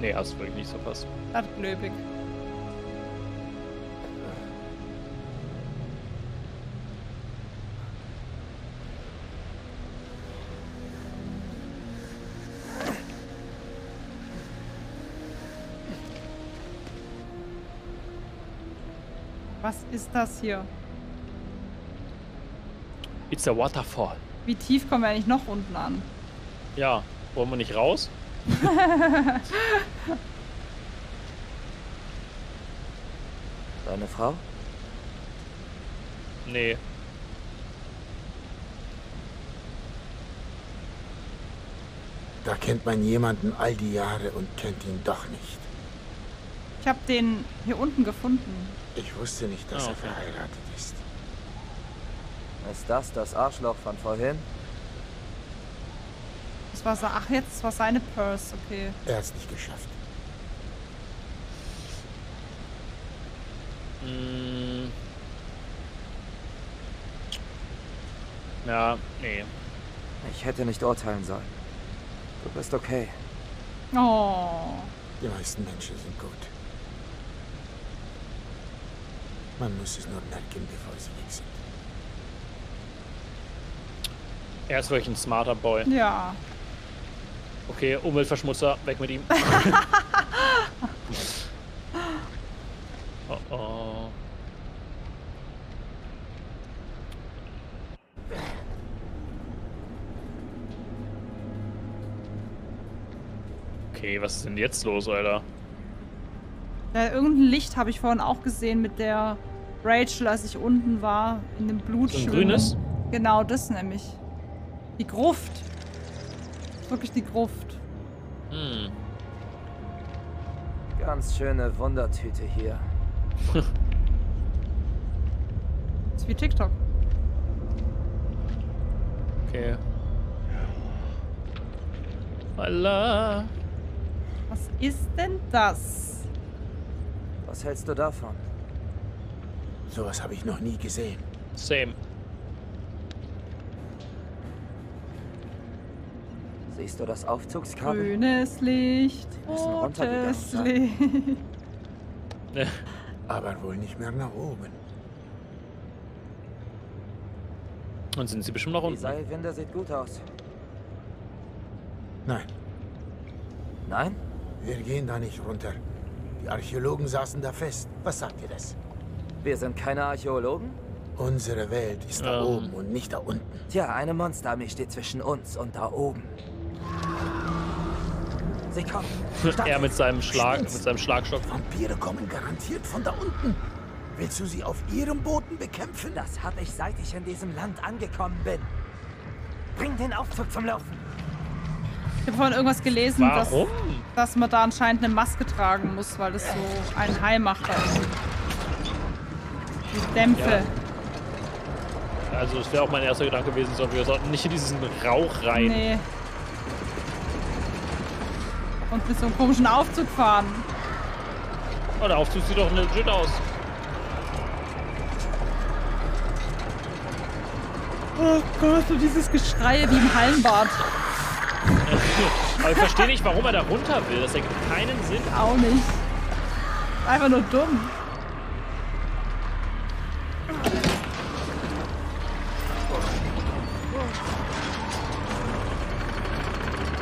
Speaker 3: Nee, hast wirklich nicht so passt.
Speaker 1: Das glöbig. Ist das hier?
Speaker 3: It's a waterfall.
Speaker 1: Wie tief kommen wir eigentlich noch unten an?
Speaker 3: Ja. Wollen wir nicht raus?
Speaker 16: Deine Frau?
Speaker 3: Nee.
Speaker 23: Da kennt man jemanden all die Jahre und kennt ihn doch nicht.
Speaker 1: Ich habe den hier unten gefunden.
Speaker 23: Ich wusste nicht, dass er
Speaker 3: okay.
Speaker 23: verheiratet ist.
Speaker 16: Ist das das Arschloch von vorhin?
Speaker 1: Das war, ach, jetzt das war seine Purse, okay.
Speaker 23: Er hat es nicht geschafft.
Speaker 3: Mm. Ja, nee.
Speaker 16: Ich hätte nicht urteilen sollen. Du bist okay.
Speaker 1: Oh.
Speaker 23: Die meisten Menschen sind gut. Man muss es nur merken, bevor sie weg sind.
Speaker 3: Er ist wirklich ein smarter Boy.
Speaker 1: Ja.
Speaker 3: Okay, Umweltverschmutzer, weg mit ihm. oh oh. Okay, was ist denn jetzt los, Alter?
Speaker 1: Ja, irgendein Licht habe ich vorhin auch gesehen mit der Rachel, als ich unten war, in dem Blut
Speaker 3: So ein grünes?
Speaker 1: Genau, das nämlich. Die Gruft. Wirklich die Gruft.
Speaker 3: Hm.
Speaker 16: Ganz schöne Wundertüte hier.
Speaker 1: ist wie TikTok.
Speaker 3: Okay. Allah.
Speaker 1: Was ist denn das?
Speaker 16: Was hältst du davon?
Speaker 23: Sowas habe ich noch nie gesehen.
Speaker 3: Same.
Speaker 16: Siehst du das Aufzugskabel?
Speaker 1: Grünes Licht, rotes. Licht.
Speaker 23: Aber wohl nicht mehr nach oben.
Speaker 3: Und sind sie bestimmt noch
Speaker 16: Die
Speaker 3: unten?
Speaker 16: Seilwinde sieht gut aus.
Speaker 23: Nein,
Speaker 16: Nein?
Speaker 23: wir gehen da nicht runter. Die Archäologen saßen da fest. Was sagt ihr das?
Speaker 16: Wir sind keine Archäologen?
Speaker 23: Unsere Welt ist da
Speaker 3: Ähm.
Speaker 23: oben und nicht da unten.
Speaker 16: Tja, eine Monsterarmee steht zwischen uns und da oben. Sie kommen.
Speaker 3: er mit seinem Schlag, mit
Speaker 23: Stimmt's?
Speaker 3: seinem Schlagstock.
Speaker 23: Vampire kommen garantiert von da unten. Willst du sie auf ihrem Boden bekämpfen?
Speaker 16: Das habe ich, seit ich in diesem Land angekommen bin. Bring den Aufzug zum Laufen.
Speaker 1: Ich habe vorhin irgendwas gelesen, dass, dass man da anscheinend eine Maske tragen muss, weil das so einen High macht. Also. Die Dämpfe.
Speaker 3: Also das wäre auch mein erster Gedanke gewesen, sondern wir sollten nicht in diesen Rauch rein.
Speaker 1: Nee. Und mit so einem komischen Aufzug fahren.
Speaker 3: Oh, der Aufzug sieht doch legit aus.
Speaker 1: Oh Gott, und dieses Geschrei wie im Hallenbad.
Speaker 3: Aber ich verstehe nicht, warum er da runter will. Das ergibt keinen Sinn.
Speaker 1: Auch nicht. Einfach nur dumm.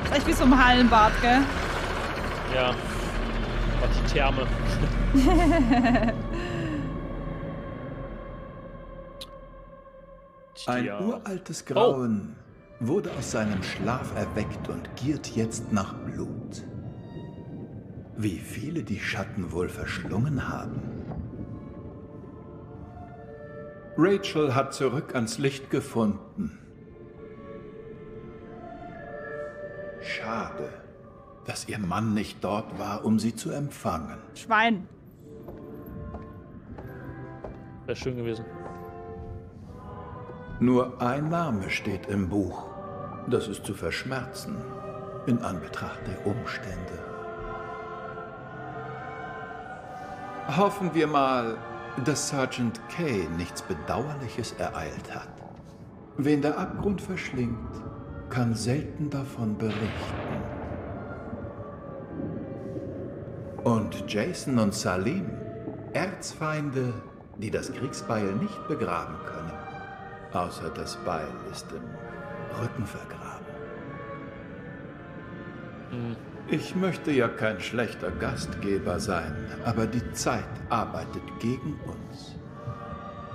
Speaker 1: Ist echt wie so im Hallenbad, gell?
Speaker 3: Ja. Aber die Therme.
Speaker 9: Ein uraltes Grauen wurde aus seinem Schlaf erweckt und giert jetzt nach Blut. Wie viele die Schatten wohl verschlungen haben. Rachel hat zurück ans Licht gefunden. Schade, dass ihr Mann nicht dort war, um sie zu empfangen.
Speaker 1: Schwein.
Speaker 3: Wäre schön gewesen.
Speaker 9: Nur ein Name steht im Buch. Das ist zu verschmerzen, in Anbetracht der Umstände. Hoffen wir mal, dass Sergeant Kay nichts Bedauerliches ereilt hat. Wen der Abgrund verschlingt, kann selten davon berichten. Und Jason und Salim, Erzfeinde, die das Kriegsbeil nicht begraben können. Außer das Beil ist im Rücken vergraben. Ich möchte ja kein schlechter Gastgeber sein, aber die Zeit arbeitet gegen uns.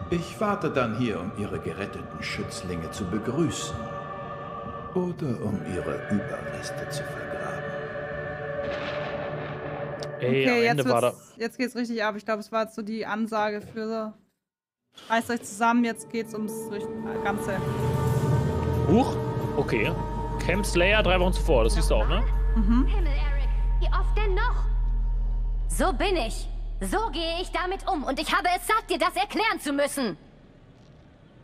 Speaker 9: Ich warte dann hier, um Ihre geretteten Schützlinge zu begrüßen. Oder um ihre Überreste zu vergraben.
Speaker 3: Ey,
Speaker 1: okay,
Speaker 3: am
Speaker 1: jetzt,
Speaker 3: da.
Speaker 1: jetzt geht's richtig ab. Ich glaube, es war jetzt so die Ansage für so. Reißt euch zusammen, jetzt geht's ums Ganze.
Speaker 3: Huch, okay. Camp Slayer drei Wochen zuvor, das siehst du auch, ne?
Speaker 1: Mhm.
Speaker 20: Himmel, Eric. Wie oft denn noch? So bin ich. So gehe ich damit um und ich habe es satt, dir das erklären zu müssen.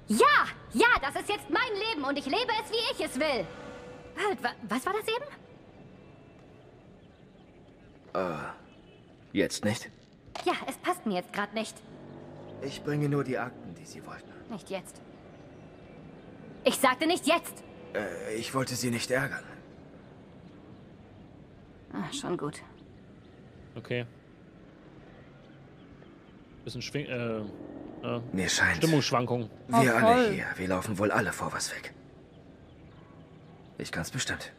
Speaker 20: Ja, ja, das ist jetzt mein Leben und ich lebe es, wie ich es will. Halt, wa was war das eben?
Speaker 12: Äh, jetzt nicht?
Speaker 20: Ja, es passt mir jetzt gerade nicht.
Speaker 12: Ich bringe nur die Akten, die Sie wollten.
Speaker 20: Nicht jetzt. Ich sagte nicht jetzt.
Speaker 12: Äh, ich wollte Sie nicht ärgern.
Speaker 20: Ah, schon gut.
Speaker 3: Okay. Bisschen Schwing. Äh, äh,
Speaker 12: Mir scheint.
Speaker 3: Stimmungsschwankungen.
Speaker 12: Wir
Speaker 1: Oh,
Speaker 12: alle hier, wir laufen wohl alle vor was weg. Ich kann's bestimmt.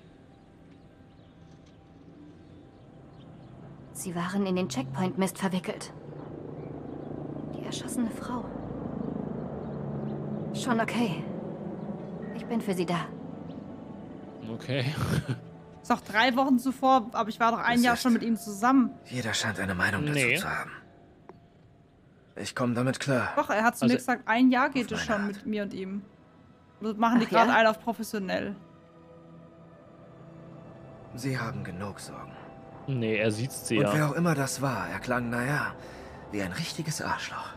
Speaker 11: Sie waren in den Checkpoint-Mist verwickelt. Die erschossene Frau. Schon okay. Ich bin für Sie da.
Speaker 3: Okay.
Speaker 1: Ist doch drei Wochen zuvor, aber ich war doch ein
Speaker 12: Es
Speaker 1: Jahr schon mit ihm zusammen.
Speaker 12: Jeder scheint eine Meinung dazu
Speaker 3: Nee.
Speaker 12: zu haben. Ich komme damit klar.
Speaker 1: Doch, er hat zu
Speaker 3: Also-
Speaker 1: mir gesagt, ein Jahr geht es schon
Speaker 12: Art.
Speaker 1: mit mir und ihm. Und machen die gerade
Speaker 11: ja?
Speaker 1: einen auf professionell.
Speaker 12: Sie haben genug Sorgen.
Speaker 3: Nee, er sieht's sie
Speaker 12: Und
Speaker 3: ja.
Speaker 12: wer auch immer das war, er klang, naja, wie ein richtiges Arschloch.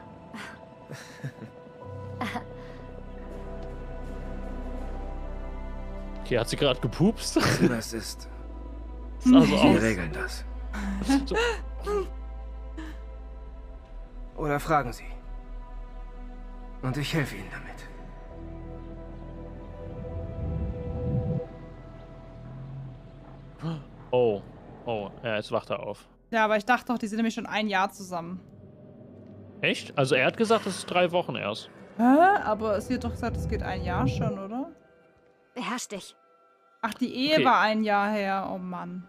Speaker 3: Okay, hat sie gerade gepupst?
Speaker 12: Das ist.
Speaker 3: Sah so
Speaker 12: Wir regeln das.
Speaker 3: So.
Speaker 12: Oder fragen Sie. Und ich helfe Ihnen damit.
Speaker 3: Oh. Oh, ja, jetzt wacht er auf.
Speaker 1: Ja, aber ich dachte doch, die sind nämlich schon ein Jahr zusammen.
Speaker 3: Echt? Also er hat gesagt, es ist drei Wochen erst.
Speaker 1: Hä? Aber es wird doch gesagt, es geht ein Jahr schon, oder?
Speaker 20: Beherrsch dich.
Speaker 1: Ach, die Ehe
Speaker 3: Okay.
Speaker 1: war ein Jahr her. Oh Mann.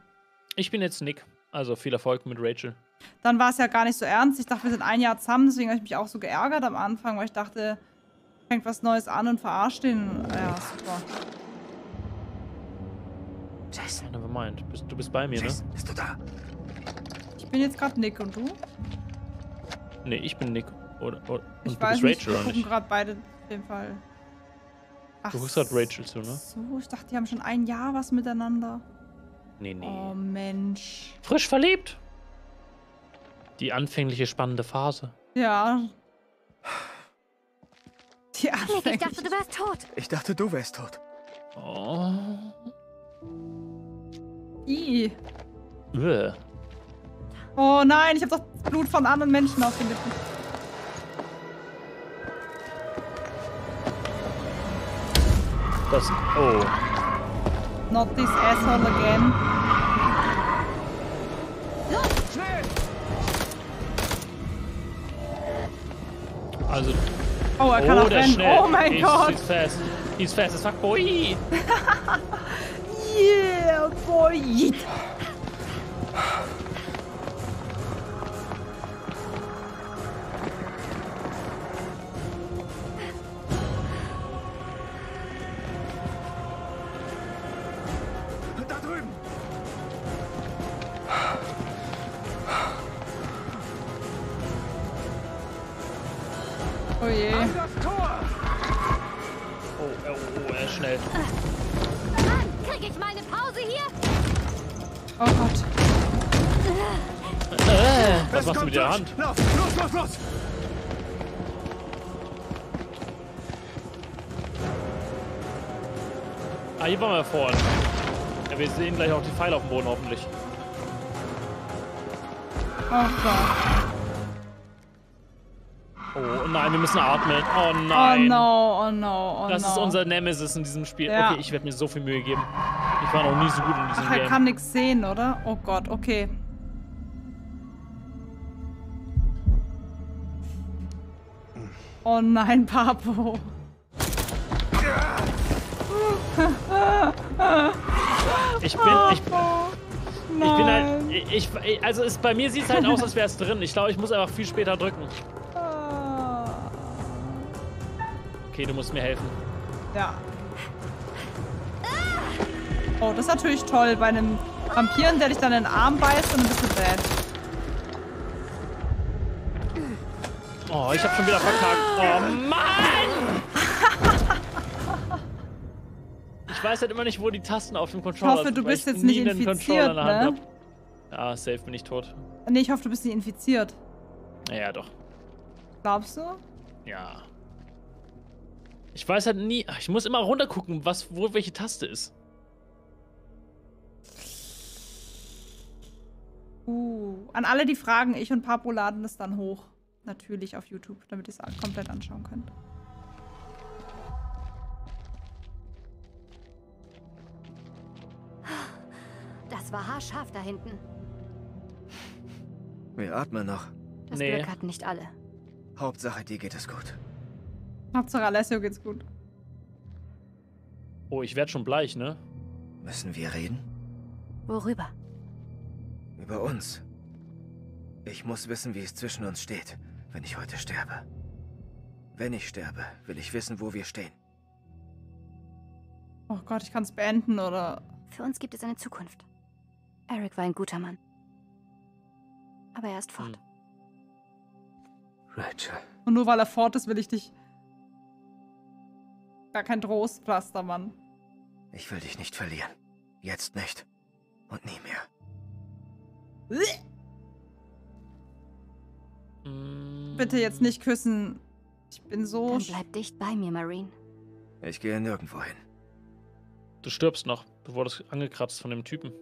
Speaker 3: Ich bin jetzt Nick. Also viel Erfolg mit Rachel.
Speaker 1: Dann war es ja gar nicht so ernst. Ich dachte, wir sind ein Jahr zusammen, deswegen habe ich mich auch so geärgert am Anfang, weil ich dachte, fängt was Neues an und verarscht den. Ja, super.
Speaker 12: Jason,
Speaker 3: Never mind. Du bist bei mir, ne?
Speaker 12: Jason, bist du da?
Speaker 1: Ich bin jetzt gerade Nick und du?
Speaker 3: Nee, ich bin Nick. Oder, oder,
Speaker 1: Ich
Speaker 3: und du
Speaker 1: weiß
Speaker 3: bist
Speaker 1: nicht,
Speaker 3: Rachel,
Speaker 1: wir gucken gerade beide in dem Fall. Ach
Speaker 3: Du grad Rachel zu, ne?
Speaker 1: So, ich dachte, die haben schon ein Jahr was miteinander.
Speaker 3: Nee, nee.
Speaker 1: Oh Mensch.
Speaker 3: Frisch verliebt. Die anfängliche spannende Phase.
Speaker 1: Ja. Die
Speaker 20: Nick, ich dachte, du wärst tot.
Speaker 12: Ich dachte, du wärst tot.
Speaker 3: Oh.
Speaker 1: I.
Speaker 3: Uah.
Speaker 1: Oh nein, ich habe doch Blut von anderen Menschen auf den Lippen.
Speaker 3: Oh.
Speaker 1: Not this asshole again.
Speaker 3: Also.
Speaker 1: Oh, er kann auch rennen.
Speaker 3: schnell.
Speaker 1: Oh mein
Speaker 3: he's,
Speaker 1: Gott.
Speaker 3: He's fast. He's fast as fuck, boy.
Speaker 1: Yeah, boy.
Speaker 3: Hand?
Speaker 22: Los, los, los, los!
Speaker 3: Ah, hier waren wir vorhin. Ja, wir sehen gleich auch die Pfeile auf dem Boden hoffentlich.
Speaker 1: Oh Gott.
Speaker 3: Oh nein, wir müssen atmen. Oh
Speaker 1: Oh
Speaker 3: nein.
Speaker 1: no, oh no, oh
Speaker 3: das
Speaker 1: no.
Speaker 3: ist unser Nemesis in diesem Spiel.
Speaker 1: Ja.
Speaker 3: Okay, ich werde mir so viel Mühe geben. Ich war noch nie so gut in diesem
Speaker 1: Ach, er
Speaker 3: Game.
Speaker 1: kann nichts sehen, oder? Oh Gott, okay. Oh nein, Papo.
Speaker 3: Ich bin, ich, ich bin halt, ich, ich also es, bei mir sieht es halt aus, als wäre es drin. Ich glaube, ich muss einfach viel später drücken. Okay, du musst mir helfen.
Speaker 1: Ja. Oh, das ist natürlich toll bei einem Vampiren, der dich dann in den Arm beißt und dann bist du
Speaker 3: Oh, ich habe schon wieder verkackt. Oh Mann! Ich weiß halt immer nicht, wo die Tasten auf dem Controller
Speaker 1: hoffe,
Speaker 3: sind.
Speaker 1: du
Speaker 3: weil
Speaker 1: bist
Speaker 3: ich
Speaker 1: jetzt nicht infiziert, ne?
Speaker 3: hab. Ja, safe bin ich tot.
Speaker 1: Nee, ich hoffe, du bist nicht infiziert.
Speaker 3: Ja, doch.
Speaker 1: Glaubst du?
Speaker 3: Ja. Ich weiß halt nie. Ich muss immer runtergucken, was, wo welche Taste ist.
Speaker 1: Uh, an alle, die fragen, ich und Papo laden das dann hoch. Natürlich auf YouTube, damit ihr es komplett anschauen könnt.
Speaker 20: Das war haarscharf da hinten.
Speaker 12: Wir atmen noch.
Speaker 20: Das
Speaker 3: Nee.
Speaker 20: Glück hatten nicht alle.
Speaker 12: Hauptsache, dir geht es gut.
Speaker 1: Hauptsache Alessio geht's gut.
Speaker 3: Oh, ich werde schon bleich, ne?
Speaker 12: Müssen wir reden?
Speaker 20: Worüber?
Speaker 12: Über uns. Ich muss wissen, wie es zwischen uns steht, wenn ich heute sterbe. Wenn ich sterbe, will ich wissen, wo wir stehen.
Speaker 1: Oh Gott, ich kann es beenden, oder?
Speaker 20: Für uns gibt es eine Zukunft. Eric war ein guter Mann. Aber er ist fort.
Speaker 12: Rachel.
Speaker 1: Und nur weil er fort ist, will ich dich. Gar kein Trostpflaster, Mann.
Speaker 12: Ich will dich nicht verlieren. Jetzt nicht. Und nie mehr.
Speaker 1: Bitte jetzt nicht küssen. Ich bin so.
Speaker 20: Dann bleib dicht bei mir, Marine.
Speaker 12: Ich gehe nirgendwo hin.
Speaker 3: Du stirbst noch. Du wurdest angekratzt von dem Typen.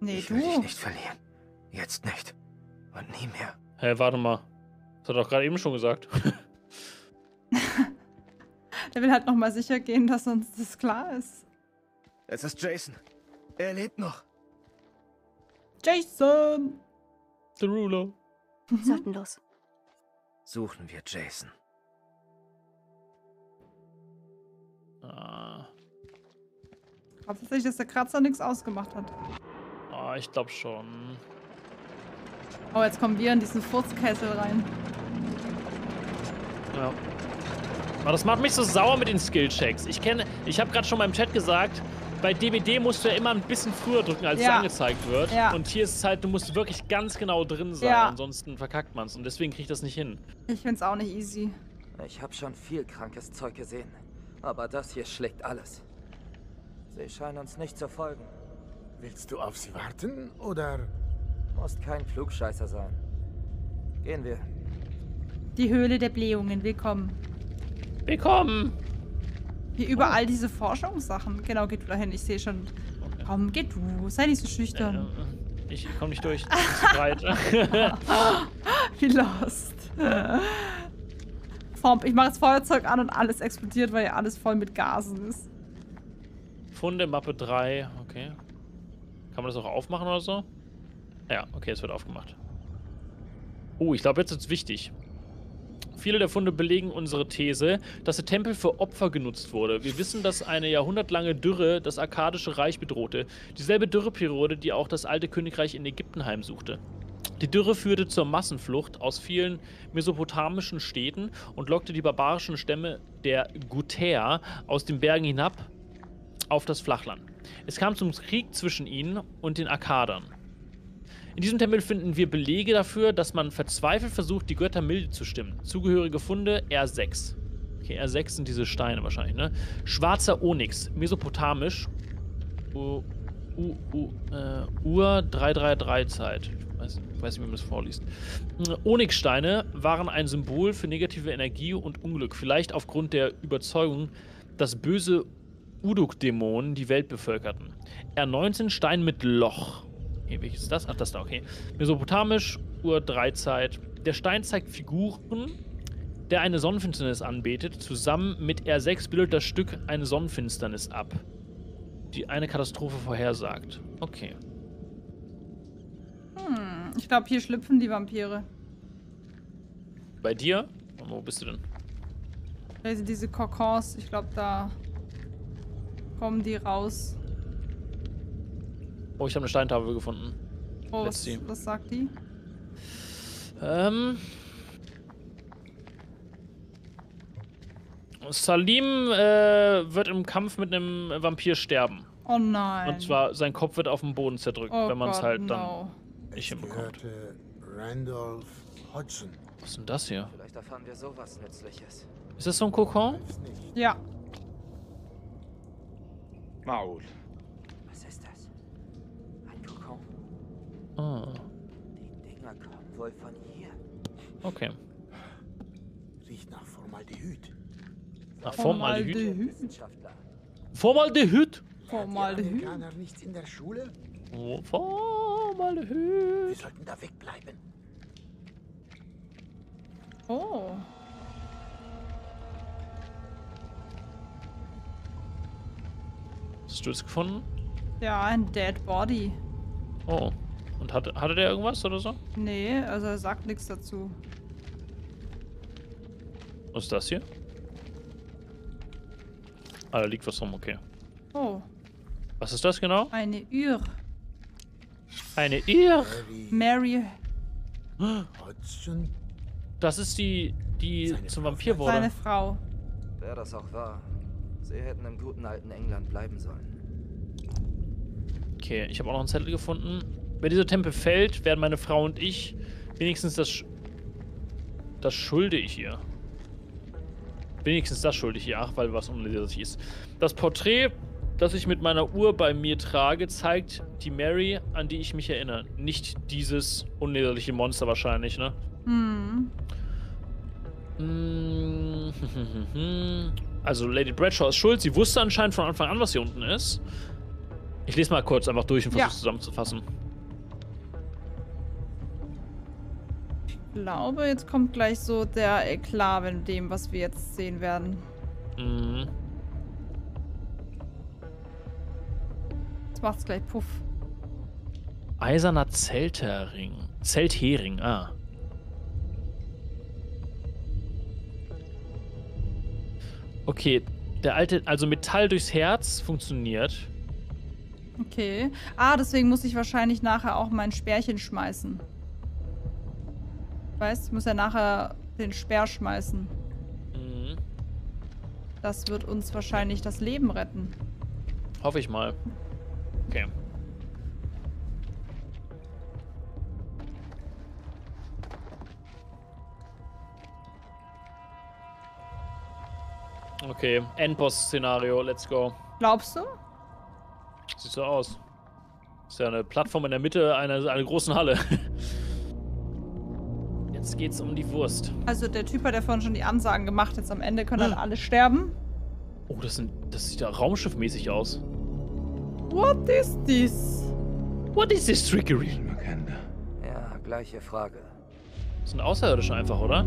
Speaker 1: Nee,
Speaker 12: Ich will dich nicht verlieren. Jetzt nicht. Und nie mehr.
Speaker 3: Hä, hey, warte mal. Das hat er doch gerade eben schon gesagt.
Speaker 1: Der will halt nochmal sicher gehen, dass uns das klar ist.
Speaker 12: Es ist Jason. Er lebt noch.
Speaker 1: Jason!
Speaker 3: The
Speaker 20: Wir sollten los.
Speaker 12: Suchen wir Jason.
Speaker 3: Ah,
Speaker 1: Ich glaube tatsächlich, dass der Kratzer nichts ausgemacht hat.
Speaker 3: ah, ich glaube schon.
Speaker 1: Oh, jetzt kommen wir in diesen Furzkessel rein.
Speaker 3: Ja. Aber das macht mich so sauer mit den Skillchecks. Ich kenne, ich habe gerade schon beim Chat gesagt, bei DBD musst du ja immer ein bisschen früher drücken, als
Speaker 1: Ja.
Speaker 3: es angezeigt wird.
Speaker 1: Ja.
Speaker 3: Und hier ist es halt, du musst wirklich ganz genau drin sein,
Speaker 1: Ja.
Speaker 3: ansonsten verkackt man es. Und deswegen kriege ich das nicht hin.
Speaker 1: Ich find's auch nicht easy.
Speaker 16: Ich habe schon viel krankes Zeug gesehen. Aber das hier schlägt alles. Sie scheinen uns nicht zu folgen.
Speaker 23: Willst du auf sie warten oder?
Speaker 16: Musst kein Flugscheißer sein. Gehen wir.
Speaker 1: Die Höhle der Blähungen, willkommen.
Speaker 3: Willkommen!
Speaker 1: Hier überall diese Forschungssachen. Genau, geht du dahin. Ich sehe schon. Komm, geh du. Sei nicht so schüchtern.
Speaker 3: Ich komme nicht durch. Das zu breit.
Speaker 1: Wie lost. Ich mache jetzt Feuerzeug an und alles explodiert, weil ja alles voll mit Gasen ist.
Speaker 3: Funde, Mappe 3. Okay. Kann man das auch aufmachen oder so? Ja, okay, es wird aufgemacht. Oh, ich glaube, jetzt ist es wichtig. Viele der Funde belegen unsere These, dass der Tempel für Opfer genutzt wurde. Wir wissen, dass eine jahrhundertlange Dürre das arkadische Reich bedrohte. Dieselbe Dürreperiode, die auch das alte Königreich in Ägypten heimsuchte. Die Dürre führte zur Massenflucht aus vielen mesopotamischen Städten und lockte die barbarischen Stämme der Gutäer aus den Bergen hinab auf das Flachland. Es kam zum Krieg zwischen ihnen und den Arkadern. In diesem Tempel finden wir Belege dafür, dass man verzweifelt versucht, die Götter milde zu stimmen. Zugehörige Funde R6. Okay, R6 sind diese Steine wahrscheinlich, ne? Schwarzer Onyx, mesopotamisch. U, U, U, äh, Uhr 333 Zeit. Ich weiß, ich weiß nicht, wie man das vorliest. Onyxsteine waren ein Symbol für negative Energie und Unglück. Vielleicht aufgrund der Überzeugung, dass böse Uduk-Dämonen die Welt bevölkerten. R19 Stein mit Loch. Okay, welches ist das? Ach, das da, okay. Mesopotamisch, Uhr 3 Zeit. Der Stein zeigt Figuren, der eine Sonnenfinsternis anbetet. Zusammen mit R6 bildet das Stück eine Sonnenfinsternis ab, die eine Katastrophe vorhersagt. Okay.
Speaker 1: Hm, ich glaube, hier schlüpfen die Vampire.
Speaker 3: Bei dir? Und wo bist du denn?
Speaker 1: Also diese Kokons, ich glaube, da kommen die raus.
Speaker 3: Oh, ich habe eine Steintafel gefunden.
Speaker 1: Oh, was, was sagt die?
Speaker 3: Ähm. Salim äh, wird im Kampf mit einem Vampir sterben.
Speaker 1: Oh nein.
Speaker 3: Und zwar, sein Kopf wird auf den Boden zerdrückt,
Speaker 1: Oh
Speaker 3: wenn man es halt
Speaker 1: no.
Speaker 3: dann nicht hinbekommt.
Speaker 23: Randolph Hodgson.
Speaker 3: Was ist denn das hier?
Speaker 16: Vielleicht erfahren wir sowas Nützliches.
Speaker 3: Ist das so ein Kokon?
Speaker 1: Ja.
Speaker 26: Maul.
Speaker 16: Was ist das? Ein Kokon?
Speaker 3: Ah,
Speaker 16: Die Dinger kommen wohl von hier.
Speaker 3: okay.
Speaker 23: Riecht nach Formaldehyd.
Speaker 3: Nach Formaldehyd?
Speaker 16: Wissenschaftler.
Speaker 3: Formaldehyd?
Speaker 1: Formaldehyd.
Speaker 23: Amerikaner nichts in der Schule?
Speaker 3: Oh, Formaldehyd.
Speaker 23: Wir sollten da wegbleiben.
Speaker 1: Oh.
Speaker 3: Hast du es gefunden?
Speaker 1: Ja, ein Dead Body.
Speaker 3: Oh. Und hatte, hatte der irgendwas oder so?
Speaker 1: Nee, also er sagt nichts dazu.
Speaker 3: Was ist das hier? Ah, da liegt was rum, okay.
Speaker 1: Oh,
Speaker 3: Was ist das genau?
Speaker 1: eine Ür.
Speaker 3: Eine Irr.
Speaker 1: Mary,
Speaker 23: Hodgson?
Speaker 3: Das ist die, die zum Vampir wurde.
Speaker 1: seine Frau.
Speaker 16: Wer das auch war, sie hätten im guten alten England bleiben sollen.
Speaker 3: Okay, ich habe auch noch einen Zettel gefunden. Wenn dieser Tempel fällt, werden meine Frau und ich wenigstens das. Sch das schulde ich ihr. Wenigstens das schulde ich ihr, ach, weil was unleserlich ist. Das Porträt, das ich mit meiner Uhr bei mir trage, zeigt die Mary, an die ich mich erinnere. Nicht dieses unleserliche Monster wahrscheinlich, ne?
Speaker 1: Hm.
Speaker 3: Also Lady Bradshaw ist schuld. Sie wusste anscheinend von Anfang an, was hier unten ist. Ich lese mal kurz einfach durch und versuche
Speaker 1: Ja.
Speaker 3: es zusammenzufassen.
Speaker 1: Glaube, jetzt kommt gleich so der Eklat in dem, was wir jetzt sehen werden.
Speaker 3: Mhm.
Speaker 1: Jetzt macht's gleich Puff.
Speaker 3: Eiserner Zelterring. Zelthering, ah. Okay, der alte, also Metall durchs Herz funktioniert.
Speaker 1: Okay. Ah, deswegen muss ich wahrscheinlich nachher auch mein Speerchen schmeißen. Weißt, ich muss ja nachher den Speer schmeißen.
Speaker 3: Mhm.
Speaker 1: Das wird uns wahrscheinlich das Leben retten.
Speaker 3: Hoffe ich mal. Okay. Okay, Endboss-Szenario, let's go.
Speaker 1: Glaubst du?
Speaker 3: Sieht so aus. Ist ja eine Plattform in der Mitte einer, einer großen Halle. Jetzt geht's um die Wurst.
Speaker 1: Also der Typ hat ja vorhin schon die Ansagen gemacht. Jetzt am Ende können dann alle sterben.
Speaker 3: Oh, das, sind, das sieht ja raumschiffmäßig aus.
Speaker 1: What is this?
Speaker 3: What is this trickery?
Speaker 16: Ja, gleiche Frage.
Speaker 3: Das sind Außerirdische einfach, oder?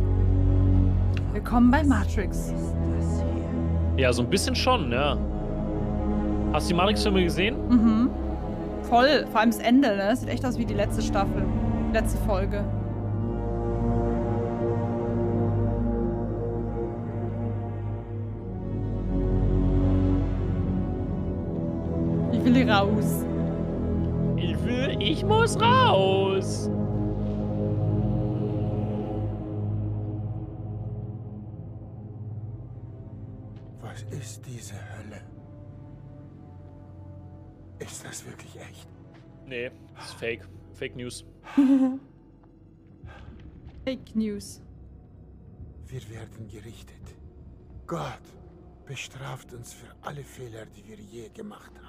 Speaker 1: Willkommen bei Matrix.
Speaker 3: Ja, so ein bisschen schon, ja. Hast du die Matrix-Filme gesehen?
Speaker 1: Mhm. Voll. Vor allem das Ende, ne? Sieht echt aus wie die letzte Staffel. Letzte Folge. Will raus.
Speaker 3: Ich will, ich muss raus.
Speaker 23: Was ist diese Hölle? Ist das wirklich echt?
Speaker 3: Nee, das ist fake. Fake News.
Speaker 1: Fake News.
Speaker 23: Wir werden gerichtet. Gott bestraft uns für alle Fehler, die wir je gemacht haben.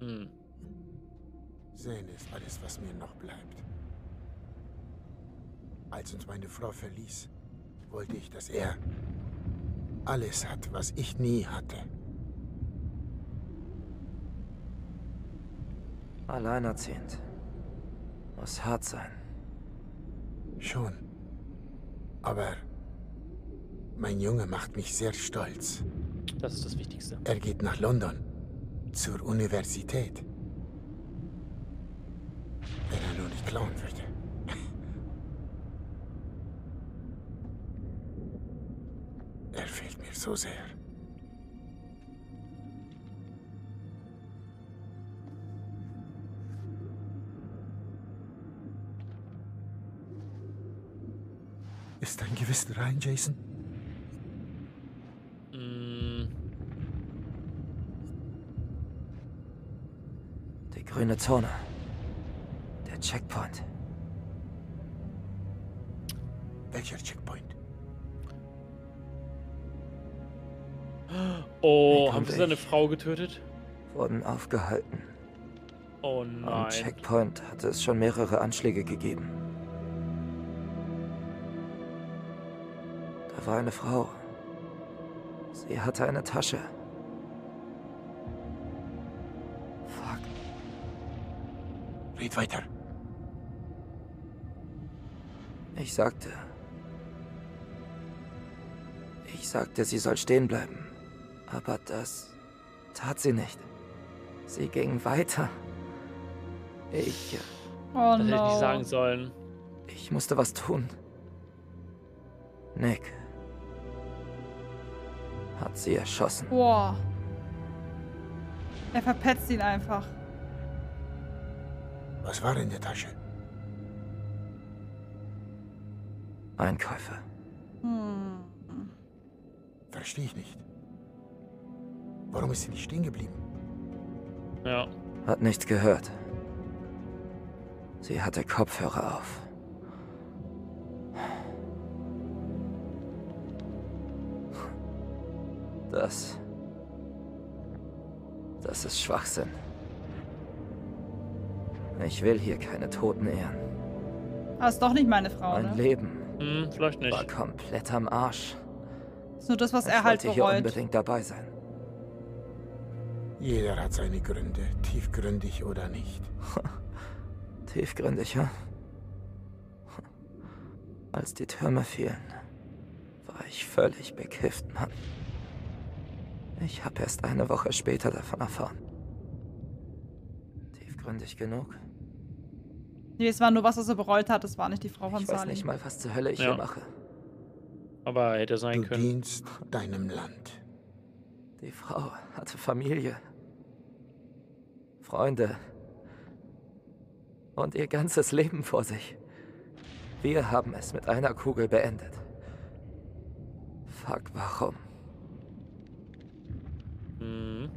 Speaker 3: Hm.
Speaker 23: Sehen ist alles, was mir noch bleibt. Als uns meine Frau verließ, wollte ich, dass er alles hat, was ich nie hatte.
Speaker 16: Alleinerziehend. Muss hart sein.
Speaker 23: Schon. Aber mein Junge macht mich sehr stolz.
Speaker 3: Das ist das Wichtigste.
Speaker 23: Er geht nach London. Zur Universität. Wenn er nur nicht klauen würde. Er fehlt mir so sehr. Ist dein Gewissen rein, Jason?
Speaker 3: Mm,
Speaker 16: grüne Zone. Der Checkpoint.
Speaker 23: Welcher Checkpoint?
Speaker 3: Oh, haben sie seine
Speaker 16: ich
Speaker 3: Frau getötet?
Speaker 16: Wurden aufgehalten.
Speaker 3: Oh
Speaker 16: Am
Speaker 3: nein.
Speaker 16: Checkpoint hatte es schon mehrere Anschläge gegeben. Da war eine Frau. Sie hatte eine Tasche.
Speaker 23: Red weiter.
Speaker 16: Ich sagte. Ich sagte, sie soll stehen bleiben. Aber das tat sie nicht. Sie ging weiter. Ich.
Speaker 1: Oh
Speaker 3: Das hätte ich nicht sagen sollen.
Speaker 16: Ich musste was tun. Nick. Hat sie erschossen.
Speaker 1: Boah. Er verpetzt ihn einfach.
Speaker 23: Was war in der Tasche?
Speaker 16: Einkäufe.
Speaker 1: Hm.
Speaker 23: Verstehe ich nicht. Warum ist sie nicht stehen geblieben?
Speaker 3: Ja.
Speaker 16: Hat nichts gehört. Sie hatte Kopfhörer auf. Das. Das ist Schwachsinn. Ich will hier keine Toten ehren.
Speaker 1: Aber ist doch nicht meine Frau,
Speaker 16: Mein
Speaker 1: ne?
Speaker 16: Leben
Speaker 3: Hm, vielleicht nicht.
Speaker 16: war komplett am Arsch.
Speaker 1: Ist nur das, was
Speaker 16: ich
Speaker 1: er halt
Speaker 16: wollte hier
Speaker 1: bereut.
Speaker 16: unbedingt dabei sein.
Speaker 23: Jeder hat seine Gründe, tiefgründig oder nicht.
Speaker 16: Tiefgründig, ja? Als die Türme fielen, war ich völlig bekifft, Mann. Ich habe erst eine Woche später davon erfahren. Tiefgründig genug?
Speaker 1: Nee, es war nur was, was er bereut hat. Es war nicht die Frau von
Speaker 16: Ich weiß nicht mal, was zur Hölle ich
Speaker 3: Ja.
Speaker 16: hier mache.
Speaker 3: Aber hätte sein
Speaker 23: Du
Speaker 3: können.
Speaker 23: dienst deinem Land.
Speaker 16: Die Frau hatte Familie, Freunde und ihr ganzes Leben vor sich. Wir haben es mit einer Kugel beendet. Fuck, warum?
Speaker 3: Mhm.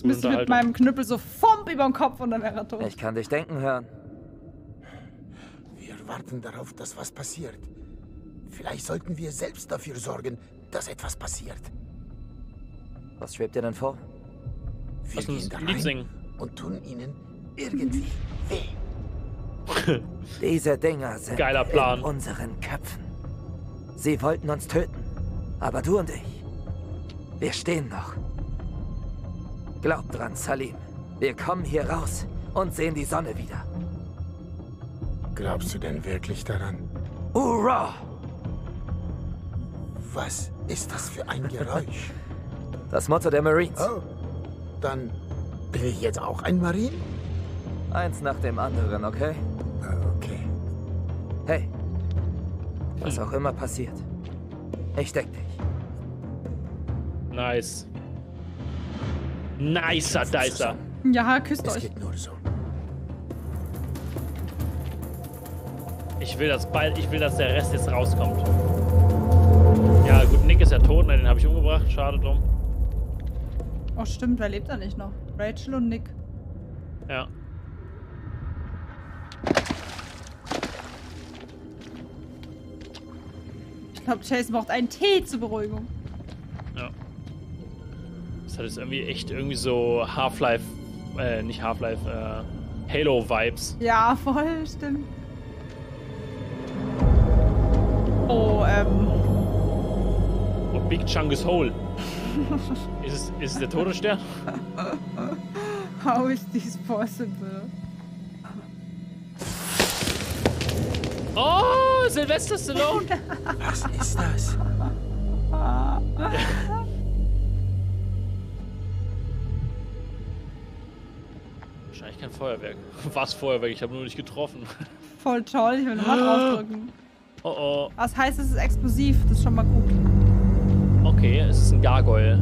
Speaker 1: Jetzt müsste ich mit meinem Knüppel so fomp über den Kopf und dann wäre er tot.
Speaker 16: Ich kann dich denken hören.
Speaker 23: Wir warten darauf, dass was passiert. Vielleicht sollten wir selbst dafür sorgen, dass etwas passiert.
Speaker 16: Was schwebt dir denn vor?
Speaker 23: Wir
Speaker 3: Lass uns
Speaker 23: gehen da
Speaker 3: Lied singen.
Speaker 23: und tun ihnen irgendwie weh.
Speaker 16: Diese Dinger sind
Speaker 3: Geiler Plan.
Speaker 16: in unseren Köpfen. Sie wollten uns töten. Aber du und ich, wir stehen noch. Glaub dran, Salim. Wir kommen hier raus und sehen die Sonne wieder.
Speaker 23: Glaubst du denn wirklich daran?
Speaker 16: Hurra!
Speaker 23: Was ist das für ein Geräusch?
Speaker 16: Das Motto der Marines.
Speaker 23: Oh, dann bin ich jetzt auch ein Marine?
Speaker 16: Eins nach dem anderen, okay?
Speaker 23: Okay.
Speaker 16: Hey. Was auch immer passiert. Ich deck dich.
Speaker 3: Nice. Nicer Dicer.
Speaker 1: Ja, küsst
Speaker 23: Es
Speaker 1: euch.
Speaker 23: geht nur so.
Speaker 3: Ich will, dass bald, ich will, dass der Rest jetzt rauskommt. Ja, gut, Nick ist ja tot, ne, den habe ich umgebracht. Schade drum.
Speaker 1: Oh, stimmt, wer lebt da nicht noch? Rachel und Nick.
Speaker 3: Ja.
Speaker 1: Ich glaube, Chase braucht einen Tee zur Beruhigung.
Speaker 3: Hat jetzt irgendwie echt irgendwie so Half-Life, äh, nicht Half-Life, äh, Halo-Vibes.
Speaker 1: Ja, voll, stimmt. Oh, ähm.
Speaker 3: Oh, Big Chungus Hole. ist, es, ist es der Todesstern?
Speaker 1: How is this possible?
Speaker 3: Oh, Sylvester Stallone!
Speaker 26: Was ist das?
Speaker 3: Kein Feuerwerk. Was Feuerwerk? Ich habe nur nicht getroffen.
Speaker 1: Voll toll, ich will nochmal draufdrücken.
Speaker 3: Oh oh.
Speaker 1: Das heißt, es ist explosiv, das ist schon mal gut.
Speaker 3: Okay, es ist ein Gargoyle.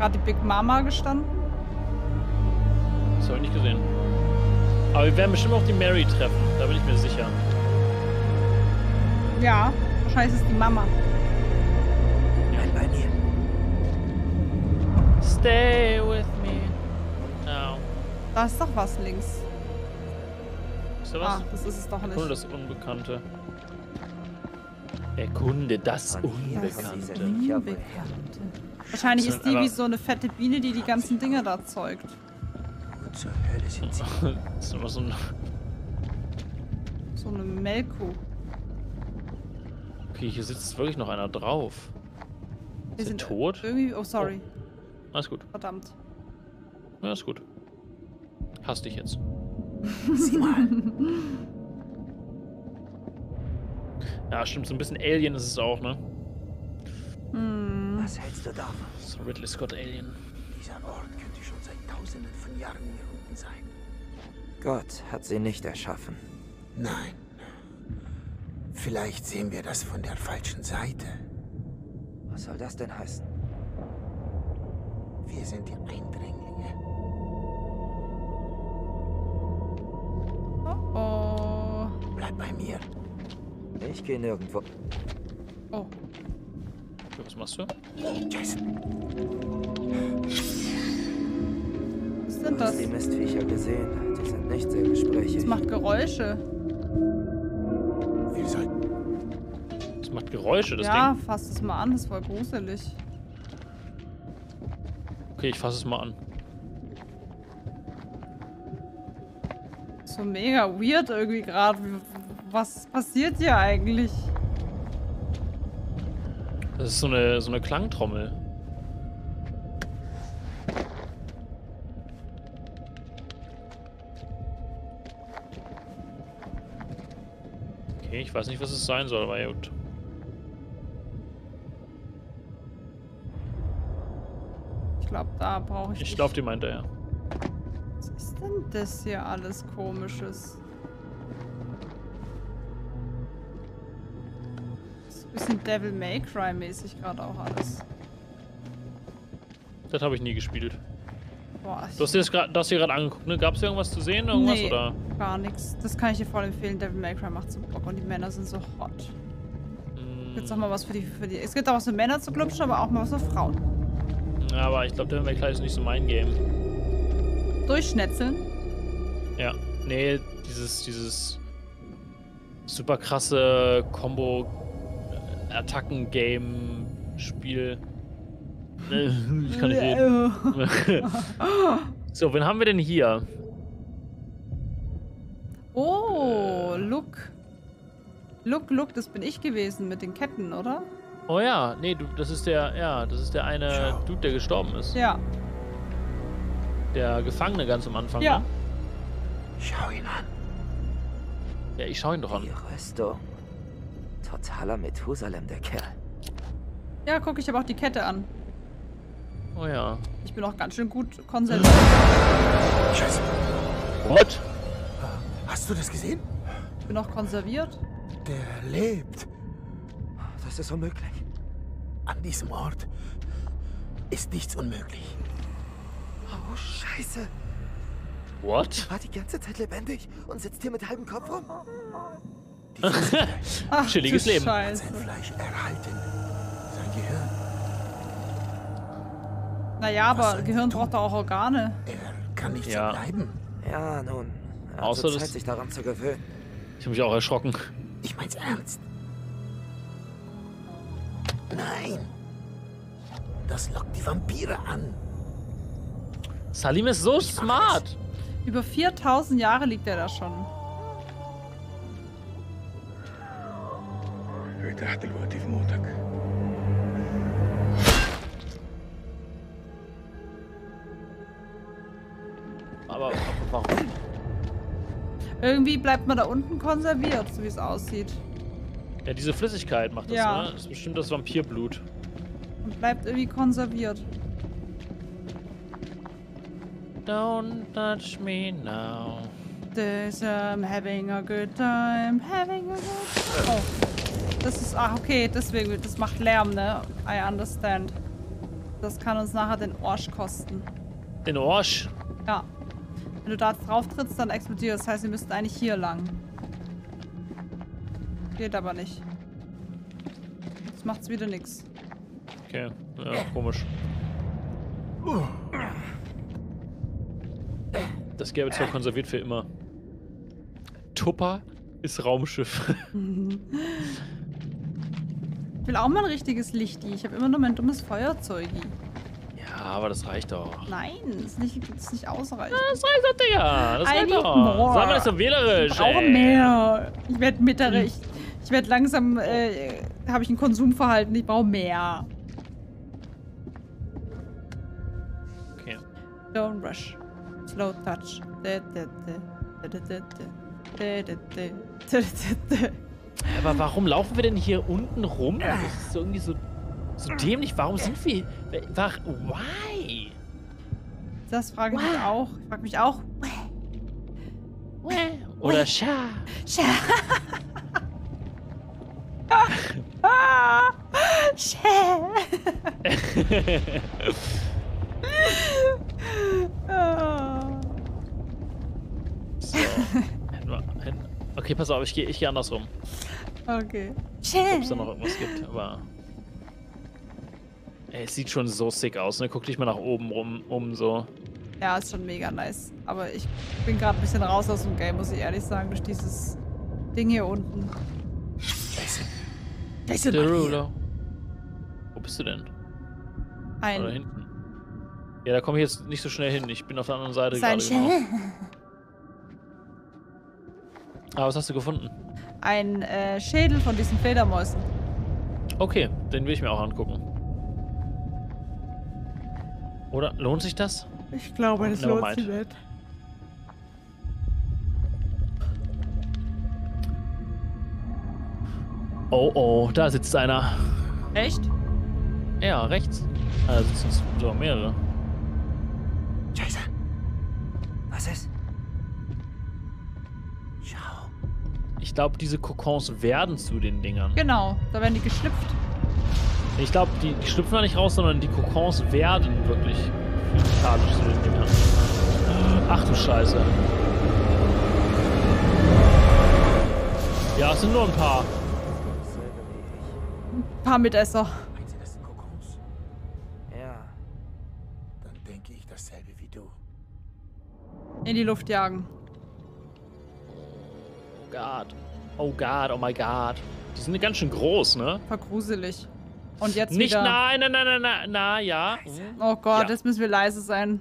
Speaker 1: Gerade die Big Mama gestanden?
Speaker 3: Das habe ich nicht gesehen. Aber wir werden bestimmt auch die Mary treffen, da bin ich mir sicher.
Speaker 1: Ja, wahrscheinlich ist es die Mama.
Speaker 26: Bleib bei mir.
Speaker 3: Stay with me. Now.
Speaker 1: Da ist doch was links.
Speaker 3: Ist da was?
Speaker 1: Ah, das ist es doch nicht.
Speaker 3: Erkunde das Unbekannte. Erkunde das Unbekannte.
Speaker 1: Unbekannte. Wahrscheinlich ist die wie
Speaker 3: aber-
Speaker 1: so eine fette Biene, die die ganzen Dinger da zeugt.
Speaker 26: Wo zur Hölle sind sie?
Speaker 3: das ist immer so ein.
Speaker 1: So eine Melkkuh.
Speaker 3: Okay, hier sitzt wirklich noch einer drauf.
Speaker 1: Wir
Speaker 3: Ist er
Speaker 1: sind
Speaker 3: tot?
Speaker 1: Irgendwie. Oh, sorry.
Speaker 3: Alles gut.
Speaker 1: Verdammt.
Speaker 3: Ja, ist gut. Hass dich jetzt.
Speaker 26: Sieh mal.
Speaker 3: Ja, stimmt, so ein bisschen Alien ist es auch, ne?
Speaker 1: Hm.
Speaker 26: Was hältst du davon?
Speaker 3: So Ridley Scott Alien.
Speaker 26: Dieser Ort könnte schon seit tausenden von Jahren hier unten sein.
Speaker 16: Gott hat sie nicht erschaffen.
Speaker 23: Nein. Vielleicht sehen wir das von der falschen Seite.
Speaker 16: Was soll das denn heißen?
Speaker 23: Wir sind die Eindringlinge.
Speaker 1: Oh oh.
Speaker 23: Bleib bei mir.
Speaker 16: Ich gehe nirgendwo.
Speaker 1: Oh.
Speaker 3: Okay, was machst du?
Speaker 1: Was sind das?
Speaker 16: die Mistviecher gesehen. Die sind nicht sehr gesprächig.
Speaker 1: Das macht Geräusche.
Speaker 23: Wir sollten.
Speaker 3: Das macht Geräusche, das
Speaker 1: ja,
Speaker 3: Ding.
Speaker 1: fass es mal an, das war gruselig.
Speaker 3: Okay, ich fasse es mal an.
Speaker 1: So mega weird irgendwie gerade. Was passiert hier eigentlich?
Speaker 3: Das ist so eine, so eine Klangtrommel. Okay, ich weiß nicht, was es sein soll, aber ja gut.
Speaker 1: Ich glaube, da brauche ich.
Speaker 3: Ich glaube, die meint er ja.
Speaker 1: Was ist denn das hier alles komisches? Bisschen Devil May Cry mäßig gerade auch alles.
Speaker 3: Das habe ich nie gespielt.
Speaker 1: Boah,
Speaker 3: Du hast dir das grad- das hier gerade angeguckt, ne? Gab es irgendwas zu sehen? Irgendwas?
Speaker 1: nee,
Speaker 3: Oder?
Speaker 1: gar nichts. Das kann ich dir voll empfehlen. Devil May Cry macht so Bock und die Männer sind so hot.
Speaker 3: Hm.
Speaker 1: Gibt's auch mal was für die, für die. Es gibt auch was für Männer zu glupschen, aber auch mal was für Frauen.
Speaker 3: Aber ich glaube, Devil May Cry ist nicht so mein Game.
Speaker 1: Durchschnetzeln.
Speaker 3: Ja. Nee, dieses, dieses super krasse Combo Attacken-Game Spiel. Äh, Ich kann nicht reden. so, wen haben wir denn hier?
Speaker 1: Oh, look. Look, look, das bin ich gewesen mit den Ketten, oder?
Speaker 3: Oh ja, nee, du, das ist der, ja, das ist der eine Dude, der gestorben ist.
Speaker 1: Ja.
Speaker 3: Der Gefangene ganz am Anfang,
Speaker 1: Ja.
Speaker 3: ne?
Speaker 23: Schau ihn an.
Speaker 3: Ja, ich schau ihn doch an.
Speaker 16: Die Rüstung. Totaler Methusalem, der Kerl.
Speaker 1: Ja, guck ich aber auch die Kette an.
Speaker 3: Oh ja.
Speaker 1: Ich bin auch ganz schön gut konserviert.
Speaker 23: Scheiße.
Speaker 3: What?
Speaker 23: Hast du das gesehen?
Speaker 1: Ich bin noch konserviert.
Speaker 23: Der lebt.
Speaker 16: Das ist unmöglich.
Speaker 23: An diesem Ort ist nichts unmöglich.
Speaker 16: Oh, Scheiße.
Speaker 3: What?
Speaker 16: War die ganze Zeit lebendig und sitzt hier mit halbem Kopf rum?
Speaker 1: Ach,
Speaker 3: Chilliges Leben.
Speaker 1: Scheiße.
Speaker 23: Sein Fleisch erhalten. Sein Gehirn.
Speaker 1: Naja, aber Gehirn braucht auch Organe.
Speaker 23: Er kann nicht
Speaker 3: Ja.
Speaker 23: so bleiben.
Speaker 16: Ja, nun. Er hat
Speaker 3: Außer
Speaker 16: so
Speaker 3: das-
Speaker 16: Zeit, sich daran zu gewöhnen.
Speaker 3: Ich habe mich auch erschrocken.
Speaker 23: Ich mein's ernst. Nein. Das lockt die Vampire an.
Speaker 3: Salim ist so smart.
Speaker 1: Über 4000 Jahre liegt er da schon.
Speaker 26: Heute hat ich Motiv
Speaker 3: Montag. Aber?
Speaker 1: Irgendwie bleibt man da unten konserviert, so wie es aussieht.
Speaker 3: Ja, diese Flüssigkeit macht das,
Speaker 1: ja.
Speaker 3: ne? Das ist bestimmt das Vampirblut.
Speaker 1: Und bleibt irgendwie konserviert.
Speaker 3: Don't touch me now.
Speaker 1: This, I'm having a good time, having a good time. Oh. Das ist, ach okay, deswegen, das macht Lärm, ne? I understand. Das kann uns nachher den Orsch kosten.
Speaker 3: Den Orsch.
Speaker 1: Ja. Wenn du da drauf trittst, dann explodiert. Das heißt, wir müssten eigentlich hier lang. Geht aber nicht. Jetzt macht's wieder nix.
Speaker 3: Okay, ja, komisch. Das gäbe zwar konserviert für immer. Tupper ist Raumschiff.
Speaker 1: Ich will auch mal ein richtiges Lichti. Ich habe immer nur mein dummes Feuerzeugi.
Speaker 3: ja, aber das reicht doch.
Speaker 1: Nein, das ist nicht, das ist nicht ausreichend.
Speaker 3: Das reicht doch, Digga. Das
Speaker 1: I
Speaker 3: reicht doch.
Speaker 1: more.
Speaker 3: Sag mal, das so wählerisch.
Speaker 1: Ich brauche mehr. Ich werde mittlere. Ich, ich werde langsam, äh, habe ich ein Konsumverhalten. Ich brauche mehr.
Speaker 3: Okay.
Speaker 1: Don't rush. Slow touch. Da, da, da. Da, da, da, da. Da, da, da. Da, da, da.
Speaker 3: Aber warum laufen wir denn hier unten rum? Das ist so irgendwie so, so dämlich. Warum sind wir. War, why?
Speaker 1: Das frage ich mich auch. Ich frage mich auch.
Speaker 3: Oder Scha.
Speaker 1: Scha. Scha.
Speaker 3: So. Okay, pass auf, ich gehe ich geh andersrum.
Speaker 1: Okay.
Speaker 3: Ob es da noch irgendwas gibt, aber. Ey, es sieht schon so sick aus, ne? Guck dich mal nach oben rum, um so.
Speaker 1: Ja, ist schon mega nice. Aber ich bin gerade ein bisschen raus aus dem Game, muss ich ehrlich sagen, durch dieses Ding hier unten.
Speaker 23: Jason,
Speaker 3: Derulo. Wo bist du denn?
Speaker 1: Ein-
Speaker 3: Oder hinten? Ja, da komme ich jetzt nicht so schnell hin. Ich bin auf der anderen Seite gerade. Genau.
Speaker 1: Sch-
Speaker 3: Ah, was hast du gefunden?
Speaker 1: Ein äh, Schädel von diesen Fledermäusen.
Speaker 3: Okay, den will ich mir auch angucken. Oder lohnt sich das?
Speaker 1: Ich glaube,
Speaker 3: das Never lohnt sich
Speaker 1: nicht.
Speaker 3: Oh oh, da sitzt einer.
Speaker 1: Echt?
Speaker 3: Ja, rechts. Ah, da sitzen sogar mehrere.
Speaker 23: Jason.
Speaker 16: Was ist?
Speaker 3: Ich glaube, diese Kokons werden zu den Dingern.
Speaker 1: Genau, da werden die geschlüpft.
Speaker 3: Ich glaube, die, die schlüpfen da nicht raus, sondern die Kokons werden wirklich physikalisch zu den Dingern. Ach du Scheiße. Ja, es sind nur ein paar.
Speaker 1: Ein paar Mitesser.
Speaker 16: Ja.
Speaker 23: Dann denke ich dasselbe wie du.
Speaker 1: In die Luft jagen.
Speaker 3: Oh Gott. Oh Gott, oh my God. Die sind ganz schön groß, ne?
Speaker 1: Vergruselig. Und jetzt
Speaker 3: Nicht,
Speaker 1: wieder...
Speaker 3: nein, nein, nein, nein, nein, na, ja.
Speaker 1: Oh Gott,
Speaker 3: Ja.
Speaker 1: jetzt müssen wir leise sein.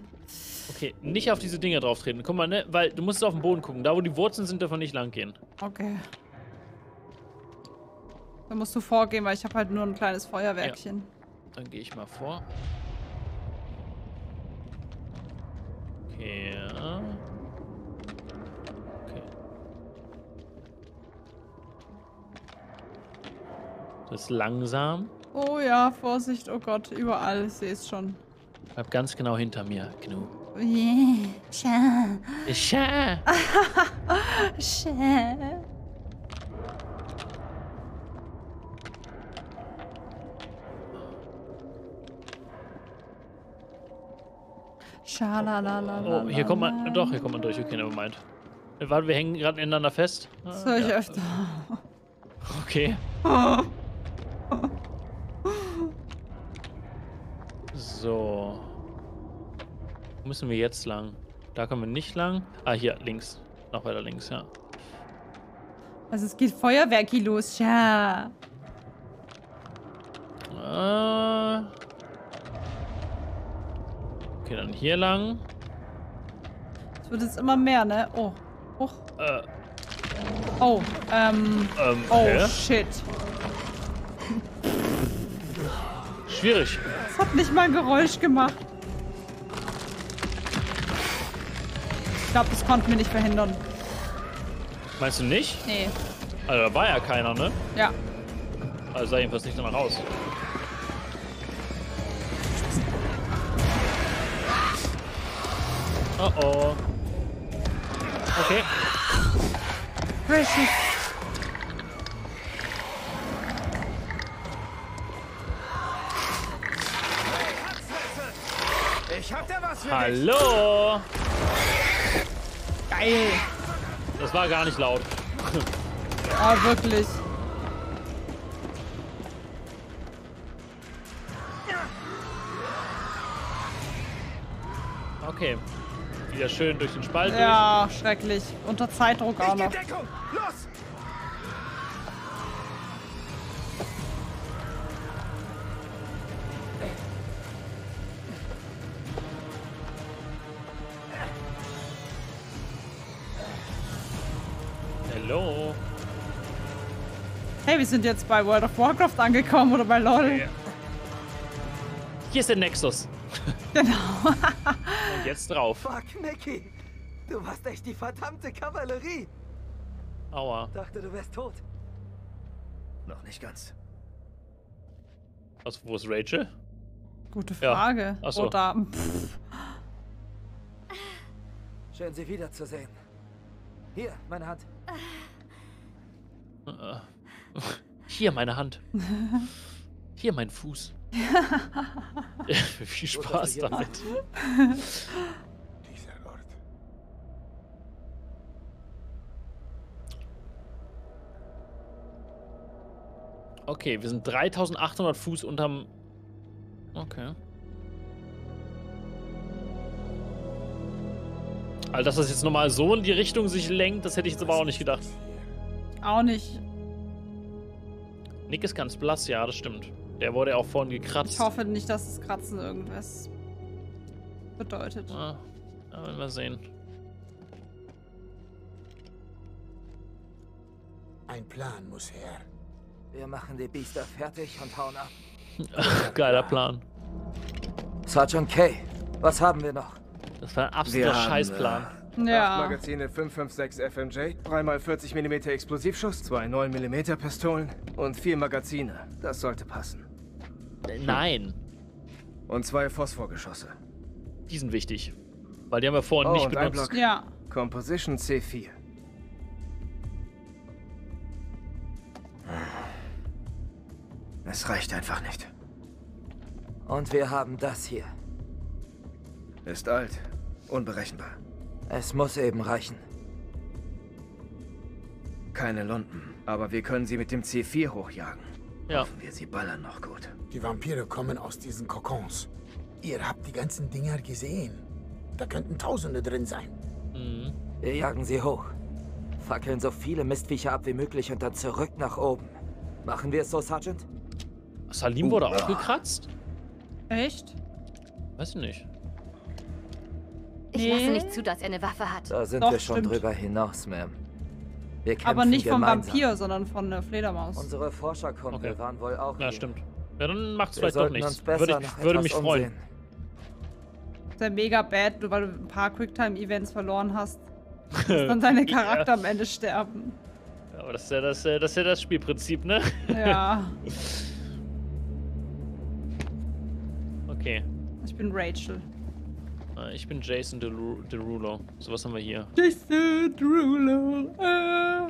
Speaker 3: Okay, nicht auf diese Dinger drauf treten. Guck mal, ne? Weil du musst auf den Boden gucken. Da, wo die Wurzeln sind, davon nicht lang gehen.
Speaker 1: Okay. Da musst du vorgehen, weil ich habe halt nur ein kleines Feuerwerkchen.
Speaker 3: Dann gehe ich mal vor. Ja. Okay. Das ist langsam.
Speaker 1: Oh ja, Vorsicht, oh Gott, überall, ich sehe es schon.
Speaker 3: Bleib ganz genau hinter mir, Gnu.
Speaker 1: Yeah. Scha.
Speaker 3: Scha.
Speaker 1: Scha. Schalalala.
Speaker 3: Oh, hier kommt man. Doch, hier kommt man durch. Okay, never mind. Warte, wir hängen gerade ineinander fest.
Speaker 1: Das höre ich
Speaker 3: ja.
Speaker 1: öfter.
Speaker 3: Okay. So. Wo müssen wir jetzt lang? Da kommen wir nicht lang. Ah, hier, links. Noch weiter links, ja.
Speaker 1: Also es geht Feuerwerki los. Scha.
Speaker 3: Äh. Okay, dann hier lang.
Speaker 1: Es wird jetzt immer mehr, ne? Oh. Oh.
Speaker 3: Äh,
Speaker 1: Oh. Ähm.
Speaker 3: Ähm,
Speaker 1: oh,
Speaker 3: hä?
Speaker 1: shit.
Speaker 3: Schwierig.
Speaker 1: Es hat nicht mal ein Geräusch gemacht. Ich glaube, das konnten wir nicht verhindern.
Speaker 3: Meinst du nicht?
Speaker 1: Nee.
Speaker 3: Also da war ja keiner, ne?
Speaker 1: Ja.
Speaker 3: Also sah jedenfalls nicht danach aus. Oh oh. Okay.
Speaker 1: Precious.
Speaker 22: Ich hab da was für dich.
Speaker 3: Hallo!
Speaker 1: Geil.
Speaker 3: Das war gar nicht laut.
Speaker 1: Ah, wirklich.
Speaker 3: Okay. Wieder schön durch den Spalt
Speaker 1: Ja, schrecklich. Unter Zeitdruck auch noch.
Speaker 22: Los!
Speaker 1: Hey, wir sind jetzt bei World of Warcraft angekommen oder bei LOL.
Speaker 3: Hier ist der Nexus.
Speaker 1: Genau.
Speaker 3: Und jetzt drauf.
Speaker 16: Fuck, Nicky. Du warst echt die verdammte Kavallerie.
Speaker 3: Aua.
Speaker 16: Dachte, du wärst tot.
Speaker 12: Noch nicht ganz.
Speaker 3: Also, wo ist Rachel?
Speaker 1: Gute
Speaker 3: Ja.
Speaker 1: Frage.
Speaker 3: Ach so.
Speaker 1: Oder. Pff.
Speaker 16: Schön, Sie wiederzusehen. Hier, meine Hand.
Speaker 3: Äh, Hier meine Hand. Hier mein Fuß. Viel Spaß damit.
Speaker 23: Dieser Ort.
Speaker 3: Okay, wir sind 3800 Fuß unterm. Okay. Also, dass das jetzt nochmal so in die Richtung sich lenkt, das hätte ich jetzt aber auch nicht gedacht.
Speaker 1: Auch nicht.
Speaker 3: Nick ist ganz blass, ja, das stimmt. Der wurde ja auch vorhin gekratzt.
Speaker 1: Ich hoffe nicht, dass das Kratzen irgendwas bedeutet.
Speaker 3: Ah, ja, werden wir sehen.
Speaker 23: Ein Plan muss her.
Speaker 16: Wir machen die Biester fertig und hauen ab.
Speaker 3: Geiler Plan.
Speaker 16: Sergeant Kay, was haben wir noch?
Speaker 3: Das war ein
Speaker 12: Wir
Speaker 3: absoluter
Speaker 12: haben,
Speaker 3: Scheißplan.
Speaker 1: Ja.
Speaker 12: Acht Magazine 556 FMJ, 3x40 mm Explosivschuss, zwei 9 mm Pistolen und vier Magazine. Das sollte passen.
Speaker 3: Nein,
Speaker 12: Und zwei Phosphorgeschosse.
Speaker 3: die sind wichtig. Weil die haben wir vorhin
Speaker 12: Oh,
Speaker 3: nicht
Speaker 12: und ein
Speaker 3: benutzt.
Speaker 12: Block.
Speaker 1: Ja.
Speaker 12: Composition C4. Es reicht einfach nicht.
Speaker 16: Und wir haben das hier.
Speaker 12: Ist alt. Unberechenbar.
Speaker 16: Es muss eben reichen.
Speaker 12: Keine Lunden. Aber wir können sie mit dem C4 hochjagen.
Speaker 3: Ja.
Speaker 12: Hoffen wir, sie ballern noch gut.
Speaker 23: Die Vampire kommen aus diesen Kokons. Ihr habt die ganzen Dinger gesehen. Da könnten Tausende drin sein.
Speaker 3: Mhm.
Speaker 16: Wir jagen sie hoch. Fackeln so viele Mistviecher ab wie möglich und dann zurück nach oben. Machen wir es so, Sergeant?
Speaker 3: Salim wurde auch gekratzt?
Speaker 1: Echt?
Speaker 3: Weiß ich nicht.
Speaker 20: Ich
Speaker 1: Nee.
Speaker 20: lasse nicht zu, dass er eine Waffe hat.
Speaker 16: Da sind
Speaker 1: Doch,
Speaker 16: wir schon
Speaker 1: stimmt.
Speaker 16: drüber hinaus, Ma'am. Wir kämpfen
Speaker 1: Aber nicht vom
Speaker 16: gemeinsam.
Speaker 1: Vampir, sondern von der Fledermaus.
Speaker 16: Unsere Forscherkumpel
Speaker 3: Okay.
Speaker 16: waren wohl auch
Speaker 3: Ja,
Speaker 16: hier.
Speaker 3: stimmt. Ja, dann macht's
Speaker 16: Wir
Speaker 3: vielleicht doch nichts. Würde, ich, würde mich freuen.
Speaker 16: umsehen.
Speaker 1: ist ja mega bad, weil du ein paar Quicktime-Events verloren hast. Dass dann deine Charakter am Ende sterben.
Speaker 3: Ja, aber das ist ja das, äh, das, ist ja das Spielprinzip, ne?
Speaker 1: Ja.
Speaker 3: Okay.
Speaker 1: Ich bin Rachel.
Speaker 3: Äh, Ich bin Jason Deru- Derulo. So, was haben wir hier?
Speaker 1: Jason Derulo. Äh.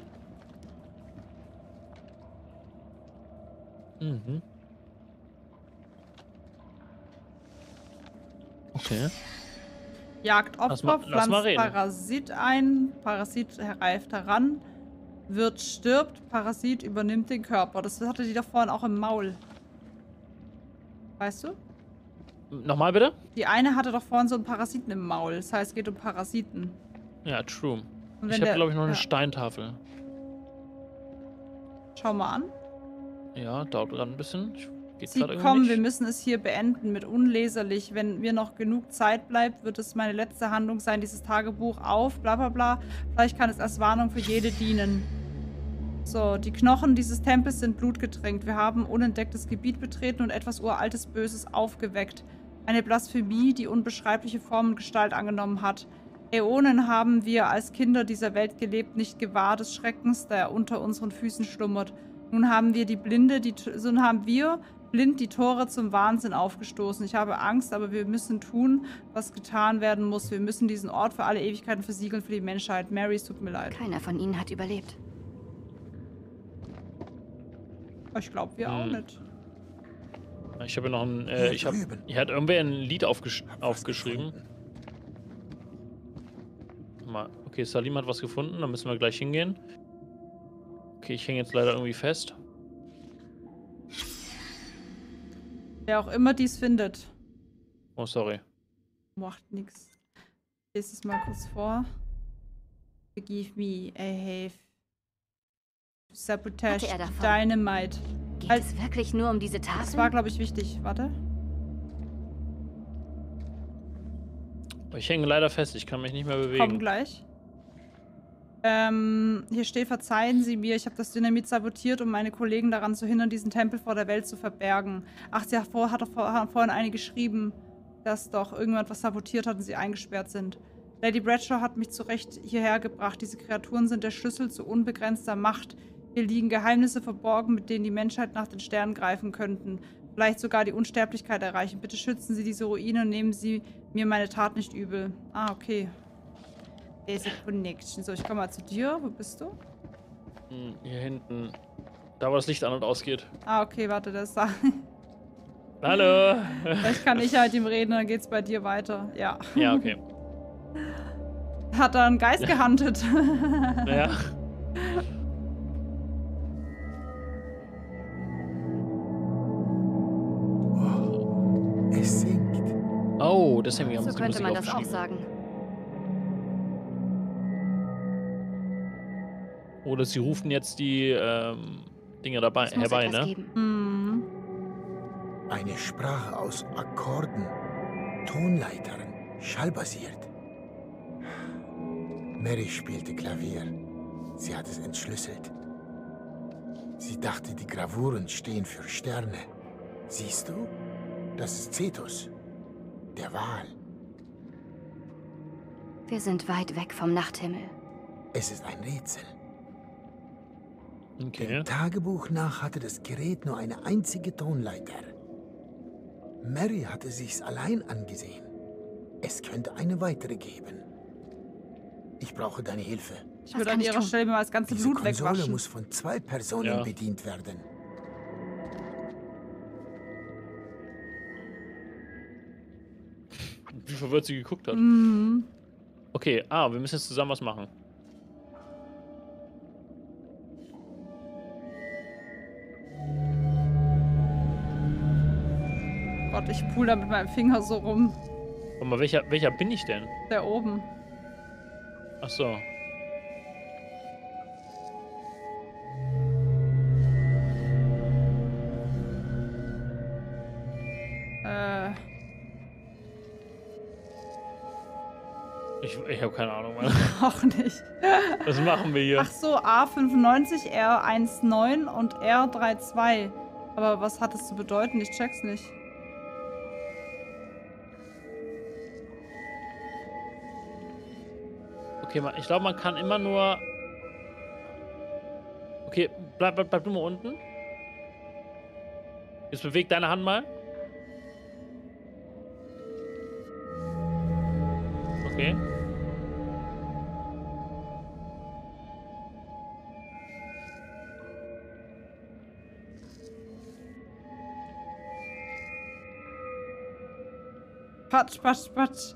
Speaker 3: Mhm. Okay.
Speaker 1: Jagt Opfer, pflanzt. Parasit ein, Parasit reift heran, wird, stirbt, Parasit übernimmt den Körper. Das hatte die da vorhin auch im Maul. Weißt du?
Speaker 3: Nochmal bitte?
Speaker 1: Die eine hatte doch vorhin so einen Parasiten im Maul. Das heißt, es geht um Parasiten.
Speaker 3: Ja, true. Ich habe, glaube ich, noch eine
Speaker 1: ja.
Speaker 3: Steintafel.
Speaker 1: Schau mal an.
Speaker 3: Ja, dauert gerade ein bisschen. Ich- Geht
Speaker 1: Sie kommen,
Speaker 3: nicht.
Speaker 1: wir müssen es hier beenden mit unleserlich. Wenn mir noch genug Zeit bleibt, wird es meine letzte Handlung sein, dieses Tagebuch auf, bla bla bla. Vielleicht kann es als Warnung für jede dienen. So, die Knochen dieses Tempels sind blutgetränkt. Wir haben unentdecktes Gebiet betreten und etwas uraltes Böses aufgeweckt. Eine Blasphemie, die unbeschreibliche Form und Gestalt angenommen hat. Äonen haben wir als Kinder dieser Welt gelebt, nicht gewahr des Schreckens, der unter unseren Füßen schlummert. Nun haben wir die Blinde, die, nun haben wir blind die Tore zum Wahnsinn aufgestoßen. Ich habe Angst, aber wir müssen tun, was getan werden muss. Wir müssen diesen Ort für alle Ewigkeiten versiegeln für die Menschheit. Mary, es tut mir leid.
Speaker 11: Keiner von ihnen hat überlebt.
Speaker 1: Ich glaube, wir auch
Speaker 3: Hm.
Speaker 1: nicht.
Speaker 3: Ich habe noch ein. Äh, ich habe. Hier hat irgendwer ein Lied aufgesch aufgeschrieben. Mal. Okay, Salim hat was gefunden, da müssen wir gleich hingehen. Okay, ich hänge jetzt leider irgendwie fest.
Speaker 1: Wer auch immer dies findet,
Speaker 3: Oh, sorry.
Speaker 1: macht nichts. Ich lese es mal kurz vor. Forgive me, I have sabotage dynamite.
Speaker 11: Geht
Speaker 1: Halt,
Speaker 11: es wirklich nur um diese Tafeln?
Speaker 1: das war, glaube ich, wichtig. Warte.
Speaker 3: Ich hänge leider fest, ich kann mich nicht mehr bewegen.
Speaker 1: Komm gleich. Ähm, hier steht, verzeihen Sie mir, ich habe das Dynamit sabotiert, um meine Kollegen daran zu hindern, diesen Tempel vor der Welt zu verbergen. Ach, sie hat, vor, hat doch vor, vorhin eine geschrieben, dass doch irgendjemand was sabotiert hat und sie eingesperrt sind. Lady Bradshaw hat mich zu Recht hierher gebracht. Diese Kreaturen sind der Schlüssel zu unbegrenzter Macht. Hier liegen Geheimnisse verborgen, mit denen die Menschheit nach den Sternen greifen könnten. Vielleicht sogar die Unsterblichkeit erreichen. Bitte schützen Sie diese Ruine und nehmen Sie mir meine Tat nicht übel. Ah, okay. Basic Connection. So, ich komme mal zu dir. Wo bist du?
Speaker 3: Hm, Hier hinten. Da, wo das Licht an und ausgeht.
Speaker 1: Ah, okay, warte, das da.
Speaker 3: Hallo!
Speaker 1: Vielleicht kann ich ja mit ihm reden, dann geht's bei dir weiter. Ja.
Speaker 3: ja, okay.
Speaker 1: Hat er einen Geist gehuntet.
Speaker 3: Ja. Oh, deswegen haben
Speaker 11: So könnte man das auch sagen.
Speaker 3: Oder sie rufen jetzt die ähm, Dinge dabei,
Speaker 11: Es muss
Speaker 3: herbei,
Speaker 11: etwas
Speaker 3: ne?
Speaker 11: geben.
Speaker 1: Mhm.
Speaker 23: Eine Sprache aus Akkorden, Tonleitern, schallbasiert. Mary spielte Klavier. Sie hat es entschlüsselt. Sie dachte, die Gravuren stehen für Sterne. Siehst du? Das ist Cetus, der Wal.
Speaker 11: Wir sind weit weg vom Nachthimmel.
Speaker 23: Es ist ein Rätsel.
Speaker 3: Okay.
Speaker 23: Dem Tagebuch nach hatte das Gerät nur eine einzige Tonleiter. Mary hatte sich's allein angesehen. Es könnte eine weitere geben. Ich brauche deine Hilfe.
Speaker 1: Ich würde an ihrer Stelle mal das ganze
Speaker 23: Diese
Speaker 1: Blut
Speaker 23: Konsole
Speaker 1: wegwaschen.
Speaker 23: muss von zwei Personen
Speaker 3: Ja.
Speaker 23: bedient werden.
Speaker 3: Verwirrt sie geguckt hat.
Speaker 1: Mhm.
Speaker 3: Okay, ah, wir müssen jetzt zusammen was machen.
Speaker 1: Gott, ich pool da mit meinem Finger so rum.
Speaker 3: Warte mal, welcher, welcher bin ich denn?
Speaker 1: Der oben.
Speaker 3: Ach so. Ich, ich habe keine Ahnung, Mann.
Speaker 1: auch nicht.
Speaker 3: Was machen wir hier?
Speaker 1: Ach so, A95, R19 und R32. Aber was hat das zu bedeuten? Ich check's nicht.
Speaker 3: Okay, ich glaube, man kann immer nur. Okay, bleib, bleib, bleib du mal unten. Jetzt beweg deine Hand mal. Okay.
Speaker 1: Patsch, patsch, patsch.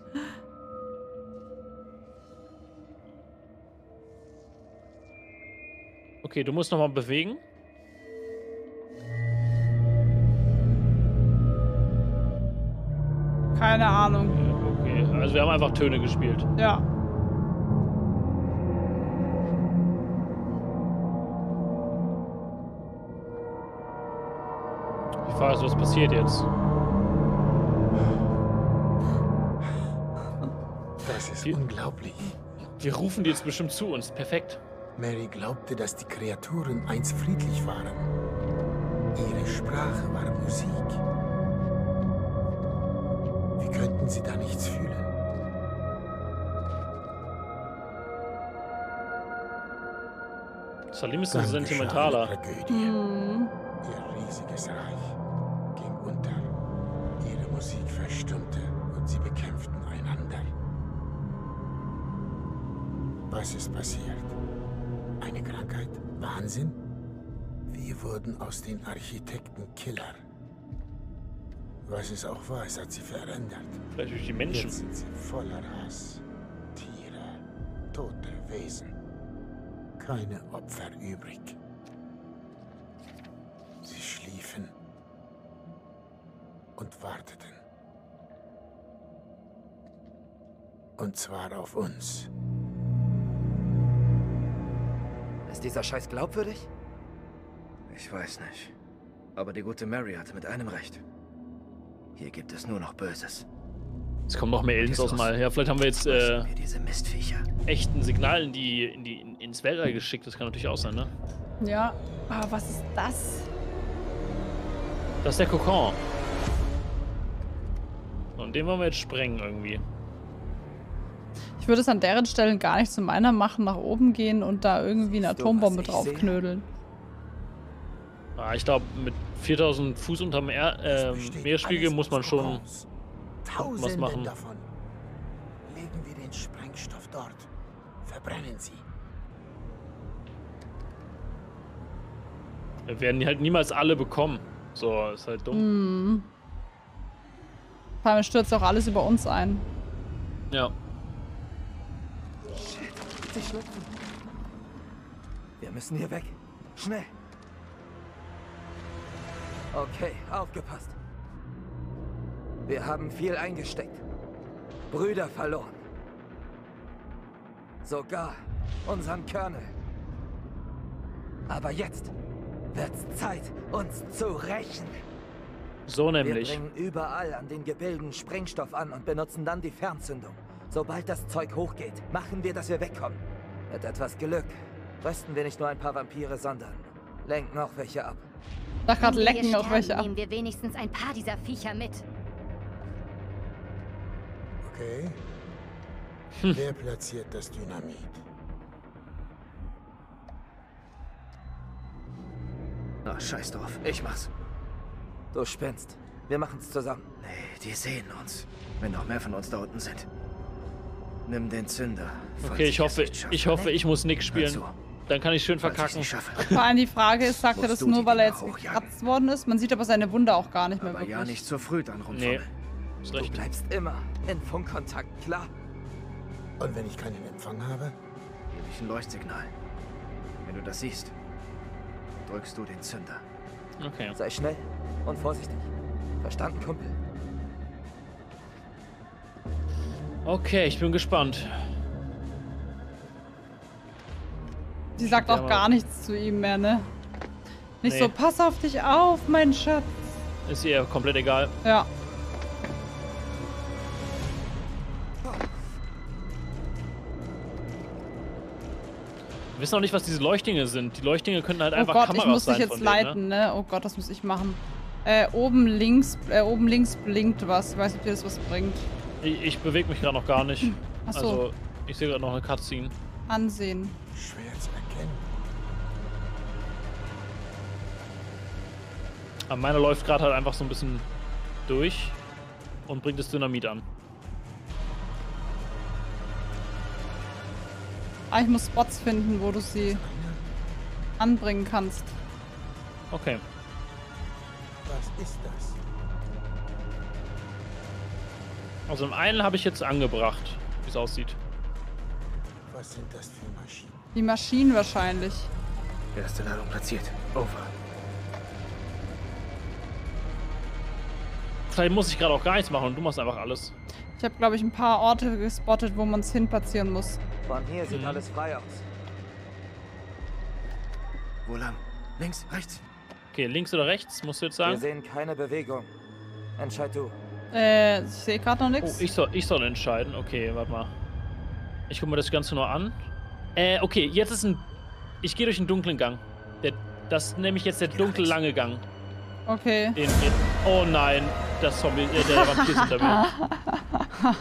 Speaker 3: Okay, du musst nochmal bewegen.
Speaker 1: Keine Ahnung.
Speaker 3: Okay, also wir haben einfach Töne gespielt.
Speaker 1: Ja.
Speaker 3: Die Frage ist, was passiert jetzt?
Speaker 23: Ist unglaublich.
Speaker 3: Wir rufen die jetzt bestimmt zu uns. Perfekt.
Speaker 23: Mary glaubte, dass die Kreaturen einst friedlich waren. Ihre Sprache war Musik. Wie könnten sie da nichts fühlen?
Speaker 3: Salim ist ein sentimentaler.
Speaker 23: Tragödie. Ihr riesiges Reich ging unter. Ihre Musik verstummte Was ist passiert? Eine Krankheit? Wahnsinn? Wir wurden aus den Architekten Killer. Was es auch war, es hat sie verändert.
Speaker 3: Vielleicht durch die Menschen.
Speaker 23: Jetzt sind sie voller Hass. Tiere, tote Wesen. Keine Opfer übrig. Sie schliefen und warteten. Und zwar auf uns.
Speaker 16: Ist dieser Scheiß glaubwürdig?
Speaker 12: Ich weiß nicht. Aber die gute Mary hatte mit einem recht. Hier gibt es nur noch Böses.
Speaker 3: Es kommen noch mehr Aliens aus dem All. Ja, vielleicht haben wir jetzt äh,
Speaker 12: diese Mistviecher.
Speaker 3: echt ein Signal in die, in die, in, ins Weltall geschickt. Das kann natürlich auch sein, ne?
Speaker 1: Ja. Aber was ist das?
Speaker 3: Das ist der Kokon. Und den wollen wir jetzt sprengen irgendwie.
Speaker 1: Ich würde es an deren Stellen gar nicht zu meiner machen, nach oben gehen und da irgendwie eine Atombombe draufknödeln.
Speaker 3: Ah, ich glaube, mit 4000 Fuß unterm er ähm, Meeresspiegel muss man schon was machen.
Speaker 23: davon. Legen wir den Sprengstoff dort. Verbrennen sie.
Speaker 3: Wir werden die halt niemals alle bekommen. So, ist halt dumm.
Speaker 1: Hm. Vor allem stürzt auch alles über uns ein.
Speaker 3: Ja.
Speaker 16: Sie schlüpfen. Wir müssen hier weg. Schnell. Okay, aufgepasst. Wir haben viel eingesteckt. Brüder verloren. Sogar unseren Colonel. Aber jetzt wird's Zeit, uns zu rächen.
Speaker 3: So
Speaker 16: Wir
Speaker 3: nämlich.
Speaker 16: bringen überall an den Gebilden Sprengstoff an und benutzen dann die Fernzündung. Sobald das Zeug hochgeht, machen wir, dass wir wegkommen. Mit etwas Glück rösten wir nicht nur ein paar Vampire, sondern lenken auch welche ab.
Speaker 1: Da gerade lecken auch welche ab.
Speaker 20: nehmen wir wenigstens ein paar dieser Viecher mit.
Speaker 23: Okay.
Speaker 3: Hm.
Speaker 23: Wer platziert das Dynamit?
Speaker 12: Na, scheiß drauf. Ich mach's.
Speaker 16: Du spinnst. Wir machen's zusammen.
Speaker 12: Nee, die sehen uns. Wenn noch mehr von uns da unten sind. Nimm den Zünder.
Speaker 3: Okay, ich hoffe, ich hoffe, ich muss Nick spielen. Dann kann ich schön verkacken.
Speaker 1: Vor allem die Frage ist, sagt er das nur, weil er jetzt gekratzt worden ist? Man sieht aber seine Wunde auch gar nicht mehr
Speaker 12: Aber
Speaker 1: wirklich.
Speaker 12: ja nicht zu früh dann
Speaker 3: Nee,
Speaker 12: rumfummeln.
Speaker 3: ist
Speaker 16: Du
Speaker 3: recht.
Speaker 16: bleibst immer in Funkkontakt, klar?
Speaker 23: Und wenn ich keinen Empfang habe?
Speaker 12: Gebe ich ein Leuchtsignal. Wenn du das siehst, drückst du den Zünder.
Speaker 3: Okay.
Speaker 16: Sei schnell und vorsichtig. Verstanden, Kumpel?
Speaker 3: Okay, ich bin gespannt.
Speaker 1: Sie sagt auch gar nichts zu ihm mehr, ne? Nicht
Speaker 3: Nee.
Speaker 1: so, pass auf dich auf, mein Schatz.
Speaker 3: Ist ihr komplett egal.
Speaker 1: Ja.
Speaker 3: Wir wissen noch nicht, was diese Leuchtdinge sind. Die Leuchtdinge könnten halt
Speaker 1: Oh
Speaker 3: einfach
Speaker 1: Gott, ich
Speaker 3: Kameras
Speaker 1: muss dich
Speaker 3: sein
Speaker 1: jetzt
Speaker 3: denen,
Speaker 1: leiten, ne? Oh Gott, das muss ich machen. Äh, oben links, äh, oben links blinkt was. Ich weiß nicht, ob dir das was bringt.
Speaker 3: Ich, ich bewege mich gerade noch gar nicht.
Speaker 1: Ach so.
Speaker 3: Also, ich sehe gerade noch eine Cutscene.
Speaker 1: Ansehen.
Speaker 23: Schwer zu erkennen.
Speaker 3: Aber meiner läuft gerade halt einfach so ein bisschen durch und bringt das Dynamit an.
Speaker 1: Ah, ich muss Spots finden, wo du sie anbringen kannst.
Speaker 3: Okay.
Speaker 23: Was ist das?
Speaker 3: Also im einen habe ich jetzt angebracht, wie es aussieht.
Speaker 23: Was sind das für Maschinen?
Speaker 1: Die Maschinen wahrscheinlich.
Speaker 12: Erste Ladung platziert. Over.
Speaker 3: Vielleicht muss ich gerade auch gar nichts machen und du machst einfach alles.
Speaker 1: Ich habe, glaube ich, ein paar Orte gespottet, wo man es hin platzieren muss.
Speaker 16: Von hier sieht
Speaker 3: Mhm.
Speaker 16: alles frei aus.
Speaker 12: Wo lang? Links, rechts.
Speaker 3: Okay, links oder rechts, musst du jetzt
Speaker 16: Wir
Speaker 3: sagen?
Speaker 16: sehen keine Bewegung. Entscheid du.
Speaker 1: Äh, ich sehe gerade noch
Speaker 3: Oh,
Speaker 1: nichts.
Speaker 3: ich soll, ich soll entscheiden. Okay, warte mal. Ich gucke mir das Ganze nur an. Äh, okay, jetzt ist ein... Ich gehe durch einen dunklen Gang. Der, das ist nämlich jetzt der dunkle lange Gang.
Speaker 1: Okay.
Speaker 3: Den, den, oh nein, das Zombie, äh, der Vampir ist hinter mir.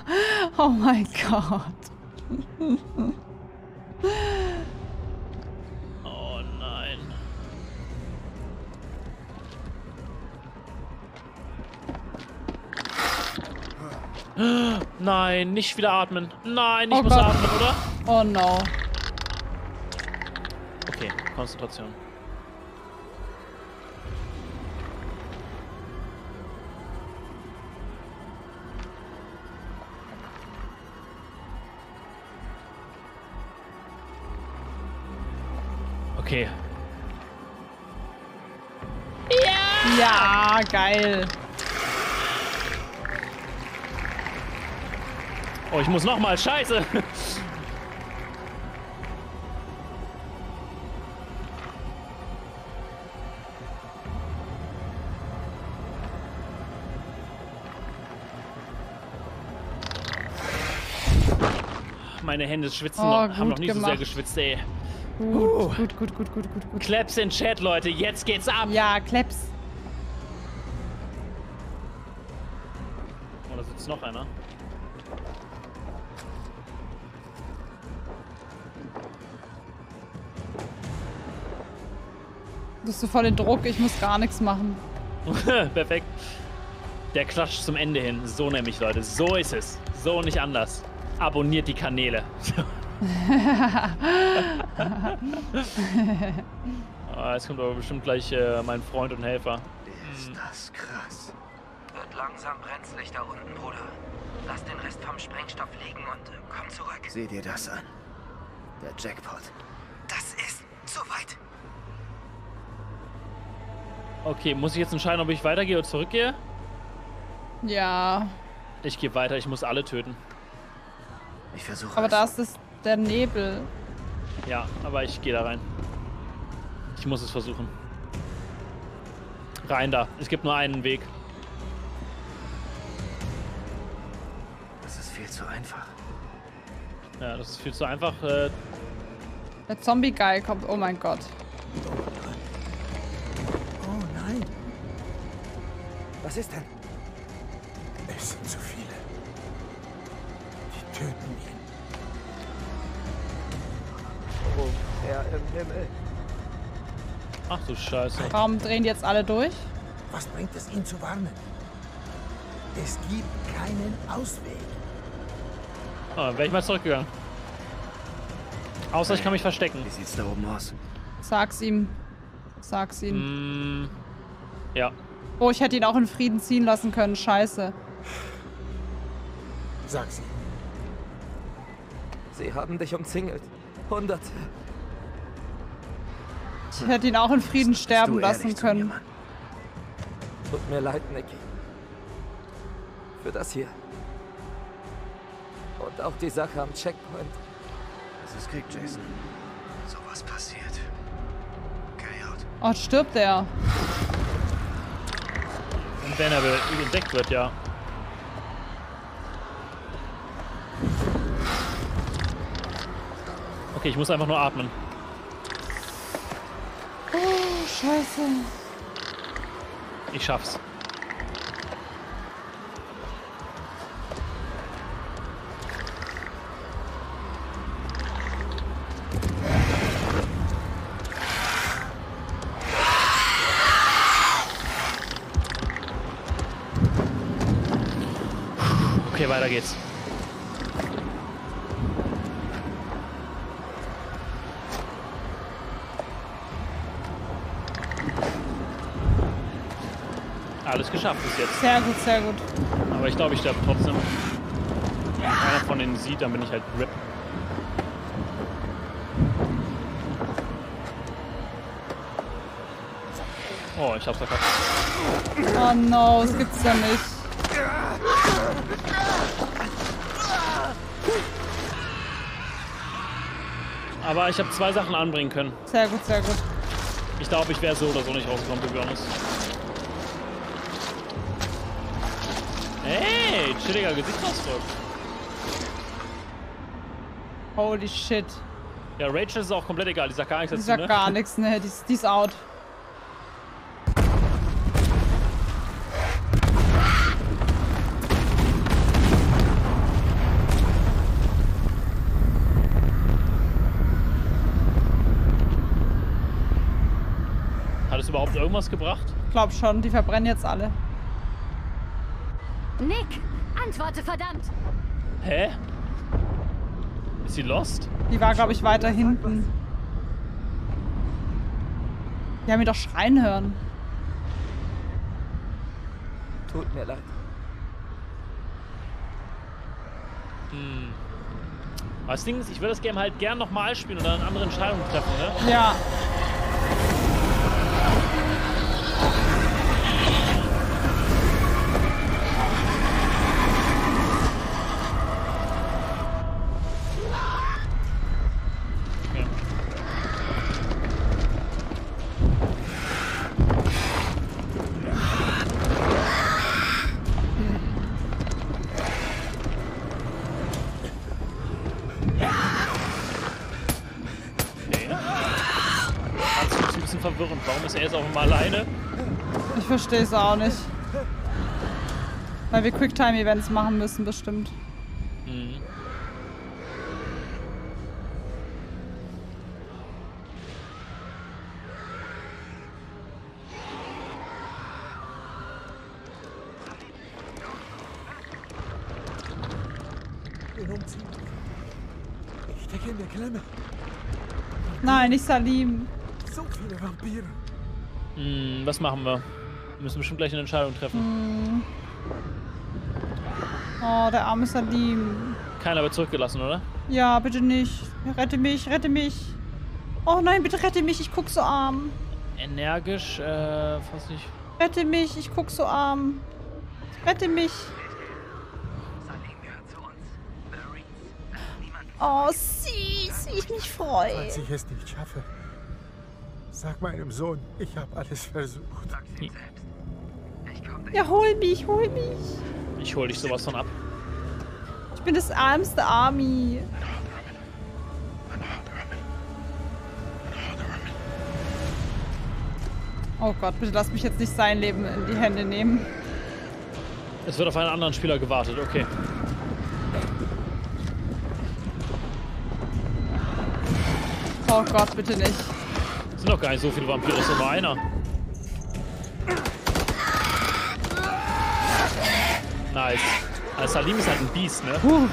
Speaker 1: oh mein Gott.
Speaker 3: Nein, nicht wieder atmen. Nein, ich
Speaker 1: Oh
Speaker 3: muss
Speaker 1: Gott.
Speaker 3: atmen, oder?
Speaker 1: Oh no.
Speaker 3: Okay, Konzentration. Okay.
Speaker 1: Ja, geil.
Speaker 3: Oh, ich muss nochmal. Scheiße. Meine Hände schwitzen
Speaker 1: Oh,
Speaker 3: noch, haben noch nie so sehr
Speaker 1: gemacht.
Speaker 3: geschwitzt, ey.
Speaker 1: Gut, gut, gut, gut, gut, gut, gut.
Speaker 3: Claps in Chat, Leute. Jetzt geht's ab.
Speaker 1: Ja, Kleps.
Speaker 3: Oh, da sitzt noch einer.
Speaker 1: Du hast so voll den Druck, ich muss gar nichts machen.
Speaker 3: Perfekt. Der klatscht zum Ende hin. So nämlich, Leute. So ist es. So nicht anders. Abonniert die Kanäle. ah, jetzt kommt aber bestimmt gleich äh, mein Freund und Helfer.
Speaker 16: Ist das krass. Wird langsam brenzlig da unten, Bruder. Lass den Rest vom Sprengstoff liegen und äh, komm zurück.
Speaker 12: Sieh dir das an. Der Jackpot.
Speaker 16: Das ist zu weit.
Speaker 3: Okay, muss ich jetzt entscheiden, ob ich weitergehe oder zurückgehe?
Speaker 1: Ja,
Speaker 3: Ich gehe weiter, ich muss alle töten.
Speaker 12: Ich versuche
Speaker 1: aber da ist das der Nebel.
Speaker 3: Ja, aber ich gehe da rein. Ich muss es versuchen. Rein da. Es gibt nur einen Weg.
Speaker 12: Das ist viel zu einfach.
Speaker 3: Ja, das ist viel zu einfach. Äh,
Speaker 1: Der Zombie-Guy kommt. Oh mein Gott.
Speaker 23: Oh nein,
Speaker 16: Was ist denn?
Speaker 23: es sind zu viele. Die töten ihn.
Speaker 16: Oh, Herr im Himmel.
Speaker 3: ach du Scheiße.
Speaker 1: Warum drehen die jetzt alle durch?
Speaker 23: Was bringt es, ihn zu warnen? Es gibt keinen Ausweg.
Speaker 3: Ah, wäre ich mal zurückgegangen. Außer ich kann mich verstecken.
Speaker 12: Wie sieht's da oben aus?
Speaker 1: Sag's ihm. Sag's ihm.
Speaker 3: Mm, ja.
Speaker 1: Oh, ich hätte ihn auch in Frieden ziehen lassen können. Scheiße.
Speaker 23: Sag sie.
Speaker 16: Sie haben dich umzingelt. Hunderte.
Speaker 1: Ich hätte ihn auch in Frieden sterben
Speaker 12: du
Speaker 1: lassen
Speaker 12: mir,
Speaker 1: können.
Speaker 12: Mann?
Speaker 16: Tut mir leid, Nicky. Für das hier. Und auch die Sache am Checkpoint.
Speaker 12: Das ist Krieg, Jason. Sowas passiert. Okay, out.
Speaker 1: Oh, stirbt er.
Speaker 3: Wenn er entdeckt wird, ja. Okay, ich muss einfach nur atmen.
Speaker 1: Oh, scheiße.
Speaker 3: Ich schaff's. geht's. Alles geschafft bis jetzt.
Speaker 1: Sehr gut, sehr gut.
Speaker 3: Aber ich glaube, ich sterbe trotzdem. Wenn einer von denen sieht, dann bin ich halt RIP. Oh, ich hab's verkackt.
Speaker 1: Oh no, das gibt's ja nicht.
Speaker 3: Aber ich habe zwei Sachen anbringen können.
Speaker 1: Sehr gut, sehr gut.
Speaker 3: Ich glaube, ich wäre so oder so nicht rausgekommen, to be honest. Hey, chilliger Gesichtsausdruck.
Speaker 1: Holy shit.
Speaker 3: Ja, Rachel ist auch komplett egal, die sagt gar nichts
Speaker 1: Die
Speaker 3: dazu,
Speaker 1: sagt
Speaker 3: ne?
Speaker 1: gar nichts, ne? Die, ist- die ist out.
Speaker 3: Hat überhaupt irgendwas gebracht?
Speaker 1: Glaub schon, die verbrennen jetzt alle.
Speaker 20: Nick, antworte verdammt!
Speaker 3: Hä? Ist sie lost?
Speaker 1: Die war, glaube ich, weiter hinten. Die haben ihn doch schreien hören.
Speaker 16: Tut mir leid.
Speaker 3: Hm. Aber das Ding ist, ich würde das Game halt gern nochmal spielen und dann eine andere Entscheidung treffen, ne?
Speaker 1: Ja. Verstehe es auch nicht. Weil wir Quicktime-Events machen müssen, bestimmt.
Speaker 3: Mhm.
Speaker 23: Ich stecke in der Klemme.
Speaker 1: Nein, nicht Salim.
Speaker 23: So viele Vampire.
Speaker 3: Hm, was machen wir? Wir müssen bestimmt gleich eine Entscheidung treffen.
Speaker 1: Hm. Oh, der arme Salim.
Speaker 3: Keiner wird zurückgelassen, oder?
Speaker 1: Ja, bitte nicht. Rette mich, rette mich. Oh nein, bitte rette mich, ich guck so arm.
Speaker 3: Energisch, äh, fast nicht.
Speaker 1: Rette mich, ich guck so arm. Rette mich. Oh, süß, wie ich mich freue.
Speaker 23: Falls ich es nicht schaffe, sag meinem Sohn, ich habe alles versucht.
Speaker 1: Ja, hol mich, hol mich.
Speaker 3: Ich hol dich sowas von ab.
Speaker 1: Ich bin das ärmste Army. Oh Gott, bitte lass mich jetzt nicht sein Leben in die Hände nehmen.
Speaker 3: Es wird auf einen anderen Spieler gewartet, okay.
Speaker 1: Oh Gott, bitte nicht.
Speaker 3: Es sind doch gar nicht so viele Vampire, es ist nur einer. Nice. Also Salim ist halt ein Biest, ne?
Speaker 1: Puh.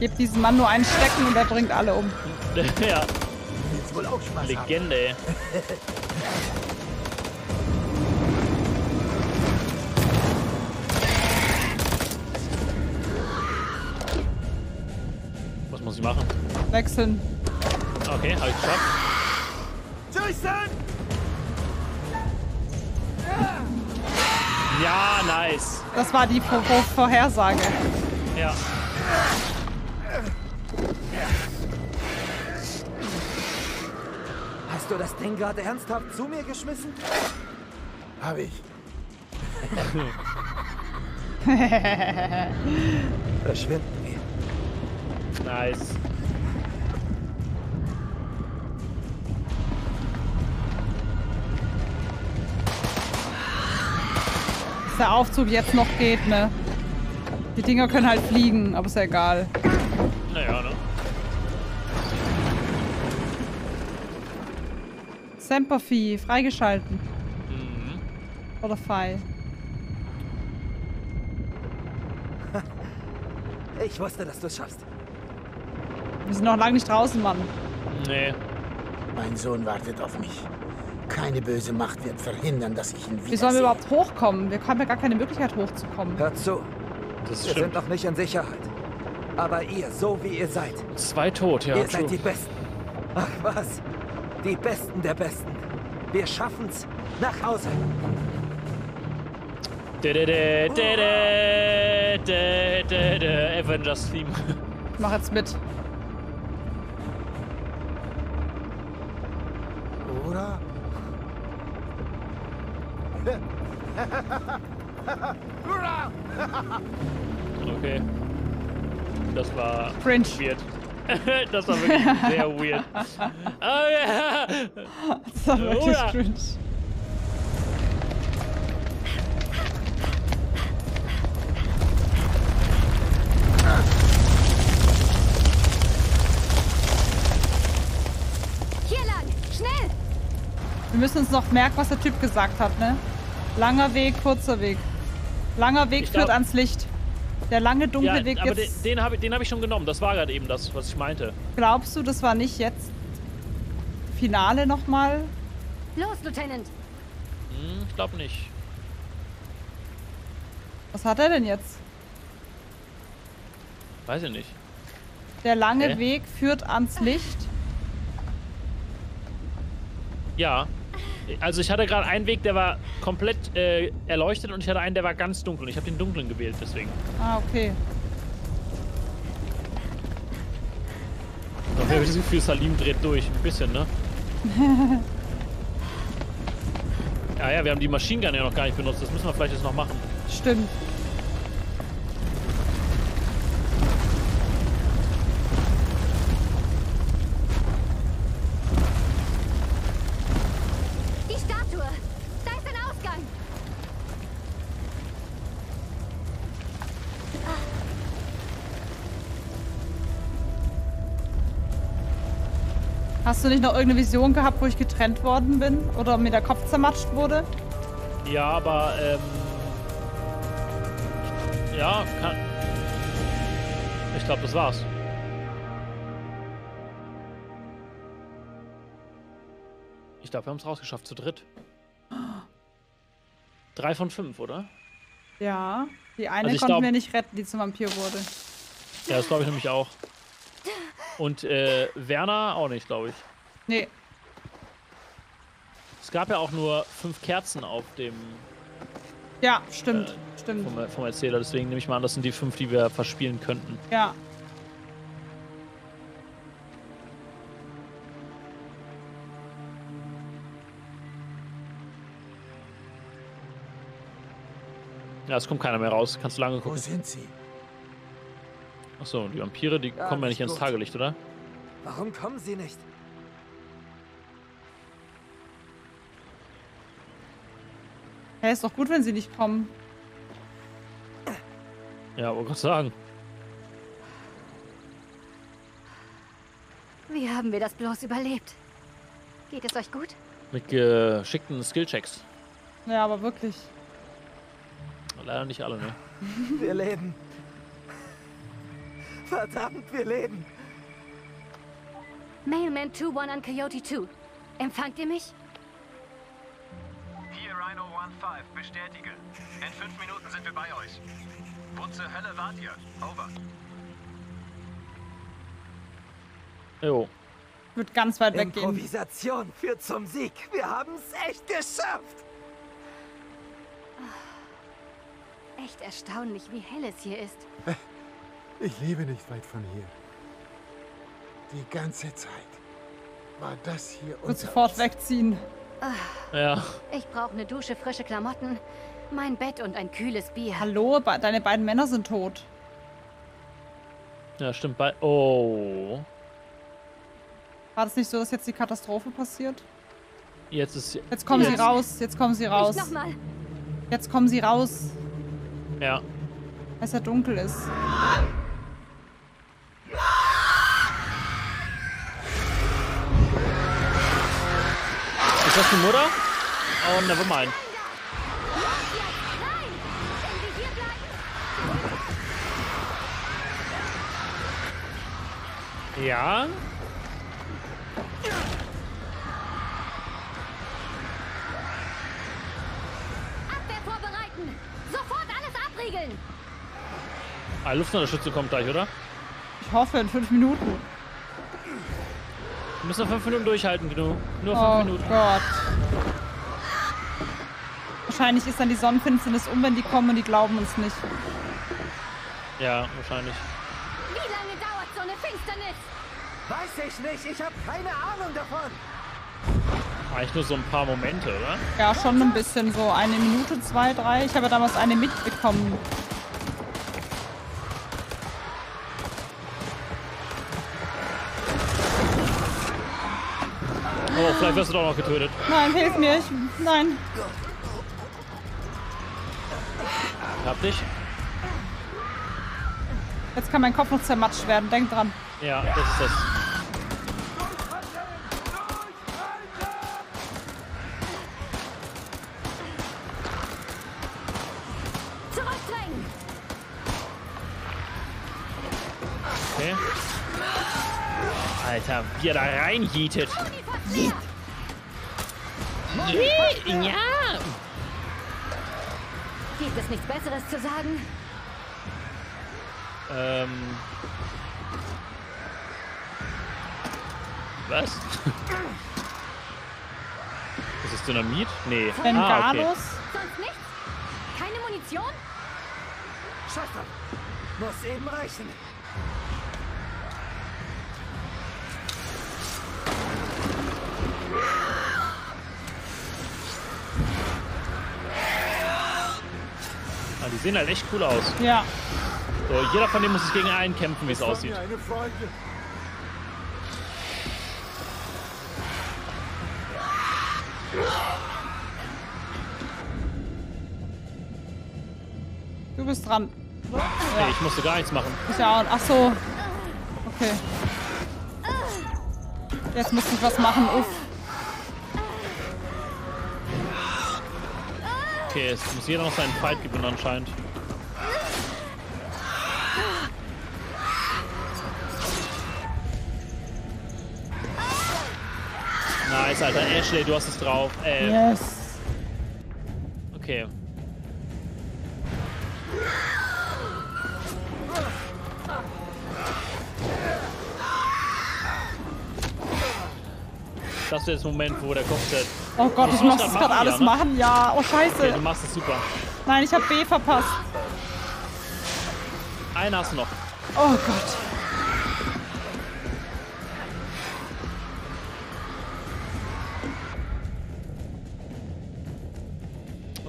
Speaker 1: Gebt diesem Mann nur einen Stecken und er bringt alle um.
Speaker 3: ja.
Speaker 23: Jetzt wohl auch Spaß
Speaker 3: Legende, ey. Was muss ich machen?
Speaker 1: Wechseln.
Speaker 3: Okay, habe ich geschafft.
Speaker 23: Jason!
Speaker 3: Ja, nice.
Speaker 1: Das war die Vor Vor Vorhersage.
Speaker 3: Ja.
Speaker 16: Hast du das Ding gerade ernsthaft zu mir geschmissen?
Speaker 23: Hab ich.
Speaker 16: Verschwinden wir.
Speaker 3: Nice.
Speaker 1: Der Aufzug jetzt noch geht, ne? Die Dinger können halt fliegen, aber ist ja egal.
Speaker 3: Naja, ne?
Speaker 1: Sempervieh, freigeschalten.
Speaker 3: Mhm.
Speaker 1: Oder Pfeil.
Speaker 16: Ich wusste, dass du es schaffst.
Speaker 1: Wir sind noch lange nicht draußen, Mann.
Speaker 3: Nee.
Speaker 23: Mein Sohn wartet auf mich. Keine böse Macht wird verhindern, dass ich ihn
Speaker 1: Wie sollen wir überhaupt hochkommen? Wir haben ja gar keine Möglichkeit hochzukommen.
Speaker 16: Hört zu.
Speaker 3: Das
Speaker 16: wir
Speaker 3: stimmt.
Speaker 16: sind noch nicht in Sicherheit. Aber ihr, so wie ihr seid,
Speaker 3: Zwei tot, ja.
Speaker 16: ihr
Speaker 3: true.
Speaker 16: seid die Besten. Ach was, die Besten der Besten. Wir schaffen's nach Hause.
Speaker 3: Avengers Theme.
Speaker 1: Ich mach jetzt mit.
Speaker 23: Oder?
Speaker 3: Okay. Das war
Speaker 1: Cringe.
Speaker 3: weird. das war wirklich sehr weird. Oh ja!
Speaker 1: Das war wirklich
Speaker 3: Oder?
Speaker 1: cringe.
Speaker 20: Hier lang! Schnell!
Speaker 1: Wir müssen uns noch merken, was der Typ gesagt hat, ne? Langer Weg, kurzer Weg. Langer Weg
Speaker 3: Ich
Speaker 1: führt
Speaker 3: glaub-
Speaker 1: ans Licht. Der lange dunkle
Speaker 3: Ja,
Speaker 1: Weg
Speaker 3: aber den,
Speaker 1: jetzt.
Speaker 3: den habe den hab ich schon genommen. Das war gerade eben das, was ich meinte.
Speaker 1: Glaubst du, das war nicht jetzt Finale nochmal?
Speaker 20: Los, Lieutenant!
Speaker 3: Hm, ich glaube nicht.
Speaker 1: Was hat er denn jetzt?
Speaker 3: Weiß ich nicht.
Speaker 1: Der lange
Speaker 3: Hä?
Speaker 1: Weg führt ans Licht.
Speaker 3: Ja. Also ich hatte gerade einen Weg, der war komplett äh, erleuchtet und ich hatte einen, der war ganz dunkel. Ich habe den dunklen gewählt, deswegen.
Speaker 1: Ah, okay.
Speaker 3: Habe ich das Gefühl, Salim dreht durch. Ein bisschen, ne? Ja, ja, wir haben die Machine Gun ja noch gar nicht benutzt. Das müssen wir vielleicht jetzt noch machen.
Speaker 1: Stimmt. Hast du nicht noch irgendeine Vision gehabt, wo ich getrennt worden bin? Oder mir der Kopf zermatscht wurde?
Speaker 3: Ja, aber, ähm. Ja, kann. Ich glaube, das war's. Ich glaube, wir haben es rausgeschafft zu dritt. Drei von fünf, oder?
Speaker 1: Ja. Die eine
Speaker 3: Also
Speaker 1: konnten
Speaker 3: glaub-
Speaker 1: wir nicht retten, die zum Vampir wurde.
Speaker 3: Ja, das glaube ich nämlich auch. Und äh, Werner auch nicht, glaube ich.
Speaker 1: Nee.
Speaker 3: Es gab ja auch nur fünf Kerzen auf dem
Speaker 1: Ja, stimmt. stimmt.
Speaker 3: vom, vom Erzähler, deswegen nehme ich mal an, das sind die fünf, die wir verspielen könnten.
Speaker 1: Ja.
Speaker 3: Ja, es kommt keiner mehr raus. Kannst du lange
Speaker 23: Wo
Speaker 3: gucken.
Speaker 23: sind sie?
Speaker 3: Achso, die Vampire, die
Speaker 16: Ja,
Speaker 3: kommen ja nicht ins. Tagelicht, oder?
Speaker 16: Warum kommen sie nicht?
Speaker 1: Hä, ist doch gut, wenn sie nicht kommen.
Speaker 3: Ja, wollte gerade sagen.
Speaker 20: Wie haben wir das bloß überlebt? Geht es euch gut?
Speaker 3: Mit geschickten Skillchecks.
Speaker 1: Ja, aber wirklich.
Speaker 3: Leider nicht alle, ne?
Speaker 16: Wir leben. Verdammt, wir leben.
Speaker 20: Mailman 2-1 an Coyote 2. Empfangt ihr mich?
Speaker 28: Hier Rhino 1-5, bestätige. In fünf Minuten sind wir bei euch. Wo zur Hölle wart ihr? Over.
Speaker 3: Jo.
Speaker 1: Wird ganz weit weggehen.
Speaker 16: Improvisation führt zum Sieg. Wir haben es echt geschafft.
Speaker 20: Echt erstaunlich, wie hell es hier ist.
Speaker 23: Ich lebe nicht weit von hier. Die ganze Zeit war das hier unser
Speaker 1: sofort wegziehen.
Speaker 3: Ja.
Speaker 20: Ich brauche eine Dusche, frische Klamotten, mein Bett und ein kühles Bier.
Speaker 1: Hallo, deine beiden Männer sind tot.
Speaker 3: Ja, stimmt. Bei oh.
Speaker 1: War das nicht so, dass jetzt die Katastrophe passiert?
Speaker 3: Jetzt ist.
Speaker 1: Jetzt kommen sie
Speaker 3: jetzt-
Speaker 1: raus, jetzt kommen sie raus.
Speaker 20: Nicht nochmal.
Speaker 1: Jetzt kommen sie raus,
Speaker 3: Ja.
Speaker 1: weil es ja dunkel ist.
Speaker 3: Ist das die Mutter? Oh, nevermind. Ja.
Speaker 20: Abwehr vorbereiten. Sofort alles abriegeln.
Speaker 3: Ah, Luftnachschütze kommt gleich, oder?
Speaker 1: Ich hoffe in fünf Minuten.
Speaker 3: Wir müssen noch fünf Minuten durchhalten, Gnu. Nur fünf
Speaker 1: oh
Speaker 3: Minuten.
Speaker 1: Gott. Wahrscheinlich ist dann die Sonnenfinsternis um, wenn die kommen und die glauben uns nicht.
Speaker 3: Ja, wahrscheinlich.
Speaker 20: Wie lange dauert so eine Finsternis?
Speaker 6: Weiß ich nicht, ich habe keine Ahnung davon.
Speaker 3: Eigentlich nur so ein paar Momente, oder?
Speaker 1: Ja, schon ein bisschen so. Eine Minute, zwei, drei. Ich habe ja damals eine mitbekommen.
Speaker 3: Vielleicht wirst du doch noch getötet.
Speaker 1: Nein, hilf mir. Ich, nein.
Speaker 3: Hab dich.
Speaker 1: Jetzt kann mein Kopf noch zermatscht werden. Denk dran.
Speaker 3: Ja, das ist das. Okay. Alter, wie er da reinjietet. Jiet. Ja.
Speaker 20: Gibt es nichts Besseres zu sagen?
Speaker 3: Ähm. Was? Ist das Dynamit? Nee. Ah, okay.
Speaker 20: Sonst nichts? Keine Munition?
Speaker 6: Scheiße. Muss eben reichen.
Speaker 3: Sehen halt echt cool aus.
Speaker 1: Ja.
Speaker 3: So, jeder von denen muss sich gegen einen kämpfen, wie es aussieht.
Speaker 1: Du bist dran.
Speaker 3: Nee, ich musste gar nichts machen.
Speaker 1: Ich auch. Ach so. Okay. Jetzt muss ich was machen. Uff.
Speaker 3: Okay, jetzt muss jeder noch seinen Fight gewinnen anscheinend. Nice, Alter. Ashley, du hast es drauf. Äh,
Speaker 1: Yes.
Speaker 3: Okay. Das ist jetzt der Moment, wo der Kopf zählt.
Speaker 1: Oh Gott, ich muss das gerade alles
Speaker 3: ja, ne?
Speaker 1: machen. Ja, oh
Speaker 3: Okay,
Speaker 1: scheiße.
Speaker 3: du machst es super.
Speaker 1: Nein, ich habe B verpasst.
Speaker 3: Einen hast du noch.
Speaker 1: Oh Gott.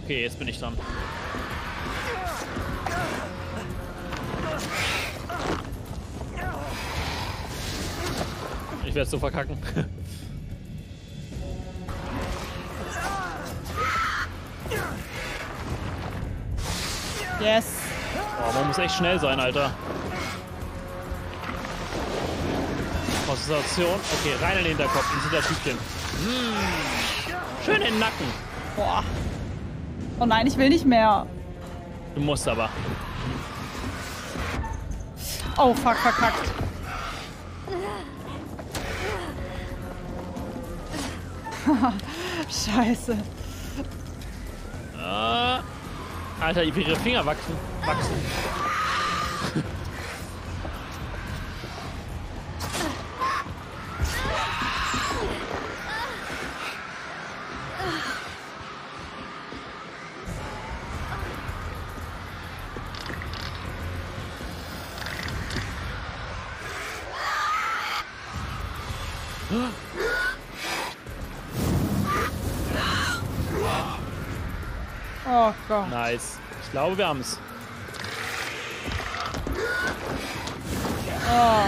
Speaker 3: Okay, jetzt bin ich dran. Ich werde es so verkacken.
Speaker 1: Yes.
Speaker 3: Boah, man muss echt schnell sein, Alter. Konzentration. Okay, rein in den Hinterkopf, ins Hintertübchen. Hm. Schön in den Nacken.
Speaker 1: Boah. Oh nein, ich will nicht mehr.
Speaker 3: Du musst aber.
Speaker 1: Oh, fuck, verkackt. Scheiße.
Speaker 3: Ah. Alter, ihre Finger wachsen. wachsen.
Speaker 1: Gott.
Speaker 3: Nice. Ich glaube, wir haben es.
Speaker 1: Oh.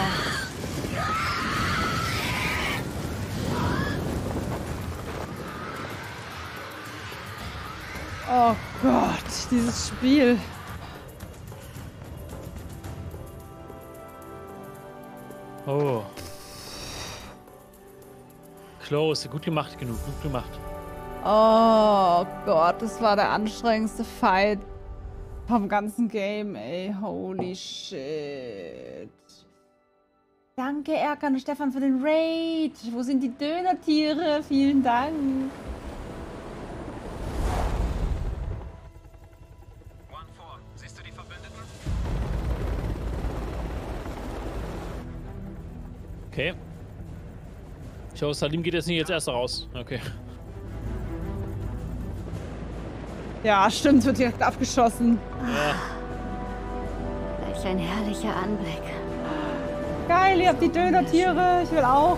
Speaker 1: Oh Gott, dieses Spiel.
Speaker 3: Oh. Close. Gut gemacht, genug. Gut gemacht.
Speaker 1: Oh Gott, das war der anstrengendste Fight vom ganzen Game, ey. Holy shit. Danke, Erkan und Stefan, für den Raid. Wo sind die Dönertiere? Vielen Dank.
Speaker 3: Okay. Ich hoffe, Salim geht jetzt nicht jetzt erst raus. Okay.
Speaker 1: Ja, stimmt, wird direkt abgeschossen.
Speaker 3: Ja.
Speaker 11: Welch ein herrlicher Anblick.
Speaker 1: Geil, ihr habt die Döner-Tiere. Ich will auch.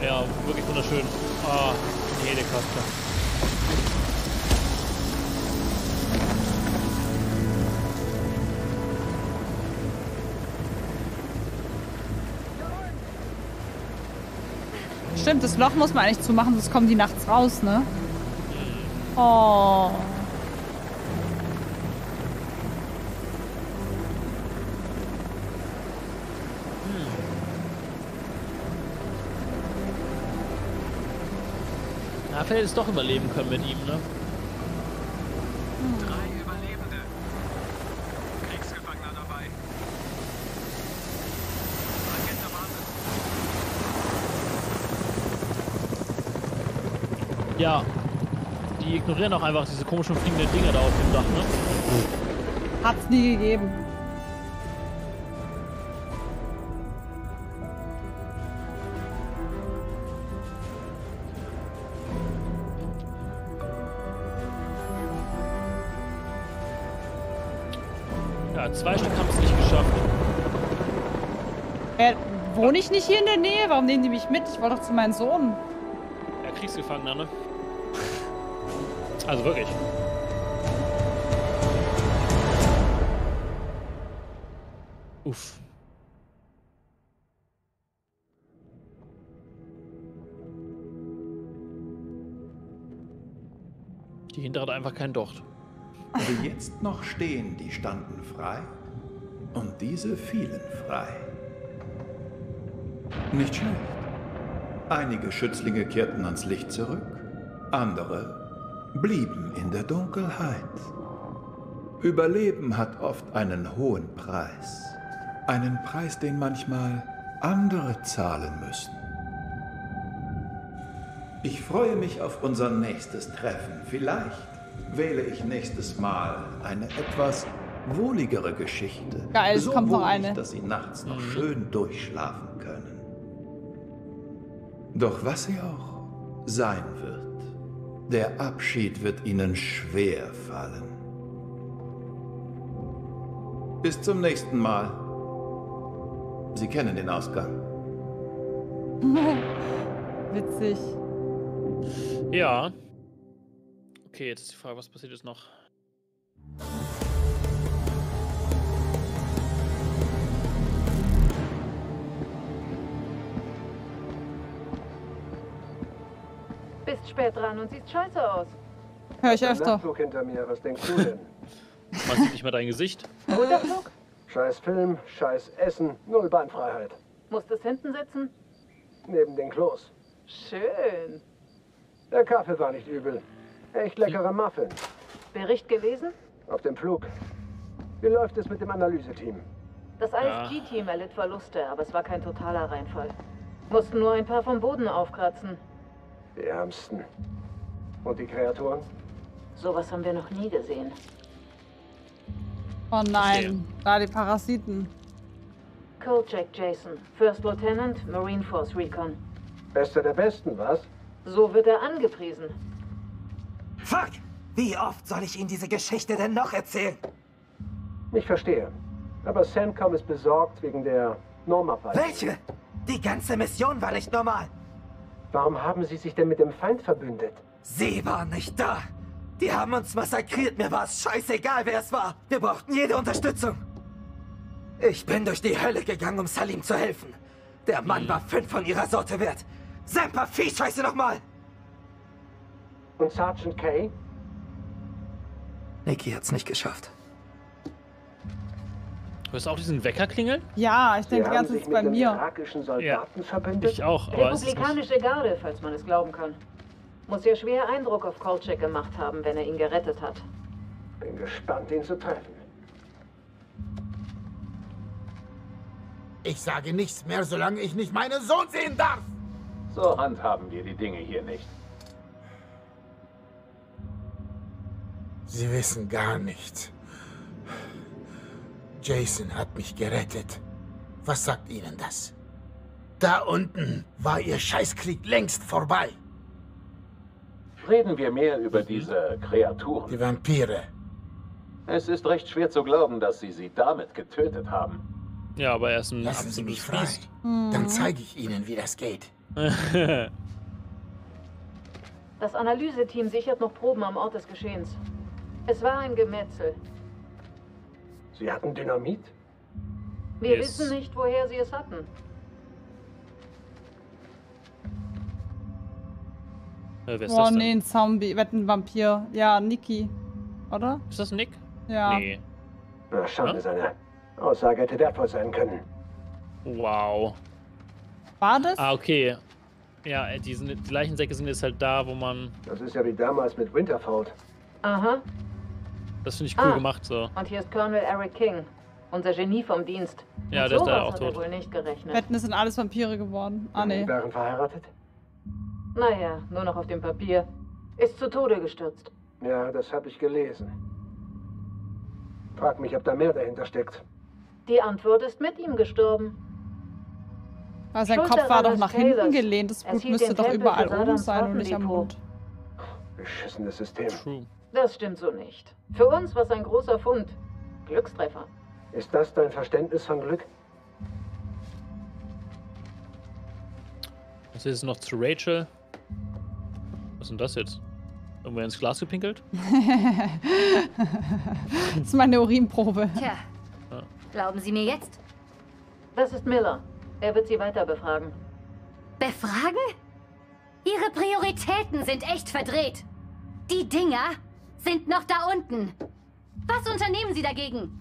Speaker 3: Ja, wirklich wunderschön. Ah, die Helikopter.
Speaker 1: Stimmt, das Loch muss man eigentlich zumachen, sonst kommen die nachts raus, ne? Oh.
Speaker 3: Ja, vielleicht es doch überleben können mit ihm, ne?
Speaker 28: Drei Überlebende. Kriegsgefangener dabei. Agent erwartet.
Speaker 3: Ja. Die ignorieren auch einfach diese komischen fliegenden Dinger da auf dem Dach, ne?
Speaker 1: Hat's nie gegeben.
Speaker 3: Zwei Stück haben es nicht geschafft.
Speaker 1: Äh, wohne ich nicht hier in der Nähe? Warum nehmen die mich mit? Ich wollte doch zu meinem Sohn.
Speaker 3: Ja, Kriegsgefangener, ne? Also wirklich. Uff. Die hintere hat einfach keinen Docht.
Speaker 9: Die jetzt noch stehen, die standen frei. Und diese fielen frei. Nicht schlecht. Einige Schützlinge kehrten ans Licht zurück, andere blieben in der Dunkelheit. Überleben hat oft einen hohen Preis. Einen Preis, den manchmal andere zahlen müssen. Ich freue mich auf unser nächstes Treffen. Vielleicht wähle ich nächstes Mal eine etwas wohligere Geschichte.
Speaker 1: Geil, es
Speaker 9: so
Speaker 1: kommt noch
Speaker 9: wohlig,
Speaker 1: eine.
Speaker 9: dass Sie nachts noch schön durchschlafen können. Doch was sie auch sein wird, der Abschied wird Ihnen schwer fallen. Bis zum nächsten Mal. Sie kennen den Ausgang.
Speaker 1: Witzig.
Speaker 3: Ja. Okay, jetzt ist die Frage, was passiert jetzt noch?
Speaker 29: Bist spät dran und siehst scheiße aus.
Speaker 1: Hör ich öfter.
Speaker 4: Nachtflug hinter mir, was denkst du denn?
Speaker 3: Man sieht nicht mehr dein Gesicht.
Speaker 29: Guter Flug?
Speaker 4: scheiß Film, scheiß Essen, null Beinfreiheit.
Speaker 29: Musstest hinten sitzen?
Speaker 4: Neben den Klos.
Speaker 29: Schön.
Speaker 4: Der Kaffee war nicht übel. Echt leckerer Muffin.
Speaker 29: Bericht gelesen?
Speaker 4: Auf dem Flug. Wie läuft es mit dem Analyseteam?
Speaker 29: Das ISG-Team erlitt Verluste, aber es war kein totaler Reinfall. Mussten nur ein paar vom Boden aufkratzen.
Speaker 4: Die Ärmsten. Und die Kreaturen?
Speaker 29: Sowas haben wir noch nie gesehen.
Speaker 1: Oh nein, da die Parasiten.
Speaker 29: Kolchak Jason, First Lieutenant, Marine Force Recon.
Speaker 4: Bester der Besten, was?
Speaker 29: So wird er angepriesen.
Speaker 16: Fuck! Wie oft soll ich Ihnen diese Geschichte denn noch erzählen?
Speaker 4: Ich verstehe. Aber Sandcom ist besorgt wegen der Normarbeit.
Speaker 16: Welche? Die ganze Mission war nicht normal.
Speaker 4: Warum haben Sie sich denn mit dem Feind verbündet?
Speaker 16: Sie waren nicht da. Die haben uns massakriert. Mir war es scheißegal, wer es war. Wir brauchten jede Unterstützung. Ich bin durch die Hölle gegangen, um Salim zu helfen. Der Mann war fünf von ihrer Sorte wert. Semper Viehscheiße nochmal!
Speaker 4: Und Sergeant Kay?
Speaker 16: Nikki hat's nicht geschafft.
Speaker 3: Hörst du auch diesen Wecker klingeln?
Speaker 1: Ja, ich denke die ganze Zeit bei mir.
Speaker 4: irakischen Soldaten verbündet?
Speaker 3: Ich auch, aber es ist nicht...
Speaker 29: Republikanische Garde, falls man es glauben kann. Muss ja schwer Eindruck auf Kolchak gemacht haben, wenn er ihn gerettet hat.
Speaker 4: Bin gespannt, ihn zu treffen.
Speaker 23: Ich sage nichts mehr, solange ich nicht meinen Sohn sehen darf.
Speaker 30: So handhaben wir die Dinge hier nicht.
Speaker 23: Sie wissen gar nicht. Jason hat mich gerettet. Was sagt Ihnen das? Da unten war ihr Scheißkrieg längst vorbei.
Speaker 5: Reden wir mehr über diese Kreaturen.
Speaker 23: Die Vampire.
Speaker 5: Es ist recht schwer zu glauben, dass Sie sie damit getötet haben.
Speaker 3: Ja, aber er ist ein
Speaker 23: Lassen Sie mich frei.
Speaker 3: Biest.
Speaker 23: Dann zeige ich Ihnen, wie das geht.
Speaker 29: Das Analyseteam sichert noch Proben am Ort des Geschehens. Es war ein Gemetzel.
Speaker 4: Sie hatten Dynamit?
Speaker 29: Wir
Speaker 3: Yes.
Speaker 29: wissen nicht, woher sie es hatten.
Speaker 3: Äh, wer ist
Speaker 1: Oh
Speaker 3: das denn?
Speaker 1: nee, ein Zombie. Wird ein Vampir. Ja, Niki. Oder?
Speaker 3: Ist das Nick?
Speaker 1: Ja.
Speaker 3: Nee.
Speaker 4: Na, schade, seine Aussage hätte wertvoll sein können.
Speaker 3: Wow.
Speaker 1: War das?
Speaker 3: Ah, okay. Ja, äh, die, sind, die Leichensäcke sind jetzt halt da, wo man.
Speaker 4: Das ist ja wie damals mit Winterfold.
Speaker 29: Aha.
Speaker 3: Das finde ich cool
Speaker 29: Ah.
Speaker 3: gemacht so.
Speaker 29: Und hier ist Colonel Eric King, unser Genie vom Dienst.
Speaker 3: Ja, der ist da auch
Speaker 29: hat er
Speaker 3: tot.
Speaker 29: wohl nicht gerechnet.
Speaker 1: Wetten, es sind alles Vampire geworden. Ah, nee.
Speaker 4: Sie waren verheiratet?
Speaker 29: Naja, nur noch auf dem Papier. Ist zu Tode gestürzt.
Speaker 4: Ja, das habe ich gelesen. Frag mich, ob da mehr dahinter steckt.
Speaker 29: Die Antwort ist mit ihm gestorben.
Speaker 1: Aber sein
Speaker 29: Schulter
Speaker 1: Kopf war doch nach hinten
Speaker 29: Taylors.
Speaker 1: gelehnt. Das Blut müsste doch
Speaker 29: Tempel
Speaker 1: überall oben sein und nicht am. Mund.
Speaker 4: Beschissenes System.
Speaker 3: True.
Speaker 29: Das stimmt so nicht. Für uns war es ein großer Fund. Glückstreffer.
Speaker 4: Ist das dein Verständnis von Glück?
Speaker 3: Was ist jetzt noch zu Rachel? Was ist denn das jetzt? Irgendwer ins Glas gepinkelt?
Speaker 1: das ist meine Urinprobe.
Speaker 11: Tja,
Speaker 3: Ja.
Speaker 11: glauben Sie mir jetzt?
Speaker 29: Das ist Miller. Er wird Sie weiter befragen.
Speaker 11: Befragen? Ihre Prioritäten sind echt verdreht. Die Dinger sind noch da unten. Was unternehmen Sie dagegen?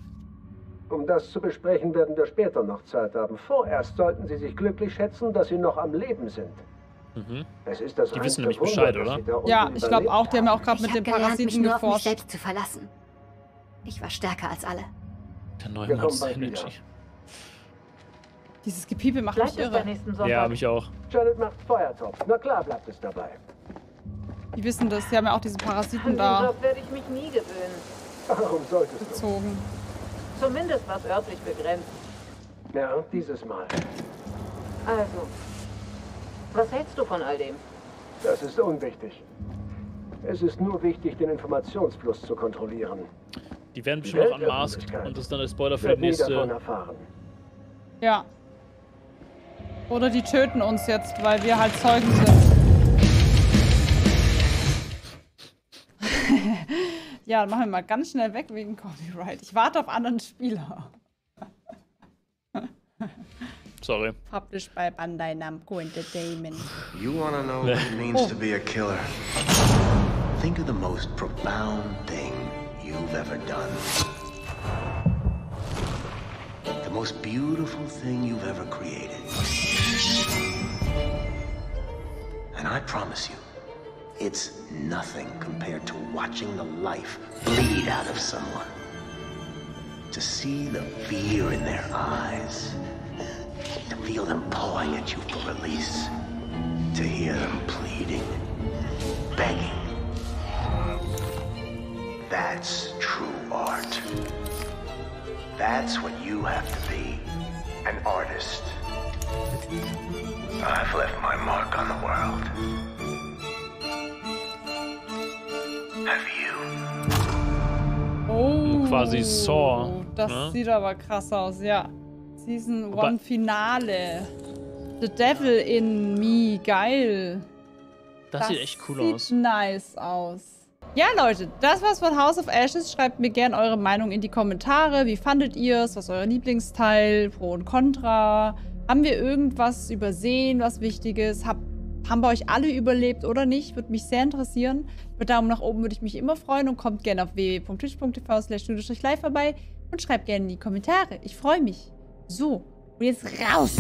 Speaker 4: Um das zu besprechen, werden wir später noch Zeit haben. Vorerst sollten Sie sich glücklich schätzen, dass Sie noch am Leben sind.
Speaker 3: Mhm.
Speaker 4: Es ist das
Speaker 3: Die wissen nämlich Bescheid,
Speaker 4: dass
Speaker 3: oder?
Speaker 1: Ja, ich glaube auch. Die haben ja auch gerade mit den
Speaker 11: gelernt, mich
Speaker 1: Parasiten
Speaker 11: nur auf mich
Speaker 1: geforscht.
Speaker 11: selbst zu verlassen. Ich war stärker als alle.
Speaker 3: Der neue
Speaker 4: bald
Speaker 3: Energy.
Speaker 1: Dieses Gepiepe macht
Speaker 29: Bleibt
Speaker 1: mich irre.
Speaker 3: Ja, mich auch.
Speaker 4: Janet macht Feuertopf. Na klar bleibt es dabei.
Speaker 1: Die wissen das. Die haben ja auch diese
Speaker 29: An
Speaker 1: Parasiten da
Speaker 29: Job werde ich mich nie gewöhnen.
Speaker 4: Warum solltest du?
Speaker 1: gezogen.
Speaker 29: Zumindest was örtlich begrenzt.
Speaker 4: Ja, dieses Mal.
Speaker 29: Also, was hältst du von all dem?
Speaker 4: Das ist unwichtig. Es ist nur wichtig, den Informationsfluss zu kontrollieren.
Speaker 3: Die werden bestimmt noch unmasked und das ist dann der Spoiler für die nächste.
Speaker 4: erfahren.
Speaker 1: Ja. Oder die töten uns jetzt, weil wir halt Zeugen sind. Ja, dann machen wir mal ganz schnell weg wegen Copyright. Ich warte auf anderen Spieler.
Speaker 3: Sorry.
Speaker 1: Published by Bandai Namco Entertainment.
Speaker 19: You want to know what it means to be a killer? Think of the most profound thing you've ever done. The most beautiful thing you've ever created. And I promise you, it's nothing compared to watching the life bleed out of someone. To see the fear in their eyes, to feel them pawing at you for release, to hear them pleading, begging. That's true art. That's what you have to be an artist. I've left my mark on the world.
Speaker 1: Oh.
Speaker 3: Quasi Saw,
Speaker 1: Das
Speaker 3: ne?
Speaker 1: sieht aber krass aus, ja. Season
Speaker 3: Aber-
Speaker 1: 1 Finale. The Devil in Me, geil.
Speaker 3: Das, sieht echt cool
Speaker 1: sieht
Speaker 3: aus.
Speaker 1: nice aus. Ja, Leute, das war's von House of Ashes. Schreibt mir gerne eure Meinung in die Kommentare. Wie fandet ihr es? Was ist euer Lieblingsteil? Pro und Contra? Haben wir irgendwas übersehen, was wichtig ist? Hab, haben bei euch alle überlebt oder nicht? Würde mich sehr interessieren. Mit Daumen nach oben würde ich mich immer freuen und kommt gerne auf www.twitch.tv slash live vorbei und schreibt gerne in die Kommentare. Ich freue mich. So, und jetzt raus!